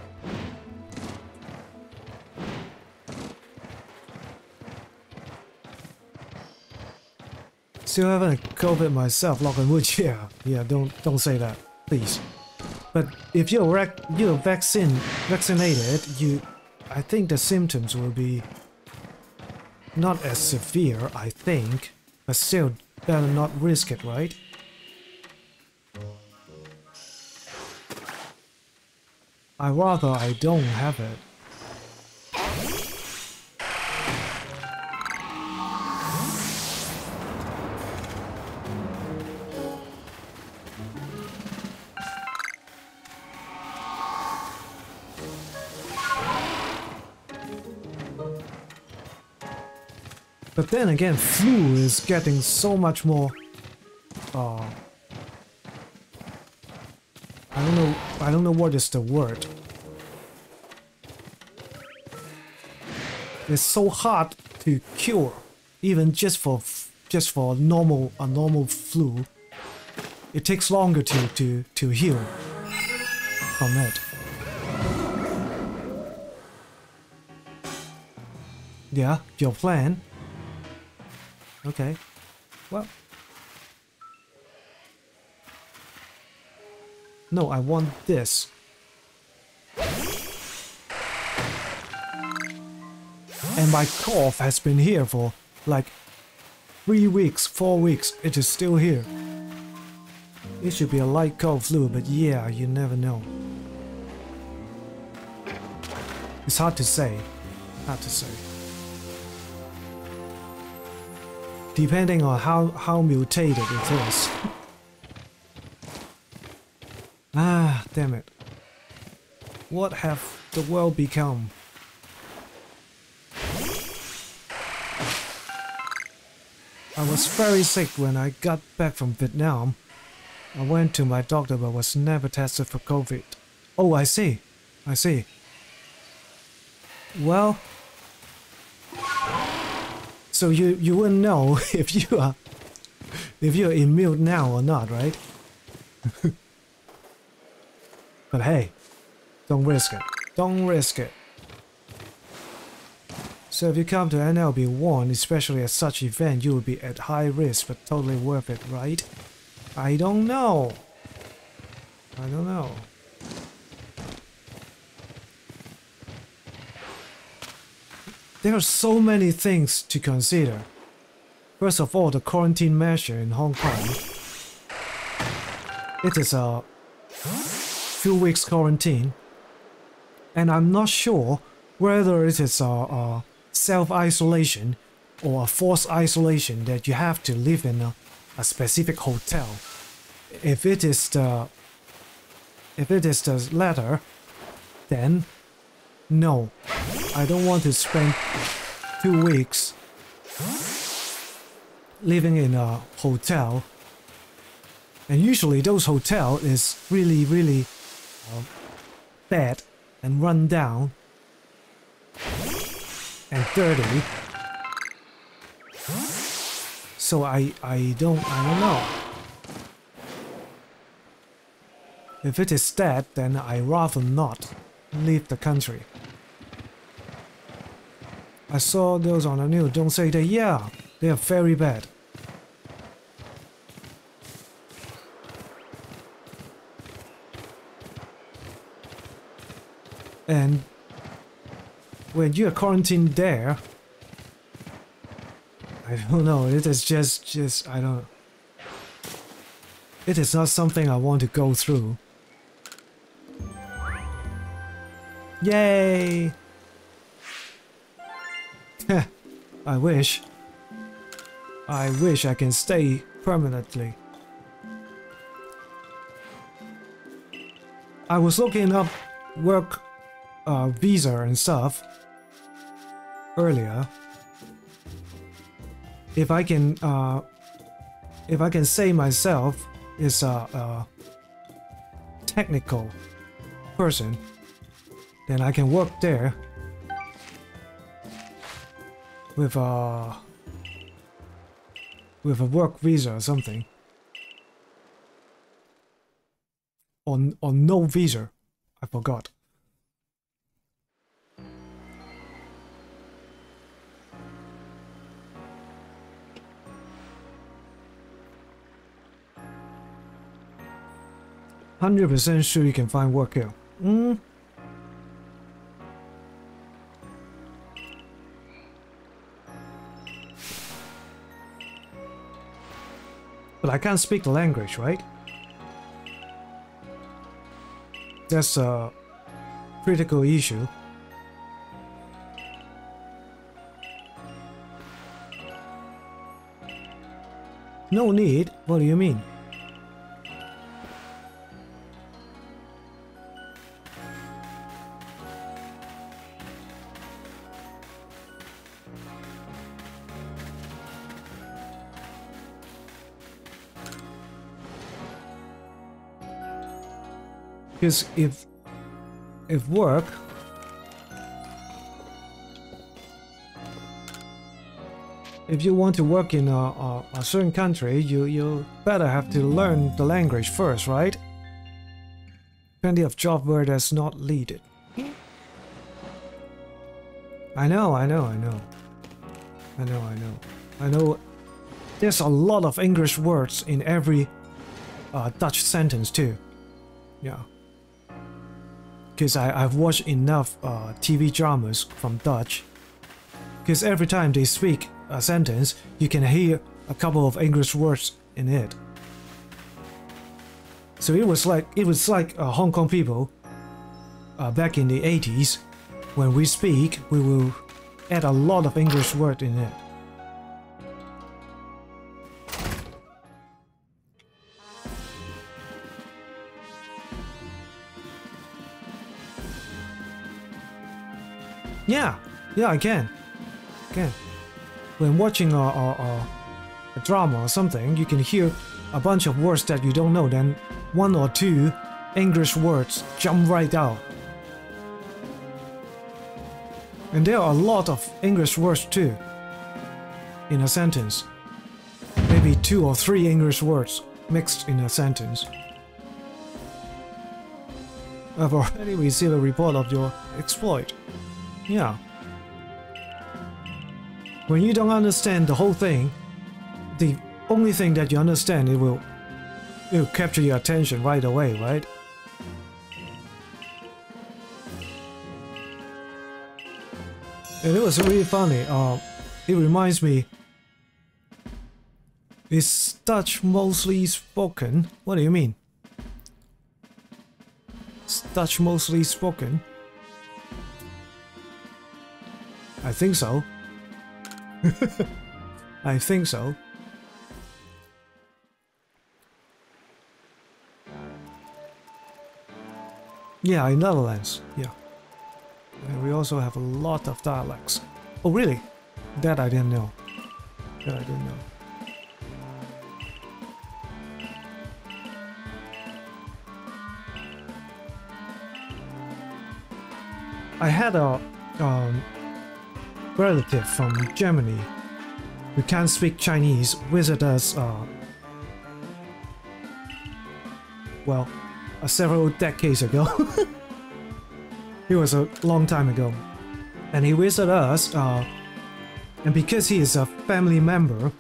A: Still haven't COVID myself, lock and wood. Yeah, yeah. Don't don't say that, please. But if you're you're vaccine vaccinated, you, I think the symptoms will be not as severe. I think, but still better not risk it, right? I rather I don't have it. But then again, flu is getting so much more. Uh, I don't know. I don't know what is the word. It's so hard to cure, even just for just for normal a normal flu. It takes longer to to to heal from it. Yeah, your plan. Okay. Well. No, I want this. And my cough has been here for like three weeks, four weeks. It is still here. It should be a light cold flu, but yeah, you never know. It's hard to say. Hard to say. depending on how, how mutated it is. Ah, damn it. What have the world become? I was very sick when I got back from Vietnam. I went to my doctor but was never tested for COVID. Oh, I see. I see. Well, so you you wouldn't know if you are if you're immune now or not, right? But hey, don't risk it. Don't risk it. So if you come to NLB 1, especially at such event, you will be at high risk but totally worth it, right? I don't know. I don't know. There are so many things to consider. First of all, the quarantine measure in Hong Kong. It is a few weeks quarantine, and I'm not sure whether it is a, a self-isolation or a forced isolation that you have to live in a, a specific hotel. If it is the if it is the latter, then no, I don't want to spend two weeks living in a hotel. And usually those hotel is really, really bad and run down and dirty. So I, I don't, I don't know. If it is that, then I rather not leave the country. I saw those on the news. Don't say that. Yeah, they are very bad. And when you are quarantined there, I don't know. It is just, just I don't. It is not something I want to go through. Yay! I wish. I wish I can stay permanently. I was looking up work uh, visa and stuff earlier. If I can, uh, if I can say myself is a, a technical person, then I can work there with a with a work visa or something. On on no visa, I forgot. Hundred percent sure you can find work here. Mm. But I can't speak the language, right? That's a critical issue. No need? What do you mean? Because if if work if you want to work in a, a, a, certain country, you you better have to learn the language first, right? Plenty of job where that's not needed. I know, I know, I know. I know, I know. I know there's a lot of English words in every uh, Dutch sentence too. Yeah because I've watched enough uh, TV dramas from Dutch. Because every time they speak a sentence, you can hear a couple of English words in it. So it was like it was like uh, Hong Kong people uh, back in the 80s. When we speak, we will add a lot of English word in it. Yeah, yeah, I can. Can. When watching a, a, a, a drama or something, you can hear a bunch of words that you don't know, then one or two English words jump right out. And there are a lot of English words too in a sentence. Maybe two or three English words mixed in a sentence. I've already received a report of your exploit. Yeah. When you don't understand the whole thing, the only thing that you understand, it will, it will capture your attention right away, right? And it was really funny. Uh, it reminds me. Is Dutch mostly spoken? What do you mean? Is Dutch mostly spoken? I think so. I think so. Yeah, in Netherlands. Yeah. And we also have a lot of dialects. Oh, really? That I didn't know. That I didn't know. I had a um, relative from Germany who can't speak Chinese visit us, uh, well, uh, several decades ago. it was a long time ago. And he visited us, uh, and because he is a family member,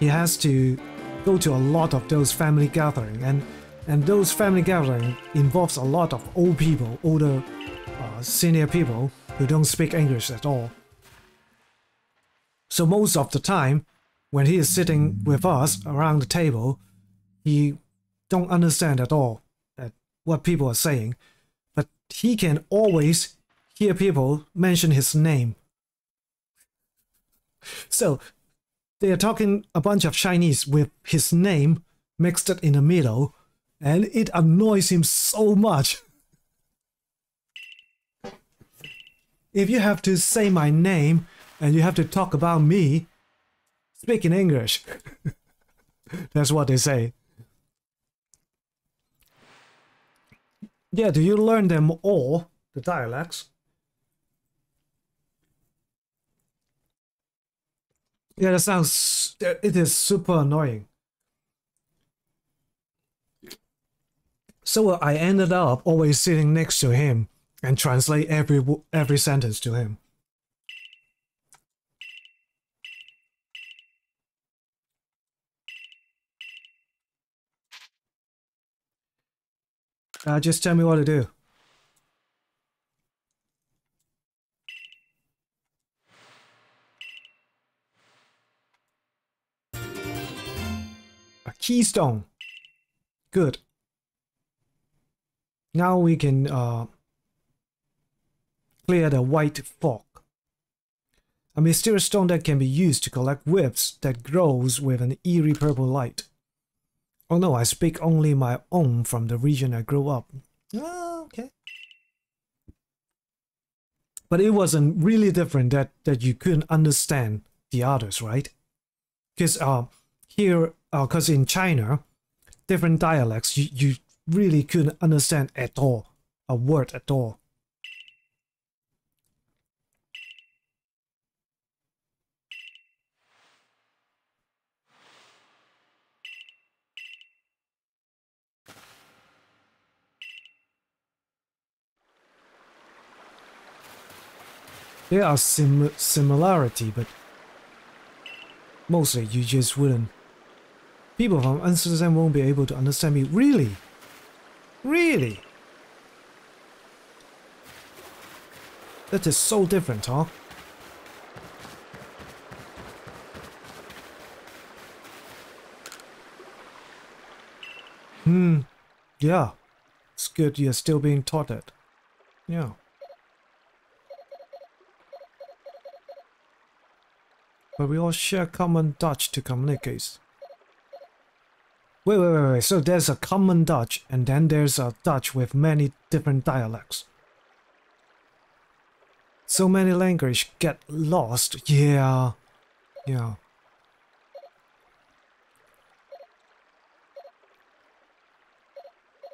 A: he has to go to a lot of those family gathering and and those family gathering involves a lot of old people, older uh, senior people who don't speak English at all. So most of the time, when he is sitting with us around the table, he don't understand at all at what people are saying, but he can always hear people mention his name. So they are talking a bunch of Chinese with his name mixed in the middle, and it annoys him so much. if you have to say my name and you have to talk about me, speak in English. That's what they say. Yeah, do you learn them all, the dialects? Yeah, that sounds. Uh, it is super annoying. So I ended up always sitting next to him and translate every every sentence to him. Uh, just tell me what to do. A keystone. Good. Now we can uh, clear the white fog. A mysterious stone that can be used to collect wisps that grows with an eerie purple light. Oh no, I speak only my own from the region I grew up. Oh, okay. But it wasn't really different that, that you couldn't understand the others, right? Because uh, here, because uh, in China, different dialects, you, you really couldn't understand at all, a word at all. There are sim similarity, but mostly you just wouldn't. People from Amsterdam won't be able to understand me. Really? Really? That is so different, huh? Hmm. Yeah. It's good you're still being taught it. Yeah. But we all share common Dutch to communicate. Wait, wait, wait, wait. So there's a common Dutch, and then there's a Dutch with many different dialects. So many language get lost. Yeah, yeah.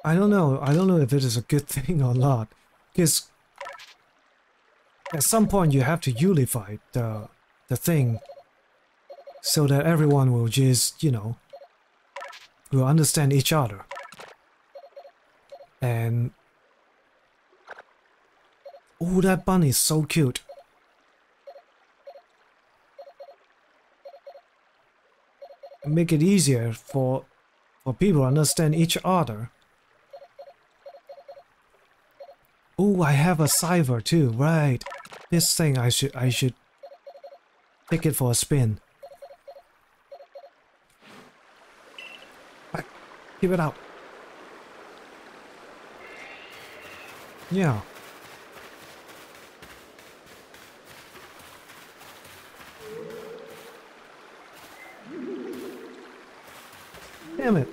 A: I don't know. I don't know if it is a good thing or not, because at some point you have to unify the the thing so that everyone will just, you know, will understand each other. And Oh, that bunny is so cute. Make it easier for for people to understand each other. Oh, I have a cipher too, right. This thing I should I should take it for a spin. Keep it out. Yeah. Damn it.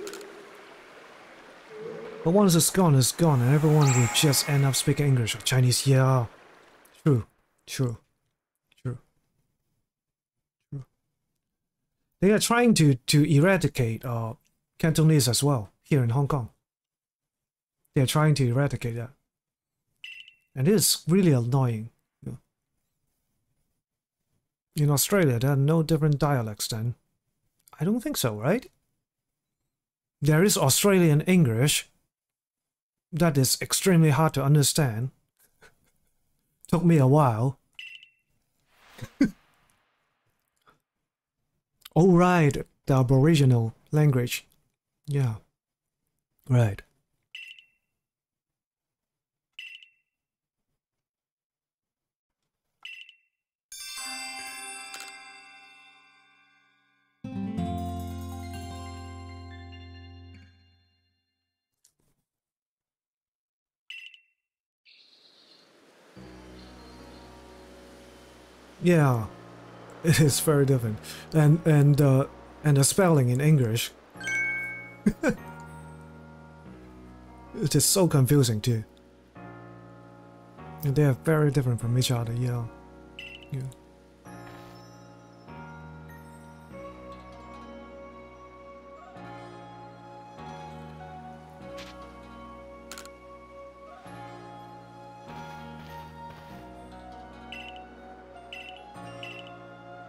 A: But once it's gone, it's gone, and everyone will just end up speaking English or Chinese. Yeah. True. True. True. True. They are trying to, to eradicate uh, Cantonese as well here in Hong Kong. They are trying to eradicate that. And it is really annoying. In Australia, there are no different dialects then. I don't think so, right? There is Australian English. That is extremely hard to understand. Took me a while. oh right, the Aboriginal language. Yeah. Right. Yeah, it is very different, and and uh, and the spelling in English, it is so confusing too. And they are very different from each other. Yeah, yeah.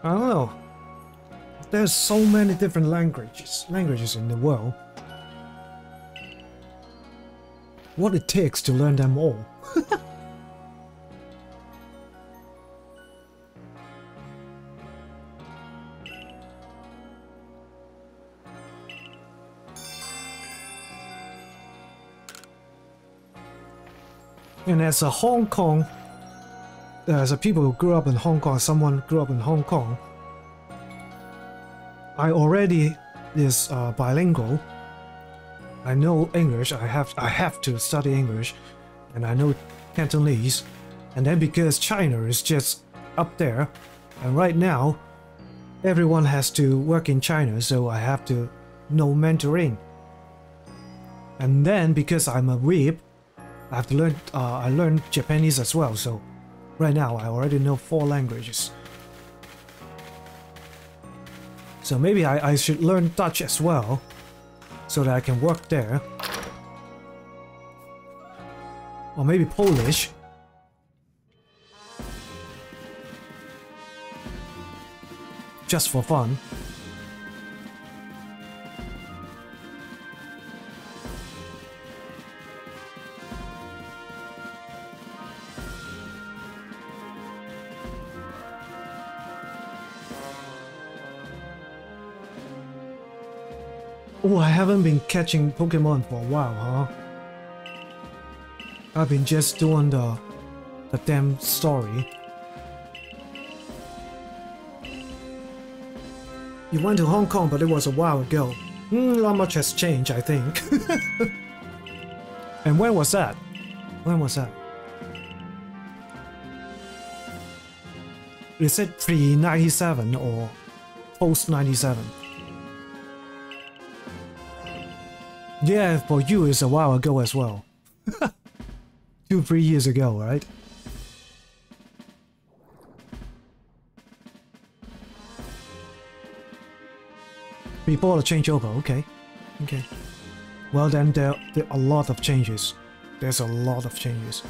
A: I don't know. There's so many different languages languages in the world. What it takes to learn them all. and as a Hong Kong as a people who grew up in Hong Kong, someone grew up in Hong Kong, I already is uh, bilingual. I know English. I have I have to study English, and I know Cantonese. And then because China is just up there, and right now, everyone has to work in China, so I have to know Mandarin. And then because I'm a weeb, I have to learn. Uh, I learned Japanese as well. So Right now, I already know four languages. So maybe I, I should learn Dutch as well, so that I can work there. Or maybe Polish. Just for fun. Oh, I haven't been catching Pokemon for a while, huh? I've been just doing the, the damn story. You went to Hong Kong, but it was a while ago. Mm, not much has changed, I think. and when was that? When was that? Is it pre-97 or post-97? Yeah, for you it's a while ago as well. Two, three years ago, right? Before the changeover, okay. Okay. Well then, there, there are a lot of changes. There's a lot of changes.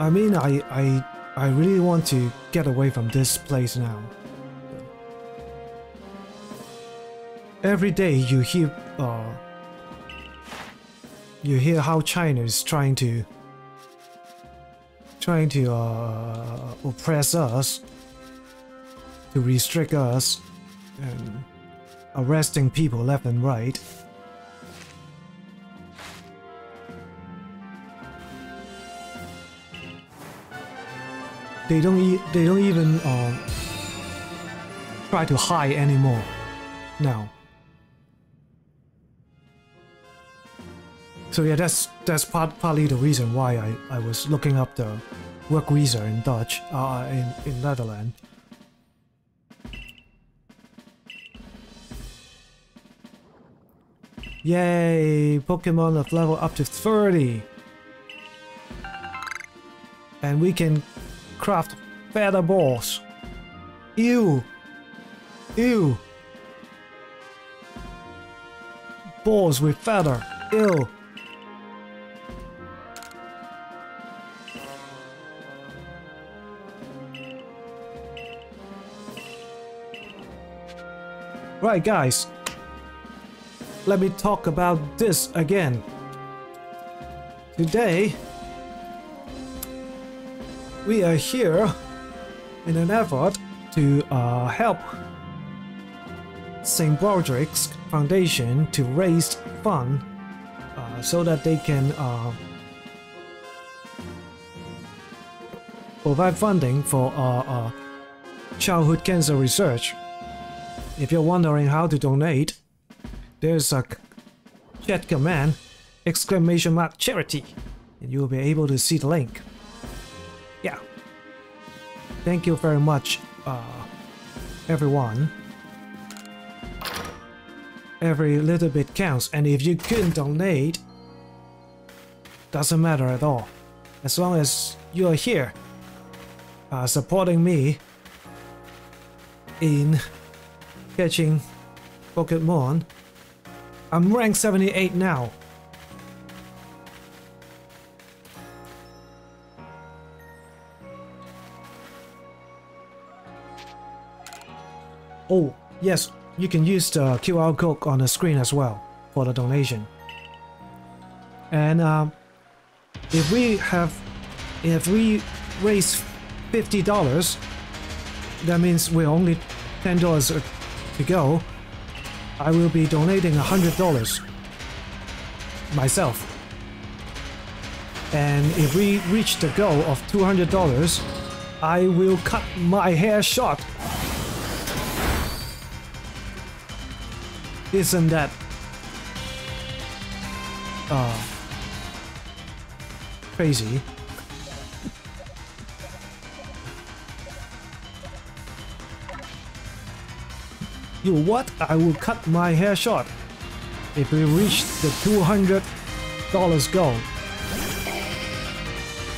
A: I mean, I, I I really want to get away from this place now. Every day you hear uh, you hear how China is trying to trying to uh, oppress us, to restrict us, and arresting people left and right. They don't e they don't even um, try to hide anymore now. So yeah, that's that's part, partly the reason why I, I was looking up the work visa in Dutch, uh, in, in Netherlands. Yay! Pokemon have level up to 30! And we can craft feather balls. Ew! Ew! Balls with feather. Ew! Right guys, let me talk about this again. Today, we are here in an effort to uh, help St. Baldrick's Foundation to raise funds uh, so that they can uh, provide funding for uh, uh, childhood cancer research. If you're wondering how to donate, there's a chat command exclamation mark charity and you will be able to see the link. Thank you very much, uh, everyone. Every little bit counts, and if you couldn't donate, doesn't matter at all. As long as you are here, uh, supporting me in catching Pokemon. I'm rank 78 now. Oh, yes, you can use the QR code on the screen as well for the donation. And um, if we have, if we raise $50, that means we're only $10 to go. I will be donating $100 myself. And if we reach the goal of $200, I will cut my hair short. Isn't that uh, crazy? You what? I will cut my hair short if we reach the $200 goal.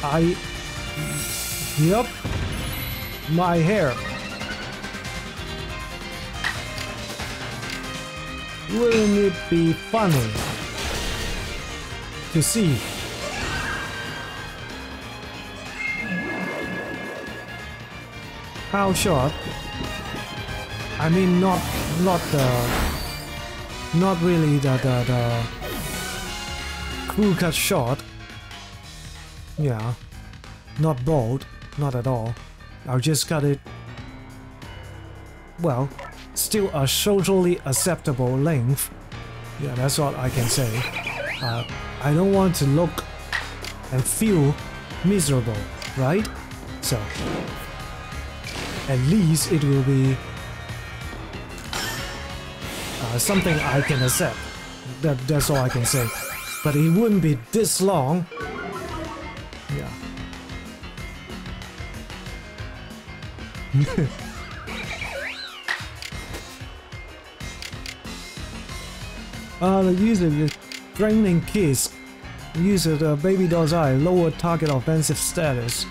A: I... Yep. My hair. Wouldn't it be funny to see? How short? I mean not not the not really the the, the crew cut short. Yeah. Not bold. Not at all. I'll just cut it. Well still a socially acceptable length yeah that's what I can say uh, I don't want to look and feel miserable right so at least it will be uh, something I can accept. That, that's all I can say. But it wouldn't be this long. Yeah. uh, the user is Draining Kiss. User the baby doll's eye, lower target offensive status.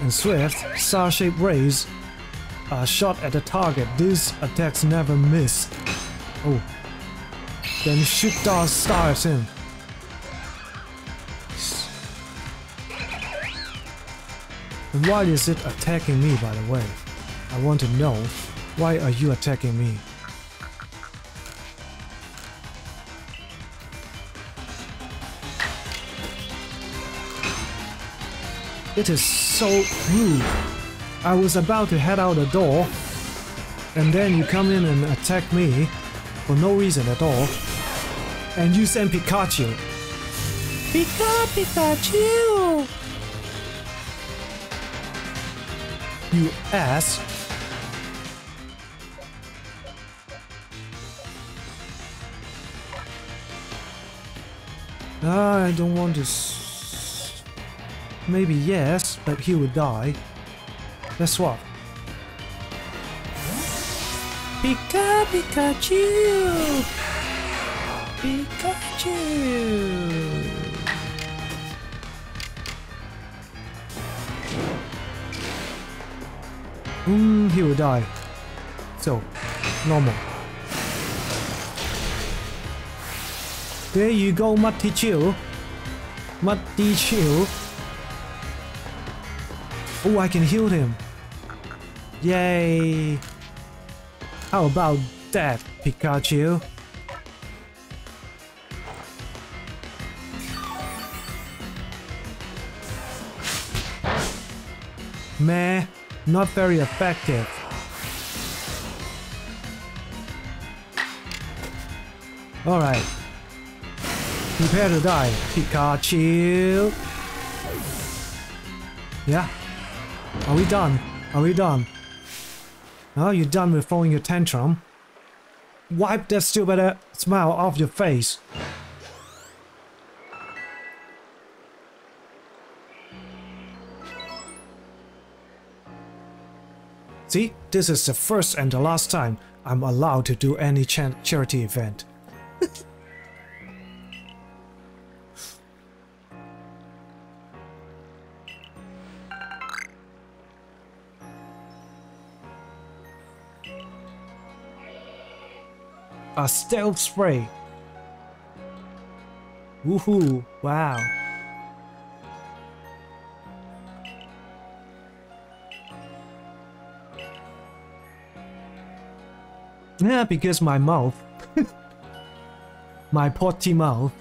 A: And swift, star-shaped rays uh, shot at the target. These attacks never miss. Oh. Then shoot those stars in. And why is it attacking me, by the way? I want to know. Why are you attacking me? It is so rude. I was about to head out the door, and then you come in and attack me for no reason at all. And you send Pikachu. Pika Pikachu! You ass. Ah, I don't want to. Maybe yes, but he would die. Let's swap. Pika Pikachu! Pikachu! Hmm, he will die. So, normal. There you go, Muddy Chill. Muddy Chill. Oh, I can heal him. Yay. How about that, Pikachu? Meh, not very effective. Alright. Prepare to die, Pikachu. Yeah. Are we done? Are we done? Oh, you're done with throwing your tantrum. Wipe that stupid smile off your face. See, this is the first and the last time I'm allowed to do any cha charity event. A stealth spray. Woohoo! Wow. Yeah, because my mouth. my potty mouth.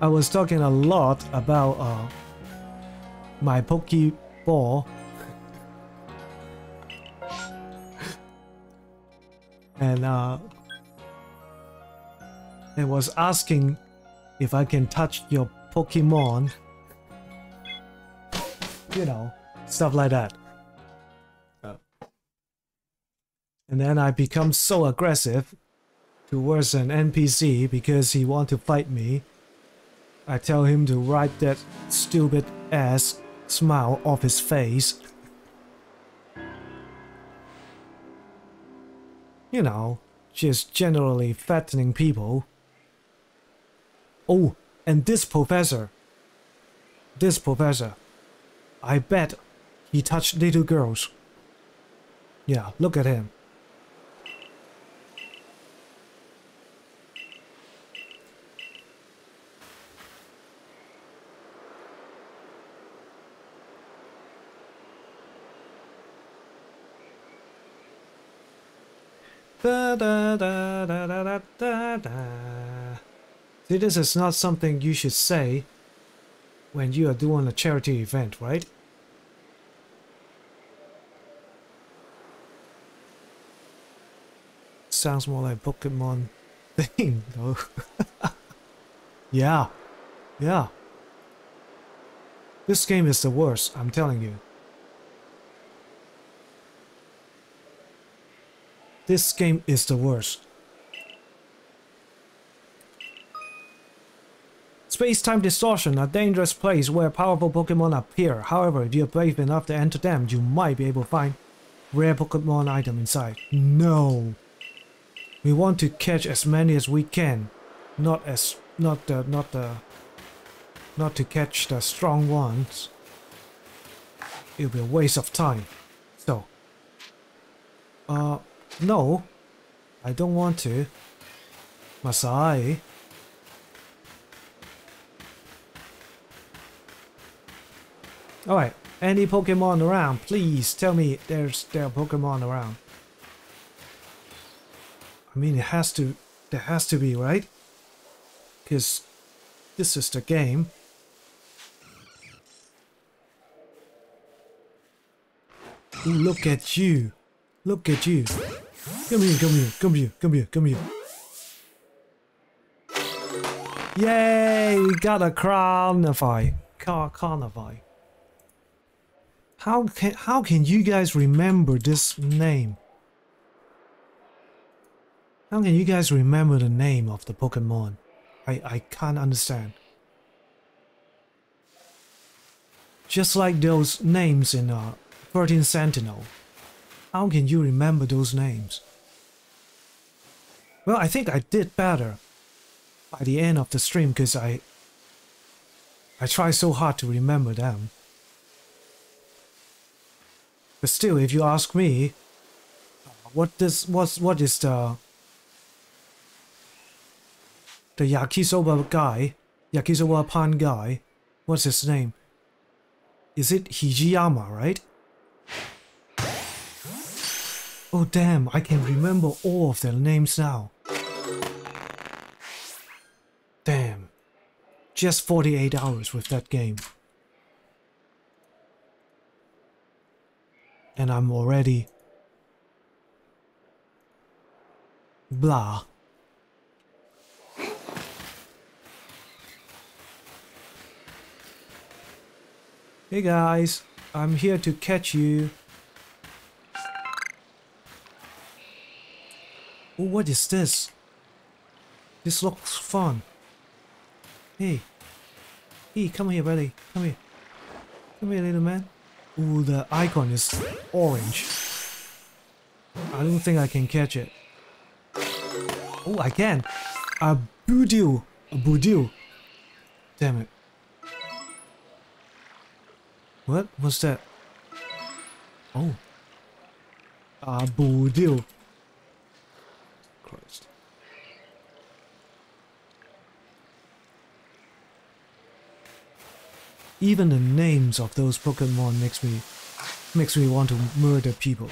A: I was talking a lot about uh, my Pokeball. And uh, it was asking if I can touch your Pokemon you know, stuff like that. And then I become so aggressive towards an NPC because he want to fight me. I tell him to wipe that stupid ass smile off his face. You know, just generally fattening people. Oh, and this professor. This professor. I bet he touched little girls. Yeah, look at him. Da, da, da, da, da, da, da. See, this is not something you should say when you are doing a charity event, right? Sounds more like Pokemon thing, though. yeah, yeah. This game is the worst, I'm telling you. This game is the worst. Space-time distortion, a dangerous place where powerful Pokemon appear. However, if you're brave enough to enter them, you might be able to find rare Pokemon item inside. No. We want to catch as many as we can, not as not the not the not to catch the strong ones. It'll be a waste of time. So, uh, no, I don't want to. Masai. Alright, any Pokemon around, please tell me there's there Pokemon around. I mean, it has to, there has to be, right? because this is the game. Ooh, look at you. Look at you. Come here, come here, come here, come here, come here. Yay, we got a Carnivine. Car Carnivine. How can how can you guys remember this name? How can you guys remember the name of the Pokemon? I, I can't understand. Just like those names in uh, 13 Sentinel. How can you remember those names? Well, I think I did better by the end of the stream because I I try so hard to remember them. But still, if you ask me, what does what's what is the the yakisoba guy, yakisoba pan guy, what's his name? Is it Hijiyama, right? Oh damn, I can remember all of their names now. Damn. Just 48 hours with that game. And I'm already... Blah. Hey guys, I'm here to catch you. Oh, what is this? This looks fun. Hey. Hey, come here, buddy. Come here. Come here, little man. Ooh, the icon is orange. I don't think I can catch it. Oh, I can. A Budew. A Budew. Damn it. What was that? Oh. A Budew. Christ. Even the names of those Pokemon makes me makes me want to murder people.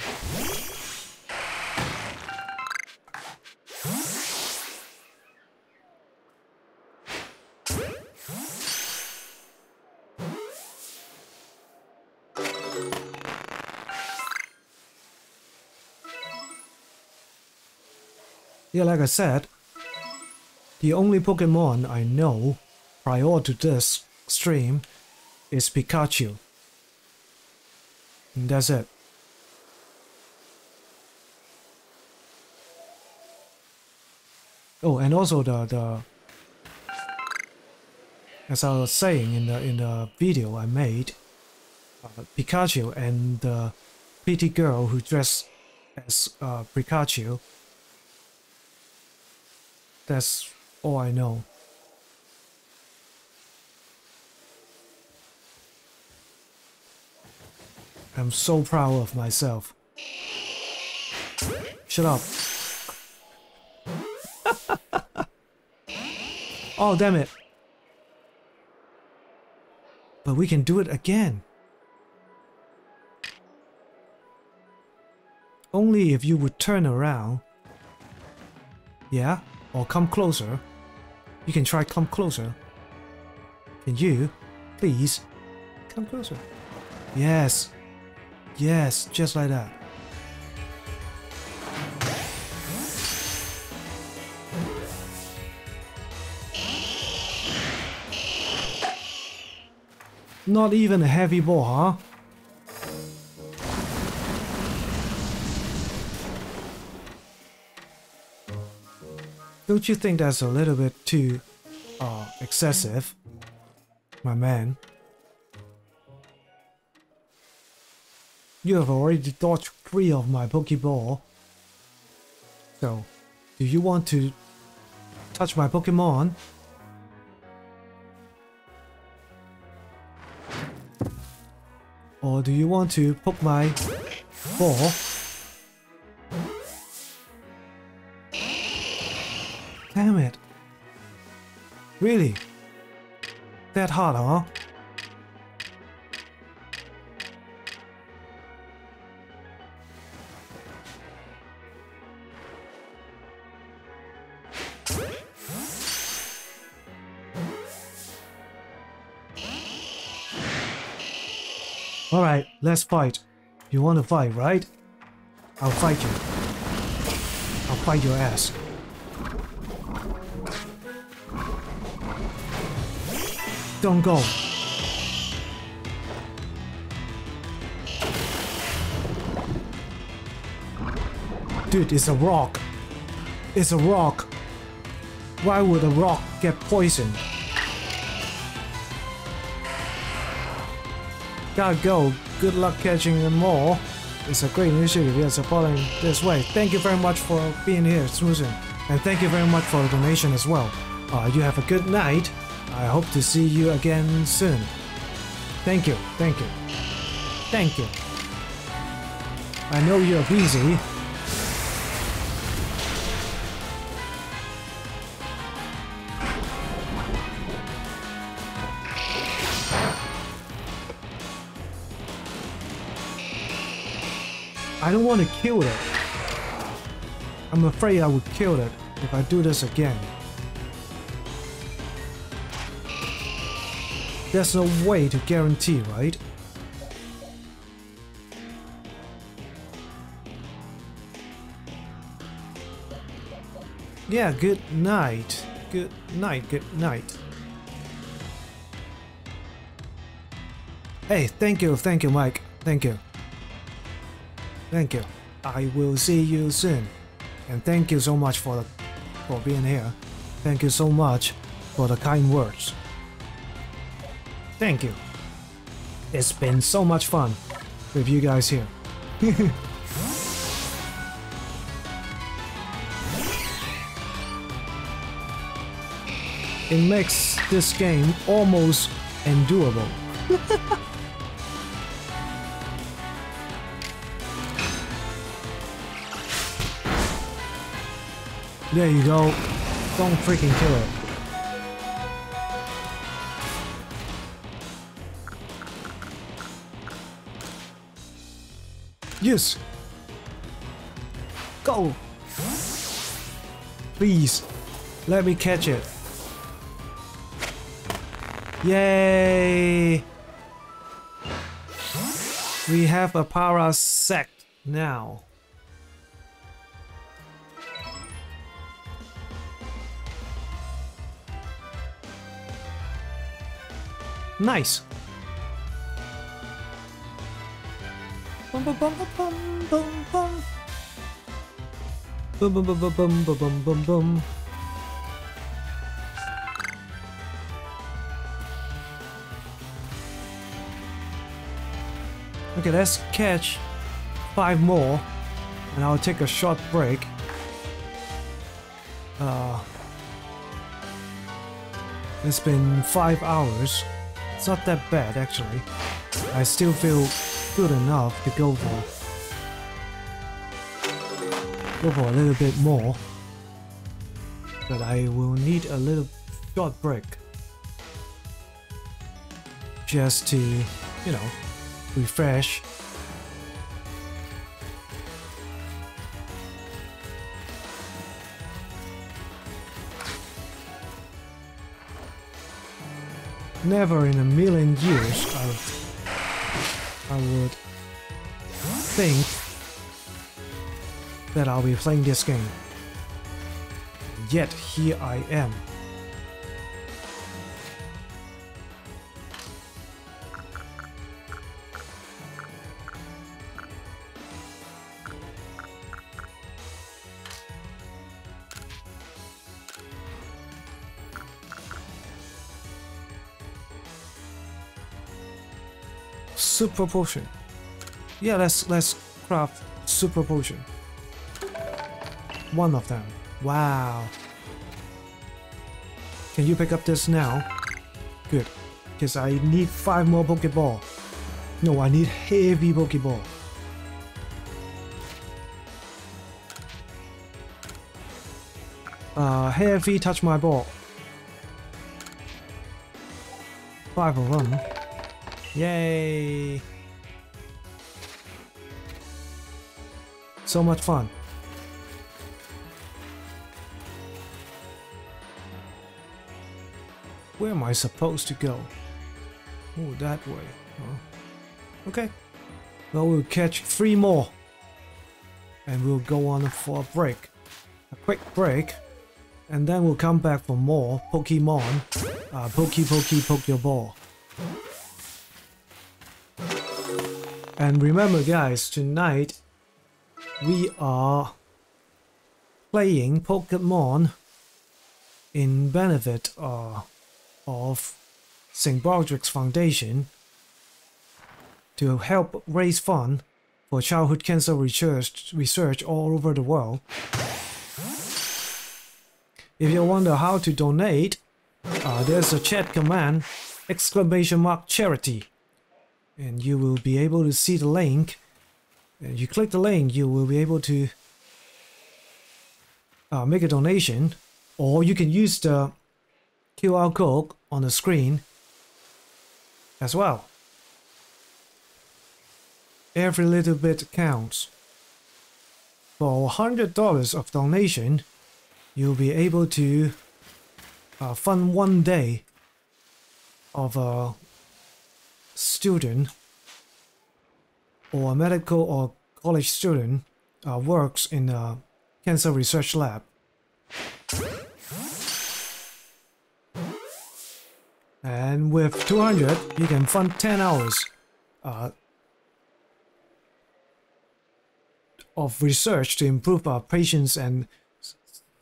A: Yeah, like I said, the only Pokemon I know prior to this stream is Pikachu. And that's it. Oh, and also the the as I was saying in the in the video I made, uh, Pikachu and the pretty girl who dressed as uh, Pikachu. That's all I know. I'm so proud of myself. Shut up. oh, damn it. But we can do it again. Only if you would turn around. Yeah? Or come closer. You can try come closer. Can you, please, come closer? Yes. Yes, just like that. Not even a heavy ball, huh? Don't you think that's a little bit too uh, excessive, my man? You have already dodged three of my Pokeball. So, do you want to touch my Pokemon? Or do you want to poke my ball? Damn it. Really? That hard, huh? Alright, let's fight. You want to fight, right? I'll fight you. I'll fight your ass. Don't go. Dude, it's a rock. It's a rock. Why would a rock get poisoned? Gotta go. Good luck catching them all. It's a great initiative you're supporting this way. Thank you very much for being here, Susan. And thank you very much for the donation as well. Uh, you have a good night. I hope to see you again soon. Thank you, thank you. Thank you. I know you're busy. I don't want to kill it. I'm afraid I would kill it if I do this again. There's no way to guarantee, right? Yeah, good night. Good night, good night. Hey, thank you, thank you, Mike. Thank you. Thank you. I will see you soon. And thank you so much for the, for being here. Thank you so much for the kind words. Thank you. It's been so much fun with you guys here. it makes this game almost endurable. there you go. Don't freaking kill it. Yes. Go. Please. Let me catch it. Yay. We have a parasect now. Nice. Bum bum bum bum bum bum. Bum bum bum bum bum bum bum bum bum. Okay, let's catch five more, and I'll take a short break. Uh, it's been five hours. It's not that bad actually. I still feel good enough to go for go for a little bit more. But I will need a little short break. Just to, you know, refresh. Never in a million years I, I would think that I'll be playing this game. Yet here I am. Super potion. Yeah, let's let's craft super potion. One of them. Wow. Can you pick up this now? Good. Because I need five more Pokeball. No, I need heavy Pokeball. Uh, heavy touch my ball. Five of them. Yay! So much fun. Where am I supposed to go? Oh, that way. Huh? Okay. Well, we'll catch three more. And we'll go on for a break. A quick break. And then we'll come back for more Pokemon. Uh, Pokey Pokey Poke Your Ball. And remember guys, tonight we are playing Pokemon in benefit uh, of St. Baldrick's Foundation to help raise funds for childhood cancer research, research all over the world. If you wonder how to donate, uh, there's a chat command exclamation mark charity and you will be able to see the link and you click the link you will be able to uh, make a donation or you can use the QR code on the screen as well. Every little bit counts. For $100 of donation, you'll be able to uh, fund one day of a student or a medical or college student uh, works in a cancer research lab. And with 200, you can fund 10 hours uh, of research to improve our patients' and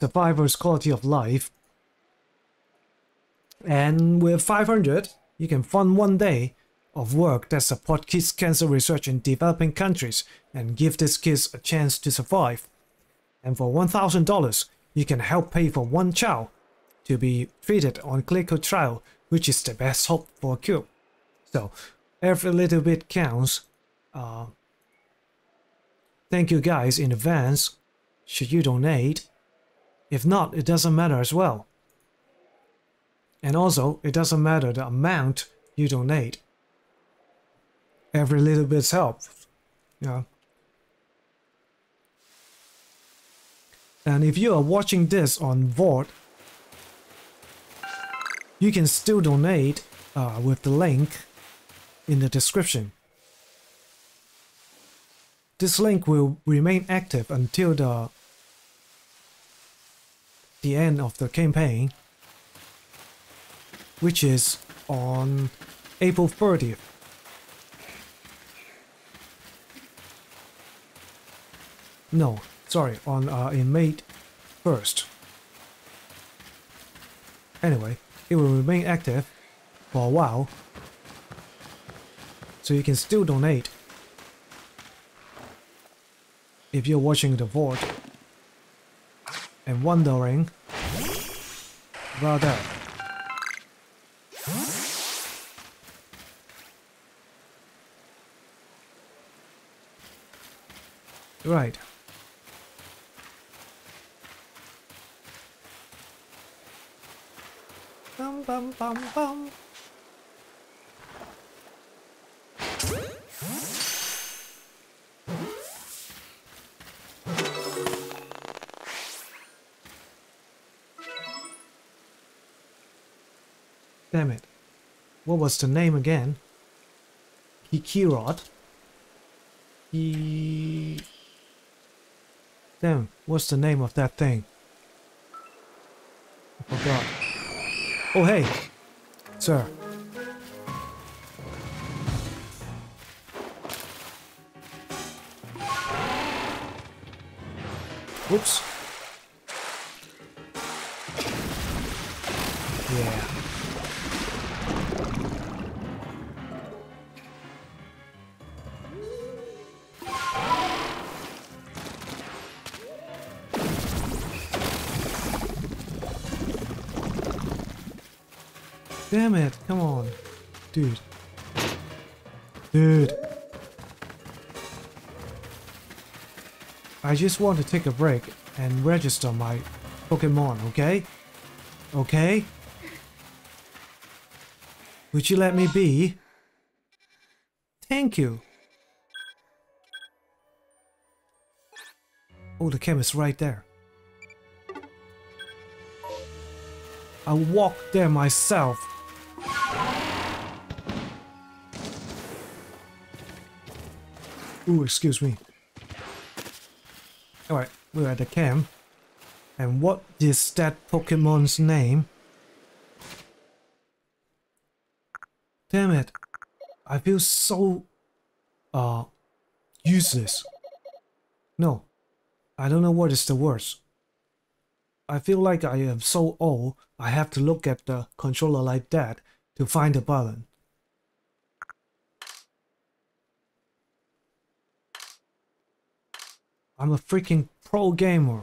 A: survivors' quality of life. And with 500, you can fund one day of work that support kids cancer research in developing countries and give these kids a chance to survive. And for $1,000, you can help pay for one child to be treated on clinical trial, which is the best hope for a cure. So every little bit counts. Uh, thank you guys in advance should you donate. If not, it doesn't matter as well. And also, it doesn't matter the amount you donate. Every little bit helps. Yeah. And if you are watching this on VOD, you can still donate uh, with the link in the description. This link will remain active until the the end of the campaign, which is on April 30th. No, sorry, on uh, in May 1st. Anyway, it will remain active for a while, so you can still donate if you're watching the VOD and wondering about that. Right. Bum bum bum. Damn it. What was the name again? Hikirod? He... Damn, what's the name of that thing? I forgot. Oh, hey! Sir. Whoops. Yeah. Damn it, come on. Dude. Dude. I just want to take a break and register my Pokemon, okay? Okay? Would you let me be? Thank you. Oh, the chemist right there. I'll walk there myself. Ooh, excuse me. Alright, we're at the camp. And what is that Pokemon's name? Damn it. I feel so... Uh... Useless. No. I don't know what is the worst. I feel like I am so old, I have to look at the controller like that to find the button. I'm a freaking pro gamer.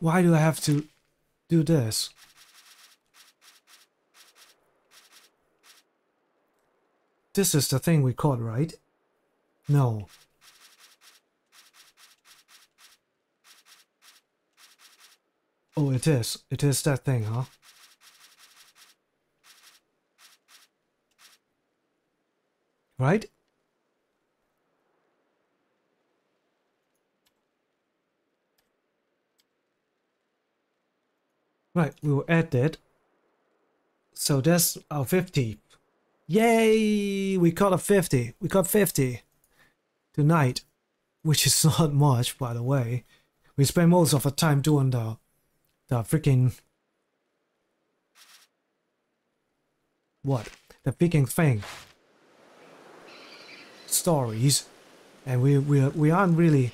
A: Why do I have to do this? This is the thing we caught, right? No. Oh, it is. It is that thing, huh? Right? Right, we will add that. So that's our 50. Yay! We got a 50. We got 50 tonight, which is not much, by the way. We spend most of our time doing the the freaking what the freaking thing stories, and we we we aren't really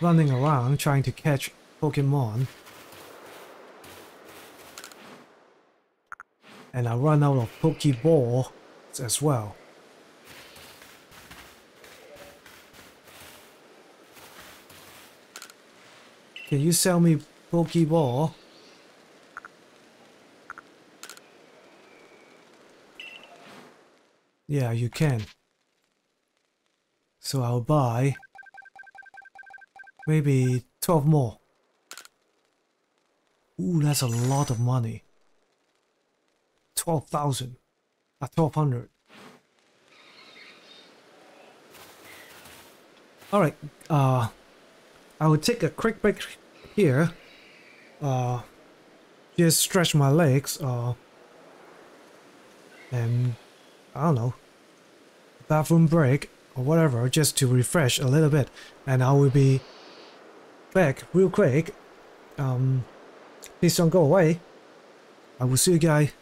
A: running around trying to catch Pokemon. And I run out of Pokeball as well. Can you sell me Pokeball? Yeah, you can. So I'll buy maybe 12 more. Ooh, that's a lot of money. 12,000. Uh, 1200. Alright, uh, I will take a quick break here. Uh, just stretch my legs, uh, and I don't know, bathroom break or whatever, just to refresh a little bit, and I will be back real quick. Um, please don't go away. I will see you guys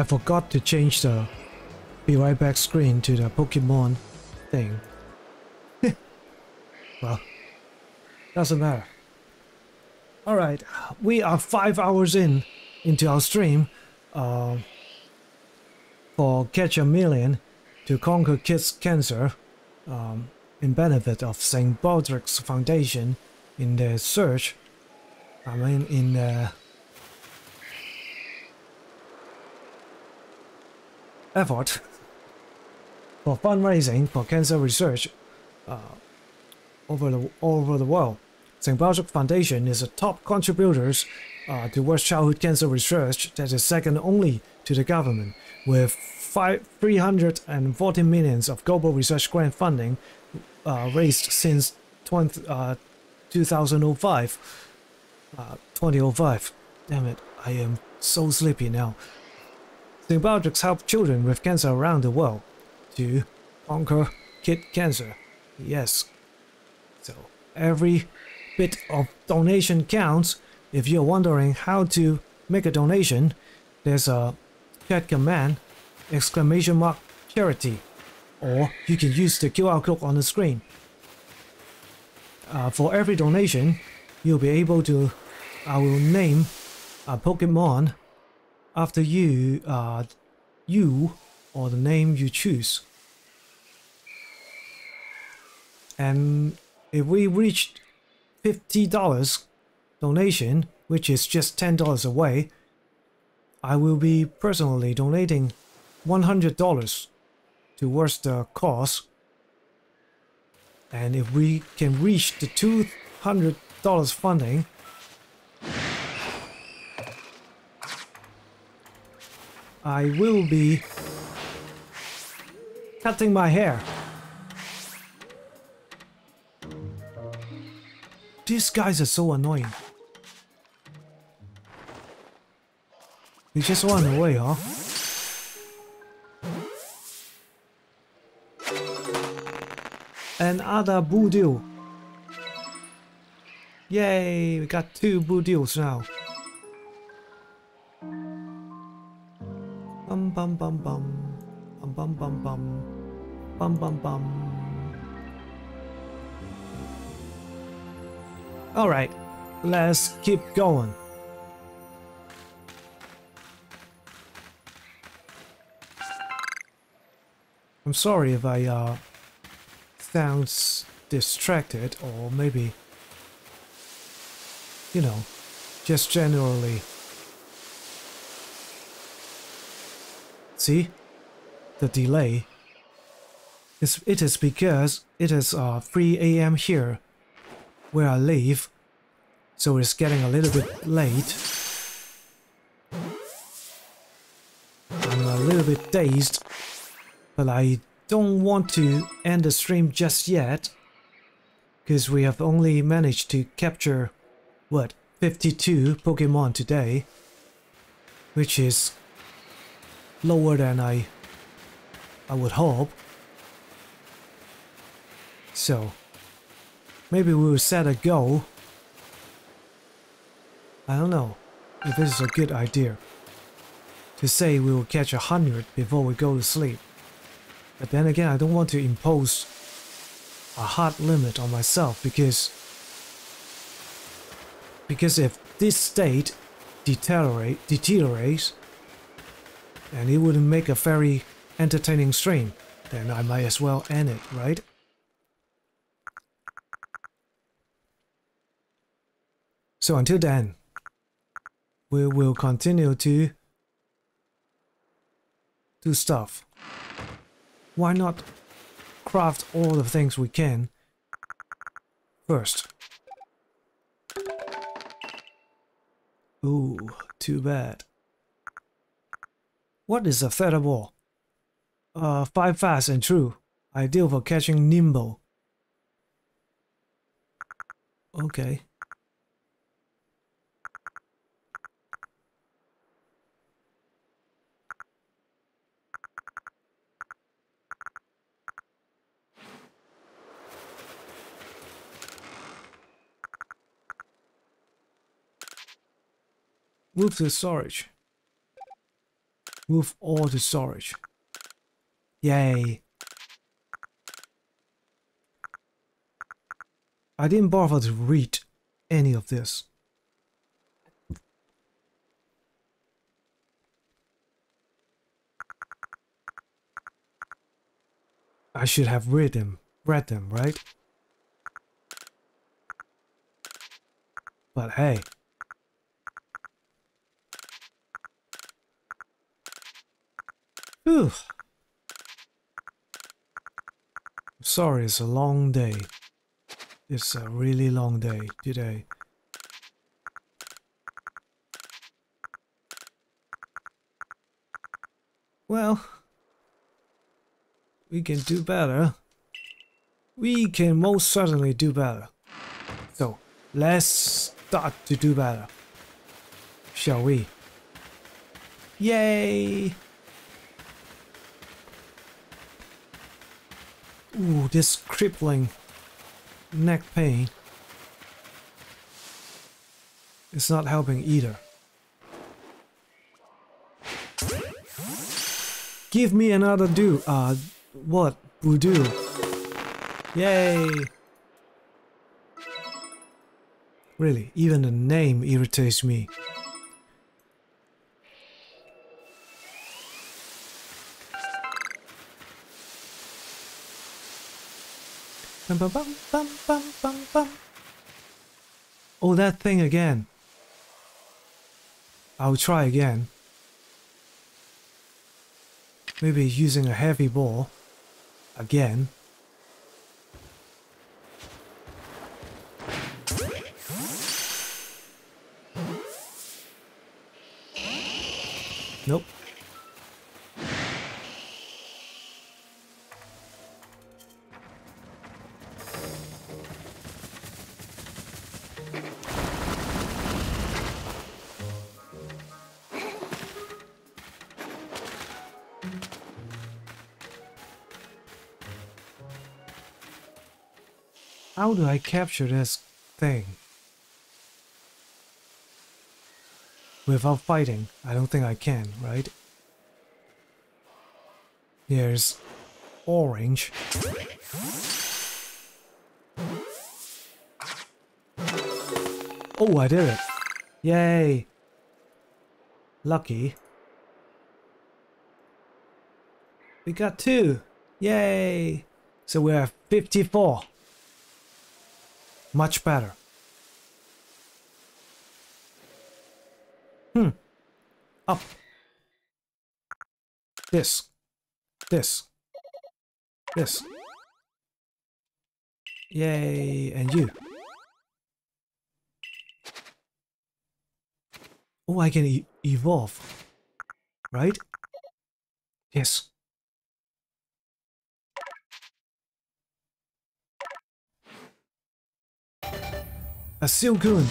A: I forgot to change the be right back screen to the Pokemon thing. well, doesn't matter. Alright, we are five hours in into our stream uh, for Catch a Million to conquer kids cancer um, in benefit of St. Baldrick's Foundation in their search, I mean in the effort for fundraising for cancer research uh, over the over the world. St. Baldrick Foundation is a top contributor uh, towards childhood cancer research that is second only to the government, with five, 340 millions of global research grant funding uh, raised since 20, uh, 2005. Uh, 2005. Damn it, I am so sleepy now. Baldrick's help children with cancer around the world to conquer kid cancer. Yes. So every bit of donation counts. If you're wondering how to make a donation, there's a chat command exclamation mark charity or you can use the QR code on the screen. Uh, for every donation, you'll be able to, I will name a Pokemon after you, uh, you or the name you choose. And if we reach $50 donation, which is just $10 away, I will be personally donating $100 towards the cause. And if we can reach the $200 funding, I will be cutting my hair. These guys are so annoying. They just run away, huh? Another Budew. Yay, we got two Budews now. Bum bum bum bum. Bum bum bum bum. Bum bum bum. Alright, let's keep going. I'm sorry if I uh, sounds distracted or maybe, you know, just generally. See? The delay. It's, it is because it is uh, 3 a.m. here where I live, so it's getting a little bit late. I'm a little bit dazed, but I don't want to end the stream just yet, because we have only managed to capture, what, 52 Pokemon today, which is lower than I, I would hope. So, maybe we will set a goal. I don't know if this is a good idea. To say we will catch a hundred before we go to sleep. But then again, I don't want to impose a hard limit on myself because because if this state deteriorate deteriorates and it wouldn't make a very entertaining stream, then I might as well end it, right? So until then, we will continue to do stuff. Why not craft all the things we can first? Ooh, too bad. What is a feather ball? Uh, five fast and true. Ideal for catching nimble. Okay. Move to storage. Move all to storage. Yay. I didn't bother to read any of this. I should have read them, read them, right? But hey. Whew. Sorry, it's a long day. It's a really long day today. Well, we can do better. We can most certainly do better. So, let's start to do better. Shall we? Yay! Ooh, this crippling neck pain is not helping either. Give me another do, uh, what? Voodoo. Yay! Really, even the name irritates me. Oh, that thing again. I'll try again. Maybe using a heavy ball. Again. How do I capture this thing? Without fighting? I don't think I can, right? Here's orange. Oh, I did it. Yay. Lucky. We got two. Yay. So we're 54. Much better. Hmm. Up. This. This. This. Yay, and you. Oh, I can e evolve. Right? Yes. A Silcoon.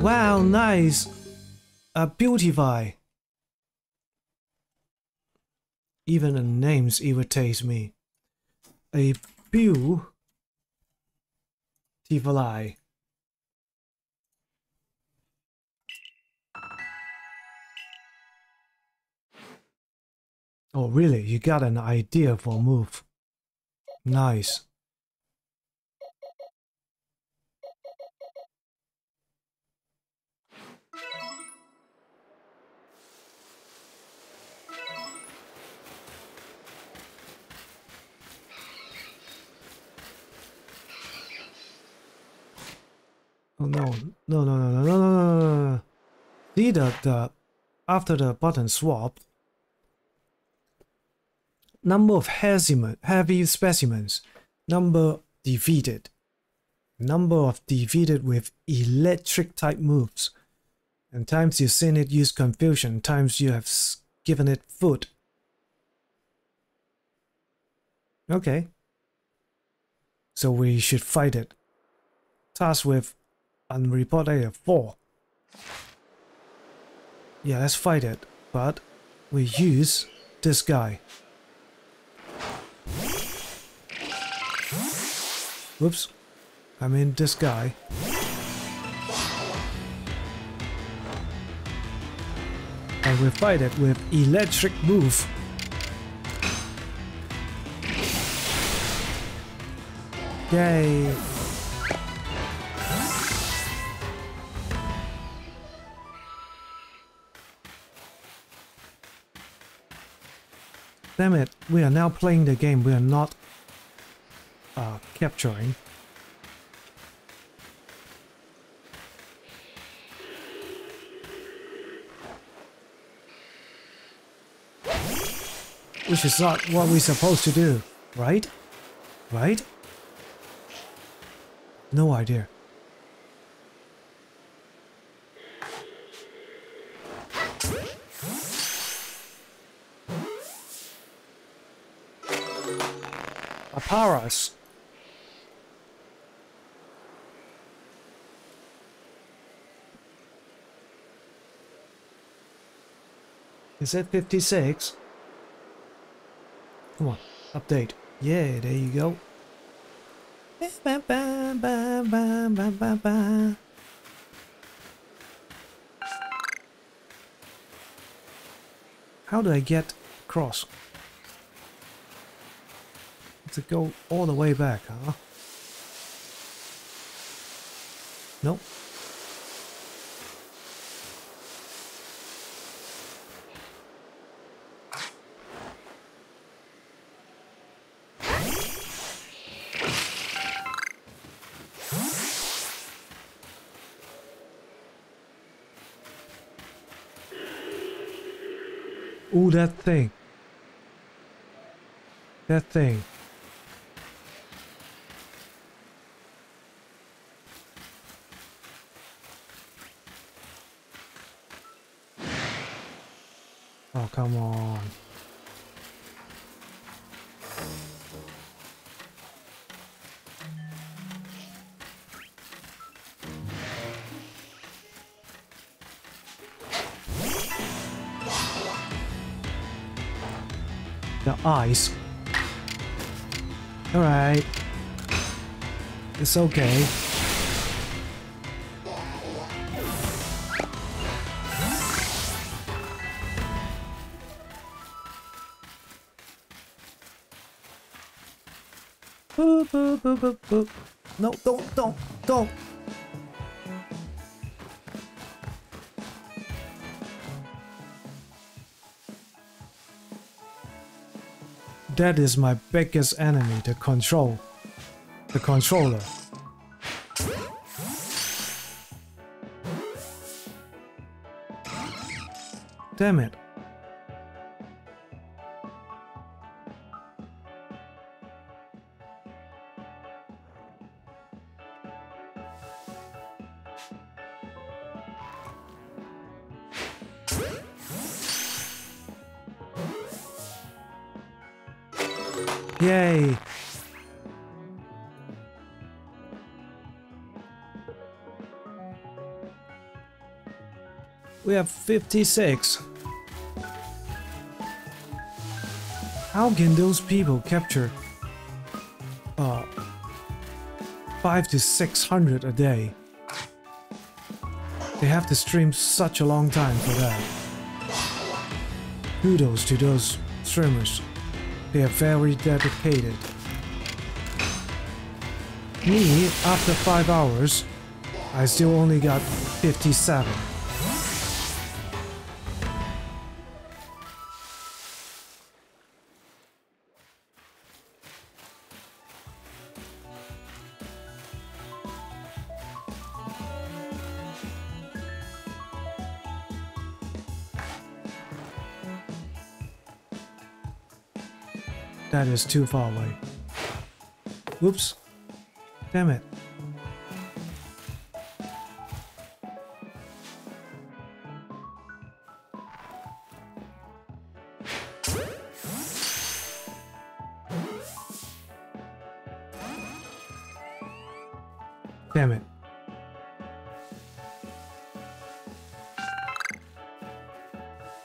A: Wow, nice. A Beautifly. Even the names irritate me. A Beautifly. Oh, really? You got an idea for a move. Nice. Oh no, no, no, no, no, no, no, no, no. See the, the, after the button swap, number of heavy specimens, number defeated, number of defeated with electric type moves, and times you've seen it use confusion, times you have given it food. Okay. So we should fight it. Task with unreported 4. Yeah, let's fight it, but we use this guy. Whoops. I mean this guy. And we fight it with electric move. Yay! Damn it, we are now playing the game, we are not uh, capturing. Which is not what we're supposed to do, right? Right? No idea. Aparas. Is it 56? Come on, update. Yeah, there you go. How do I get across? To go all the way back, huh? Nope. That thing. That thing. Oh, come on. Alright. It's okay. Boop, boop, boop, boop, boop. No, don't, don't, don't. That is my biggest enemy, the control. The controller. Damn it. Have 56. How can those people capture uh, 5 to 600 a day? They have to stream such a long time for that. Kudos to those streamers. They are very dedicated. Me, after 5 hours, I still only got 57. Is too far away. Whoops. Damn it. Damn it.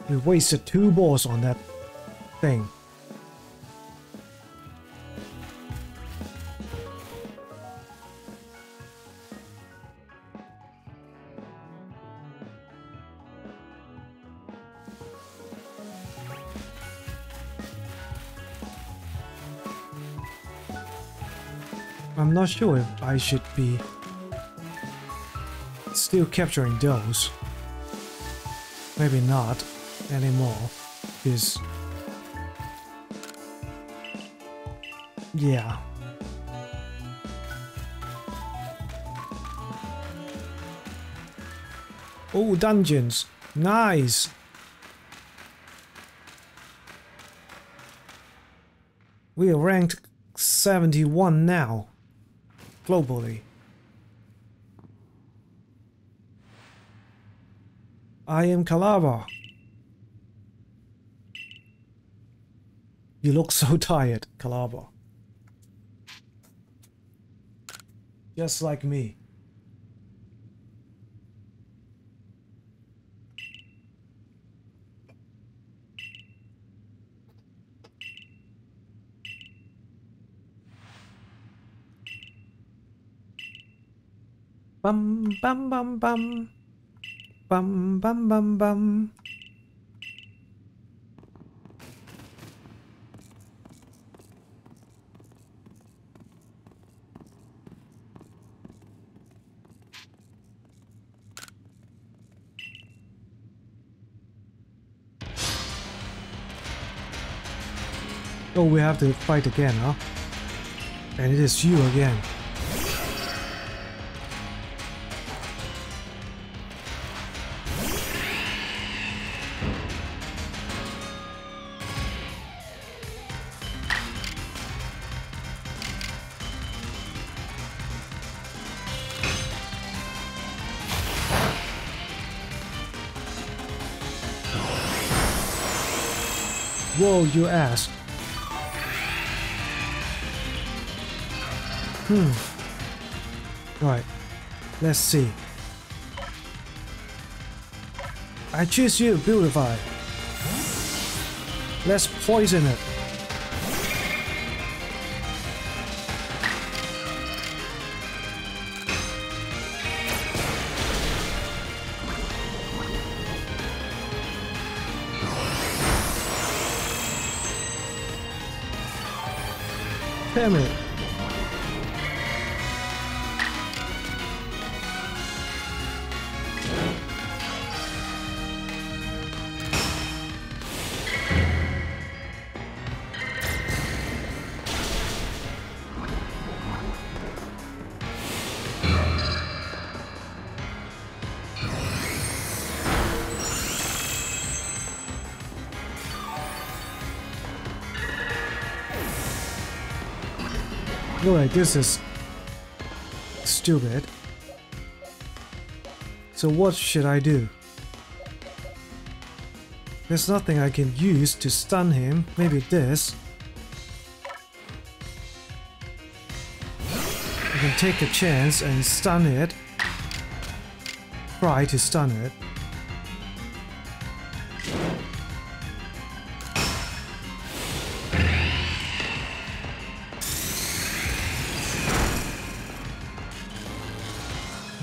A: We wasted two balls on that thing. Sure if I should be still capturing those. Maybe not anymore, because yeah. Oh, dungeons. Nice. We are ranked 71 now, globally. I am Calabar. You look so tired, Calabar. Just like me. Bum bum bum bum. Bum bum bum bum. Oh, we have to fight again, huh? And it is you again. You ass. Hmm. Right. Let's see. I choose you, Beautifly. Let's poison it. Alright, this is stupid. So what should I do? There's nothing I can use to stun him. Maybe this. I can take a chance and stun it. Try to stun it.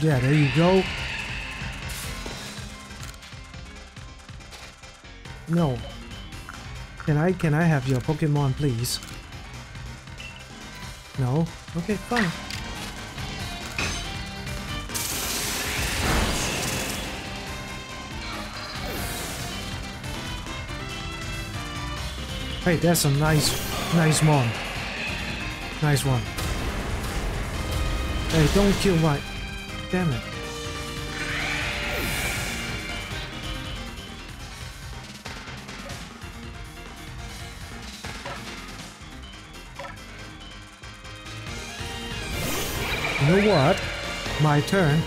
A: Yeah, there you go. No. Can I can I have your Pokemon please? No? Okay, fine. Hey, that's a nice nice one. Nice one. Hey, don't kill my Damn it. You know what? My turn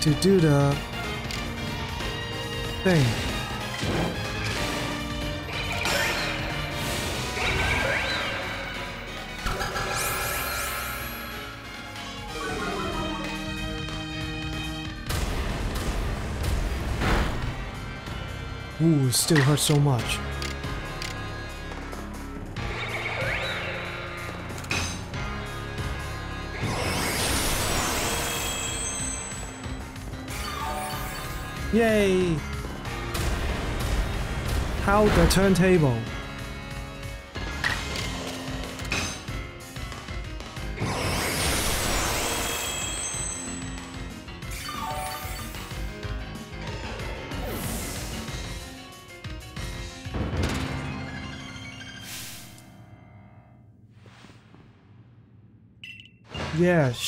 A: to do the thing. Ooh, still hurts so much. Yay! How the turntable.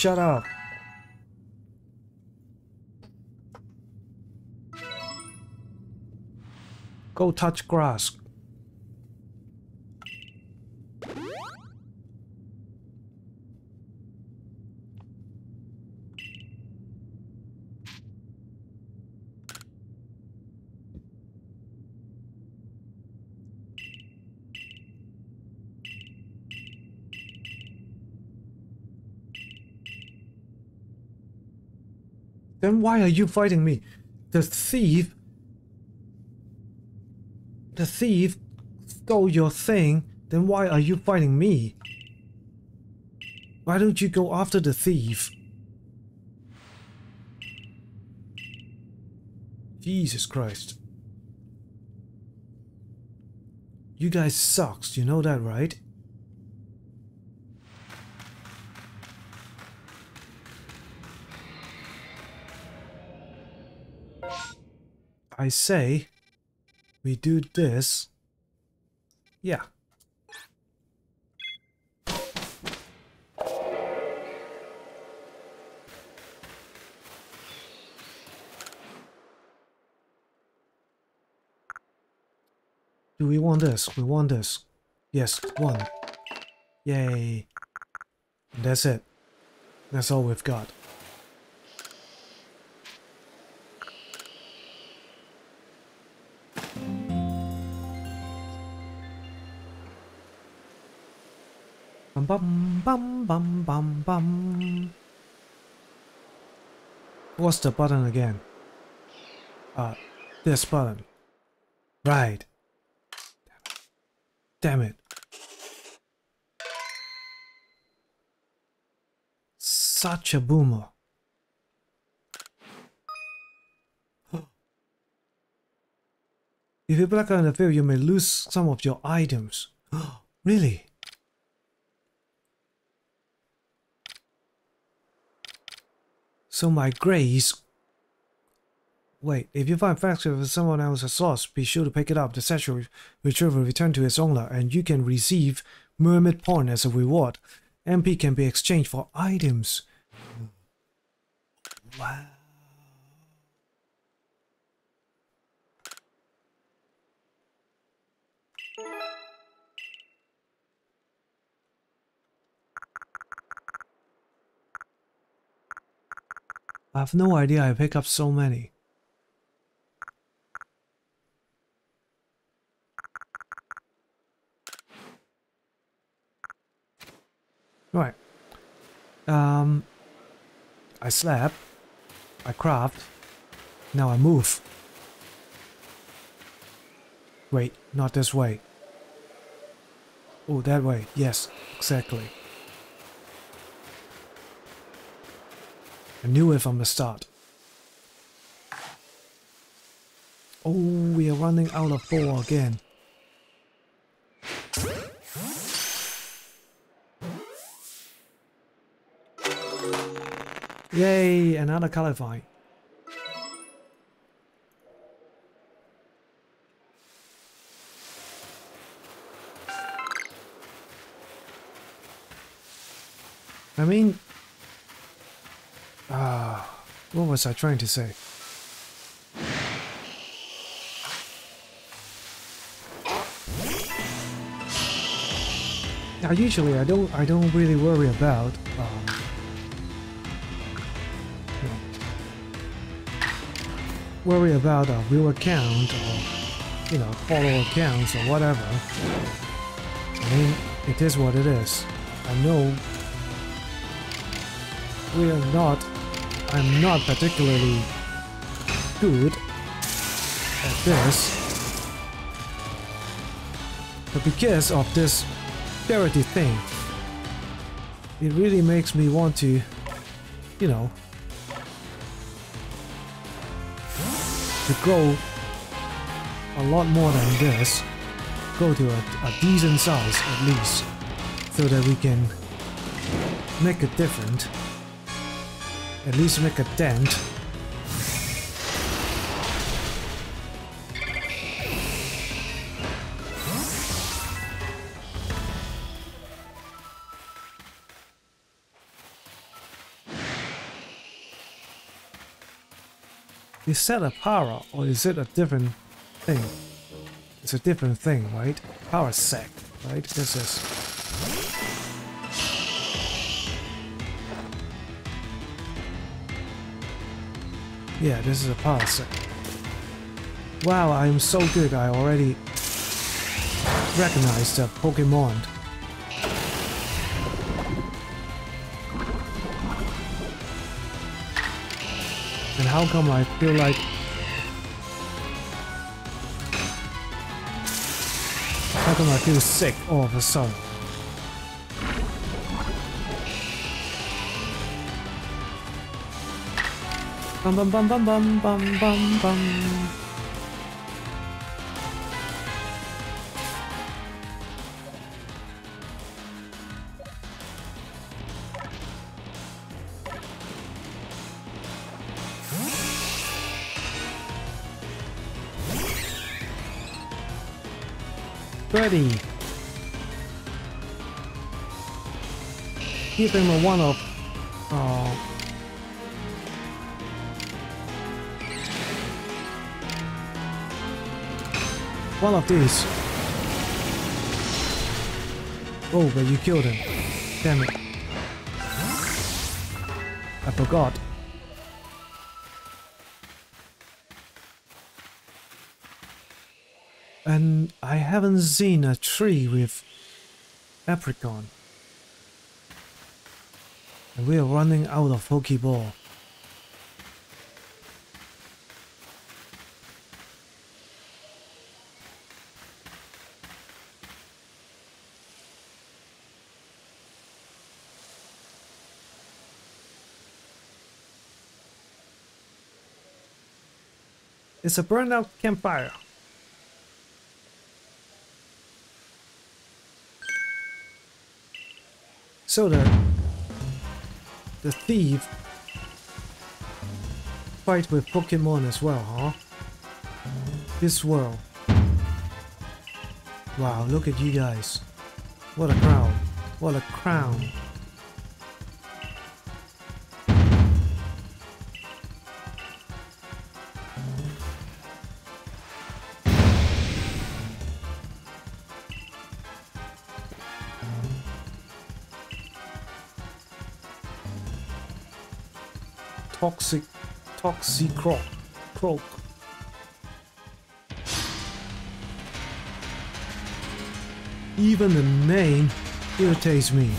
A: Shut up. Go touch grass. Then why are you fighting me? The thief... The thief stole your thing, then why are you fighting me? Why don't you go after the thief? Jesus Christ. You guys sucks, you know that, right? I say we do this. Yeah. Do we want this? We want this. Yes, one. Yay. That's it. That's all we've got. Bum bum bum bum bum bum. What's the button again? Uh, this button. Right. Damn it. Such a boomer. If you black out in the field, you may lose some of your items. really? So my grace... Wait, if you find facts of someone else's source, be sure to pick it up. The statue retriever will return to its owner, and you can receive Merit Point as a reward. MP can be exchanged for items. Wow. I have no idea I pick up so many. Right. Um, I slap. I craft. Now I move. Wait, not this way. Oh, that way. Yes, exactly. I knew it from the start. Oh, we are running out of ball again. Yay, another fight. I mean, ah, what was I trying to say? Now, usually I don't, I don't really worry about um, worry about a real account or, you know, follow accounts or whatever. I mean, it is what it is. I know we are not, I'm not particularly good at this. But because of this charity thing, it really makes me want to, you know, to go a lot more than this, go to a, a decent size at least, so that we can make it different, at least make a dent. Is that a power or is it a different thing? It's a different thing, right? Power sec, right? This is Yeah, this is a pass. Wow, I am so good. I already recognize the Pokemon. And how come I feel like How come I feel sick all of a sudden? Bum bum bum bum bum bum bum bum. Birdie. Give him a one one of these. Oh, but you killed him. Damn it. I forgot. And I haven't seen a tree with Apricorn. And we are running out of Pokeball. It's a burnout campfire. So the the thief fight with Pokemon as well, huh? This world. Wow, look at you guys. What a crown. What a crown. Toxic croak, croak. Even the name irritates me.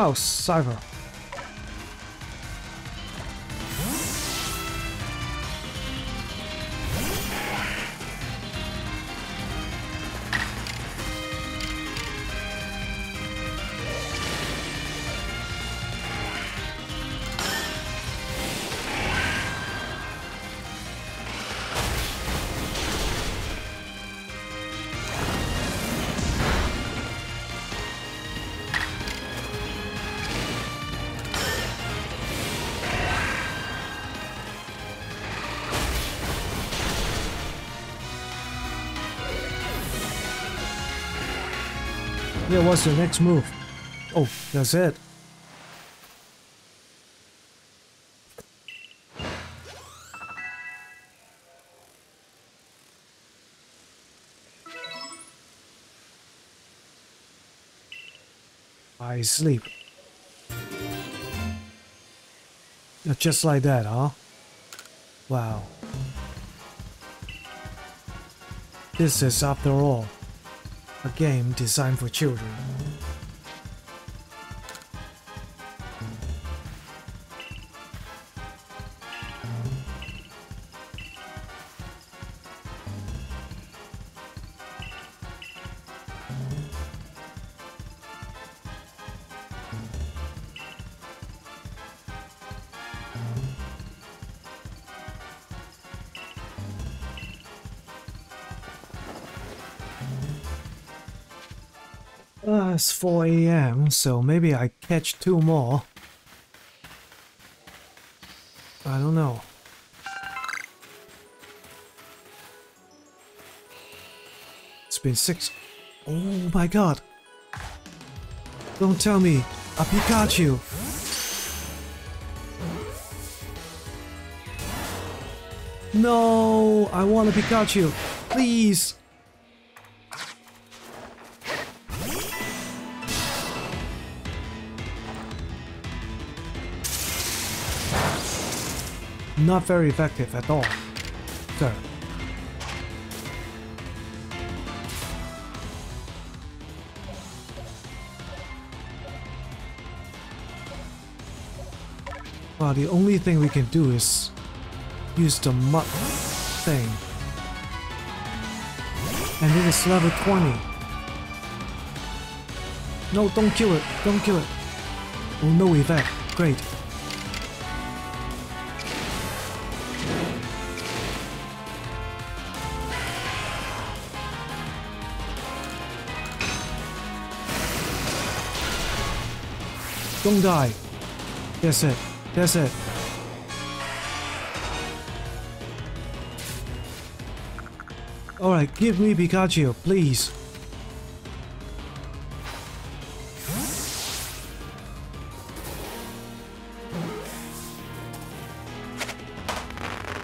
A: Come out, what's the next move? Oh, that's it. I sleep. Just like that, huh? Wow. This is, after all, a game designed for children. 4 a.m., so maybe I catch two more. I don't know. It's been six. Oh my god. Don't tell me. A Pikachu. No, I want a Pikachu. Please. Not very effective at all, sir. Well, the only thing we can do is use the mud thing. And it is level 20. No, don't kill it. Don't kill it. Oh, no effect. Great. Don't die. That's it. That's it. Alright, give me Pikachu, please.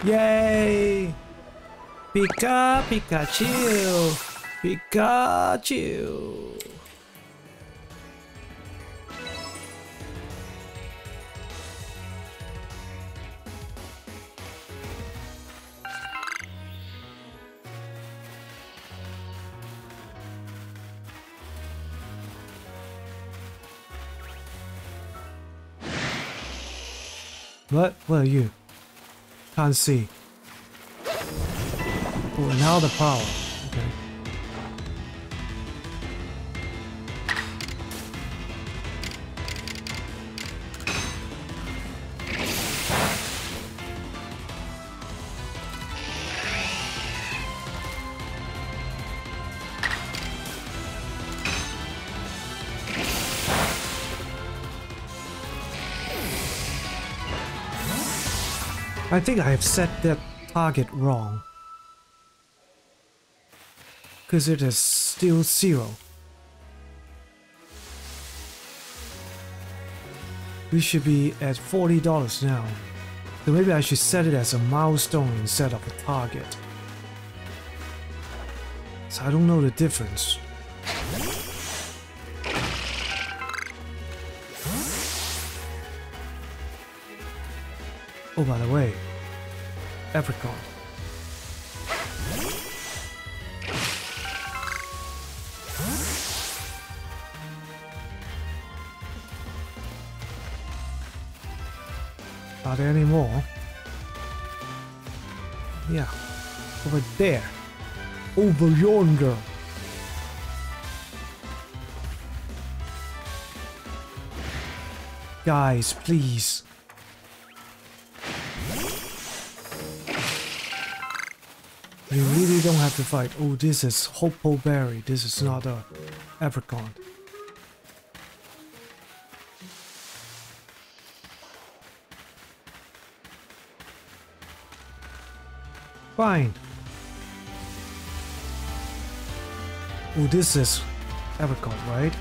A: Yay! Pika Pikachu! Pikachu! You? Can't see. Oh, now the power. I think I have set that target wrong. Because it is still zero. We should be at $40 now. So maybe I should set it as a milestone instead of a target. So I don't know the difference. Oh, by the way, Apricorn. Are there any more? Yeah, over there. Over yonder. Guys, please. You really don't have to fight. Oh, this is Hopo Berry. This is not a Apricorn. Fine. Oh, this is Apricorn, right?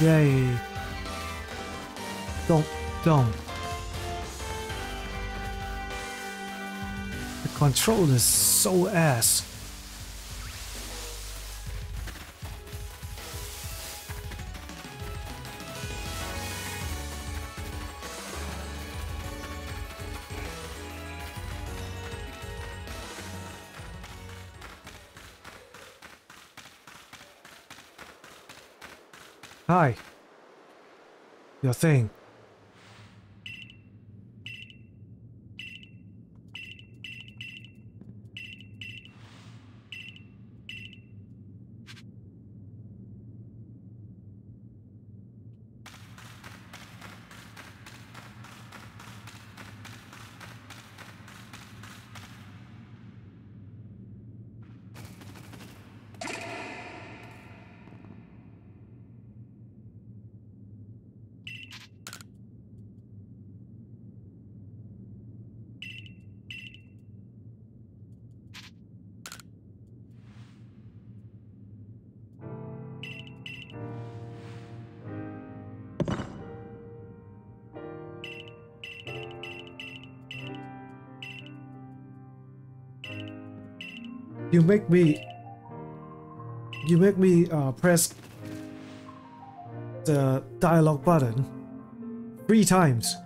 A: Yay. Don't, don't. The control is so ass. Thing. Make me. You make me uh, press the dialogue button three times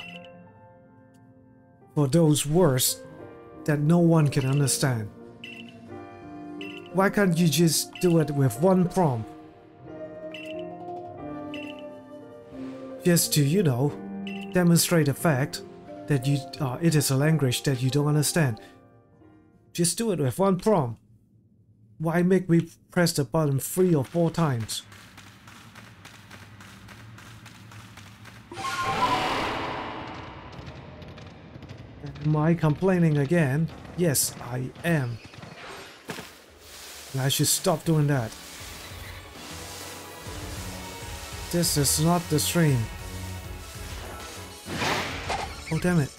A: for those words that no one can understand. Why can't you just do it with one prompt? Just to, you know, demonstrate the fact that you uh, it is a language that you don't understand. Just do it with one prompt. Why make me press the button three or four times? Am I complaining again? Yes, I am. And I should stop doing that. This is not the stream. Oh damn it.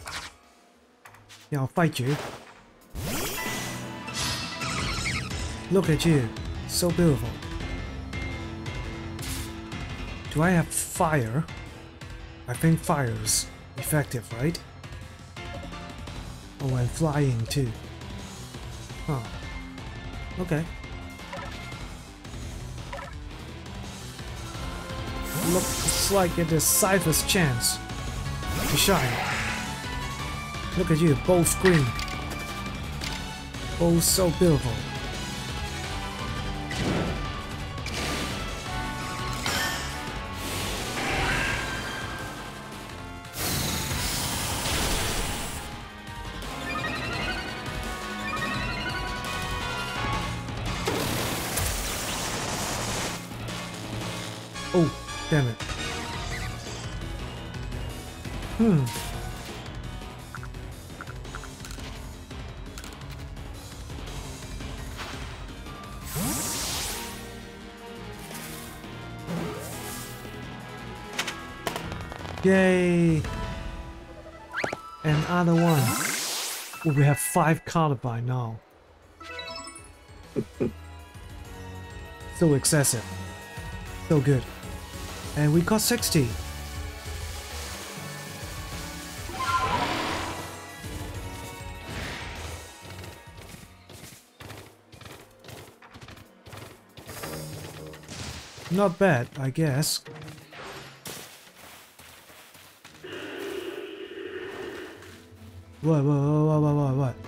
A: Yeah, I'll fight you. Look at you. So beautiful. Do I have fire? I think fire's effective, right? Oh, and flying too. Huh. Okay. Looks like it is Scyther's chance to shine. Look at you, both green. Both so beautiful. Five carbine now. so excessive. So good. And we got 60. Not bad, I guess. What, what, what, what, what, what?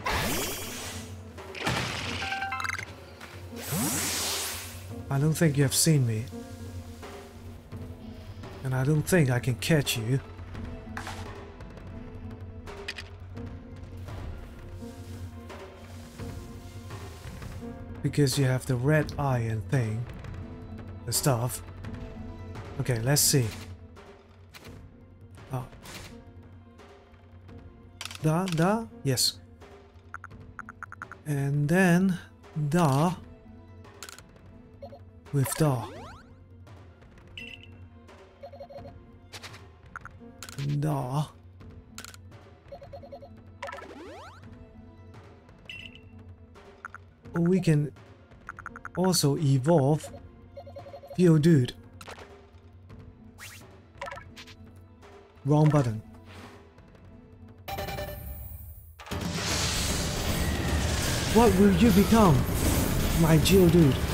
A: I don't think you have seen me. And I don't think I can catch you. Because you have the red eye and thing. The stuff. Okay, let's see. Oh. Da, da, yes. And then da with da. Da. We can also evolve Geodude. Wrong button. What will you become, my Geodude?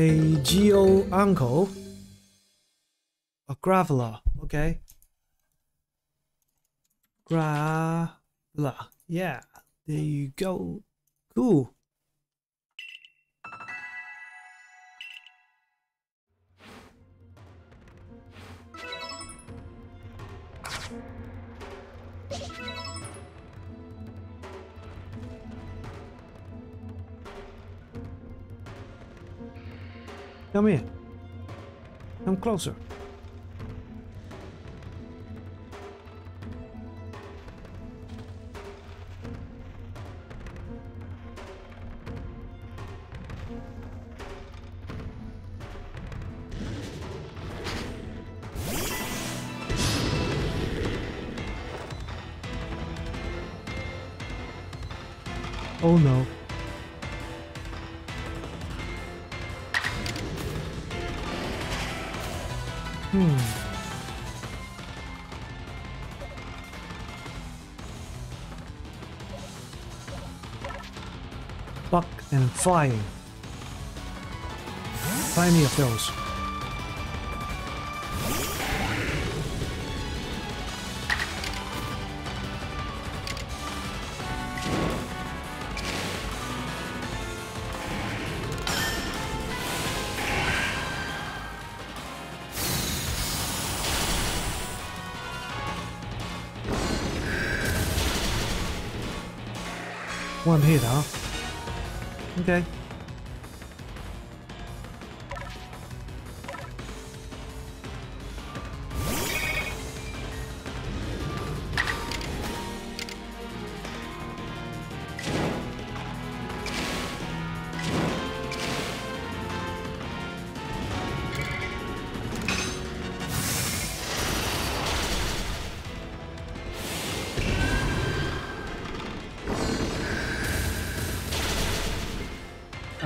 A: A Geo Uncle? A Graveler, okay. Graveler, yeah, there you go. Cool. Come here. Come closer. Flying. Plenty of those. One hit, huh? Okay.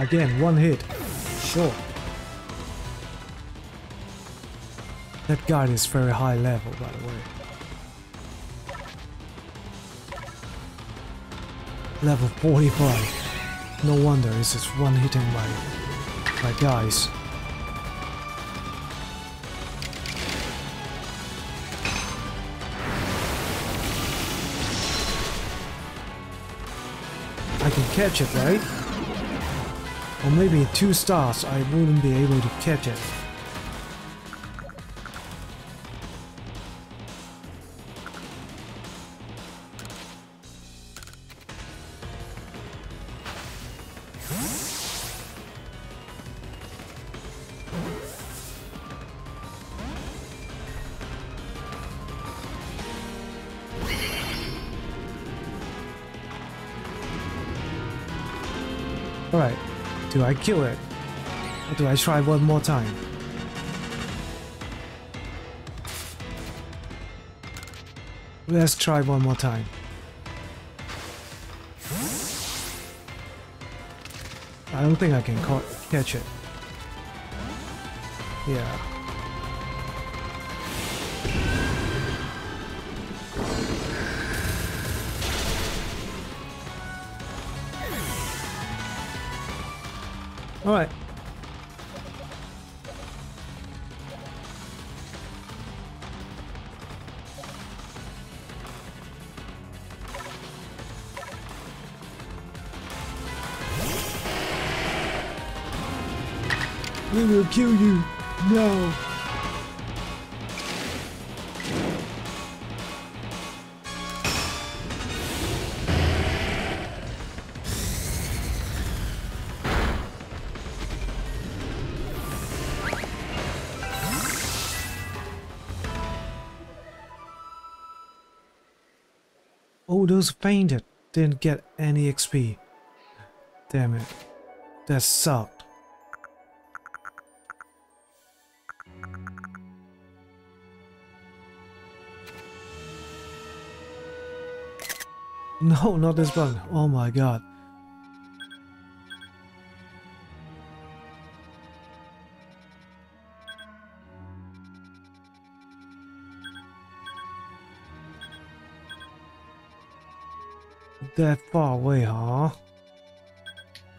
A: Again, one hit. Sure. That guard is very high level, by the way. Level 45. No wonder it's just one hitting my, my guys. I can catch it, right? Or maybe two stars I wouldn't be able to catch it. Do I kill it? Or do I try one more time? Let's try one more time. I don't think I can ca catch it. Yeah. Alright. We Fainted didn't get any XP. Damn it. That sucked. No, not this button. Oh my god. That far away, huh?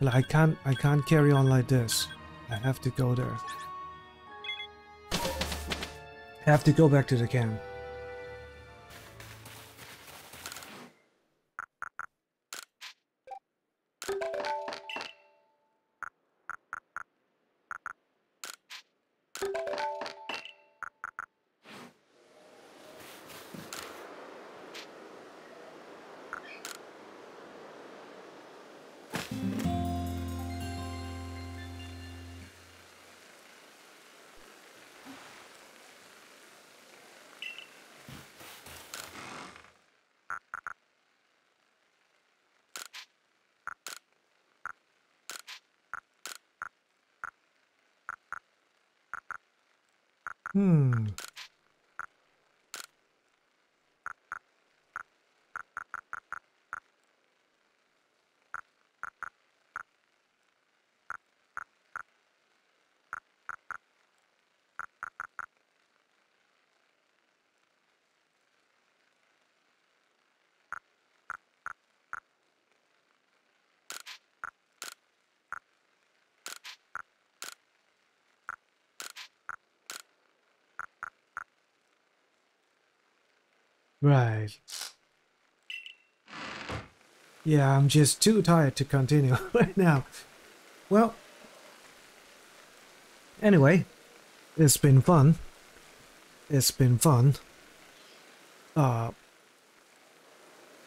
A: Well, I can't I can't carry on like this. I have to go there. have to go back to the camp.
E: Right. Yeah, I'm just too tired to continue right now. Well, anyway, it's been fun. It's been fun. Uh,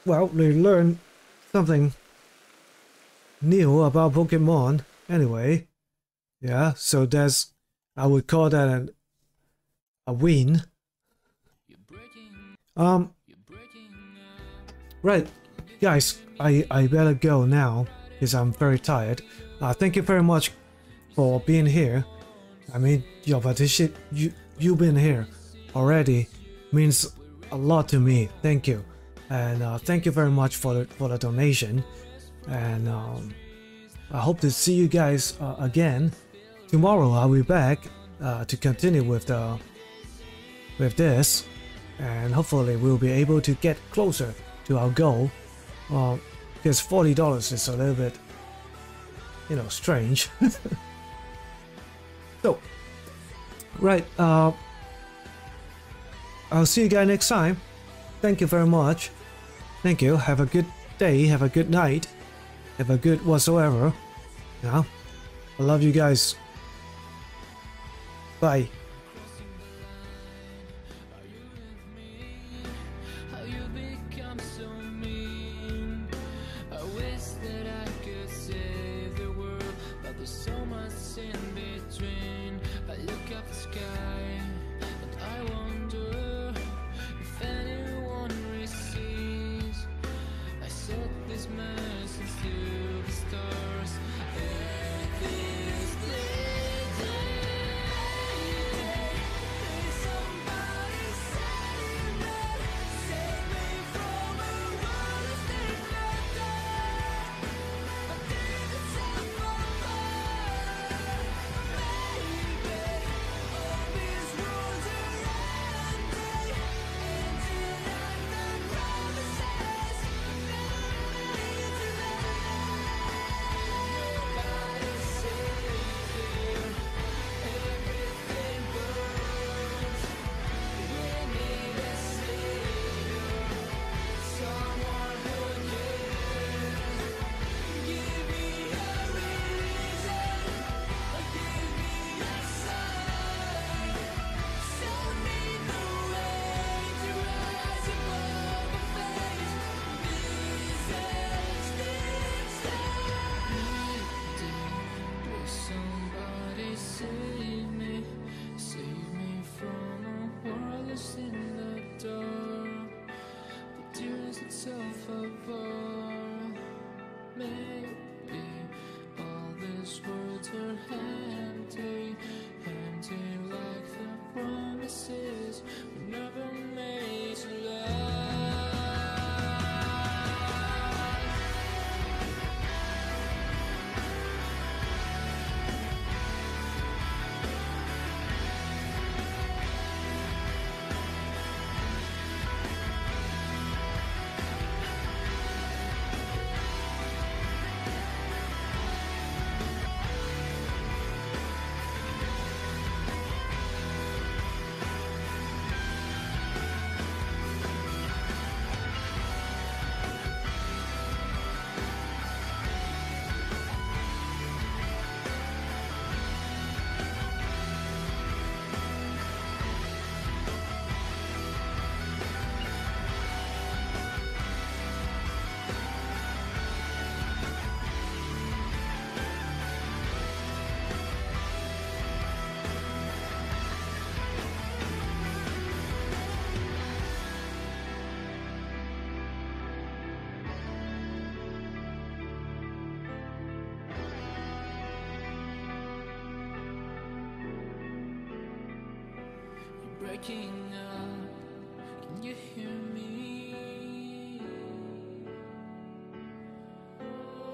E: well, we learned something new about Pokemon. Anyway, yeah, so that's, I would call that an, a win. Um, right, guys, I, I better go now because I'm very tired. Uh, thank you very much for being here. I mean, your participation, you, you've been here already means a lot to me. Thank you. And uh, thank you very much for the, for the donation. And um, I hope to see you guys uh, again. Tomorrow I'll be back uh, to continue with the with this and hopefully we'll be able to get closer to our goal. Because $40 is a little bit you know strange. So right uh, I'll see you guys next time. Thank you very much. Thank you. Have a good day. Have a good night. Have a good whatsoever. Yeah. I love you guys. Bye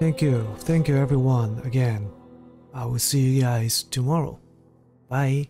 E: Thank you. Thank you everyone again. I will see you guys tomorrow. Bye.